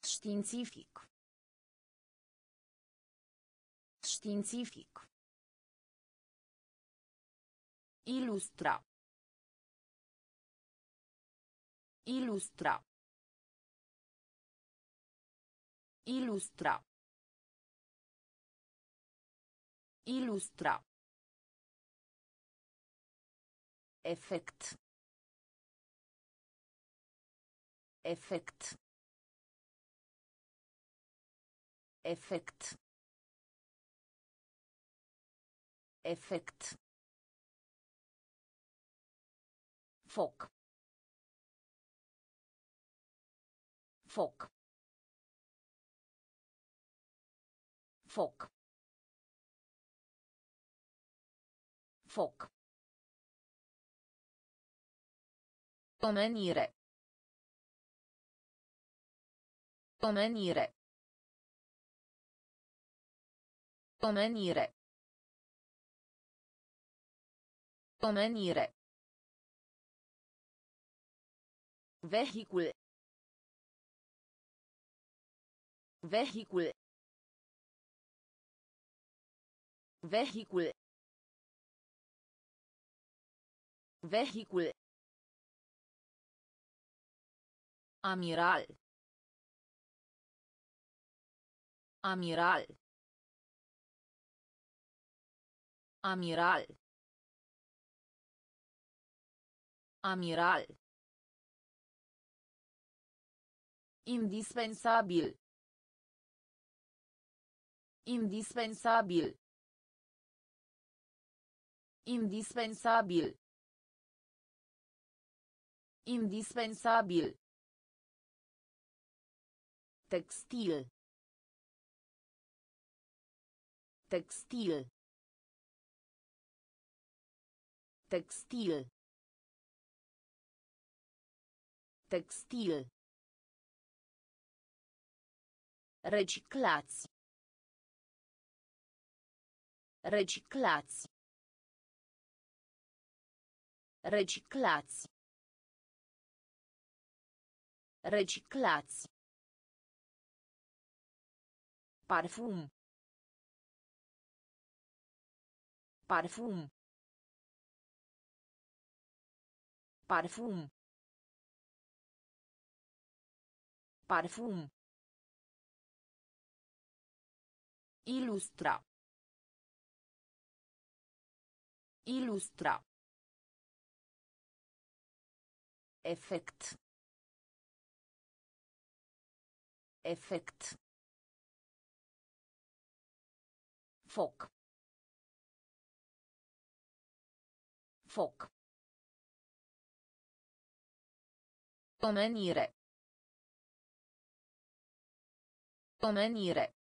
Științific. Științific. Ilustra. Ilustra. Ilustra. Ilustra. Efect. Efect. Efect. Efect. Foc. Foc. Foc. Foc. Omenire. Omenire. Omenire. Omenire. Vehicul. Vehicul. Vehicul. Vehicul. Amiral. Amiral. Amiral. Amiral. Indispensabil. Indispensabil. Indispensabil. Indispensabil. Textil. Textil. Textil. Textil. Reciclați. Reciclați. Reciclați. Reciclați. Parfum. Parfum. Parfum. Parfum. Ilustra. Ilustra. Efect. Efect. Foc. Foc. Omenire. Omenire.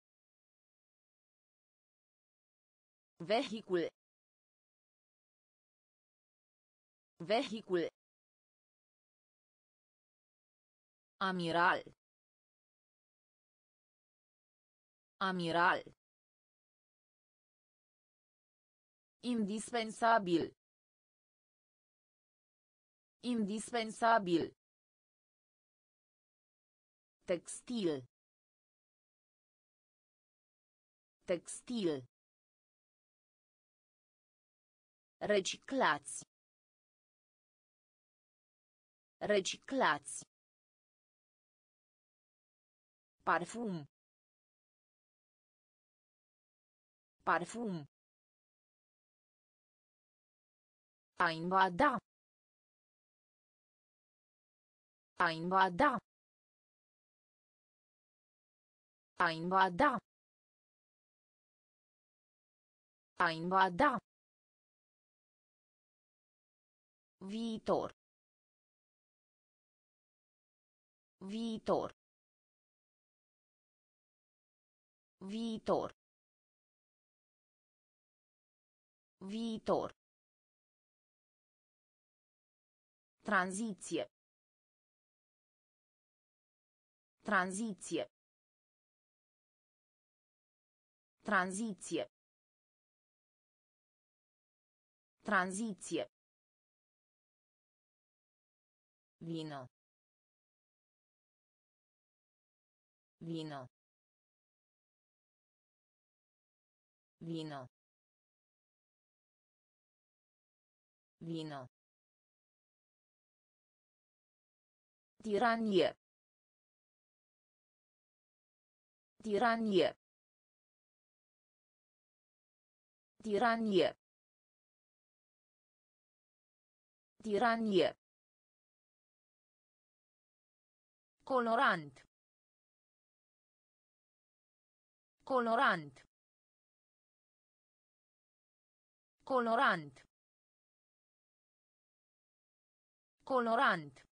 Vehicul. Vehicul. Amiral. Amiral. Indispensabil. Indispensabil. Textil. Textil. Reciclați. Reciclați. Parfum. Parfum. A invada. A invada. A invada. A invada. Viitor. Viitor. Viitor. Viitor. Tranziție. Tranziție. Tranziție. Tranziție. Vino. Vino. Vino. Vino. Tiranie. Tiranie. Tiranie. Tiranie. Colorant. Colorant. Colorant. Colorant.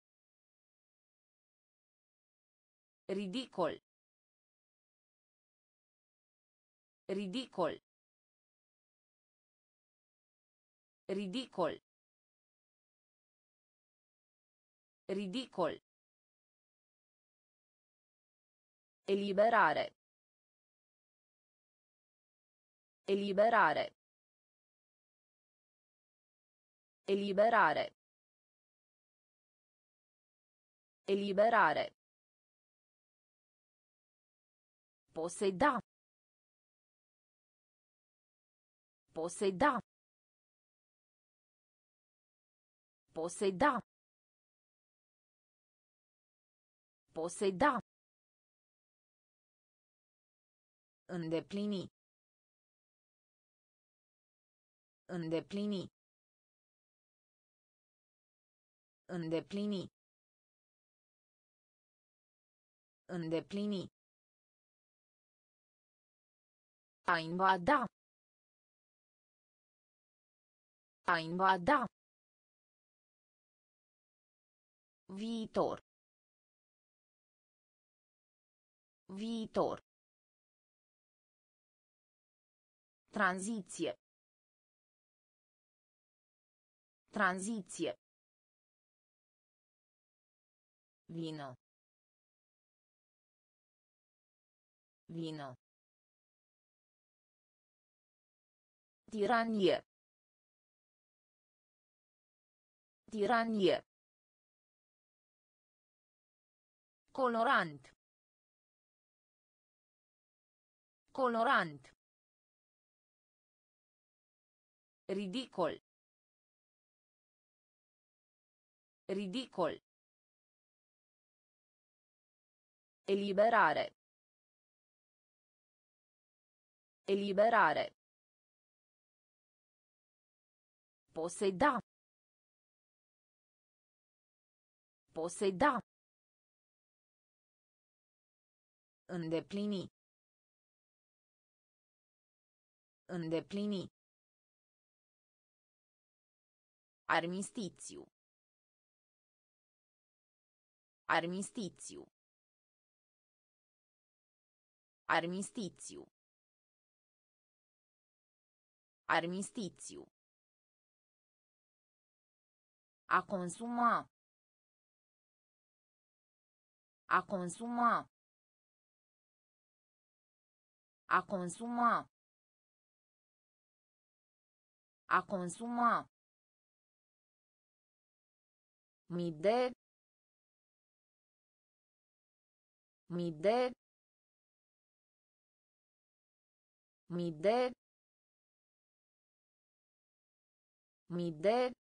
Ridicol. Ridicol. Ridicol. Ridicol. E liberare. E liberare. E liberare. E liberare. Poseda. Poseda. Poseda. Poseda. Îndeplini. Îndeplini. Îndeplini. Îndeplini. A invada. A invada. Viitor. Viitor. Tranziție. Tranziție. Vino. Vino. Tiranie. Tiranie. Colorant. Colorant. Ridicol. Ridicol. Eliberare. Eliberare. Poseda. Poseda. Îndeplini. Îndeplini. Armistițiu. Armistițiu. Armistițiu. Armistițiu. A consuma. A consuma. A consuma. A consuma. Mii de. Mii de. Mii de. Mii de.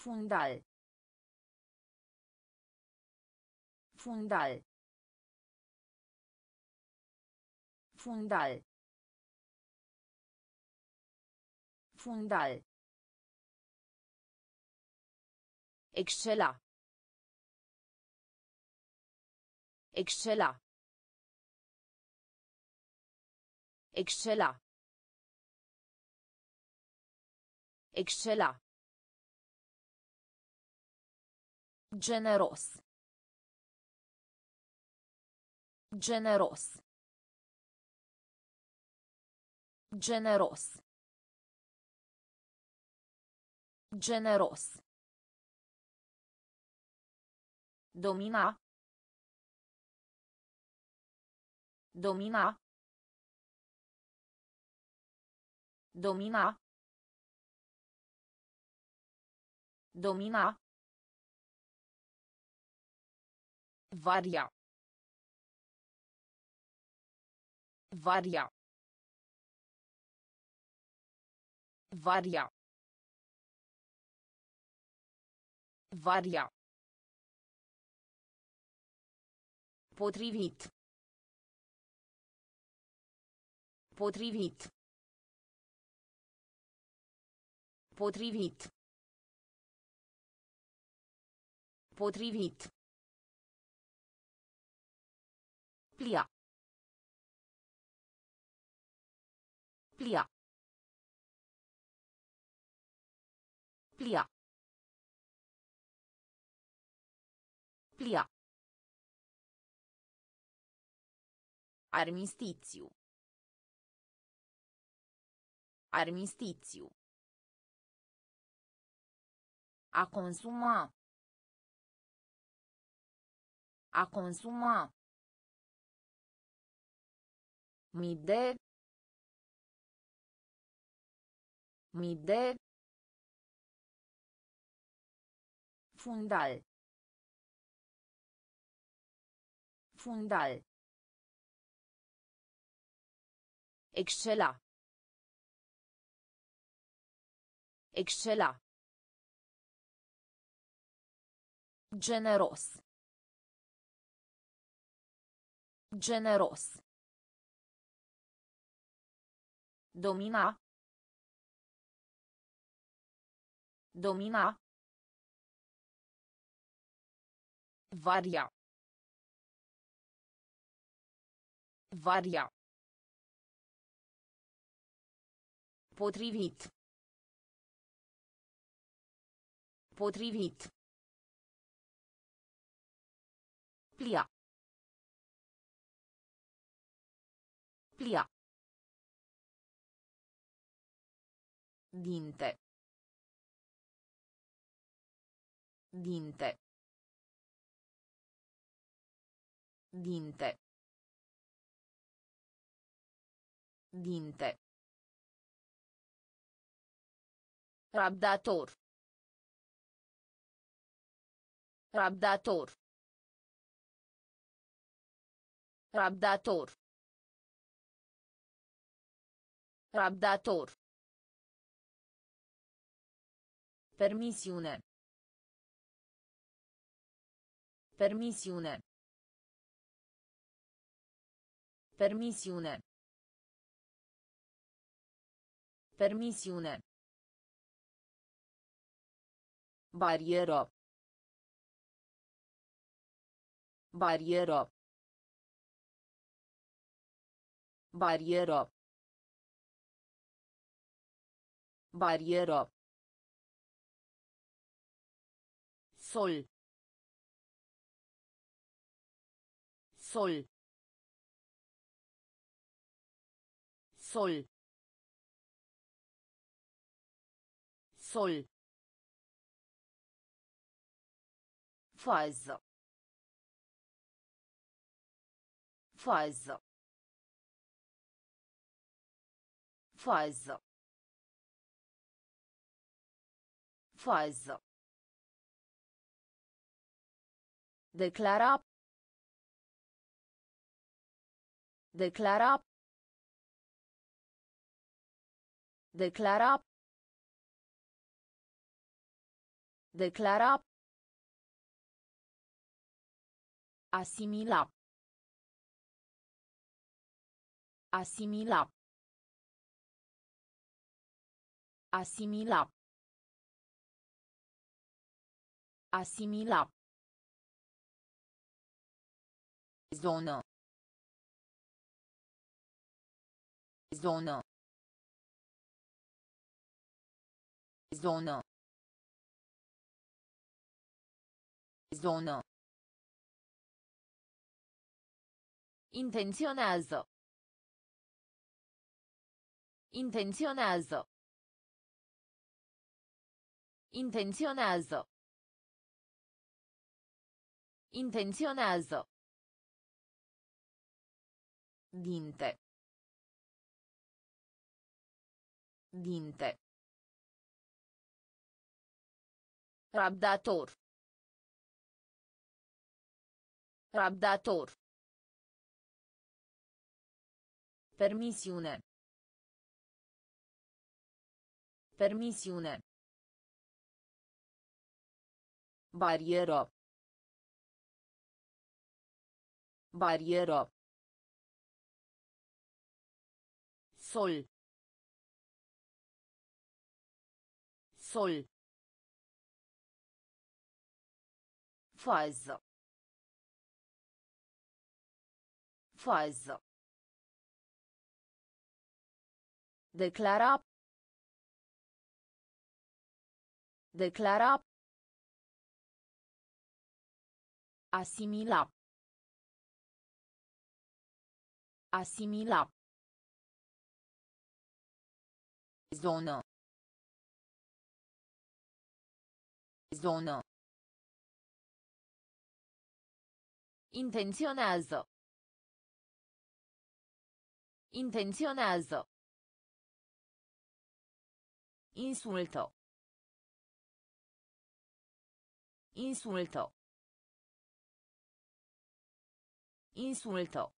Fundal. Fundal. Fundal. Fundal. Excela. Excela. Excela. Excela. Generos. Generos. Generos. Generos. Domina. Domina. Domina. Domina. Varia. Varia. Varia. Varia. Potrivit. Potrivit. Potrivit. Potrivit. Plia. Plia. Plia. Plia. Armistițiu. Armistițiu. A consuma. A consuma. Mii de. Mii de. Fundal. Fundal. Excela. Excela. Generos. Generos. Domina. Domina. Varia. Varia. Potrivit. Potrivit. Plia. Plia. Dinte. Dinte. Dinte. Dinte. Rabdator. Rabdator. Rabdator. Rabdator. Permisiune. Permisiune. Permisiune. Permisiune. Barieră. Barieră. Barieră. Barieră. Sol. Sol. Sol. Sol. Fază. Fază. Fază. Fază. Declara. Declara. Declara. Declara. Asimila. Asimila. Asimila. Asimila. Zonă. Zonă. Zonă. Zonă. Intenționează. Intenționează. Intenționează. Intenționează. Dinte. Dinte. Rabdator. Rabdator. Permisiune. Permisiune. Barieră. Barieră. Sol. Sol. Fază. Fază. Declara. Declara. Asimila. Asimila. Zonă. Zonă. Intenționează. Intenționează. Insulto. Insulto. Insulto.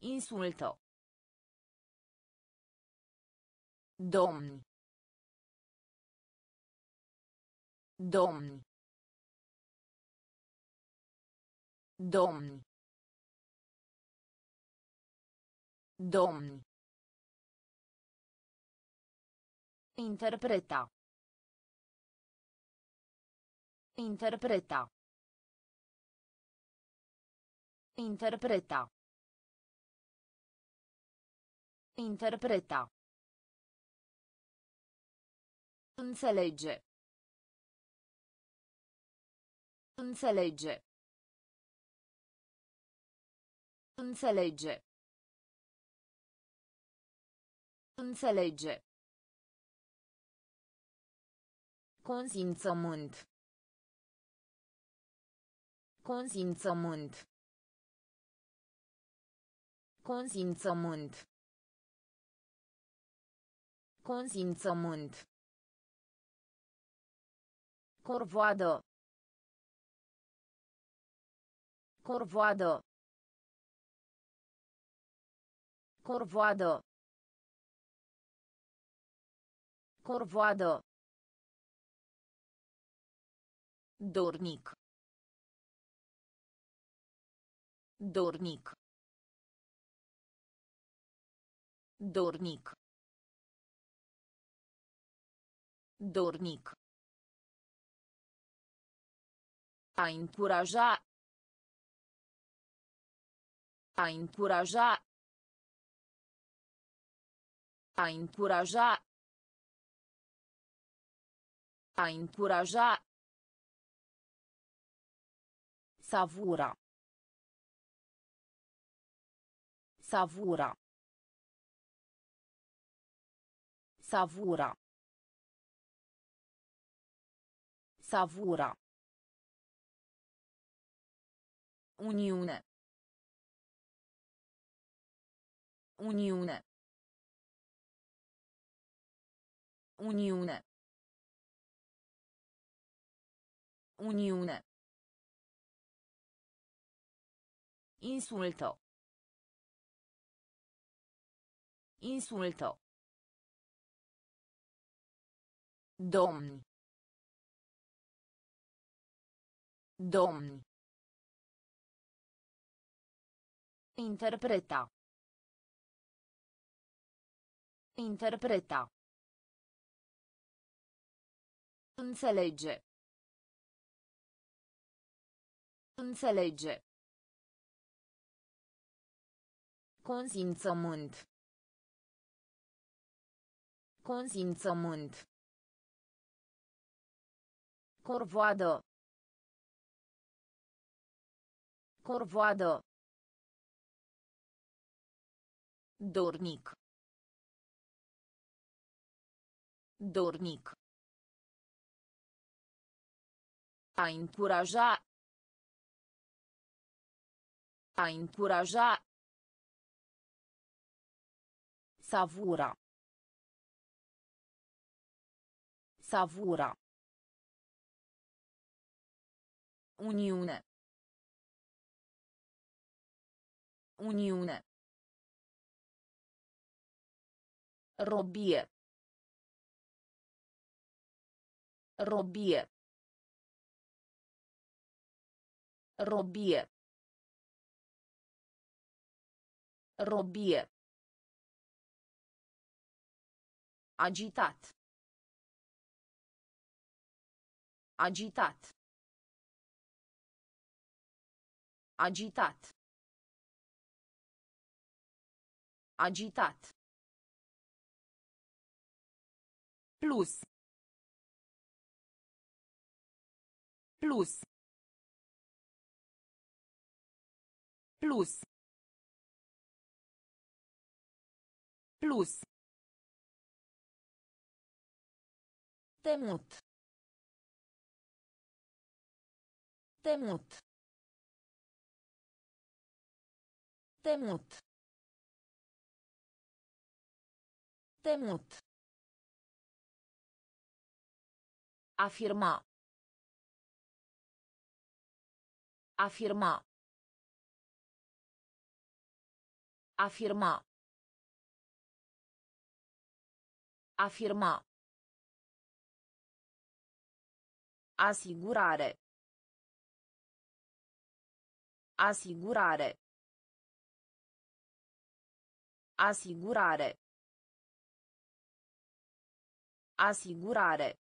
Insulto. Domni. Domni. Domni. Domni. Interpreta. Interpreta. Interpreta. Interpreta. Înțelege. Înțelege. Înțelege. Înțelege. Consimțământ. Consimțământ. Consimțământ. Consimțământ. Corvoadă. Corvoadă. Corvoadă. Corvoadă. Dornic. Dornic. Dornic. Dornic. A încuraja. A încuraja. A încuraja. A încuraja. Savura. Savura. Savura. Savura. Uniune. Uniune. Uniune. Uniune. Insulto. Insulto. Domni. Domni. Interpreta. Interpreta. Înțelege. Înțelege. Consimțământ. Consimțământ. Corvoadă. Corvoadă. Dornic. Dornic. A încuraja. A încuraja. Savura. Savura. Uniune. Uniune. Robie. Robie. Robie. Robie. Agitat. Agitat. Agitat. Agitat. Plus. Plus. Plus. Plus. Temut. Temut. Temut. Temut. Afirma. Afirma. Afirma. Afirma. Asigurare. Asigurare. Asigurare. Asigurare.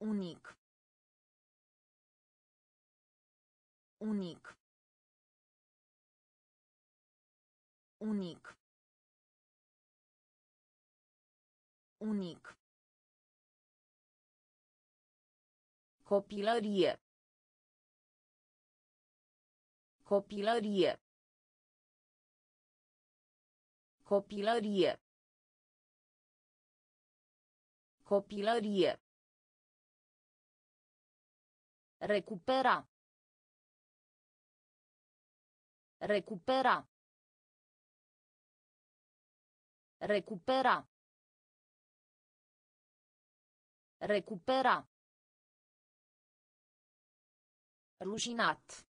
Unic. Unic. Unic. Unic. Copilărie. Copilărie. Copilărie. Copilărie. Recupera. Recupera. Recupera. Recupera. Rușinat.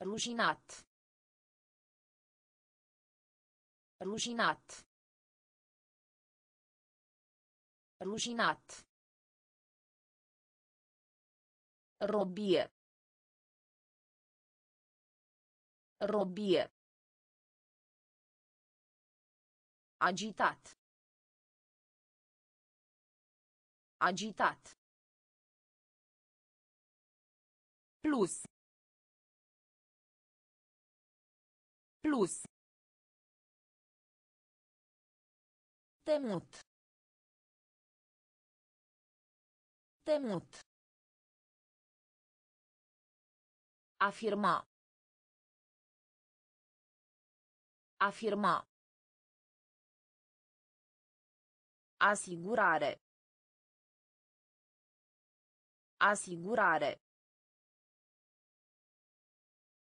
Rușinat. Rușinat. Rușinat. Robie. Robie. Agitat. Agitat. Plus. Plus. Temut. Temut. Afirma. Afirma. Asigurare. Asigurare.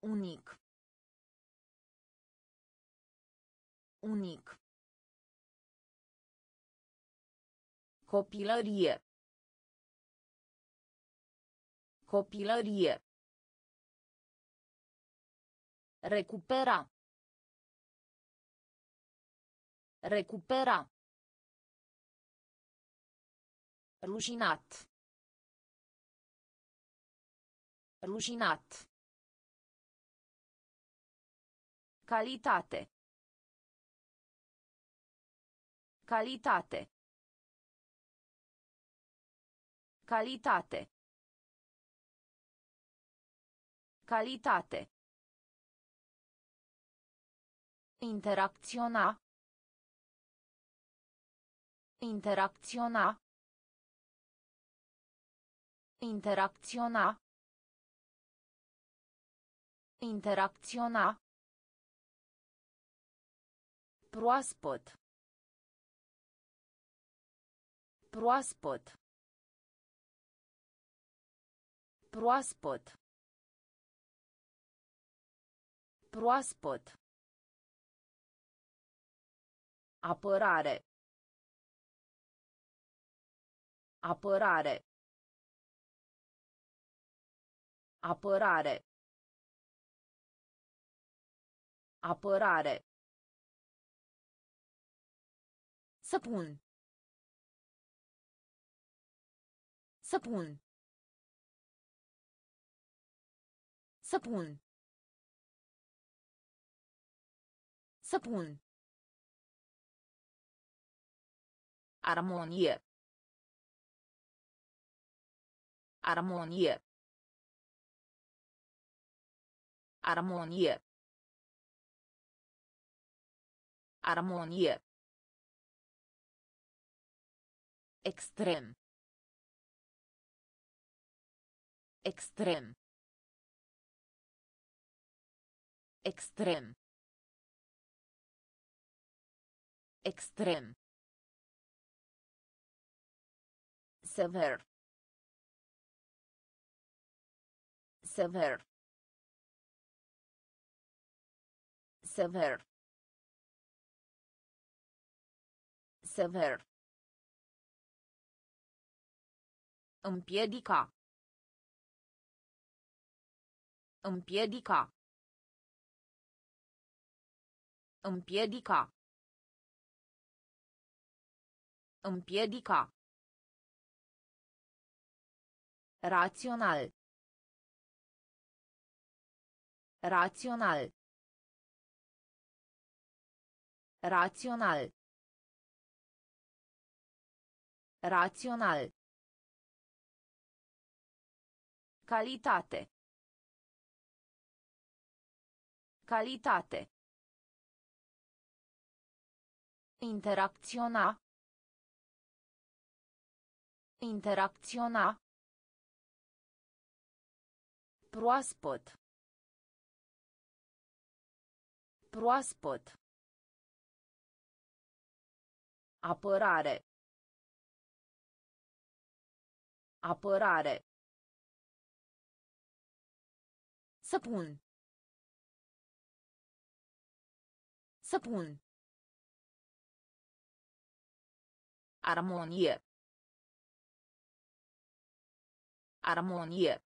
Unic. Unic. Copilărie. Copilărie. Recupera. Recupera. Rușinat. Rușinat. Calitate. Calitate. Calitate. Calitate. Interacționa. Interacționa. Interacționa. Interacționa. Proaspăt. Proaspăt. Proaspăt. Proaspăt. Apărare. Apărare. Apărare. Apărare. Săpun. Săpun. Săpun. Săpun. Armonie. Armonie. Armonie. Armonie. Extrem. Extrem. Extrem. Extrem. Sever. Sever. Sever. Sever. Împiedica. Împiedica. Împiedica. Împiedica. Rațional. Rațional. Rațional. Rațional. Calitate. Calitate. Interacționa. Interacționa. Proaspăt. Proaspăt. Apărare. Apărare. Săpun. Săpun. Armonie. Armonie.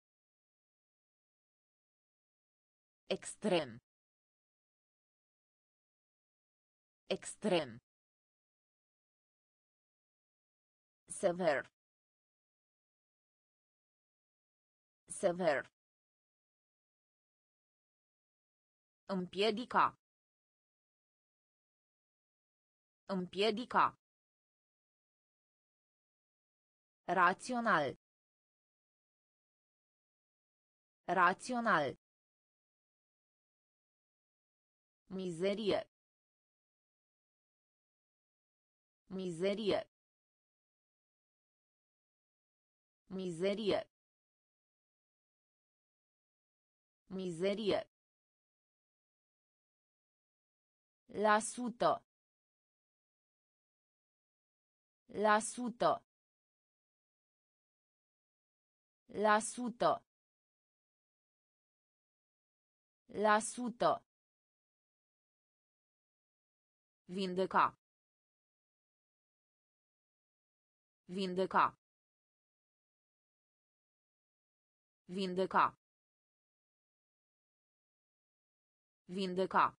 Extrem. Extrem. Sever. Sever. Împiedica. Împiedica. Rațional. Rațional. Mizerie. Mizerie. Mizerie. Mizerie. La sută. La sută. La sută. La sută. Vindeca. Vindeca. Vindeca. Vindeca.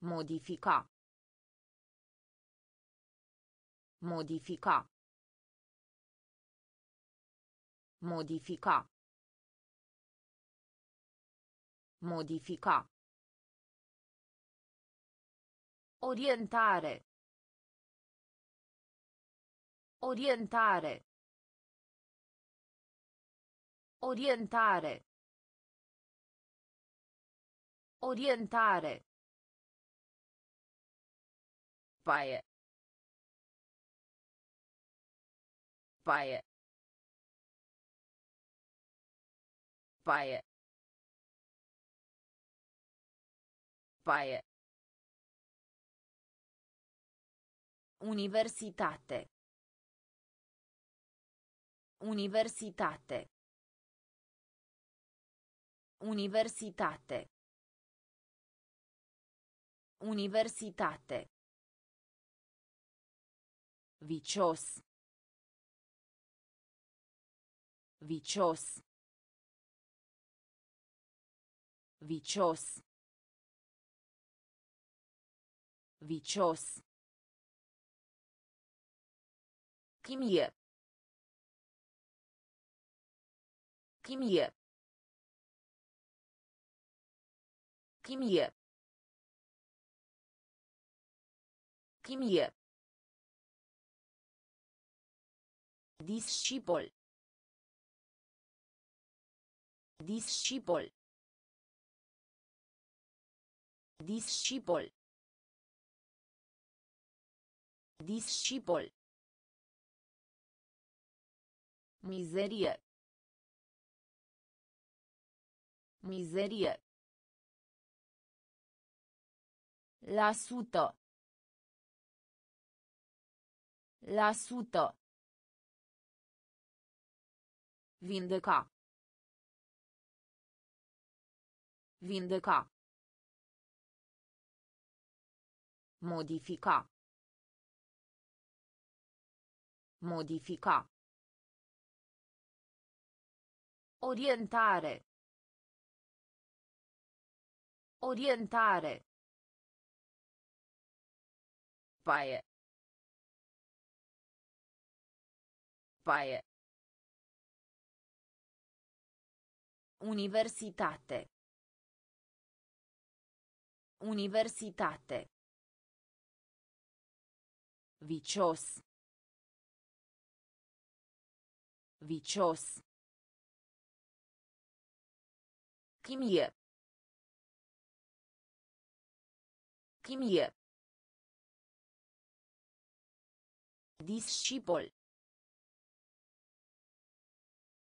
Modifica. Modifica. Modifica. Modifica. Orientare. Orientare. Orientare. Orientare. Paie. Paie. Paie. Paie. Universitate. Universitate. Universitate. Universitate. Vicios. Vicios. Vicios. Vicios. Chimie. Chimie. Chimie. Chimie. Discipol. Discipol. Discipol. Discipol. Mizerie. Mizerie. La sută. La sută. Vindeca. Vindeca. Modifica. Modifica. Orientare. Orientare. Paie. Paie. Universitate. Universitate. Vicios. Vicios. Chimie. Chimie. Discipol.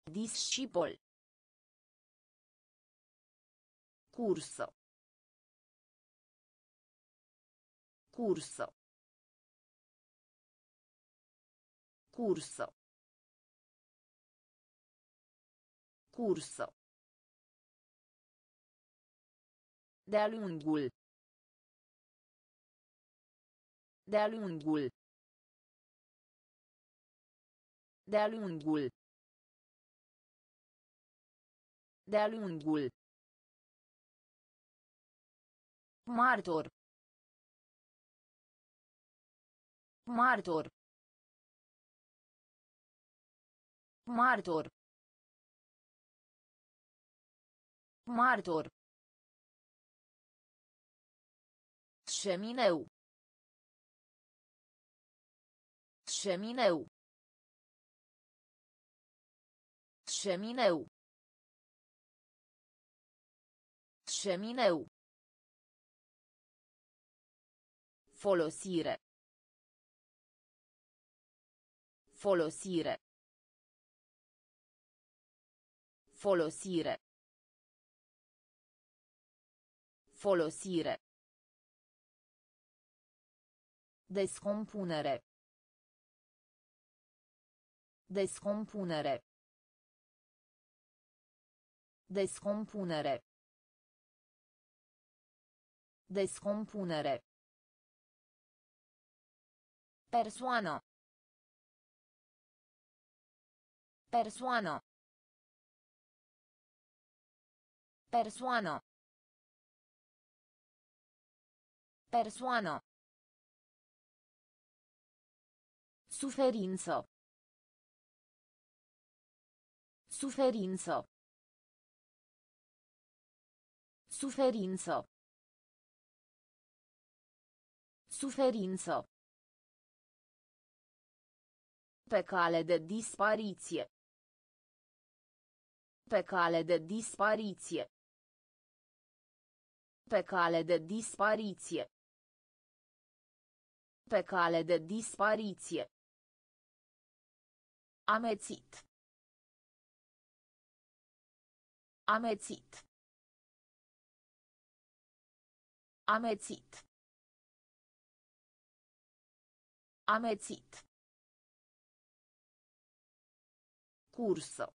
Discipol. Curso. Curso. Curso. Curso. De-a lungul. De-a lungul. De-a lungul. De-a lungul. Martor. Martor. Martor. Martor. Șemineu. Șemineu. Șemineu. Șemineu. Folosire. Folosire. Folosire. Folosire. Descompunere. Descompunere. Descompunere. Descompunere. Persoană. Persoană. Persoană. Persoană. Suferință. Suferință. Suferință. Suferință. Pe cale de dispariție. Pe cale de dispariție. Pe cale de dispariție. Pe cale de dispariție. Amețit. Amețit. Amețit. Amețit. Cursă.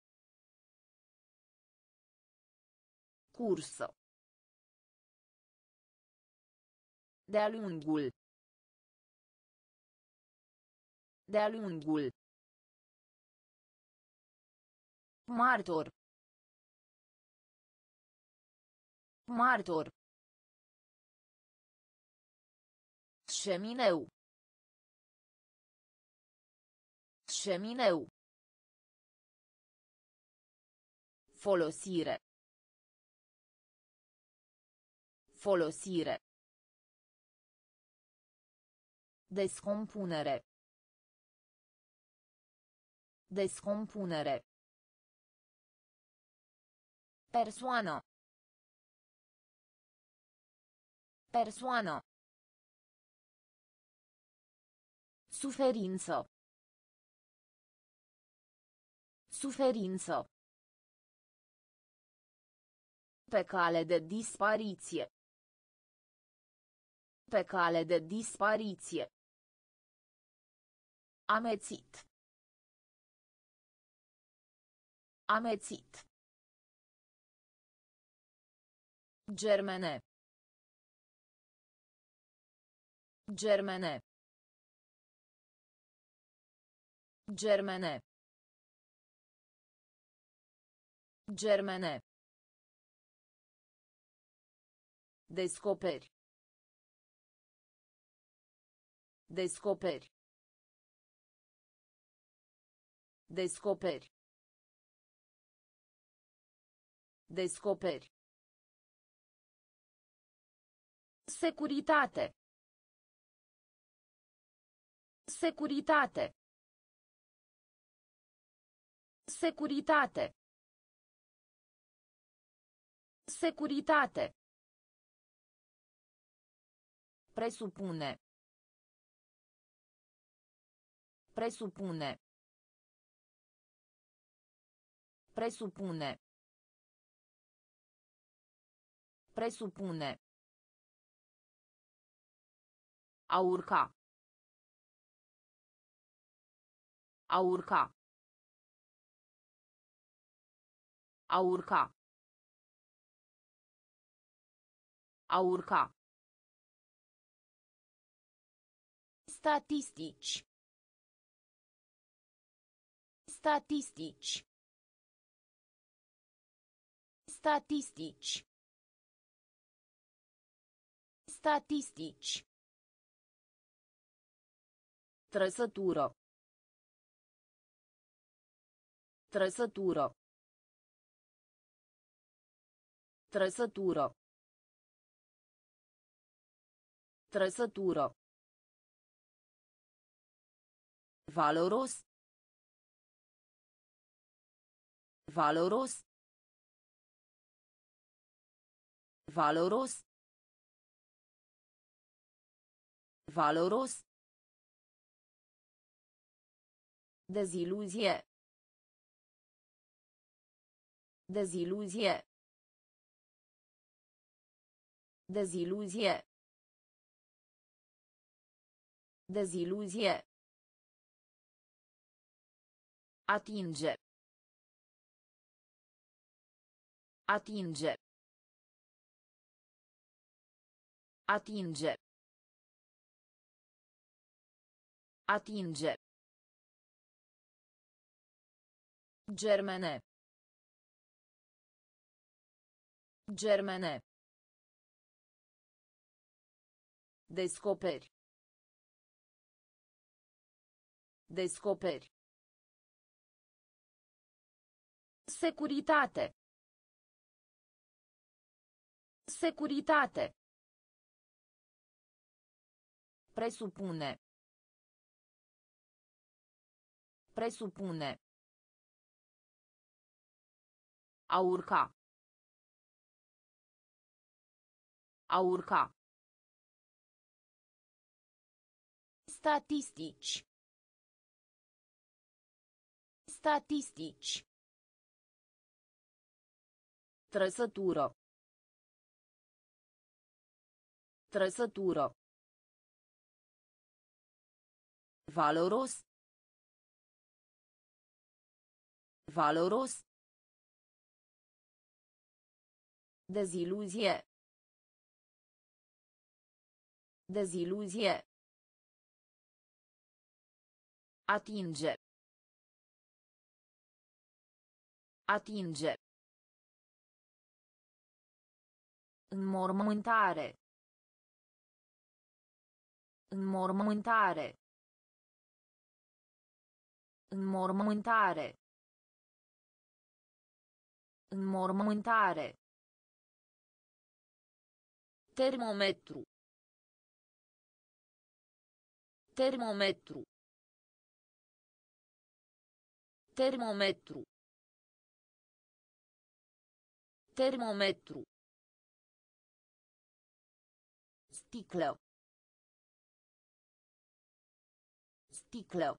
Cursă. De-a lungul. De-a lungul. Martor. Martor. Șemineu. Șemineu. Folosire. Folosire. Descompunere. Descompunere. Persoană. Persoană. Suferință. Suferință. Pe cale de dispariție. Pe cale de dispariție. Amețit. Amețit. Germene. Germene. Germene. Germene. Descoperi. Descoperi. Descoperi. Descoperi. Securitate. Securitate. Securitate. Securitate. Presupune. Presupune. Presupune. Presupune. A urca. A urca. A urca. A urca. Statistici. Statistici. Statistici. Statistici. Trăsătură. Trăsătură. Trăsătură. Trăsătură. Valoros. Valoros. Valoros. Valoros. Deziluzie. Deziluzie. Deziluzie. Deziluzie. Atinge. Atinge. Atinge. Atinge. Germene. Germene. Descoperi. Descoperi. Securitate. Securitate. Presupune. Presupune. A urca. A urca. Statistici. Statistici. Trăsătură. Trăsătură. Valoros. Valoros. Deziluzie. Deziluzie. Atinge. Atinge. Înmormântare. Înmormântare. Înmormântare. Înmormântare. Termometru. Termometru. Termometru. Termometru. Sticlă. Sticlă.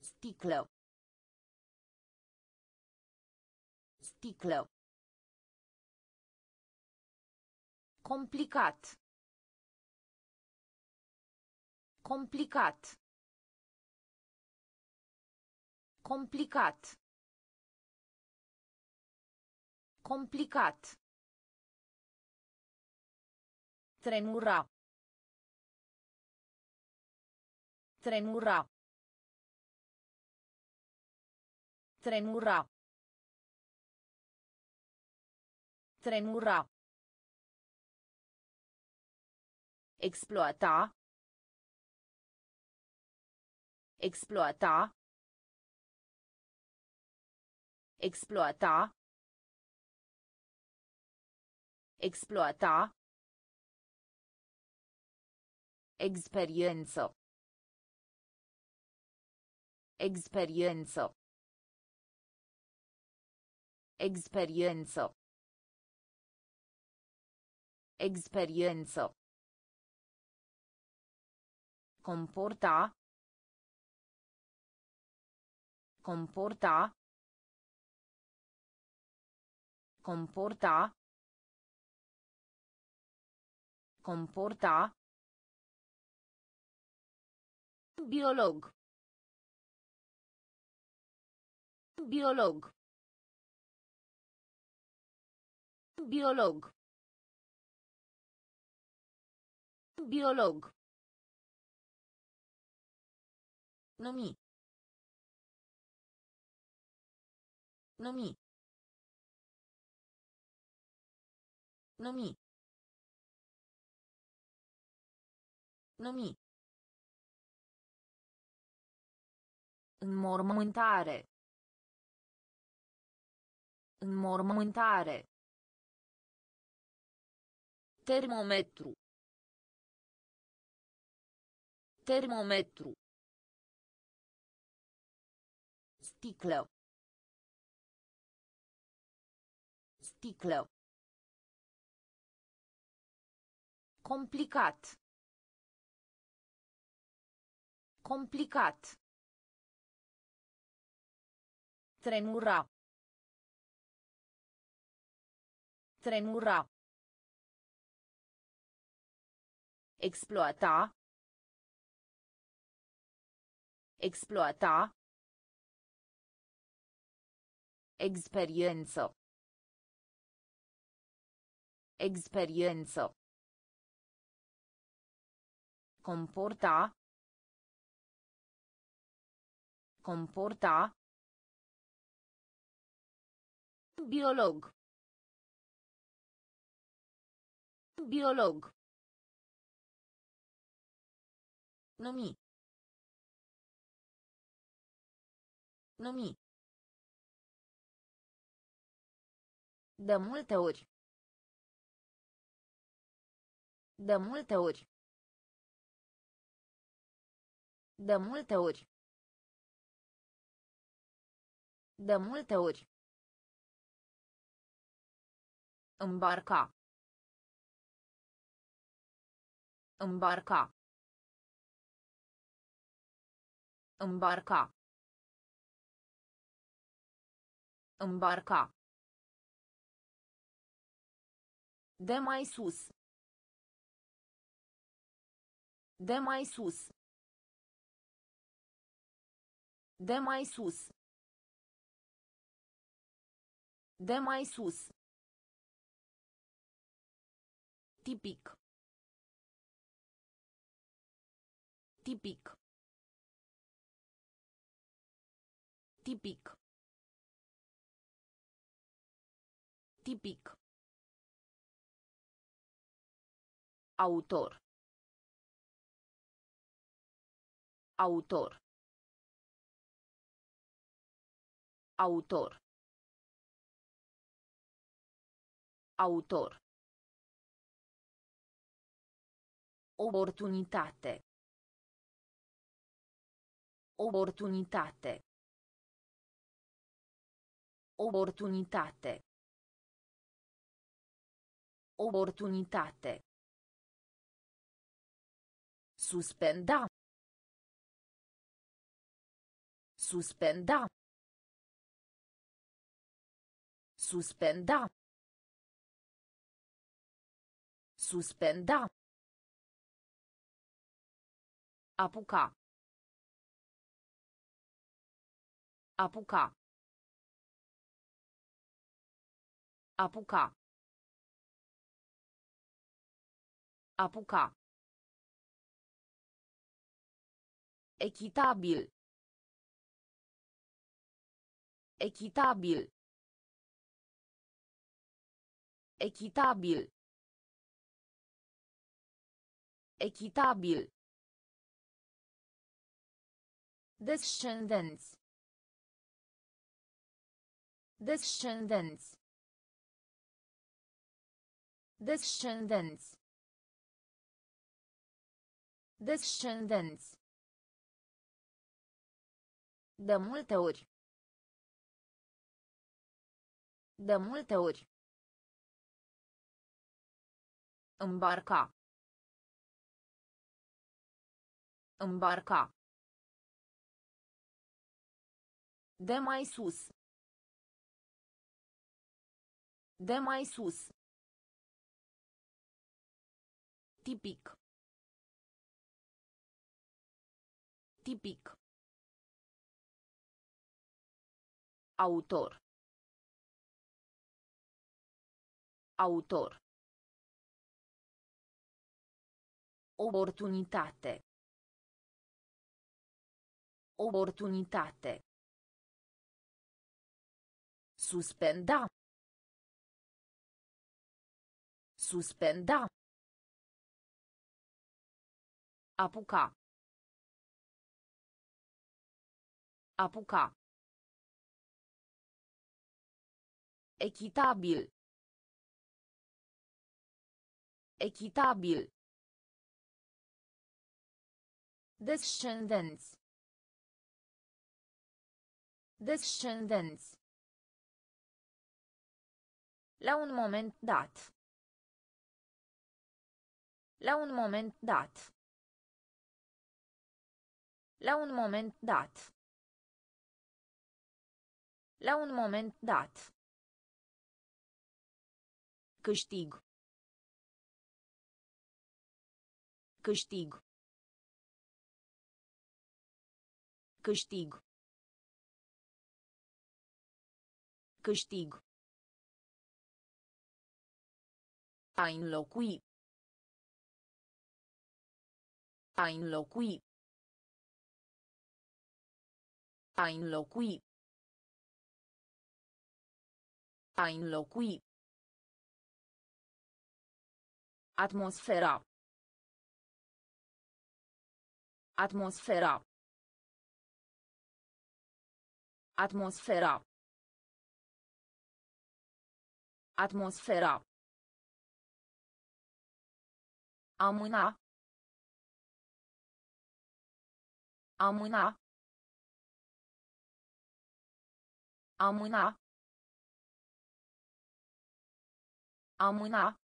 Sticlă. Sticlă. Complicat. Complicat. Complicat. Complicat. Tremura. Tremura. Tremura. Tremura. Exploata. Exploata. Exploata. Exploata. Experiență. Experiență. Experiență. Experiență. Comporta. Comporta. Comporta. Comporta. Biolog. Biolog. Biolog. Biolog. Numi. Numi. Numi. Numi. Înmormântare. Înmormântare. Termometru. Termometru. Sticlă. Sticlă. Complicat. Complicat. Tremura. Tremura. Exploata. Exploata. Experiență. Experiență. Comporta. Comporta. Biolog. Biolog. Numi. Numi. De multe ori. De multe ori. De multe ori. De multe ori. Îmbarca. Îmbarca. Îmbarca. Îmbarca. De mai sus. De mai sus. De mai sus. De mai sus. Tipic. Tipic. Tipic. Tipic. Autor. Autor. Autor. Autor. Oportunitate. Oportunitate. Oportunitate. Oportunitate. Suspenda. Suspenda. Suspenda. Suspenda. Apuca. Apuca. Apuca. Apuca. Echitabil. Echitabil. Echitabil. Echitabil. Descendenți. Descendenți. Descendenți. Descendenți. De multe ori. De multe ori. Îmbarca. Îmbarca. De mai sus. De mai sus. Tipic. Tipic. Autor. Autor. Oportunitate. Oportunitate. Suspenda. Suspenda. Apuca. Apuca. Echitabil. Echitabil. Descendenți. Descendenți. La un moment dat. La un moment dat. La un moment dat. La un moment dat. Câștig. Câștig. Câștig. Câștig. A înlocui. A înlocui. A înlocui. A înlocui. Atmosfera. Atmosfera. Atmosfera. Atmosfera. Amâna. Amâna. Amâna. Amâna.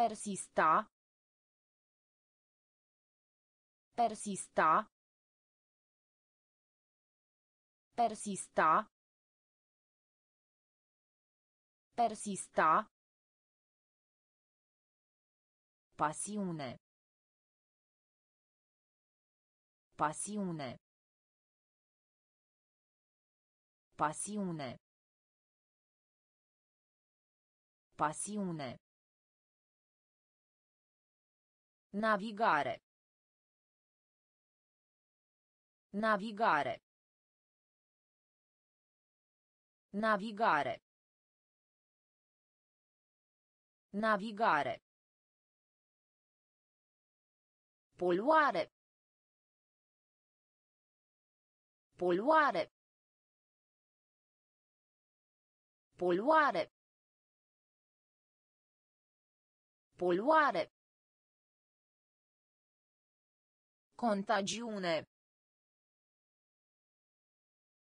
Persista. Persista. Persista. Persista. Pasiune. Pasiune. Pasiune. Pasiune. Navigare. Navigare. Navigare. Navigare. Poluare. Poluare. Poluare. Poluare. Contagiune.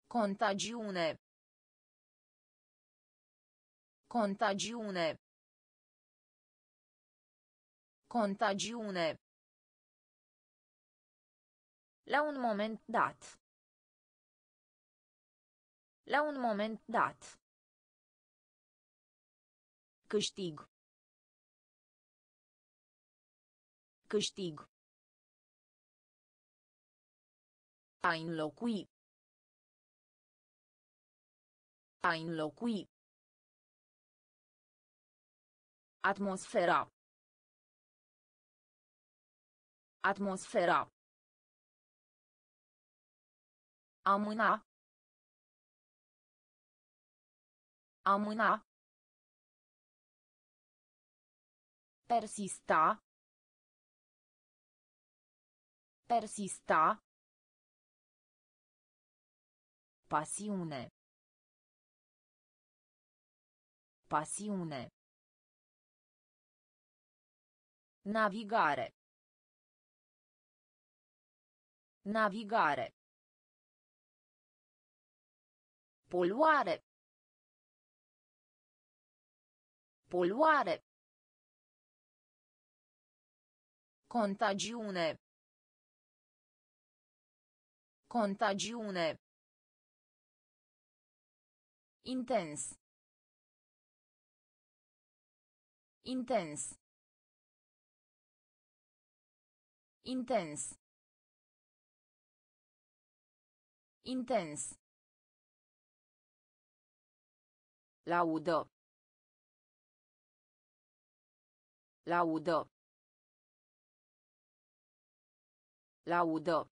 Contagiune. Contagiune. Contagiune. La un moment dat. La un moment dat. Câștig. Câștig. A înlocui. A înlocui. Atmosfera. Atmosfera. Amâna. Amâna. Persista. Persista. Pasiune. Pasiune. Navigare. Navigare. Poluare. Poluare. Contagiune. Contagiune. Intens. Intens. Intens. Intens. Laudă. Laudă. Laudă.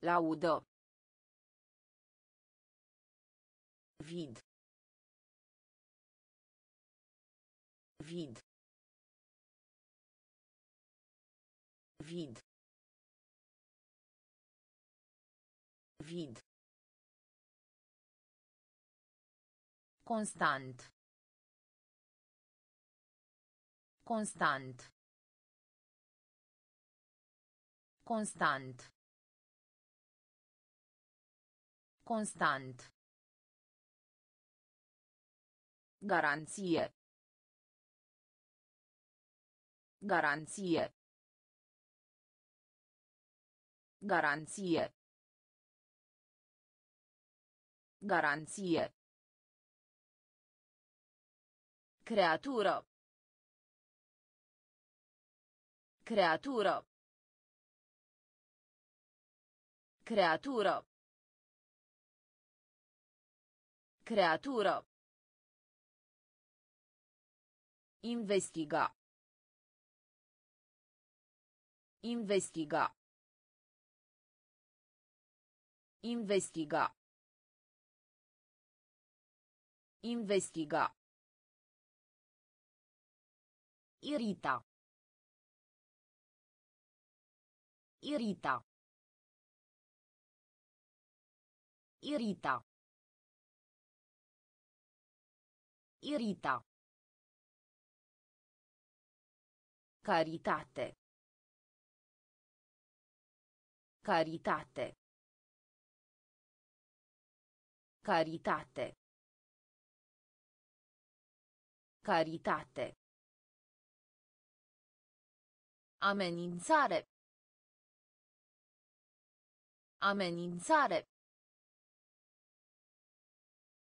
Laudă. Vid. Vid. Vid. Vid. Constant. Constant. Constant. Constant. Garanție. Garanție. Garanție. Garanție. Creatură. Creatură. Creatură. Creatură. Investiga. Investiga. Investiga. Investiga. Irita. Irita. Irita. Irita. Caritate. Caritate. Caritate. Caritate. Amenințare. Amenințare.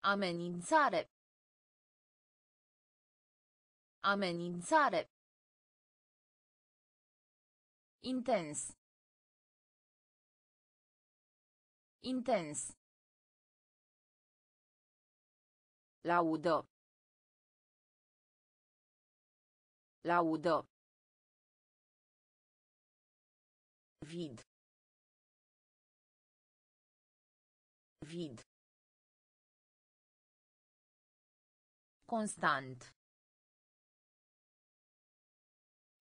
Amenințare. Amenințare. Intens. Intens. Laudă. Laudă. Vid. Vid. Constant.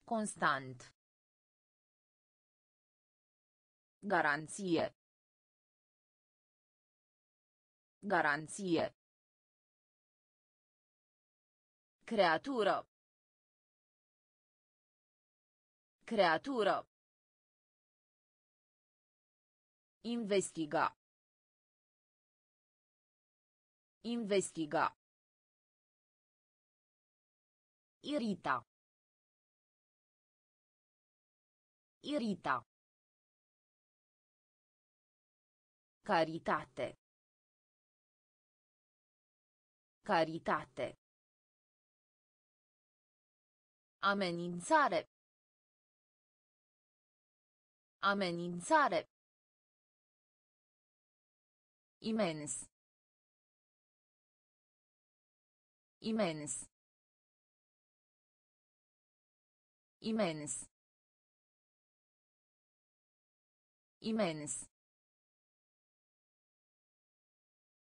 Constant. Garanție. Garanție. Creatură. Creatură. Investiga. Investiga. Irita. Irita. Caritate. Caritate. Amenințare. Amenințare. Imens. Imens. Imens. Imens.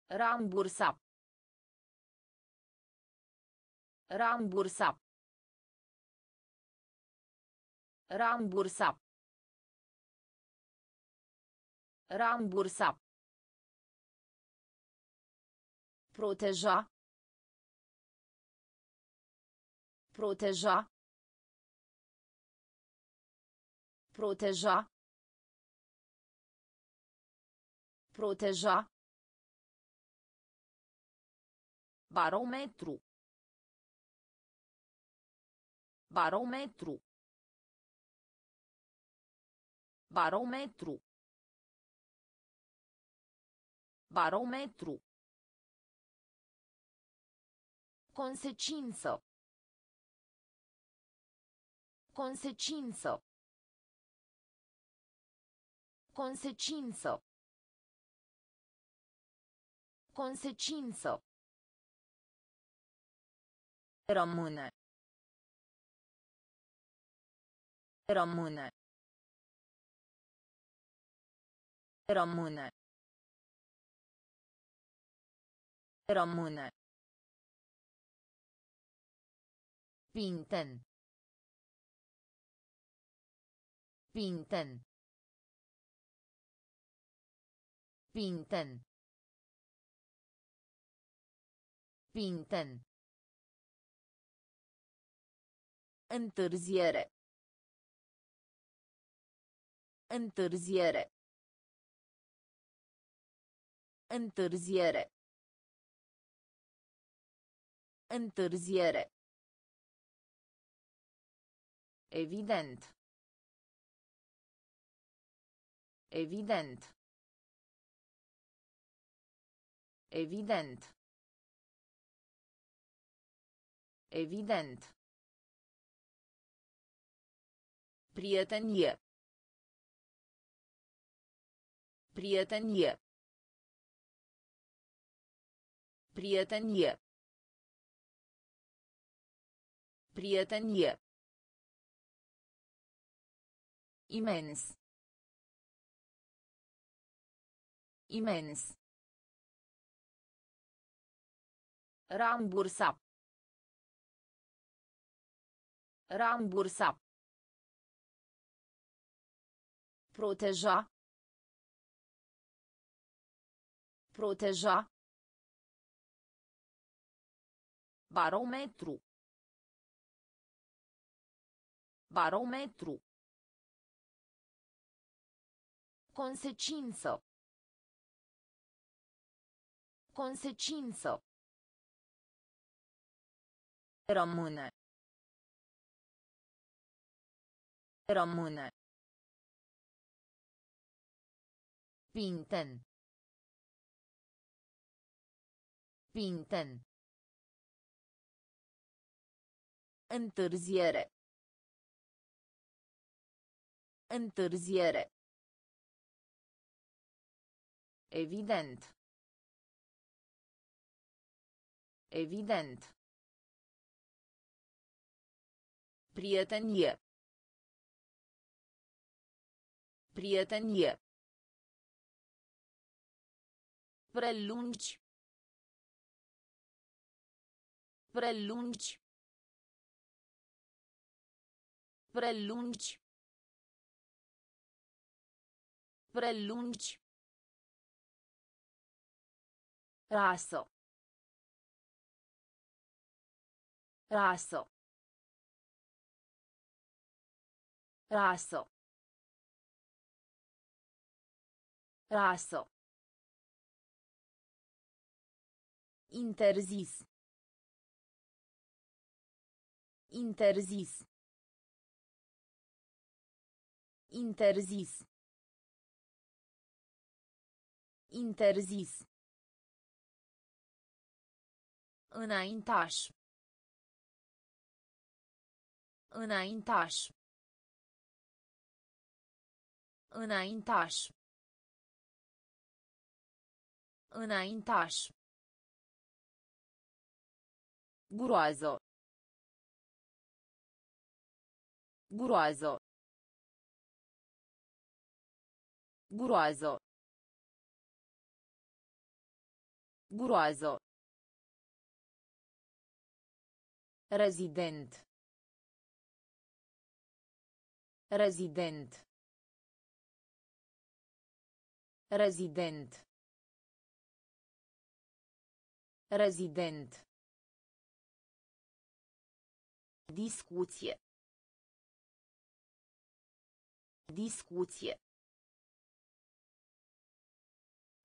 Rambursa. Rambursa. Rambursa. Rambursa. Proteja. Proteja. Proteja. Proteja. Barometru. Barometru. Barometru. Barometru. Consecință. Consecință. Consecință. Consecință. Rămâne. Rămâne. Rămâne. Rămâne. Pinten. Pinten. Pinten. Pinten. Întârziere. Întârziere. Întârziere. Întârziere. Evident. Evident. Evident. Evident. Prietenie. Prietenie. Prietenie. Prietenie. Imens. Imens. Rambursa. Rambursa. Proteja. Proteja. Barometru. Barometru. Consecință. Consecință. Rămâne. Rămâne. Pinten. Pinten. Întârziere. Întârziere. Evident. Evident. Prietenie. Prietenie. Prelungi. Prelungi. Prelungi. Prelungi. Rasă. Rasă. Rasă. Rasă. Interzis. Interzis. Interzis. Interzis. Înaintaș. Înaintaș. Înaintaș. Înaintaș. Groază. Groază. Groază. Groază. Rezident. Rezident. Rezident. Rezident. Discuție. Discuție.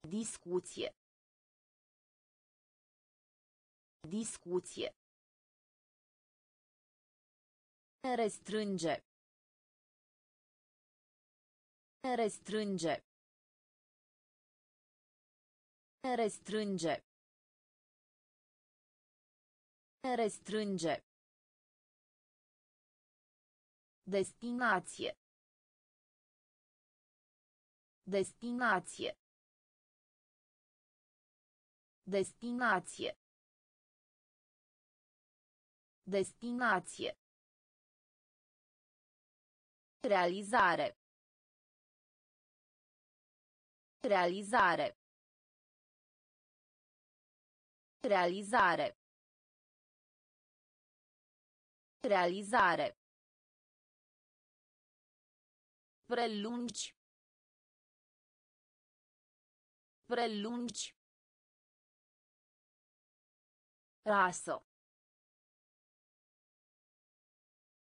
Discuție. Discuție. Restrânge. Restrânge. Restrânge. Restrânge. Destinație. Destinație. Destinație. Destinație. Realizare. Realizare. Realizare. Realizare. Prelungi. Prelungi. Rasă.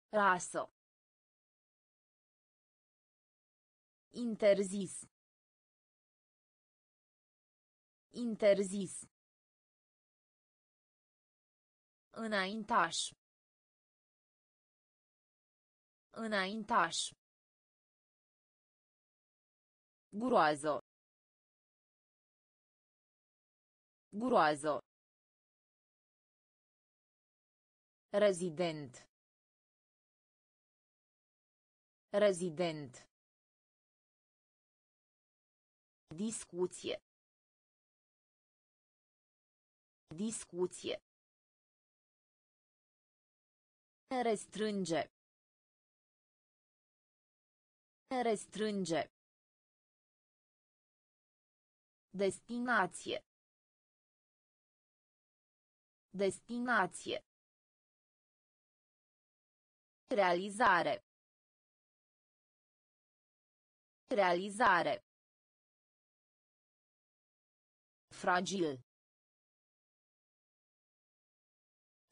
Rasă. Interzis. Interzis. Înaintaș. Înaintaș. Groază. Groază. Rezident. Rezident. Discuție. Discuție. Restrânge. Restrânge. Destinație. Destinație. Realizare. Realizare. Fragil.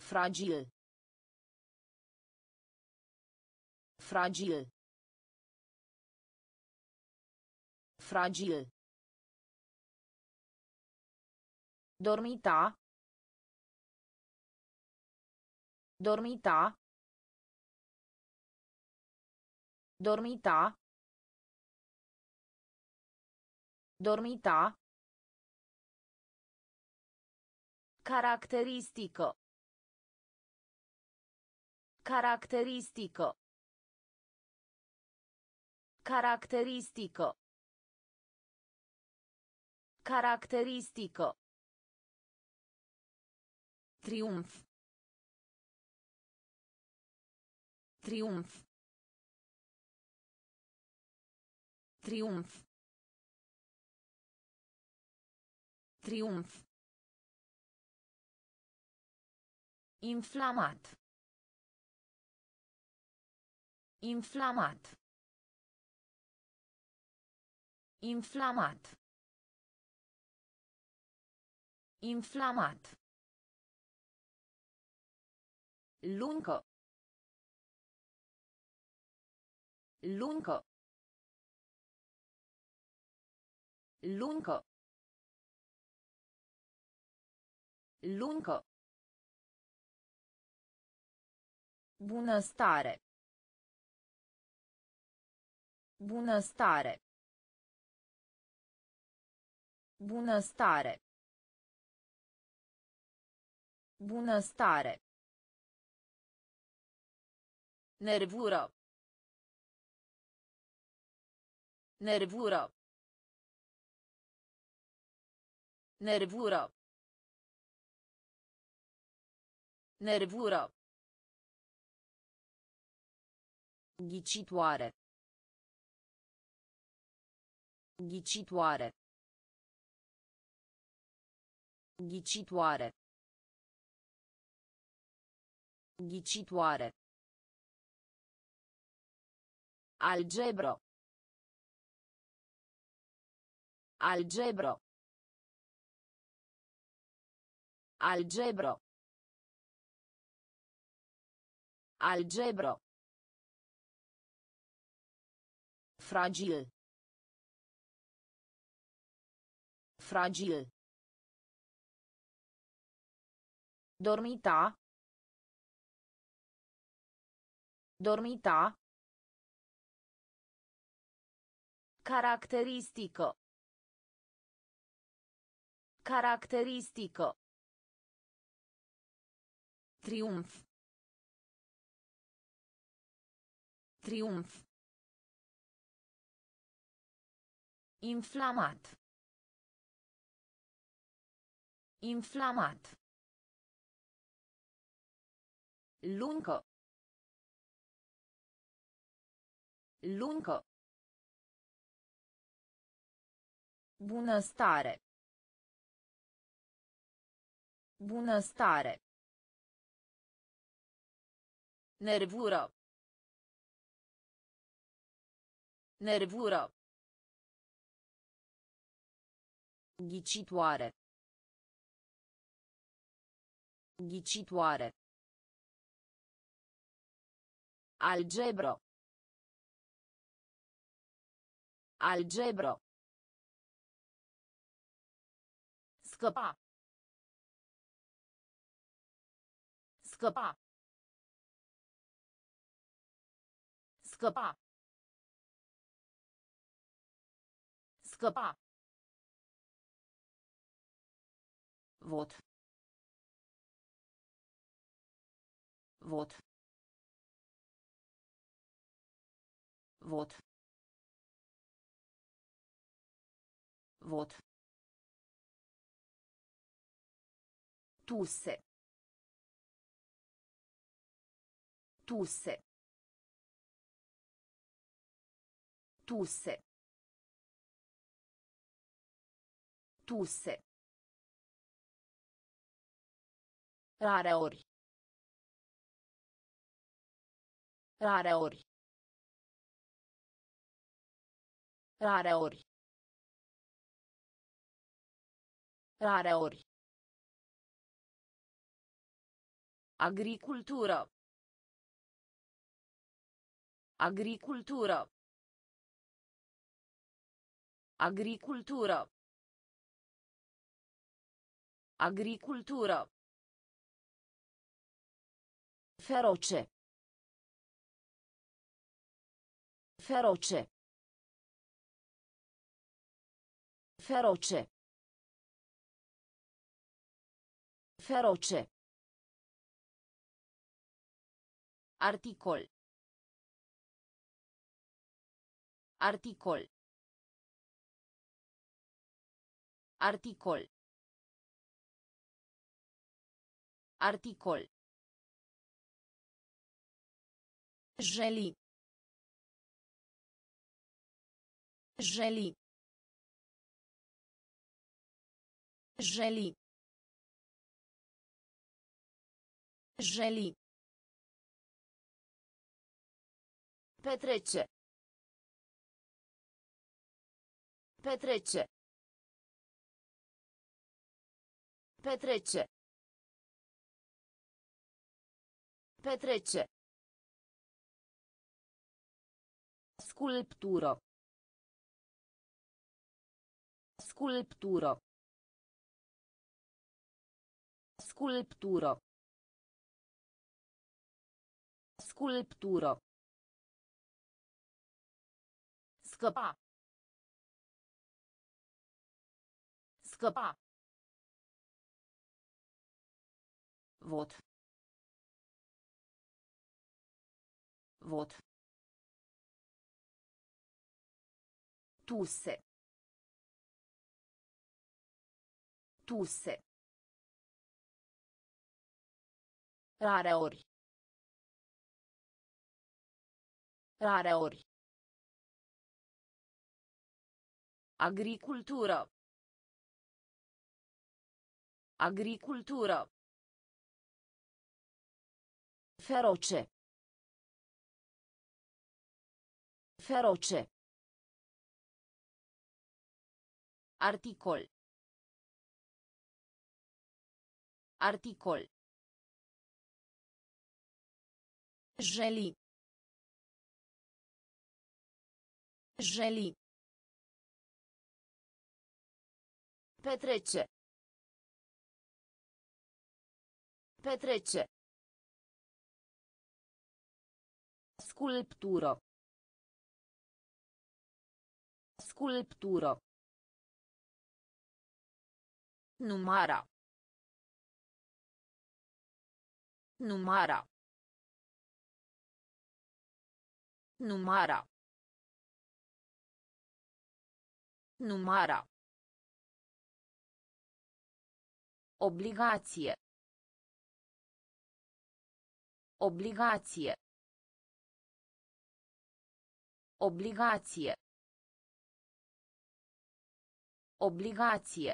Fragil. Fragil. Fragil. Dormita. Dormita. Dormita. Dormita. Caracteristică. Caracteristică. Caracteristică. Caracteristică. Triumf. Triumf. Triumf. Triumf. Inflamat. Inflamat. Inflamat. Inflamat. Lungo. Lungo. Lungo. Lungo. Bunăstare. Bunăstare. Bunăstare. Bunăstare. Nervură. Nervură. Nervură. Nervură. Ghicitoare. Ghicitoare. Ghicitoare. Ghicitoare. Algebro. Algebro. Algebro. Algebro. Fragil. Fragil. Dormita. Dormita. Caracteristică. Caracteristică. Triumf. Triumf. Inflamat. Inflamat. Lungo. Lungo. Bunăstare. Bunăstare. Nervură. Nervură. Ghicitoare. Ghicitoare. Algebro. Algebro. Scăpa. Scăpa. Scăpa. Scăpa. Vot. Vot. Vot. Vot. Tusse. Tusse. Tusse. Tusse. Rareori. Rareori. Rareori. Rareori. Agricultură. Agricultură. Agricultură. Agricultură. Feroce. Feroce. Feroce. Feroce. Articol. Articol. Articol. Articol. Jeli. Jeli. Jeli. Jeli. Petrece. Petrece. Petrece. Petrece. Sculptură. Sculptură. Sculptură. Sculptură. Scăpa. Scăpa. Vot. Vot. Tusse. Tusse. Rareori. Rareori. Agricultură. Agricultură. Feroce. Feroce. Articol. Articol. Jeli. Jeli. Petrece. Petrece. Sculptură. Sculptură. Numara. Numara. Numara. Numara. Obligație. Obligație. Obligație. Obligație.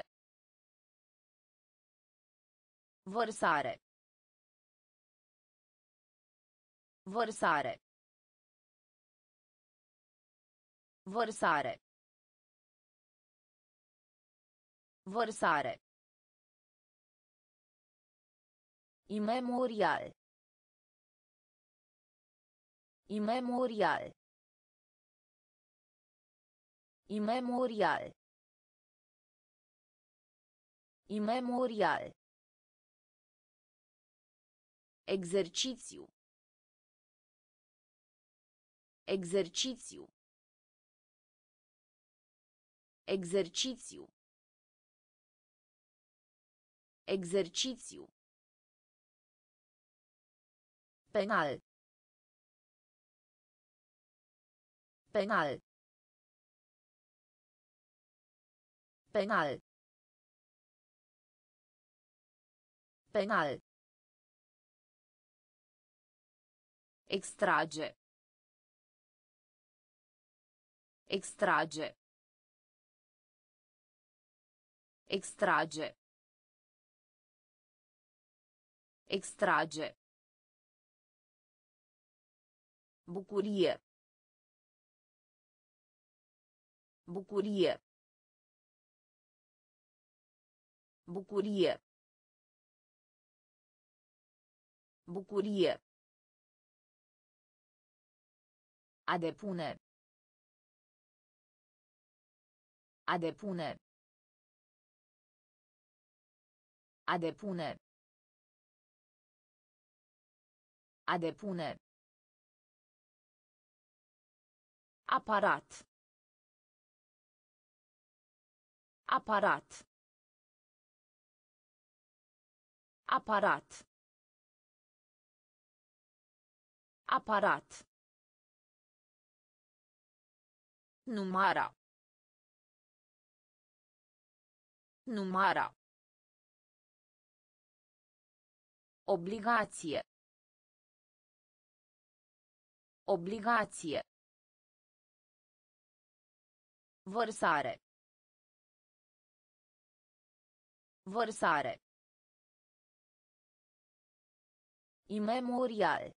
Vărsare. Vărsare. Vărsare. Vărsare. Imemorial. Imemorial. Imemorial. Imemorial. Exercițiu. Exercițiu. Exercițiu. Exercițiu. Penal. Penal. Penal. Penal. Extrage. Extrage. Extrage. Extrage. Bucurie. Bucurie. Bucurie. Bucurie. A depune. A depune. A depune. A depune. Aparat. Aparat. Aparat. Aparat. Numara. Numara. Obligație. Obligație. Vărsare. Vărsare. Imemorial.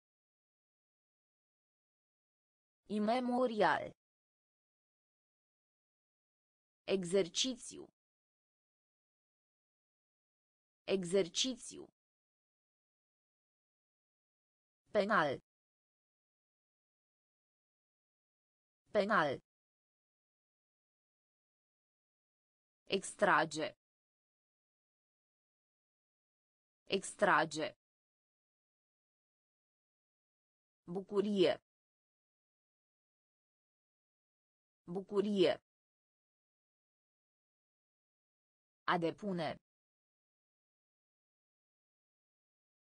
Imemorial. Exercițiu. Exercițiu. Penal. Penal. Extrage. Extrage. Bucurie. Bucurie. A depune.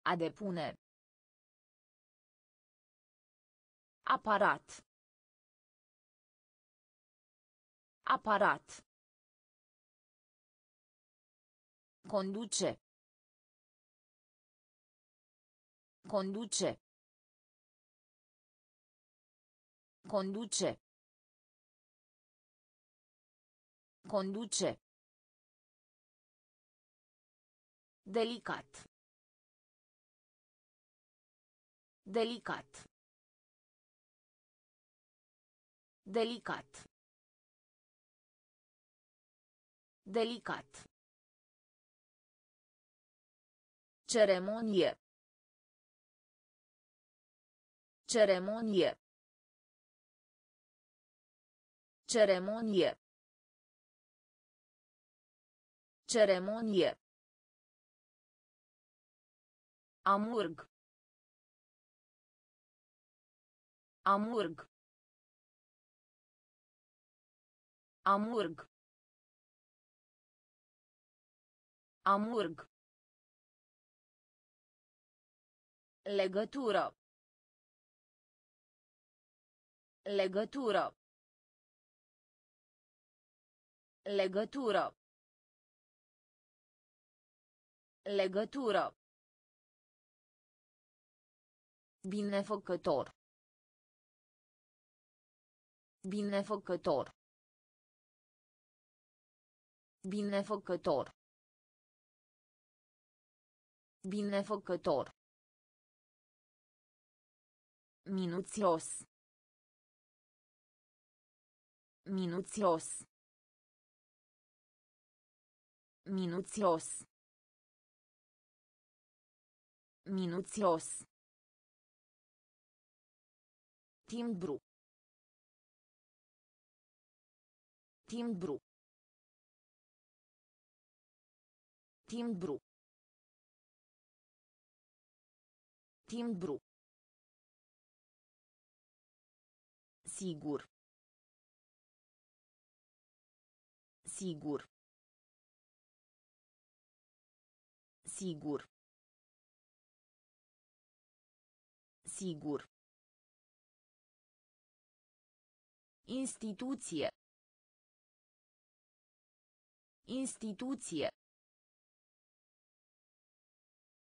A depune. Aparat. Aparat. Conduce. Conduce. Conduce. Conduce. Delicat. Delicat. Delicat. Delicat. Ceremonie. Ceremonie. Ceremonie. Ceremonie. Amurg. Amurg. Amurg. Amurg. Legătură. Legătură. Legătură. Legătură. Binefăcător. Binefăcător. Binefăcător. Binefăcător. Minuțios. Minuțios. Minuțios. Minuțios. Timbru. Timbru. Timbru. Timbru. Sigur. Sigur. Sigur. Sigur. Instituție. Instituție.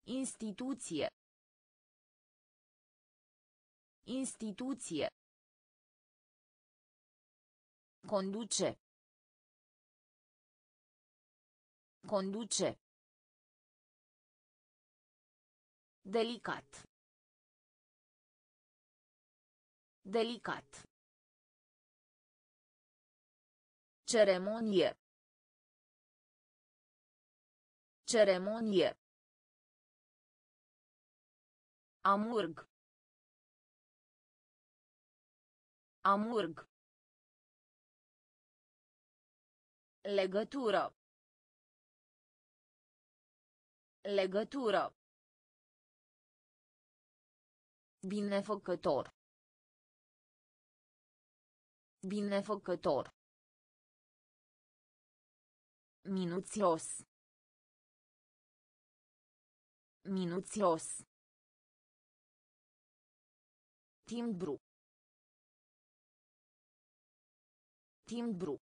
Instituție. Instituție. Conduce. Conduce. Delicat. Delicat. Ceremonie. Ceremonie. Amurg. Amurg. Legătură. Legătură. Binefăcător. Binefăcător. Minuțios. Minuțios. Timbru. Timbru.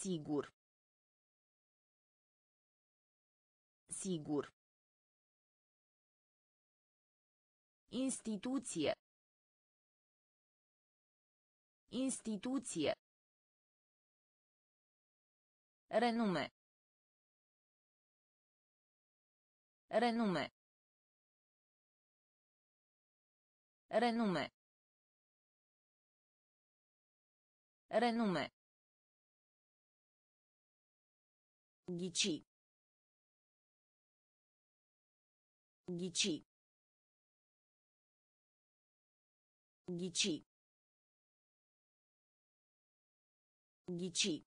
Sigur. Sigur. Instituție. Instituție. Renume. Renume. Renume. Renume. Ghici. Ghici. Ghici. Ghici.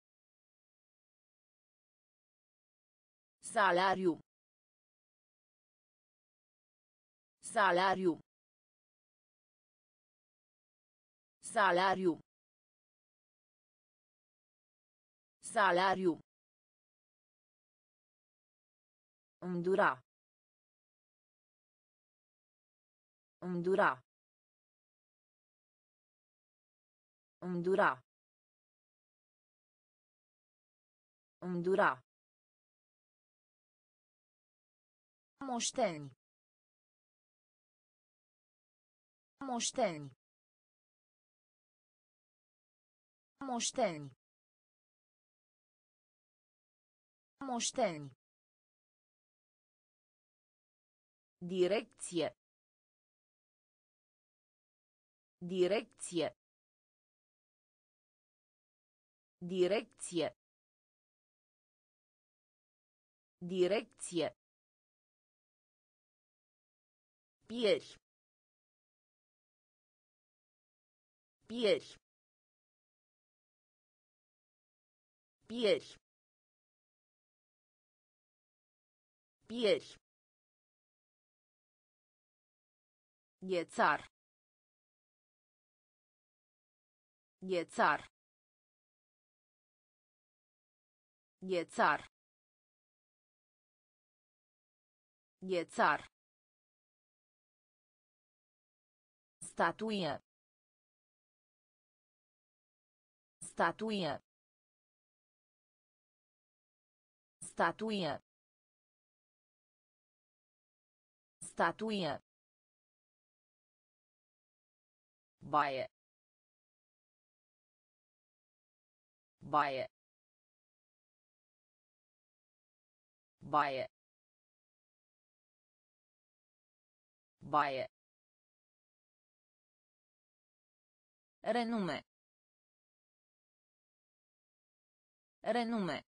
Salariu. Salariu. Salariu. Salariu. Îndura. Îndura. Îndura. Îndura. Moșteni. Moșteni. Moșteni. Moșteni. Direcție. Direcție. Direcție. Direcție. Pieri. Pieri. Pieri. Pieri. Ghețar. Ghețar. Ghețar. Ghețar. Statuie. Statuie. Statuie. Statuie. Baie. Baie. Baie. Baie. Renume. Renume.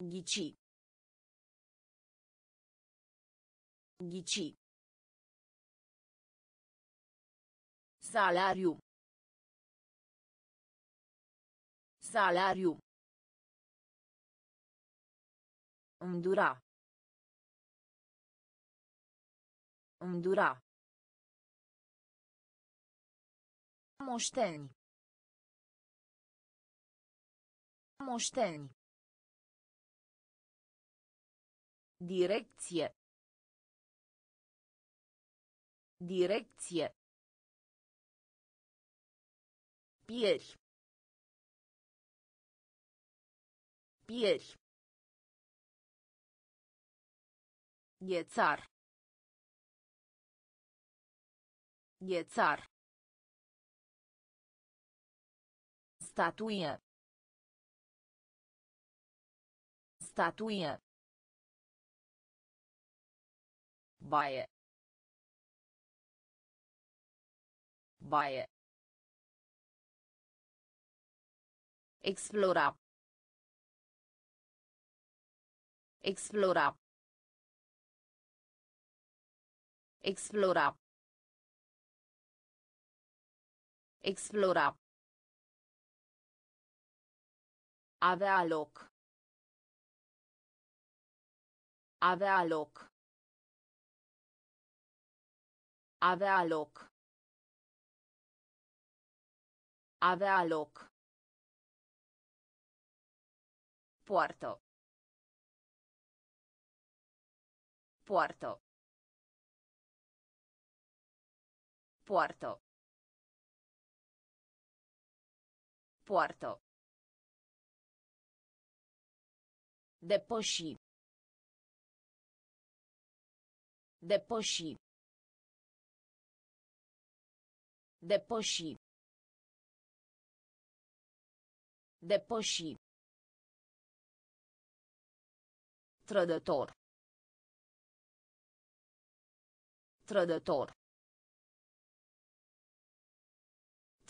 Ghici. Ghici. Salariu. Salariu. Îndura. Îndura. Moșteni. Moșteni. Direcție. Direcție. Pieri. Pieri. Ghețar. Ghețar. Statuie. Statuie. Baie. Baie. Explora. Explora. Explora. Explora. Avea loc. Avea loc. Avea loc. Avea loc. Poartă. Poartă. Poartă. Poartă. Depăși. Depăși. Depăși. Depăși. Trădător. Trădător.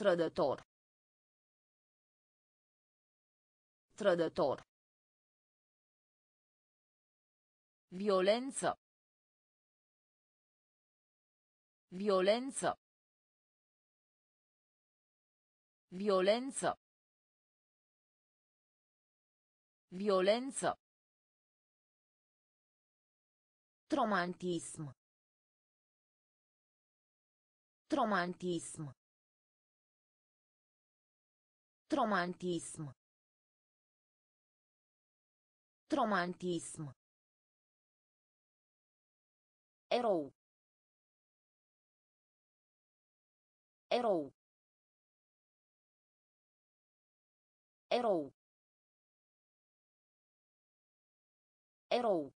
Trădător. Trădător. Violență. Violență. Violență. Violență. Tromantism. Tromantism. Tromantism. Tromantism. Erou. Erou. Erou. Erou.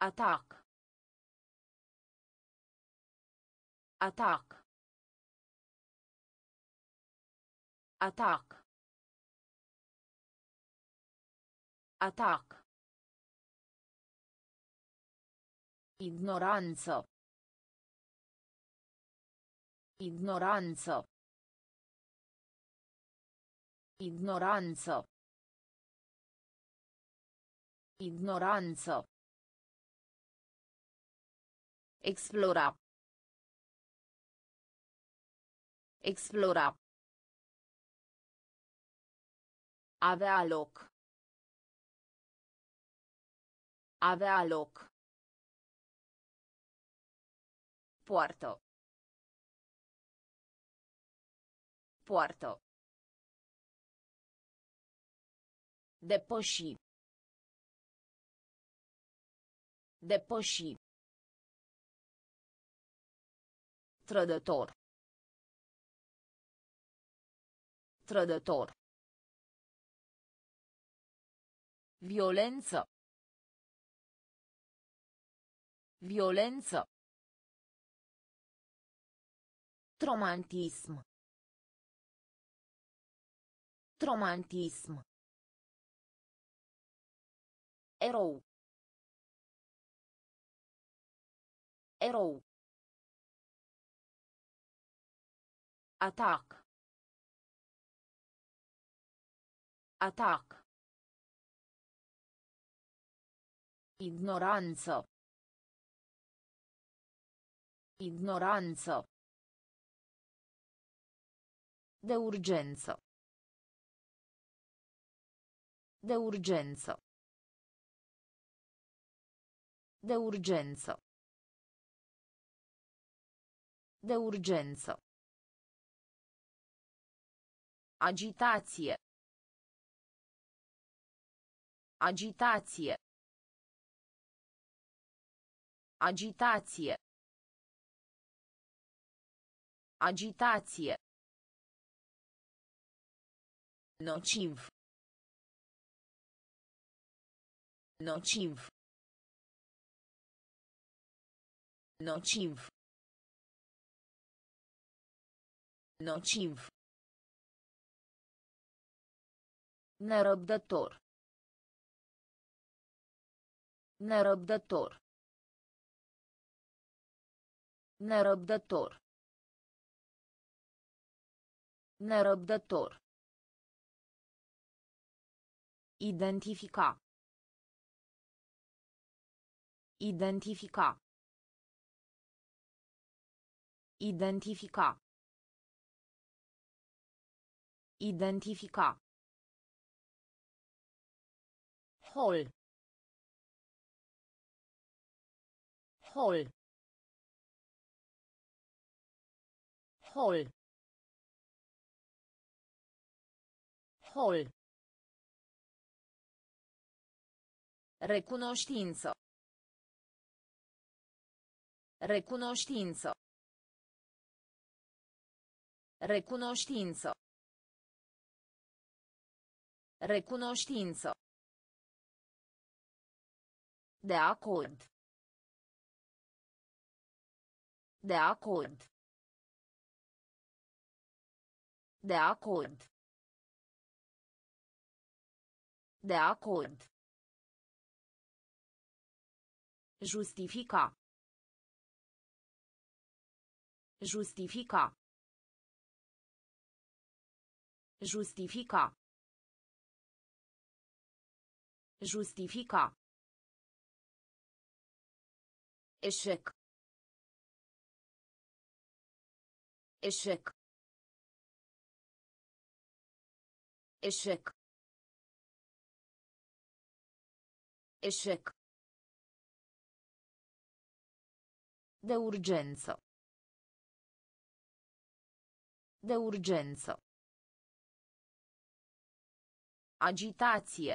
Atac. Atac. Atac. Atac. Ignoranță. Ignoranță. Ignoranță. Ignoranță. Explora. Explora. Avea loc. Avea loc. Poartă. Poartă. Depăși. Depăși. Trădător. Trădător. Violență. Violență. Tromantism. Tromantism. Erou. Erou. Atac. Atac. Ignoranță. Ignoranță. De urgență. De urgență. De urgență. De urgență. Agitație. Agitație. Agitație. Agitație. Nociv. Nociv. Nociv. Nociv. Nerăbdător. Nerăbdător. Nerăbdător. Nerăbdător. Identifica. Identifica. Identifica. Identifica. Hol. Hol. Hol. Hol. Recunoștință. Recunoștință. Recunoștință. Recunoștință. De acord. De acord. De acord. De acord. Justifica. Justifica. Justifica. Justifica. Eșec. Eșec. Eșec. Eșec. De urgență. De urgență. Agitație.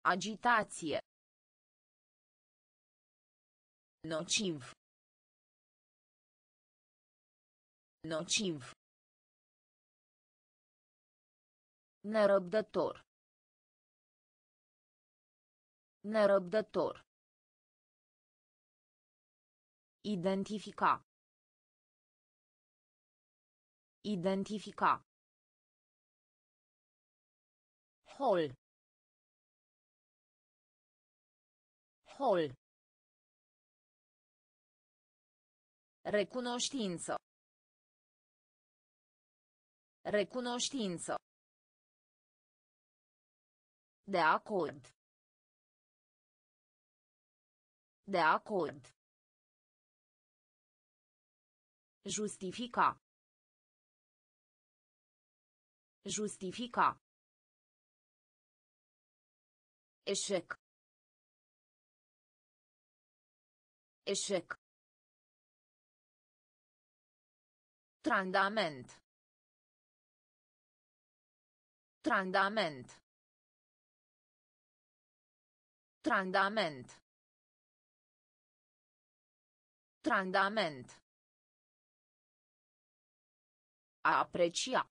Agitație. Nociv. Nociv. Nerăbdător. Nerăbdător. Identifica. Identifica. Hol. Hol. Recunoștință. Recunoștință. De acord. De acord. Justifica. Justifica. Eșec. Eșec. Trandament. Trandament. Trandament. Trandament. A aprecia.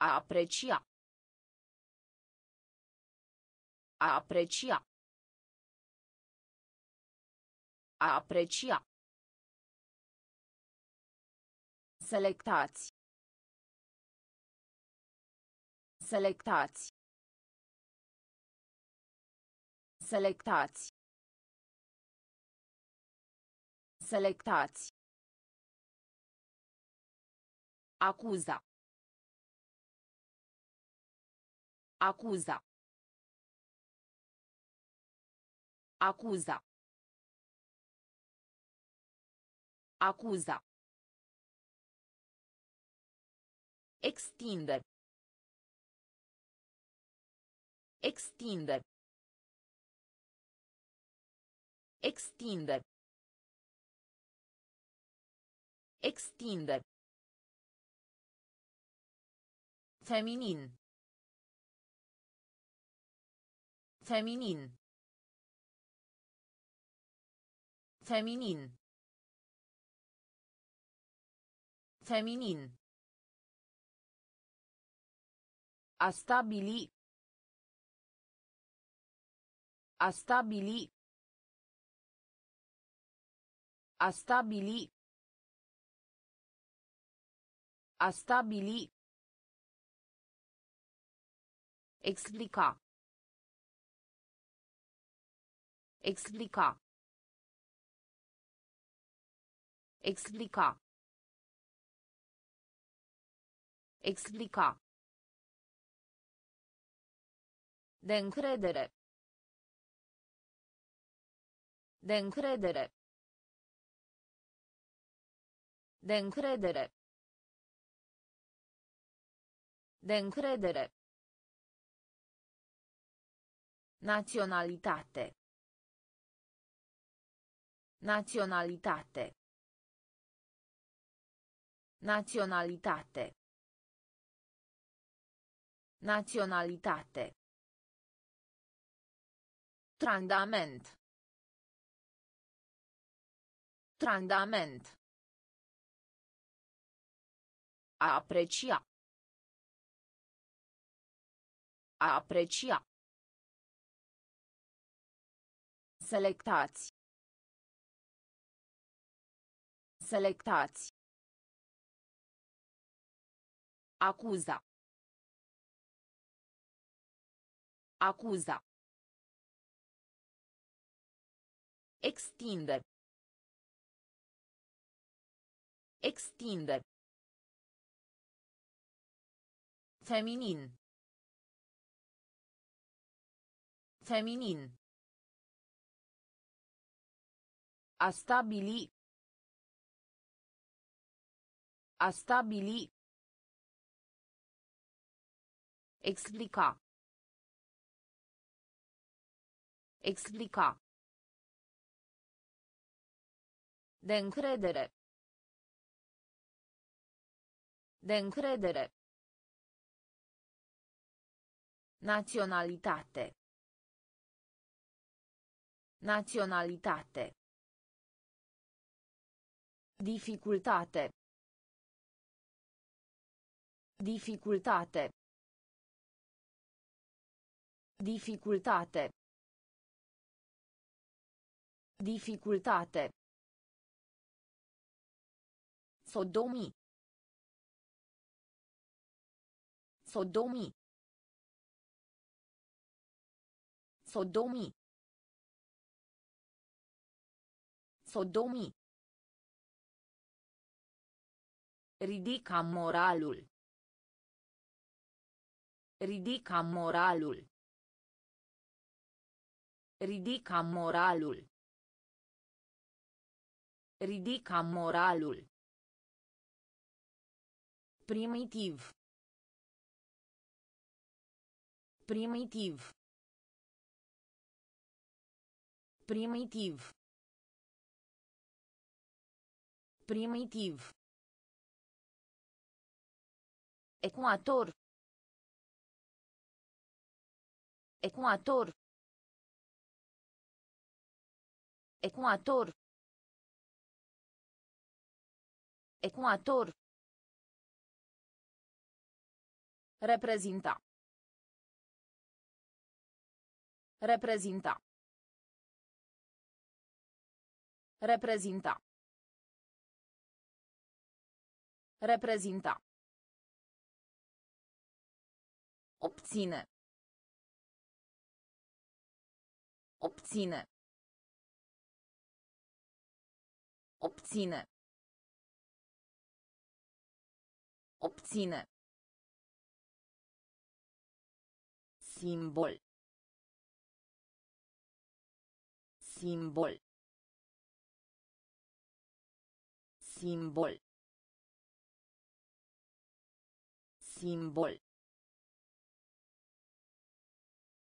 A aprecia. A aprecia. A aprecia. Selectați. Selectați. Selectați. Selectați. Acuza. Acuza. Acuza. Acuza. Extinde. Extinde. Extinde. Extinde. Feminin. Feminin. Feminin. Feminin. A stabili. A stabili. A stabili. A stabili. Explica. Explica. Explica. Explica. De încredere. De încredere. De încredere. De încredere. Naționalitate. Naționalitate. Naționalitate. Naționalitate. Trandament. Trandament. A aprecia. A aprecia. Selectați. Selectați. Acuza. Acuza. Extinde. Extinde. Feminin. Feminin. A stabili. A stabili. Explica. Explica. De încredere. De încredere. Naționalitate. Naționalitate. Dificultate. Dificultate. Dificultate. Dificultate. Sodomi. Sodomi. Sodomi. Sodomi. Ridica moralul. Ridica moralul. Ridica moralul. Ridica moralul. Primitiv. Primitiv. Primitiv. Primitiv. Ecuator. Ecuator. Ecuator. Ecuator. Reprezinta. Reprezinta. Reprezinta. Reprezinta. Obține. Obține. Obține. Obține. Simbol. Simbol. Simbol. Simbol.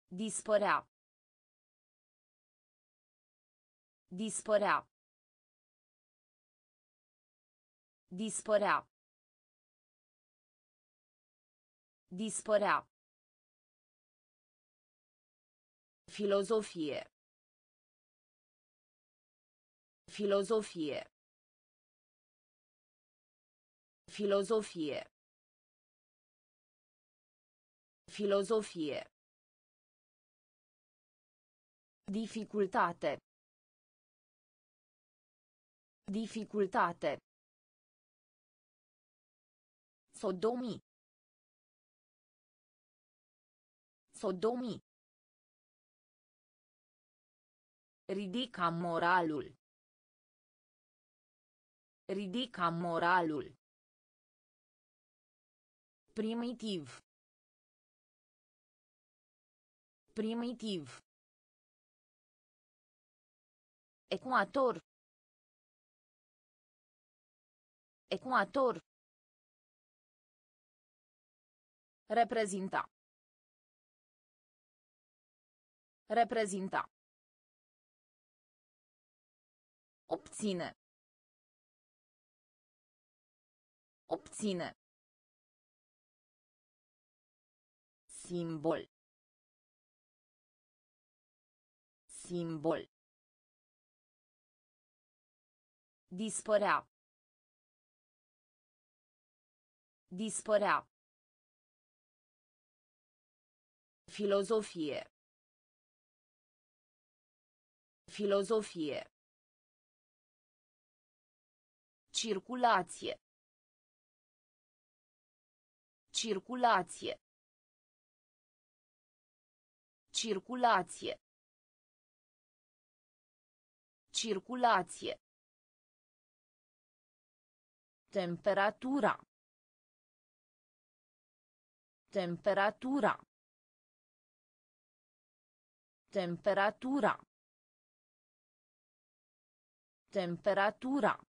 Dispărea. Dispărea. Dispărea. Dispărea. Filozofie. Filozofie. Filozofie. Filozofie. Dificultate. Dificultate. Sodomii. Sodomii. Ridica moralul. Ridica moralul. Primitiv. Primitiv. Ecuator. Ecuator. Reprezinta. Reprezinta. Obține. Obține. Simbol. Simbol. Dispărea. Dispărea. Filozofie. Filozofie. Circulație. Circulație. Circulație. Circulație. Temperatura. Temperatura. Temperatura. Temperatura.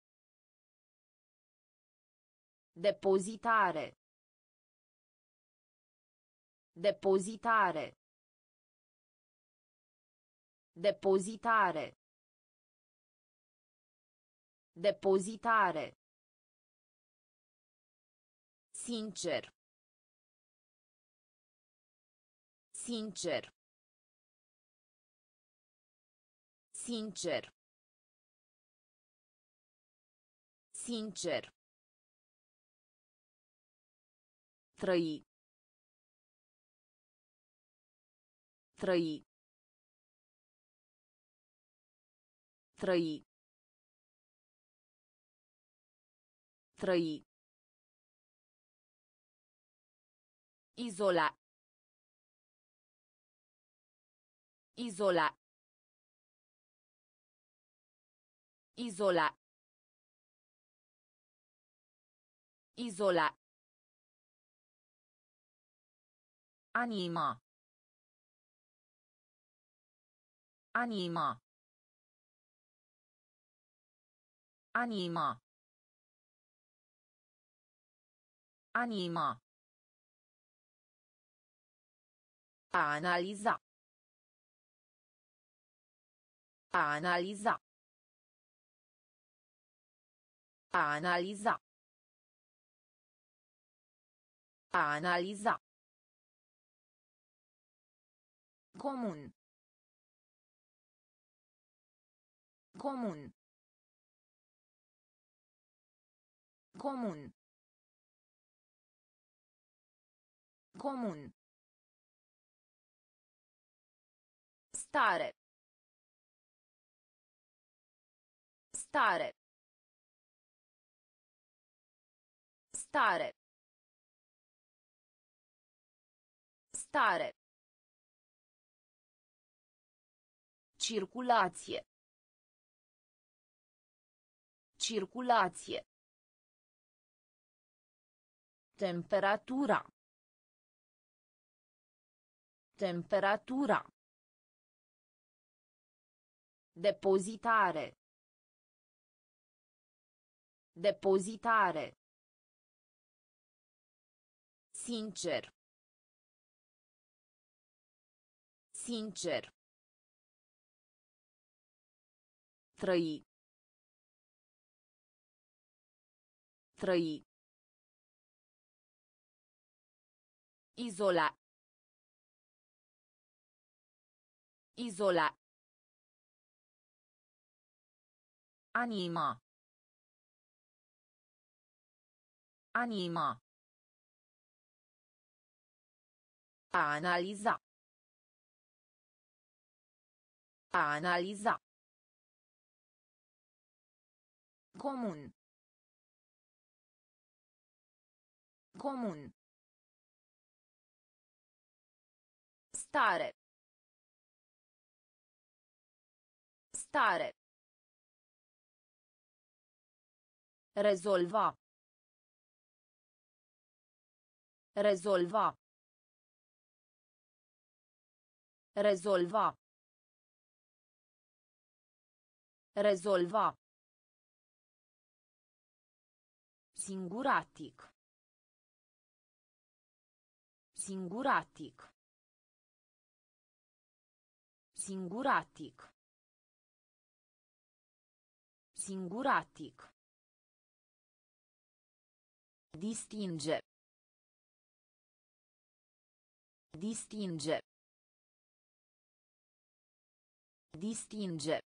Depozitare. Depozitare. Depozitare. Depozitare. Sincer. Sincer. Sincer. Sincer. Trăi. Trăi. Trăi. Trăi. Izola. Izola. Izola. Izola. Anima. Anima. Anima. Anima. A analiza. A analiza. A analiza. A analiza. Comun. Comun. Comun. Comun. Stare. Stare. Stare. Stare. Circulație. Circulație. Temperatura. Temperatura. Depozitare. Depozitare. Sincer. Sincer. Trăi. Trăi. Izola. Izola. Anima. Anima. A analiza. A analiza. Comun. Comun. Stare. Stare. Rezolva. Rezolva. Rezolva. Rezolva. Singuratic. Singuratic. Singuratic. Singuratic. Distinge. Distinge. Distinge.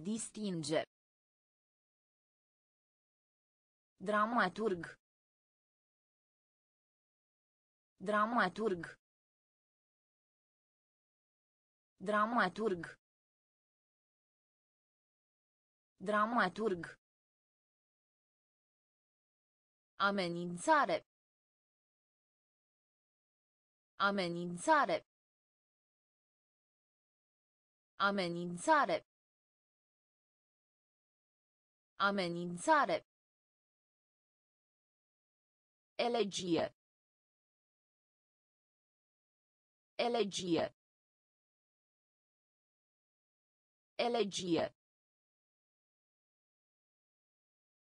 Distinge. Dramaturg. Dramaturg. Dramaturg. Dramaturg. Amenințare. Amenințare. Amenințare. Amenințare. Elegie. Elegie. Elegie.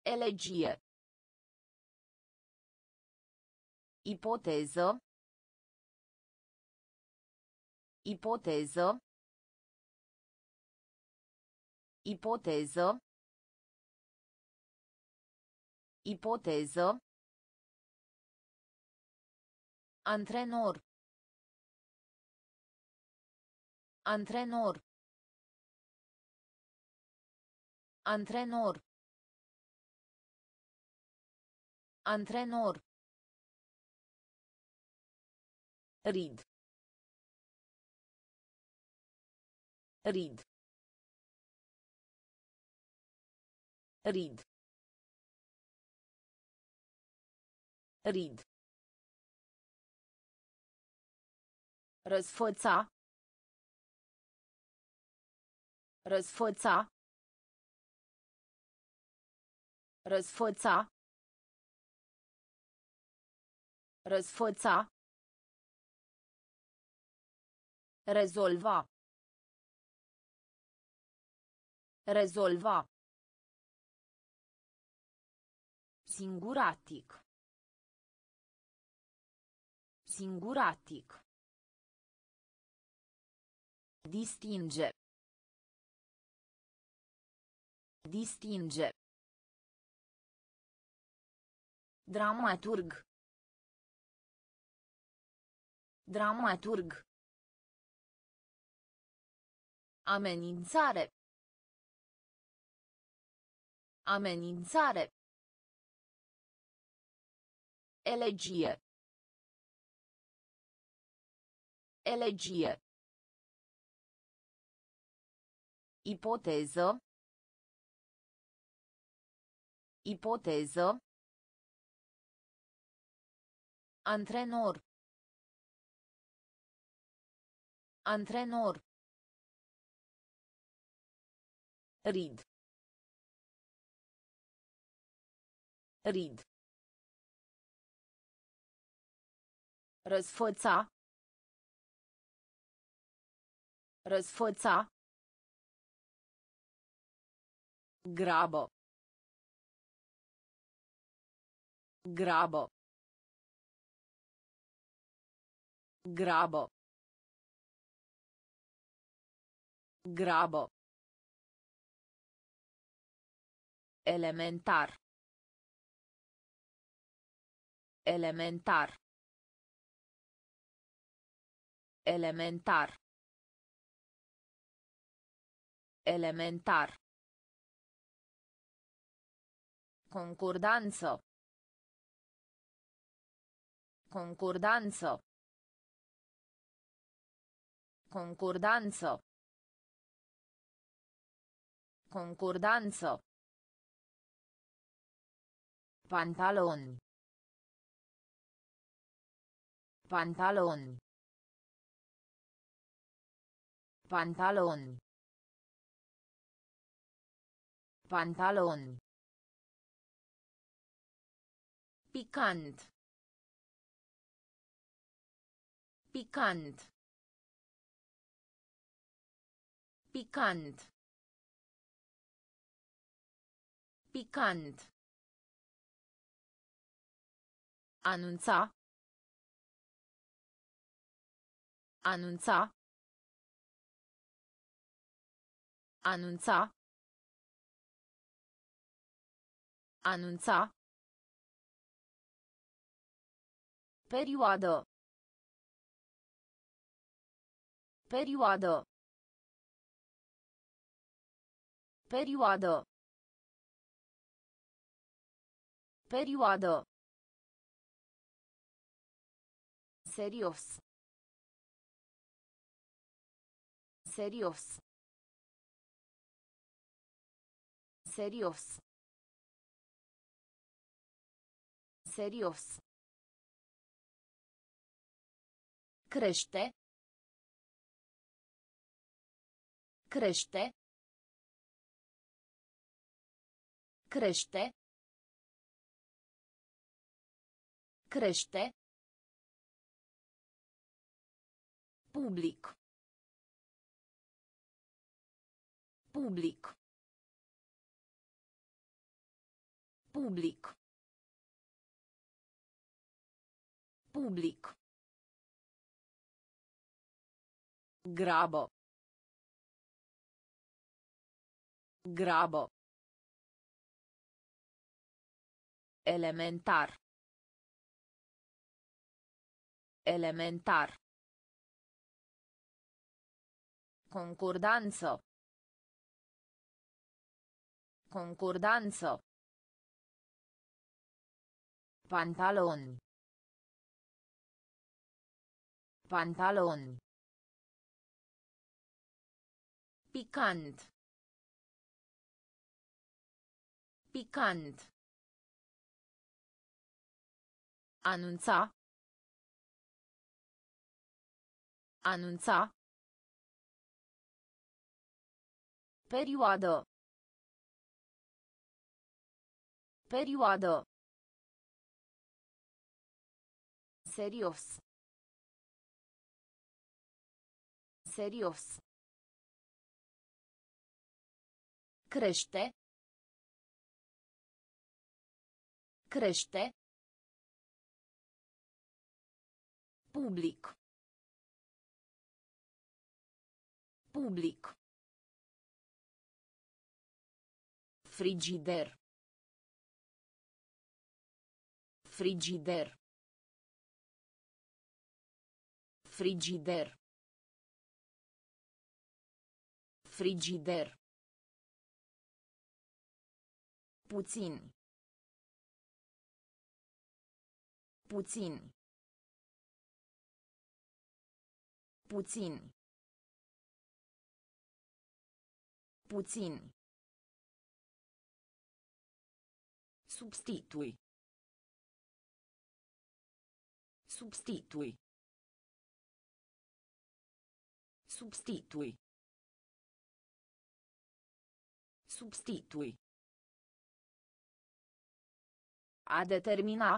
Elegie. Ipoteză. Ipoteză. Ipoteză. Ipoteză. Antrenor. Antrenor. Antrenor. Antrenor. Rid. Rid. Rid. Rid. Răsfăța. Răsfăța. Răsfăța. Răsfăța. Rezolva. Rezolva. Singuratic. Singuratic. Distinge. Distinge. Dramaturg. Dramaturg. Amenințare. Amenințare. Elegie. Elegie. Ipoteză. Ipoteză. Antrenor. Antrenor. Rid. Rid. Răsfăța. Răsfăța. Grabo. Grabo. Grabo. Grabo. Elementar. Elementar. Elementar. Elementar. Concordanzo. Concordanzo. Concordanzo. Concordanzo. Pantalon. Pantalon. Pantalon. Pantalon. Picant. Picant. Picant. Picant. Anunța. Anunța. Anunța. Anunța. Perioadă. Perioadă. Perioadă. Perioadă. Serios. Serios. Serios. Serios. Crește. Crește. Crește. Crește. Public. Public. Public. Public. Grabo. Grabo. Elementar. Elementar. Concordanzo. Concordanzo. Pantaloni. Pantaloni. Picant. Picant. Anunța. Anunța. Perioadă. Perioadă. Serios. Serios. Crește. Crește. Public. Public. Frigider. Frigider. Frigider. Frigider. Puțin. Puțin. Puțin. Puțin. Substitui. Substitui. Substitui. Substitui. A determina.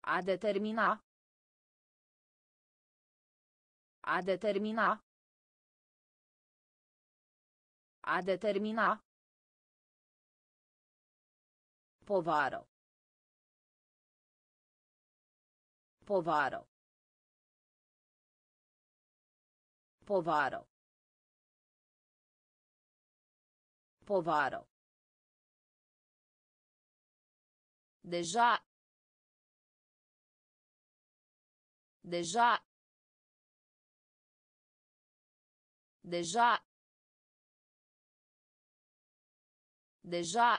A determina. A determina. A determina. Povară. Povară. Povară. Povară. Deja. Deja. Deja. Deja.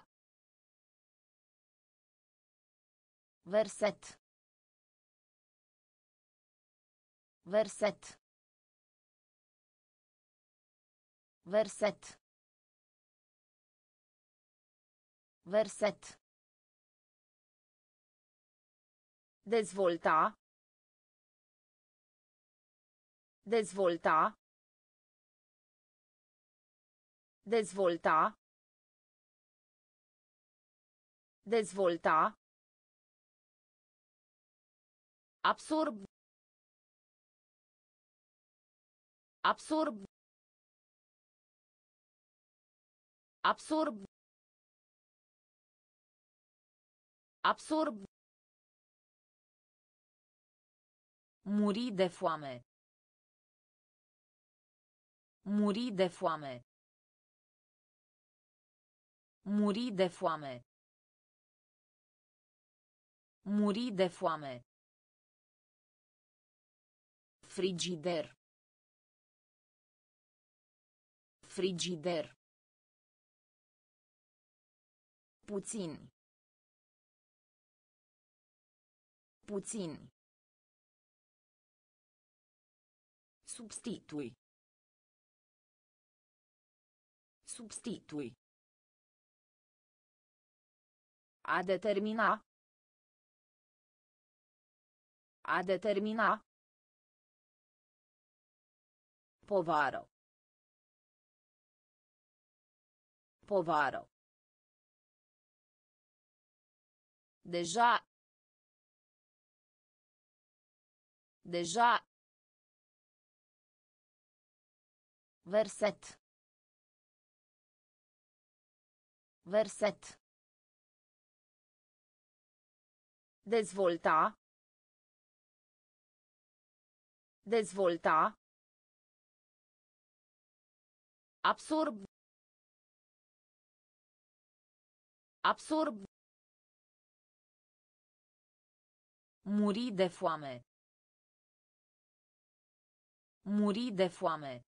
Verset. Verset. Verset. Verset. Dezvolta. Dezvolta. Dezvolta. Dezvolta. Absorb. Absorb. Absorb. Absorb. Muri de foame. Muri de foame. Muri de foame. Muri de foame. Frigider. Frigider. Puțin. Puțin. Substitui. Substitui. A determina. A determina. Povară. Povară. Deja. Deja. Verset. Verset. Dezvolta. Dezvolta. Absorb. Absorb. Muri de foame. Muri de foame.